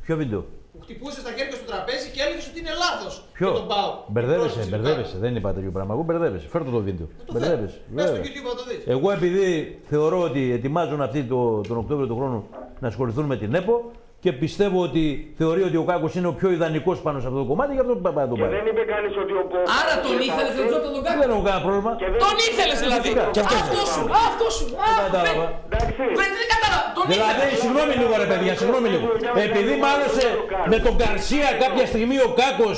Πρόσεξε το τώρα το επειδή- βίντεο. Ποιο βίντεο; Που χτυπούσε τα χέρια στο τραπέζι και έλεγε ότι είναι λάθος. Ποιο; τον πάω. Μπερδεύεσαι, μπερδεύεσαι. Δεν είπα τέτοιο πράγμα. Εγώ μπερδεύεσαι. Φέρ' το το βίντεο. Μπερδεύεσαι. Μέσα στο βέβαια. YouTube θα το δεις. Εγώ επειδή θεωρώ ότι ετοιμάζουν αυτοί το, τον Οκτώβριο του χρόνου να ασχοληθούν με την ΕΠΟ και πιστεύω ότι θεωρεί ότι ο Κάκος είναι ο πιο ιδανικός πάνω σε αυτό το κομμάτι, γι' αυτό πάει να τον Και πάρει. δεν είπε κανείς ότι ο ΠΑΟΚ... Άρα τον ήθελες τον Τζόρνταν τον Κάκο. Δεν έχω κανένα πρόβλημα. Τον ήθελες δηλαδή. Και αυτό Αυτό σου, αυτό σου. Α, Κατάλαβα. βρε, δεν κατάλαβα. Τον Δηλαδή, ήθελες. συγγνώμη λίγο ρε παιδιά, συγγνώμη λίγο. Επειδή μάλωσε με τον Καρσία κάποια στιγμή ο Κάκος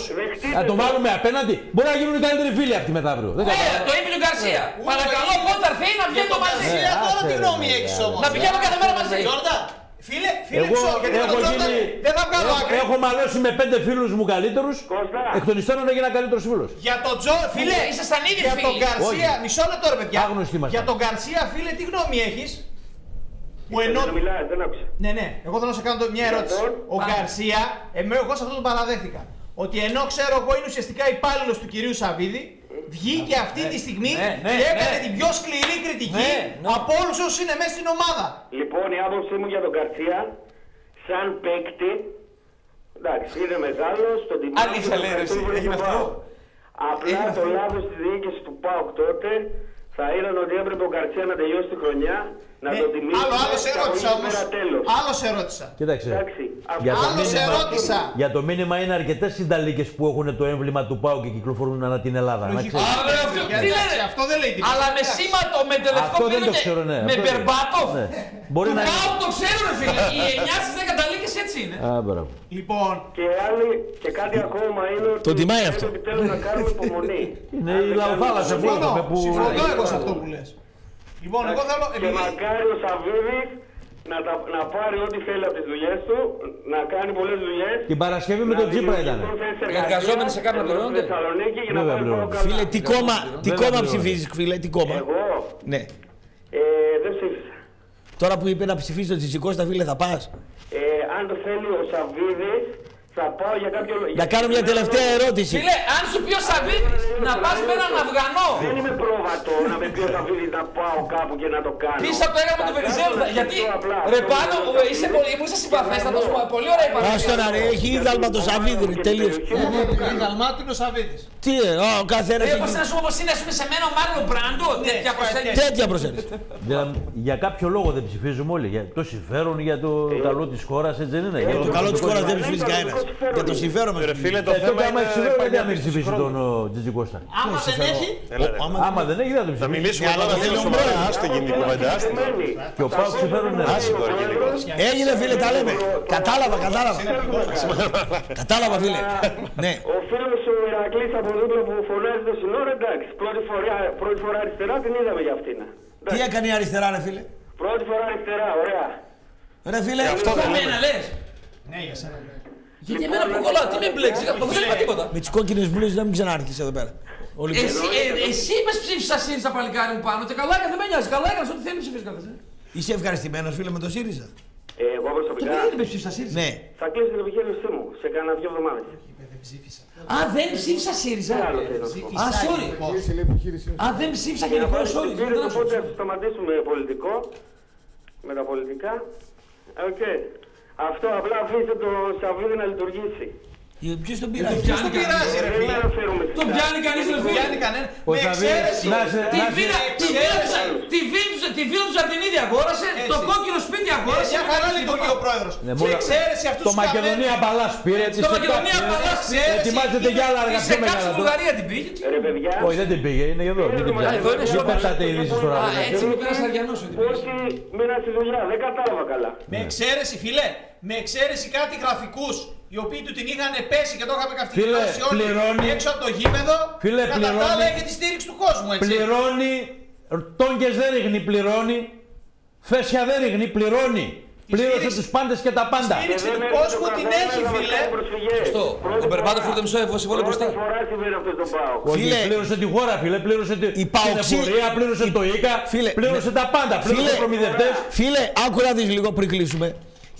να τον βάλουμε απέναντι, μπορεί να γίνουν οι καλύτεροι φίλοι αυτοί μετά αύριο. Δεν Ε, κατάλαβα. το είπε και ο Γκαρσία. Παρακαλώ, πότε θα έρθει να βγαίνουμε μαζί. Γκαρσία, τώρα τι άσε, γνώμη ρε, έχεις ρε. όμως. Να πηγαίνουμε κάθε μέρα μαζί. Τζόρντα, φίλε, φίλε, Εγώ μισό, γιατί με έχω τον Τζόρνταν γίνει. δεν θα βγάλω έχω- άκρη. Έχω μαλώσει με πέντε φίλους μου καλύτερους. Εκ των υστέρων έγινα καλύτερος φίλος. Για τον Τζο, φίλε, ήσασταν ήδη για τον φίλοι. Γκαρσία, Όχι. μισό λεπτό ρε παιδιά. Άγνωστοι ήμασταν. Για τον Γκαρσία, φίλε, τι γνώμη έχεις; Που ενώ... Δεν μιλάει, δεν άκουσα. Ναι, ναι, εγώ θέλω να σε κάνω το- μια ερώτηση. τον; Ο Γκαρσία, εμέ, εγώ σε αυτό τον παραδέχτηκα. Ότι ενώ ξέρω εγώ είναι ουσιαστικά υπάλληλος του κυρίου Σαββίδη, βγήκε αυτή τη στιγμή ναι, ναι, και έκανε ναι. την πιο σκληρή κριτική Ναι, ναι. από όλους όσους είναι μέσα στην ομάδα. Λοιπόν, η άποψή μου για τον Καρσία, σαν παίκτη, εντάξει, είναι μεγάλος, τον τιμάμε. Αλήθεια, τον λέει, ρε, εσύ, ευχαριστούμε έγινε τον αυτό. ΠΑΟΚ. Απλά το λάθος της διοίκησης του ΠΑΟΚ τότε θα ήταν ότι έπρεπε ο Καρσία να τελειώσει τη χρονιά, να Ναι, τον τιμήσει. άλλο, άλλος σε και ερώτησα από όμως. εκεί πέρα τέλος. Άλλος σε ερώτησα. Κοίταξε. Εντάξει, Για το, Άλλος σε μήνυμα, ερώτησα. για το μήνυμα είναι αρκετές συνταλίκες που έχουν το έμβλημα του ΠΑΟ και κυκλοφορούν ανά την Ελλάδα. να Λογικό. ξέρεις. Άρα, αυτό- Γιατί, τι εντάξει, λένε; Αυτό δεν λέει τίποτα. Αλλά με Εντάξει. σήματο, με τελευταίο Αυτό δεν πύλο το και ξέρω, ναι. με αυτό δεν- Μπερμπάτοφ. Ναι. Μπορεί Του να Πάου είναι. το ξέρουν, φίλε. Οι 9 στις 10 ταλίκες έτσι είναι. Α, μπράβο. Λοιπόν, Και, άλλοι, και κάτι ακόμα είναι ότι Το τιμάει πρέπει αυτό. επιτέλους να κάνουμε υπομονή. Είναι Αν η δεν λαοθάλασσα κάνουμε που συμφωνώ. έχουμε. Που... Συμφωνώ εγώ σε αυτό που λες. Λοιπόν, εγώ θέλω. Και επειδή- μακάρι ο Σαββίδης να, τα, να πάρει ό,τι θέλει από τις δουλειές του, να κάνει πολλές δουλειές. Την Παρασκευή με τον Τσίπρα ήταν. Οι εργαζόμενοι σε κάποια πληρώνονται. Θεσσαλονίκη για να Βέβαια, πάρει πληρώνονται. πάνω καλά. Φίλε, τι κόμμα, τι Βέβαια, κόμμα πληρώνω. ψηφίζεις, φίλε, τι κόμμα; Εγώ, Ναι. ε, δεν ψήφισα. Τώρα που είπε να ψηφίσει τον Τσιτσικώστα, φίλε, θα πας; Ε, αν το θέλει ο Σαββίδης, θα πάω για κάποιο λόγο. Να κάνω μια τελευταία ερώτηση. Φίλε, αν σου πει ο Σαββίδης να πας με έναν Αφγανό Δεν είμαι πρόβατο να με πει ο Σαββίδης να πάω κάπου και να το κάνω. πίσω από το έγγραφο του Θα Βενιζέλου. κάνω Γιατί πιο απλά. ρε Αυτό πάνω, είναι το είσαι Σαββίδης. πολύ, μου είσαι συμπαθέστατος. Πολύ ωραία η Άστο παρουσία. να ρε, έχει ίδαλμα το Σαββίδι, ρε, τελείως. Η Δαλμάτου είναι ο Σαββίδης. Τι, ε, ο καθένας Ε, έχει Όπως είναι να σου πω πως είναι ας πούμε, σε μένα ο Μάρλο Μπράντο, τέτοια προσέγγιση. τέτοια προσέγγιση. Για, για κάποιο λόγο δεν ψηφίζουμε όλοι. Για το συμφέρον, για το καλό της χώρας, έτσι δεν είναι. Για το καλό της χώρας δεν ψηφίζει είναι κανένας. συμφέρον. Για το συμφέρον μας. Ρε φίλε, το Ε, θέμα τότε άμα είναι έχει συμφέρον, γιατί να μην επαγγελματικής ψηφίσει χρόνου. τον ο, Τζιτζικώστα. Άμα δεν έχει, Έλα, ρε. Άμα δεν έχει, δεν θα τον Να ψηφίσει. μιλήσουμε Ναι, αλλά τώρα, το να θέλει ο μιλήσουμε σοβαρά. Μπρόι. Άστε γίνει την κουβέντα, άστε. Και ο Πάο συμφέρον είναι. Άσε τώρα γενικώ. Έγινε φίλε, τα λέμε. Κατάλαβα, κατάλαβα. Κατάλαβα φίλε. Ναι. Ο φίλος ο Ηρακλής από δίπλα που φωνάζει το σύνορο, εντάξει, πρώτη φορά, πρώτη φορά αριστερά την είδαμε για αυτήν. Τι έκανε η αριστερά ρε φίλε; Πρώτη φορά αριστερά, ωραία. Ρε φίλε. αυτό Για δεν μένα λέμε. λες. Ναι, για σένα. Γιατί εμένα που κολλά, τι με μπλέξεις, εγώ δεν είπα τίποτα. Με τις κόκκινες μπλούζες να μην ξανάρχισε εδώ πέρα. Όλοι Εσύ, ε, εσύ είπες ψήφισα ΣΥΡΙΖΑ παλικάρι μου πάνω και καλά έκανε, δεν με νοιάζει. Καλά έκανες, ό,τι θέλει ψήφισε κάθε. Είσαι ευχαριστημένος φίλε με το ΣΥΡΙΖΑ; Ε, εγώ Και προσωπικά δεν είπε ψήφισα ΣΥΡΙΖΑ; Ναι. θα κλείσω την επιχείρησή μου σε κάνα δύο εβδομάδες. Α, δεν ψήφισα ΣΥΡΙΖΑ. άλλο θέλω να σου πω. Α, sorry. Κλείσει λέει επιχείρηση. Α, δεν ψήφισα Για να γενικό, πάρεις sorry. την πύρη, οπότε θα σταματήσουμε πολιτικό, με τα πολιτικά. Οκ. Αυτό απλά αφήστε το Σαββίδι να λειτουργήσει. Ποιος τον Ποιος πειράζει; τον πειράζει, ρε φίλε; Το πιάνει κανείς ρε Δεν φίλε. πιάνει κανένα. Ο Με Σαββίδης, εξαίρεση. να σε- Τη να σε- βίνα τη βίνα του- τη βίνα του- τη βίνα τους Ζαρτινίδη αγόρασε, Έτσι. το κόκκινο σπίτι Ε, αγόρασε. Μια χαρά δεν λειτουργεί ο πρόεδρος. Ναι, Σε μόνο- εξαίρεση αυτούς Το τους Μακεδονία καμένους- Παλάς πήρε τη Το Μακεδονία Παλάς Ετοιμάζεται για άλλα αργά σε πιο κάψη μεγάλα. στην τώρα. Βουλγαρία την πήγε. Ρε παιδιά, Όχι, δεν την πήγε, είναι εδώ. Μην την εδώ πιάσετε. είναι Μην σώμα. πετάτε ειδήσεις τώρα. Α, παιδιά. έτσι μου πέρασε Αριανός ότι πήγε. όχι μοίρα στη δουλειά, δεν κατάλαβα καλά. Με εξαίρεση, φίλε, με εξαίρεση κάτι γραφικούς οι οποίοι του την είχαν πέσει και το είχαμε Φίλε, καυτηρώσει όλοι πληρώνει- έξω από το γήπεδο. Φίλε, κατά τα άλλα πληρώνει- έχει τη στήριξη του κόσμου, έτσι. Πληρώνει, τόγκες δεν ρίχνει, πληρώνει. Φέσια δεν ρίχνει, πληρώνει. Πλήρωσε στήριξη- τους πάντες και τα πάντα. Η στήριξη του κόσμου την έχει, φίλε. Σωστό. Ο Περπάτο φούτε μισό συμβόλαιο μπροστά. Πρώτη φορά συμβαίνει αυτό στον ΠΑΟ. Όχι, Φίλε, πλήρωσε τη χώρα, φίλε, πλήρωσε τη- την Παοξή- εφορία, πλήρωσε το ΙΚΑ, Φίλε, πλήρωσε τα πάντα, πλήρωσε Φίλε, προμηθευτές. Φίλε, άκου να δεις λίγο πριν κλείσουμε.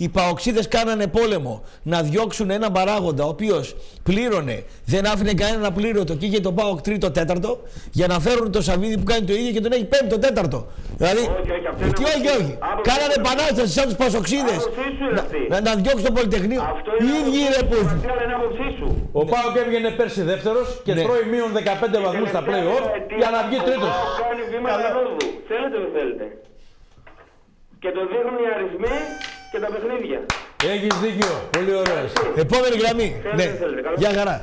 Οι παοξίδες κάνανε πόλεμο να διώξουν έναν παράγοντα ο οποίος πλήρωνε, δεν άφηνε κανένα πλήρωτο και είχε τον ΠΑΟΚ τρίτο τέταρτο για να φέρουν το Σαββίδι που κάνει το ίδιο και τον έχει πέμπτο τέταρτο. Δηλαδή, Όχι, όχι, αυτό είναι τι όχι, άποψή όχι. σου. Άποψή Κάνανε σου. επανάσταση σαν τους πασοξίδες. Άποψή σου είναι Να, αυτή. να, να διώξουν το Πολυτεχνείο. Αυτό Οι είναι ίδιοι ρε που. άποψή σου, είναι άποψή σου. Ο Πάοκ έβγαινε πέρσι δεύτερος και Ναι. τρώει μείον 15 βαθμούς στα play-off για να βγει τρίτος. Ο ΠΑΟ κάνει βήμα ανόδου. Θέλετε δεν θέλετε. Και το δείχνουν οι αριθμοί και τα παιχνίδια. Έχεις δίκιο, πολύ ωραίος. Επόμενη γραμμή. Θέλετε, Ναι. θέλετε. Καλό Γεια χαρά.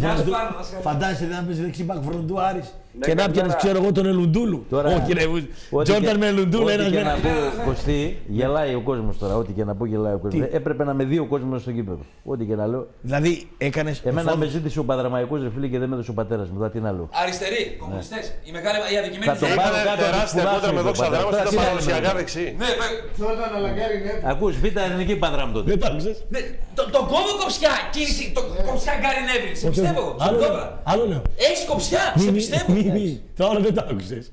Γεια σου Πάνο, να σε καλά. Φαντάζεσαι να παίζει δεξί μπακ φροντού Άρης Ναι, και να καλημέρα. πιάνεις ξέρω εγώ τον Ελουντούλου. Τώρα- Όχι ρε Βουζ. Ό,τι Τζόρνταν και- με Ελουντούλου Ό,τι ένας και με να ένα. πω, Κωστή, γελάει ο κόσμος τώρα. Ό,τι και να πω, γελάει ο κόσμος. Τι; Έπρεπε να με δύο κόσμος στο γήπεδο. Ό,τι και να λέω. Δηλαδή έκανες... Εμένα με ζήτησε ο Παδραμαϊκός ρε φίλε και δεν με έδωσε ο πατέρας μου. Τώρα τι να λέω. Αριστεροί, κομμουνιστές. Οι μεγάλοι, οι αδικημένοι. Θα το δεν- πάρω Έκανε κάτω να τεράστια σπουδάσω κόντρα με λίγο, δόξα πατέρα. δράμα Τώρα ήταν τι να παραδοσιακά λέμε. δεξί. Ναι, βε- Τζόρνταν Αλαγκάρι ναι. Ακούς, β' εθνική παδράμ τότε. Δεν το άκουσες; ναι, το- Τον κόβω κοψιά, κίνηση, το κοψιά Γκάρι Νέβιλ. Σε πιστεύω εγώ, στον Άλλο κόβρα. λέω, Άλλο λέω. Έχεις κοψιά, σε Μη, μη, πιστεύω. Μη, μη. Τώρα δεν το άκουσες.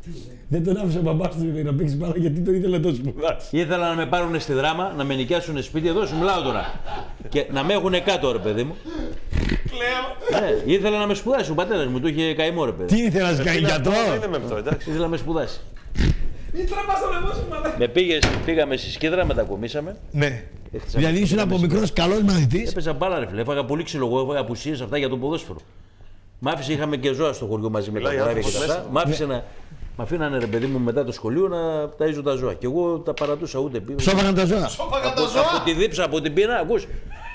Δεν τον άφησε ο μπαμπάς του να παίξει μπάλα γιατί τον ήθελε να το σπουδάσει. Ήθελα να με πάρουν στη δράμα, να με νοικιάσουν σπίτι, εδώ σου μιλάω τώρα. Και να με έχουν κάτω, ρε παιδί μου. Ναι, ήθελα να με σπουδάσει ο πατέρας μου, του είχε καημό, ρε παιδί. Τι ήθελε να κάνει γιατρό; Δεν είναι με αυτό, εντάξει. Ήθελα να με σπουδάσει. Ή τραβάς το λαιμό σου, μαλάκα. Με πήγες, πήγαμε στη σκίδρα, μετακομίσαμε. Ναι. Έχτισα- Δηλαδή ήσουν πήγαμε από στη- μικρός καλός μαθητής; Έπαιζα μπάλα, ρε φίλε. Έφαγα πολύ ξύλο. Εγώ έφαγα απουσίες αυτά για το ποδόσφαιρο. Μ' άφησε, είχαμε και ζώα στο χωριό μαζί με τα Μιλάει κοράρια και άνθρωπος τα αυτά. μέσα. Μ' άφησε να. Μ' αφήνανε ρε παιδί μου μετά το σχολείο να ταΐζω τα ζώα. Και εγώ τα παρατούσα ούτε πήγα. Σώπαγαν τα ζώα. Σώπαγαν τα Από, ζώα. από τη δίψα, από την πείνα, ακούς.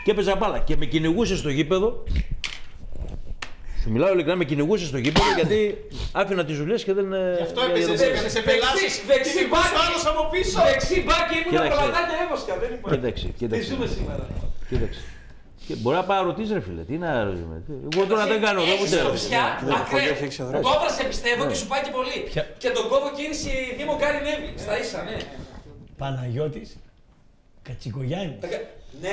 Και έπαιζα μπάλα. Και με κυνηγούσε στο γήπεδο. Σου μιλάω ειλικρινά, με κυνηγούσε στο γήπεδο γιατί άφηνα τις δουλειές και δεν. ε, Γι' αυτό για- έπαιζε, για- έκανε σε πελάσεις. Δεξί Τυπικός μπάκι. άλλος από πίσω. Δεξί μπάκι ήμουν Κοίταξε. προλατάκια έβοσκα. Δεν υπάρχει. Κοίταξε, Τι κοίταξε. ζούμε σήμερα. Κοίταξε. Και μπορεί να πάω ρωτήσει ρε φίλε, τι να ρωτήσουμε. Εγώ τώρα δεν κάνω, δεν μου Έχεις κοψιά, ακραίο. τέλος. Κόβρα σε πιστεύω Ναι. και σου πάει και πολύ. Και τον κόβω κίνηση Δήμο Γκάρι Νέβιλ. Στα ίσα, ναι. Παναγιώτης Κατσικογιάννης. Ναι,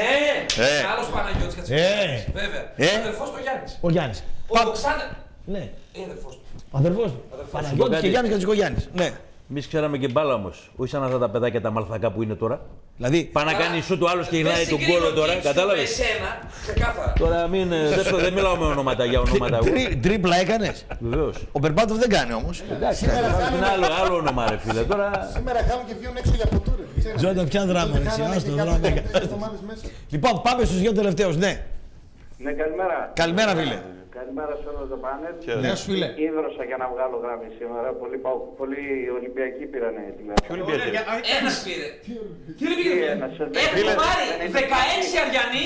Ε. άλλος Παναγιώτης Ε. Κατσικογιάννης. Βέβαια. Ε. Αδερφός του Γιάννης. Ο Γιάννης. Ο Αλεξάνδρ. Ναι. Ε, αδερφός του. Ο αδερφός του. Παναγιώτης και Γιάννης Κατσικογιάννης. Ναι. Εμείς ξέραμε και μπάλα όμως. Όχι σαν αυτά τα παιδάκια τα μαλθακά που είναι τώρα. Δηλαδή. Πάει να κάνει σου το άλλος και Δεν γυρνάει τον συγκρίνω κόλλο τώρα. Κίψου Κατάλαβες; με εσένα, ξεκάθαρα. Τώρα μην, ε, δεν, το- δεν μιλάω με ονόματα για ονόματα. εγώ. Τρί- Τρίπλα έκανες; Βεβαίως. Ο Περπάτοφ δεν κάνει όμως. Εντάξει, είναι άλλο, άλλο όνομα ρε φίλε. Τώρα Σήμερα κάνουν και βγαίνουν έξω για ποτούρες. Ζώντα πια δράμα. ρε, εσύ, άστο, δράμα. μέσα. Λοιπόν, πάμε στους δύο τελευταίους. Ναι. Ναι, καλημέρα. Καλημέρα, φίλε. Καλημέρα σε όλο το πάνελ. Γεια σου, φίλε. Ήδρωσα για να βγάλω γράμμη σήμερα. Πολλοί, παου- πολλοί Ολυμπιακοί πήραν τηλέφωνο. Ποιο Ολυμπιακή. Ένας πήρε. Τι είναι πήρε. Τι ένας, ε, Έχουμε φίλε, πάρει δεν είναι 16 Αριανοί,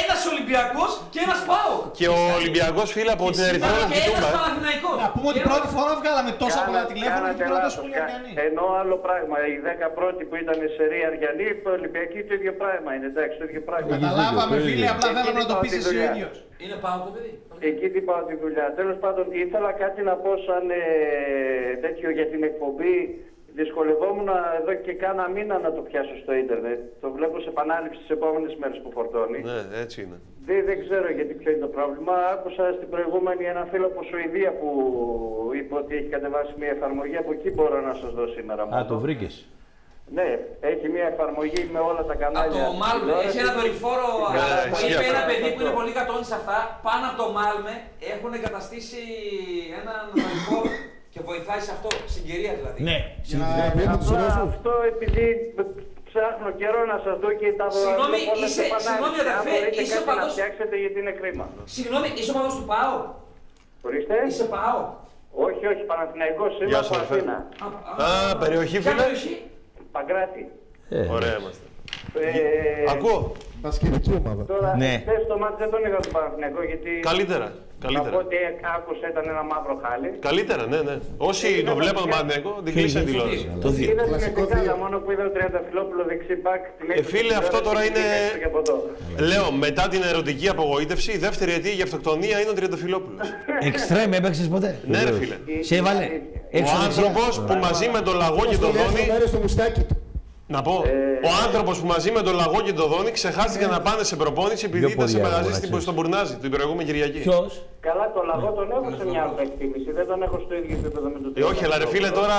ένας Ολυμπιακός και ένας ΠΑΟ. Και ο Ολυμπιακός φίλε από την Ερυθρό Και ένας Κοιτούμπα. Παναθηναϊκός. Να πούμε ότι πρώτη φορά βγάλαμε τόσα πολλά Κάνα- τηλέφωνα κάνατε και πρώτα λάθος. σχολεία Κα- Αριανοί. Ενώ άλλο πράγμα. Οι 10 πρώτοι που ήταν σε Ρή Αριανοί, οι Ολυμπιακοί το ίδιο πράγμα είναι. Εντάξει, το ίδιο πράγμα. Καταλάβαμε φίλε, απλά Εκεί θέλαμε να το πάω πεις τη εσύ ο δουλειά. ίδιος. Είναι ΠΑΟ το παιδί. Εκεί τι πάω τη δουλειά. Τέλος πάντων, ήθελα κάτι να πω σαν ε, τέτοιο για την εκπομπή. Δυσκολευόμουν εδώ και κάνα μήνα να το πιάσω στο ίντερνετ. Το βλέπω σε επανάληψη τις επόμενες μέρες που φορτώνει. Ναι, έτσι είναι. Δεν, δεν ξέρω γιατί ποιο είναι το πρόβλημα. Άκουσα στην προηγούμενη ένα φίλο από Σουηδία που είπε ότι έχει κατεβάσει μια εφαρμογή. Από εκεί μπορώ να σας δω σήμερα. Α, μόνο. το βρήκες. Ναι, έχει μια εφαρμογή με όλα τα Από κανάλια. το Μάλμε. τηλεόραση. Έχει ένα δορυφόρο Ναι, α, που ισχύει είπε αυτό. ένα παιδί που είναι πολύ κατόνι σε αυτά. Πάνω από το Μάλμε έχουν εγκαταστήσει έναν δορυφόρο και βοηθάει σε αυτό. Συγκυρία δηλαδή. Ναι. Απλά αυτό επειδή Ψάχνω καιρό να σας δω και τα Συγγνώμη, δω είσαι- συγγνώμη, αδερφέ, μπορείτε είσαι κάτι να οπαδός- φτιάξετε γιατί είναι κρίμα. Συγγνώμη, είσαι ομάδος του ΠΑΟ; Ορίστε. Είσαι ΠΑΟ; Όχι, όχι, Παναθηναϊκός είμαι Γεια από σου, αδερφέ. Αθήνα. Α, περιοχή, Ποια φίλε. Περιοχή; Παγκράτη. Ωραία είμαστε. Ε, Ακούω. Μπασκετική ομάδα. Τώρα, Ναι. χθες το μάτι δεν τον είδα τον Παναθηναϊκό γιατί... Καλύτερα. Από Καλύτερα. ό,τι άκουσα ήταν ένα μαύρο χάλι. Καλύτερα, ναι, ναι. Όσοι το βλέπαν Μανέκο, την κλείσαν τηλεόραση. Είδα την Εκδικάδα μόνο που είδα ο Τριανταφυλόπουλο δεξί μπακ. την Ε, έξω φίλε, στην αυτό τώρα τηλεόραση, είναι- την έξω και από εδώ. Λέω, μετά την ερωτική απογοήτευση, η δεύτερη αιτία για αυτοκτονία είναι ο Τριανταφυλόπουλο. <laughs> Εξτρέμ έπαιξες ποτέ; Ναι, ρε φίλε. Σε έβαλε. Ο έξω δεξιά. άνθρωπος που μαζί με τον Λαγό και τον Δόνι. Στο μουστάκι του. Να πω, ο άνθρωπος που μαζί με τον Λαγό και τον Δόνι ξεχάστηκε να πάνε σε προπόνηση επειδή Δυο ήταν σε πόδια, μαγαζί να στην- ξέρεις. στον Μπουρνάζη την προηγούμενη Κυριακή. Ποιος; Καλά, το λαγό τον έχω σε μια άλλη εκτίμηση. Δεν τον έχω στο ίδιο επίπεδο με τον Ε, όχι, αλλά ρε φίλε, τώρα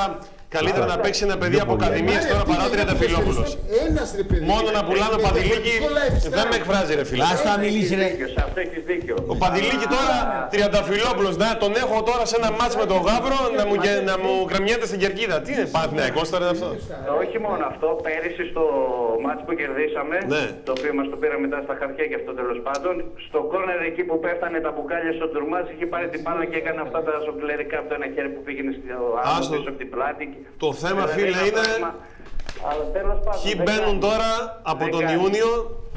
καλύτερα να παίξει ένα παιδί από ακαδημίες τώρα παρά τριανταφυλόπουλο. Ένας ρε παιδί. Μόνο να πουλάνε παδιλίκι δεν με εκφράζει, ρε φίλε. Άστα μιλήσει, ρε. Σε αυτό έχεις δίκιο. Ο Παντηλίκη τώρα τριανταφυλόπουλο, να τον έχω τώρα σε ένα μάτς με τον Γάβρο να μου, γε- να μου κρεμιέται στην κερκίδα. Τι είναι, Παναθηναϊκός τώρα είναι αυτό; Όχι μόνο αυτό, πέρυσι στο μάτς που κερδίσαμε, Ναι. το οποίο μας το πήρα μετά στα χαρτιά και αυτό τέλος πάντων, στο κόρνερ εκεί που πέφτανε τα μπουκάλια στον τουρμάζ, είχε πάρει την μπάλα και έκανε αυτά τα σοκλερικά από το ένα χέρι που πήγαινε στο άλλο Άστο. πίσω από την πλάτη. Το θέμα, Δηλαδή, φίλε, ένα είναι πράγμα. Αλλά τέλος πάντων. ποιοι δεν μπαίνουν κάνει. τώρα από Δεν τον κάνει. Ιούνιο.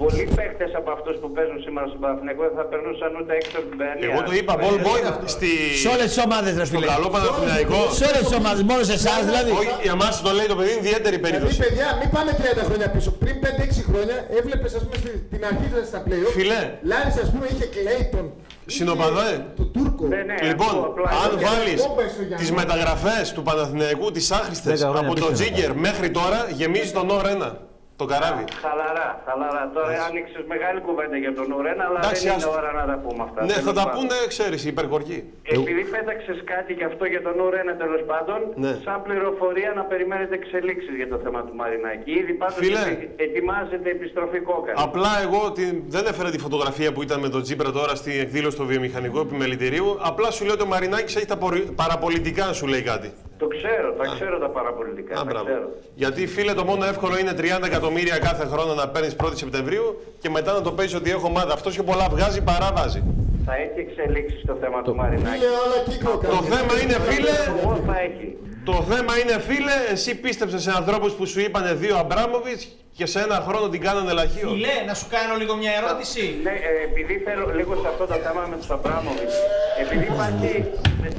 Πολλοί παίχτες από αυτούς που παίζουν σήμερα στον Παναθηναϊκό δεν θα περνούσαν ούτε έξω από την Παιανία. Εγώ το είπα, ball boy στη... Σε όλες τις ομάδες, ρε Στον φίλε. καλό Παναθηναϊκό. Σε όλες τις ομάδες, μόνος σε εσά δηλαδή. Όχι, για εμάς το λέει το παιδί είναι ιδιαίτερη Δηλαδή, περίπτωση. παιδιά, μην πάμε 30 χρόνια πίσω. Πριν 5-6 χρόνια έβλεπες, ας πούμε, στη- την αρχή σας στα playoff. Φιλέ. Λάρης, ας πούμε, είχε Κλέιτον. Συνοπαδέ. Το Τούρκο. Ναι, ναι, Λοιπόν, ακούω, απλά αν είναι- βάλεις Μπόμπα στο Γιάννης. τις μεταγραφές του Παναθηναϊκού, τις άχρηστες, Δέκα χρόνια από τον πίσω, Τζίγκερ μέχρι τώρα, γεμίζει τον Νόρ 1. Το καράβι. Χαλαρά, χαλαρά. Τώρα άνοιξες μεγάλη κουβέντα για τον Ουρένα, αλλά Εντάξει, δεν είναι άστο. ώρα να τα πούμε αυτά. Ναι, θα Τέλος τα πάντων. πούνε, ξέρεις, οι υπερκορκοί. Επειδή πέταξες κάτι και αυτό για τον Ουρένα τέλος πάντων, Ναι. σαν πληροφορία να περιμένετε εξελίξεις για το θέμα του Μαρινάκη. Ήδη πάντως Φίλε. ετοιμάζεται επιστροφή κόκκαλη. Απλά εγώ την- δεν έφερα τη φωτογραφία που ήταν με τον Τζίπρα τώρα στην εκδήλωση του βιομηχανικού επιμελητηρίου. Απλά σου λέω ότι ο Μαρινάκης έχει τα πορι- παραπολιτικά, σου λέει κάτι. Το ξέρω, τα ξέρω τα παραπολιτικά. Α, τα μπράβο. ξέρω. Γιατί φίλε, το μόνο εύκολο είναι 30 εκατομμύρια κάθε χρόνο να παίρνεις 1η Σεπτεμβρίου και μετά να το παίζει ότι έχω ομάδα. Αυτός πιο πολλά βγάζει παρά βάζει. Θα έχει εξελίξεις το θέμα του Μαρινάκη. Φίλε, όλα κύκλο Το κάνουν. θέμα είναι, φίλε, Εγώ θα έχει; Το θέμα είναι, φίλε, εσύ πίστεψε σε ανθρώπους που σου είπανε δύο Αμπράμοβιτς και σε ένα χρόνο την κάνανε λαχείο. Φιλέ, να σου κάνω λίγο μια ερώτηση. Ναι, ε, επειδή θέλω λίγο σε αυτό το θέμα με τους Αμπράμοβιτς, επειδή υπάρχει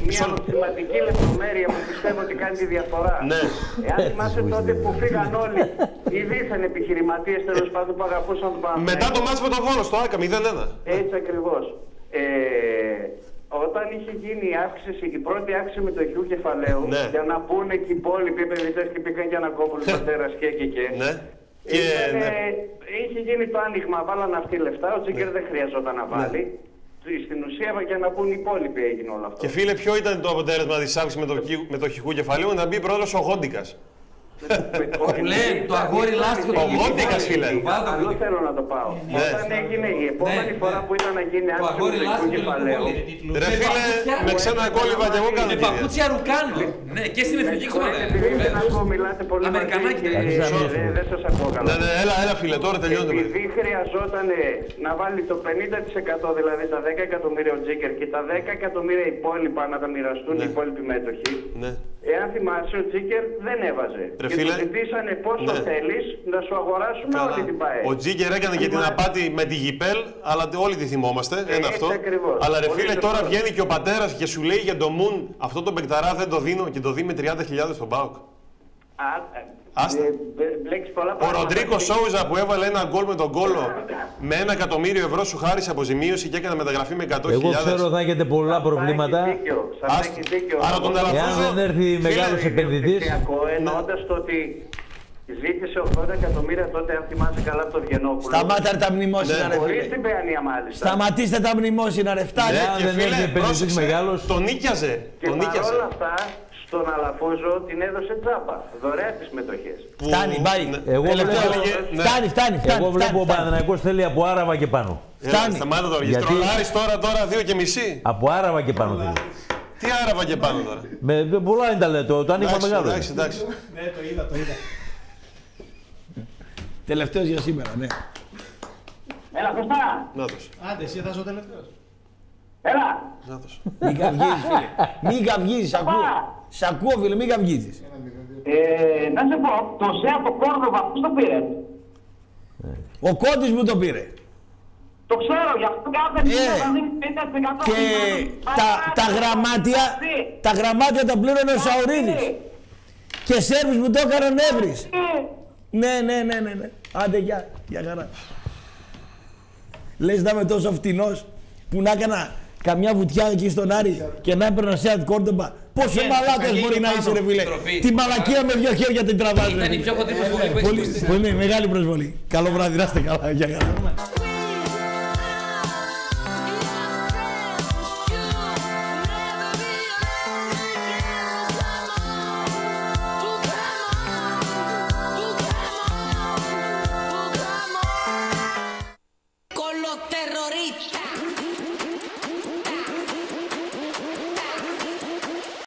μια σημαντική λεπτομέρεια που πιστεύω ότι κάνει τη διαφορά. Ναι. Εάν θυμάσαι τότε που φύγαν όλοι οι δίθεν επιχειρηματίες τέλος πάντων που αγαπούσαν τον Παναθηναϊκό. Μετά το μάτς με τον Βόλος στο ΑΚΑ 0-1. Έτσι ακριβώς. Ε, όταν είχε γίνει η αύξηση, η πρώτη αύξηση μετοχιού κεφαλαίου, Ναι. για να πούνε και οι υπόλοιποι επενδυτές και πήγαν για να κόβουν πατέρας και και και. Ναι. Και, Ήτανε- ναι. Είχε γίνει το άνοιγμα, βάλανε αυτοί λεφτά, ο Τζίγκερ δεν χρειαζόταν να βάλει. Στην ουσία για να πούν οι υπόλοιποι έγινε όλο αυτό. Και φίλε, ποιο ήταν το αποτέλεσμα της αύξησης μετοχικού κεφαλαίου να μπει πρόεδρο ο Γόντικας. Λέει, το αγόρι λάστιχο Ο Γόντικα, φίλε. Αλλού θέλω να το πάω. Ναι. Όταν έγινε η επόμενη Ναι. φορά που ήταν να γίνει Το αύξηση αγόρι του λάστιχο κεφαλαίου. Ρε φίλε, με ξένα κόλληβα και εγώ κάνω Με κυρία. παπούτσια ρουκάνο. Ναι, και στην εθνική Συγχωρείτε, ξενοδοχεία. επειδή δεν ακούω, μιλάτε πολύ Αμερικανάκι μαζί δεν και είναι. δεν- δεν σας ακούω καλά. Ναι, ναι, έλα, έλα φίλε, τώρα τελειώνει το παιδί. Επειδή χρειαζόταν να βάλει το 50% δηλαδή τα 10 εκατομμύρια ο Τζίκερ και τα 10 εκατομμύρια υπόλοιπα να τα μοιραστούν οι υπόλοιποι μέτοχοι. Ναι. Εάν θυμάσαι, ο Τζίκερ δεν έβαζε. Ρε και φίλε. τους ζητήσανε πόσο Ναι. θέλεις να σου αγοράσουμε όλη την ΠΑΕ. Ο Τζίγκερ έκανε και την απάτη με τη Γιπέλ, αλλά όλοι τη θυμόμαστε. Ένα έτσι αυτό. ακριβώς. Αλλά ρε Πολύ φίλε, σωστό. τώρα βγαίνει και ο πατέρας και σου λέει για τον Μουν αυτό το μπεκταρά δεν το δίνω και το δίνει με 30.000 στον Πάοκ. Α, ε, Άστα. ε, μπε- μπλέξεις πολλά Ο πράγματα. Ροντρίκο Σόουζα που έβαλε ένα γκολ με τον κόλο με ένα εκατομμύριο ευρώ σου χάρισε αποζημίωση και έκανε μεταγραφή με 100.000. Εγώ ξέρω θα έχετε πολλά προβλήματα. Δίκιο, σας Άστο. έχεις δίκιο. Άρα τον Εάν Αλαφούζο. δεν έρθει μεγάλος επενδυτή. Ψηφιακό, εννοώντας το ότι ζήτησε 80 εκατομμύρια τότε, αν θυμάσαι καλά, από το Βιενόπουλο. Σταμάτα ρε τα μνημόσυνα, ρε Χωρίς φίλε. την Παιανία μάλιστα. Σταματήστε τα μνημόσυνα, ρε. Φτάνει. Ναι, Εάν και δεν φίλε, έρθει επενδυτής πρόσεξε, μεγάλος. Τον νίκιαζε. Και Τον νίκιαζε. παρόλα αυτά, στον Αλαφούζο την έδωσε τσάπα. Δωρεά τις μετοχές. Που- Φτάνει, πάει. Ναι. Εγώ Τελευταίο. βλέπω- έλεγε, ναι. Φτάνει, φτάνει, φτάνει. Εγώ βλέπω ο φτάνει, φτάνει. Παναθηναϊκός θέλει από Άραβα και πάνω. Έλα, Φτάνει. Σταμάτα τώρα. Γιατί- Γιατί... τώρα, τώρα, δύο και μισή. Από Άραβα και πάνω θέλει. Τι άραβα και πάνω τώρα. Με, πολλά είναι τα λέτε, το, το άνοιγμα Εντάξει, μεγάλο. εντάξει, εντάξει. Ναι, το είδα, το είδα. Τελευταίος για σήμερα, ναι. Έλα, Κωστά. Νάτος. Άντε, εσύ θα είσαι ο τελευταίος. Έλα. Νάτος. Μην καυγίζεις, φίλε. Μην καυγίζεις, σ' ακούω. Σ' ακούω, φίλε, μην καυγίζεις. Ε, να σε πω, το ΣΕΑ το Κόρδοβα, πώς το πήρε; Ο Κόντης μου το πήρε. Το ξέρω, γι' αυτό κάθε μήνα θα δίνεις 50% Και τα, τα γραμμάτια, τα γραμμάτια τα πλήρωνε ο Σαουρίδης. Και σέρβις που το έκαναν Εύρης. Ναι, ναι, ναι, ναι, ναι. Άντε, γεια, για χαρά. Λες να είμαι τόσο φτηνός που να έκανα καμιά βουτιά εκεί στον Άρη και να έπαιρνα σε Κόρντομπα. Πόσο Βγαίνει, μαλάκας βγαίνει μπορεί να πάνω, είσαι ρε φίλε. ντροπή. Τη μαλακία με δύο χέρια την τραβάς. ρε Ήταν η φίλε. πιο κοντή προσβολή που έχεις Πολύ- υποστεί. Πολύ μεγάλη προσβολή. Καλό βράδυ, να είστε καλά. Γεια χαρά.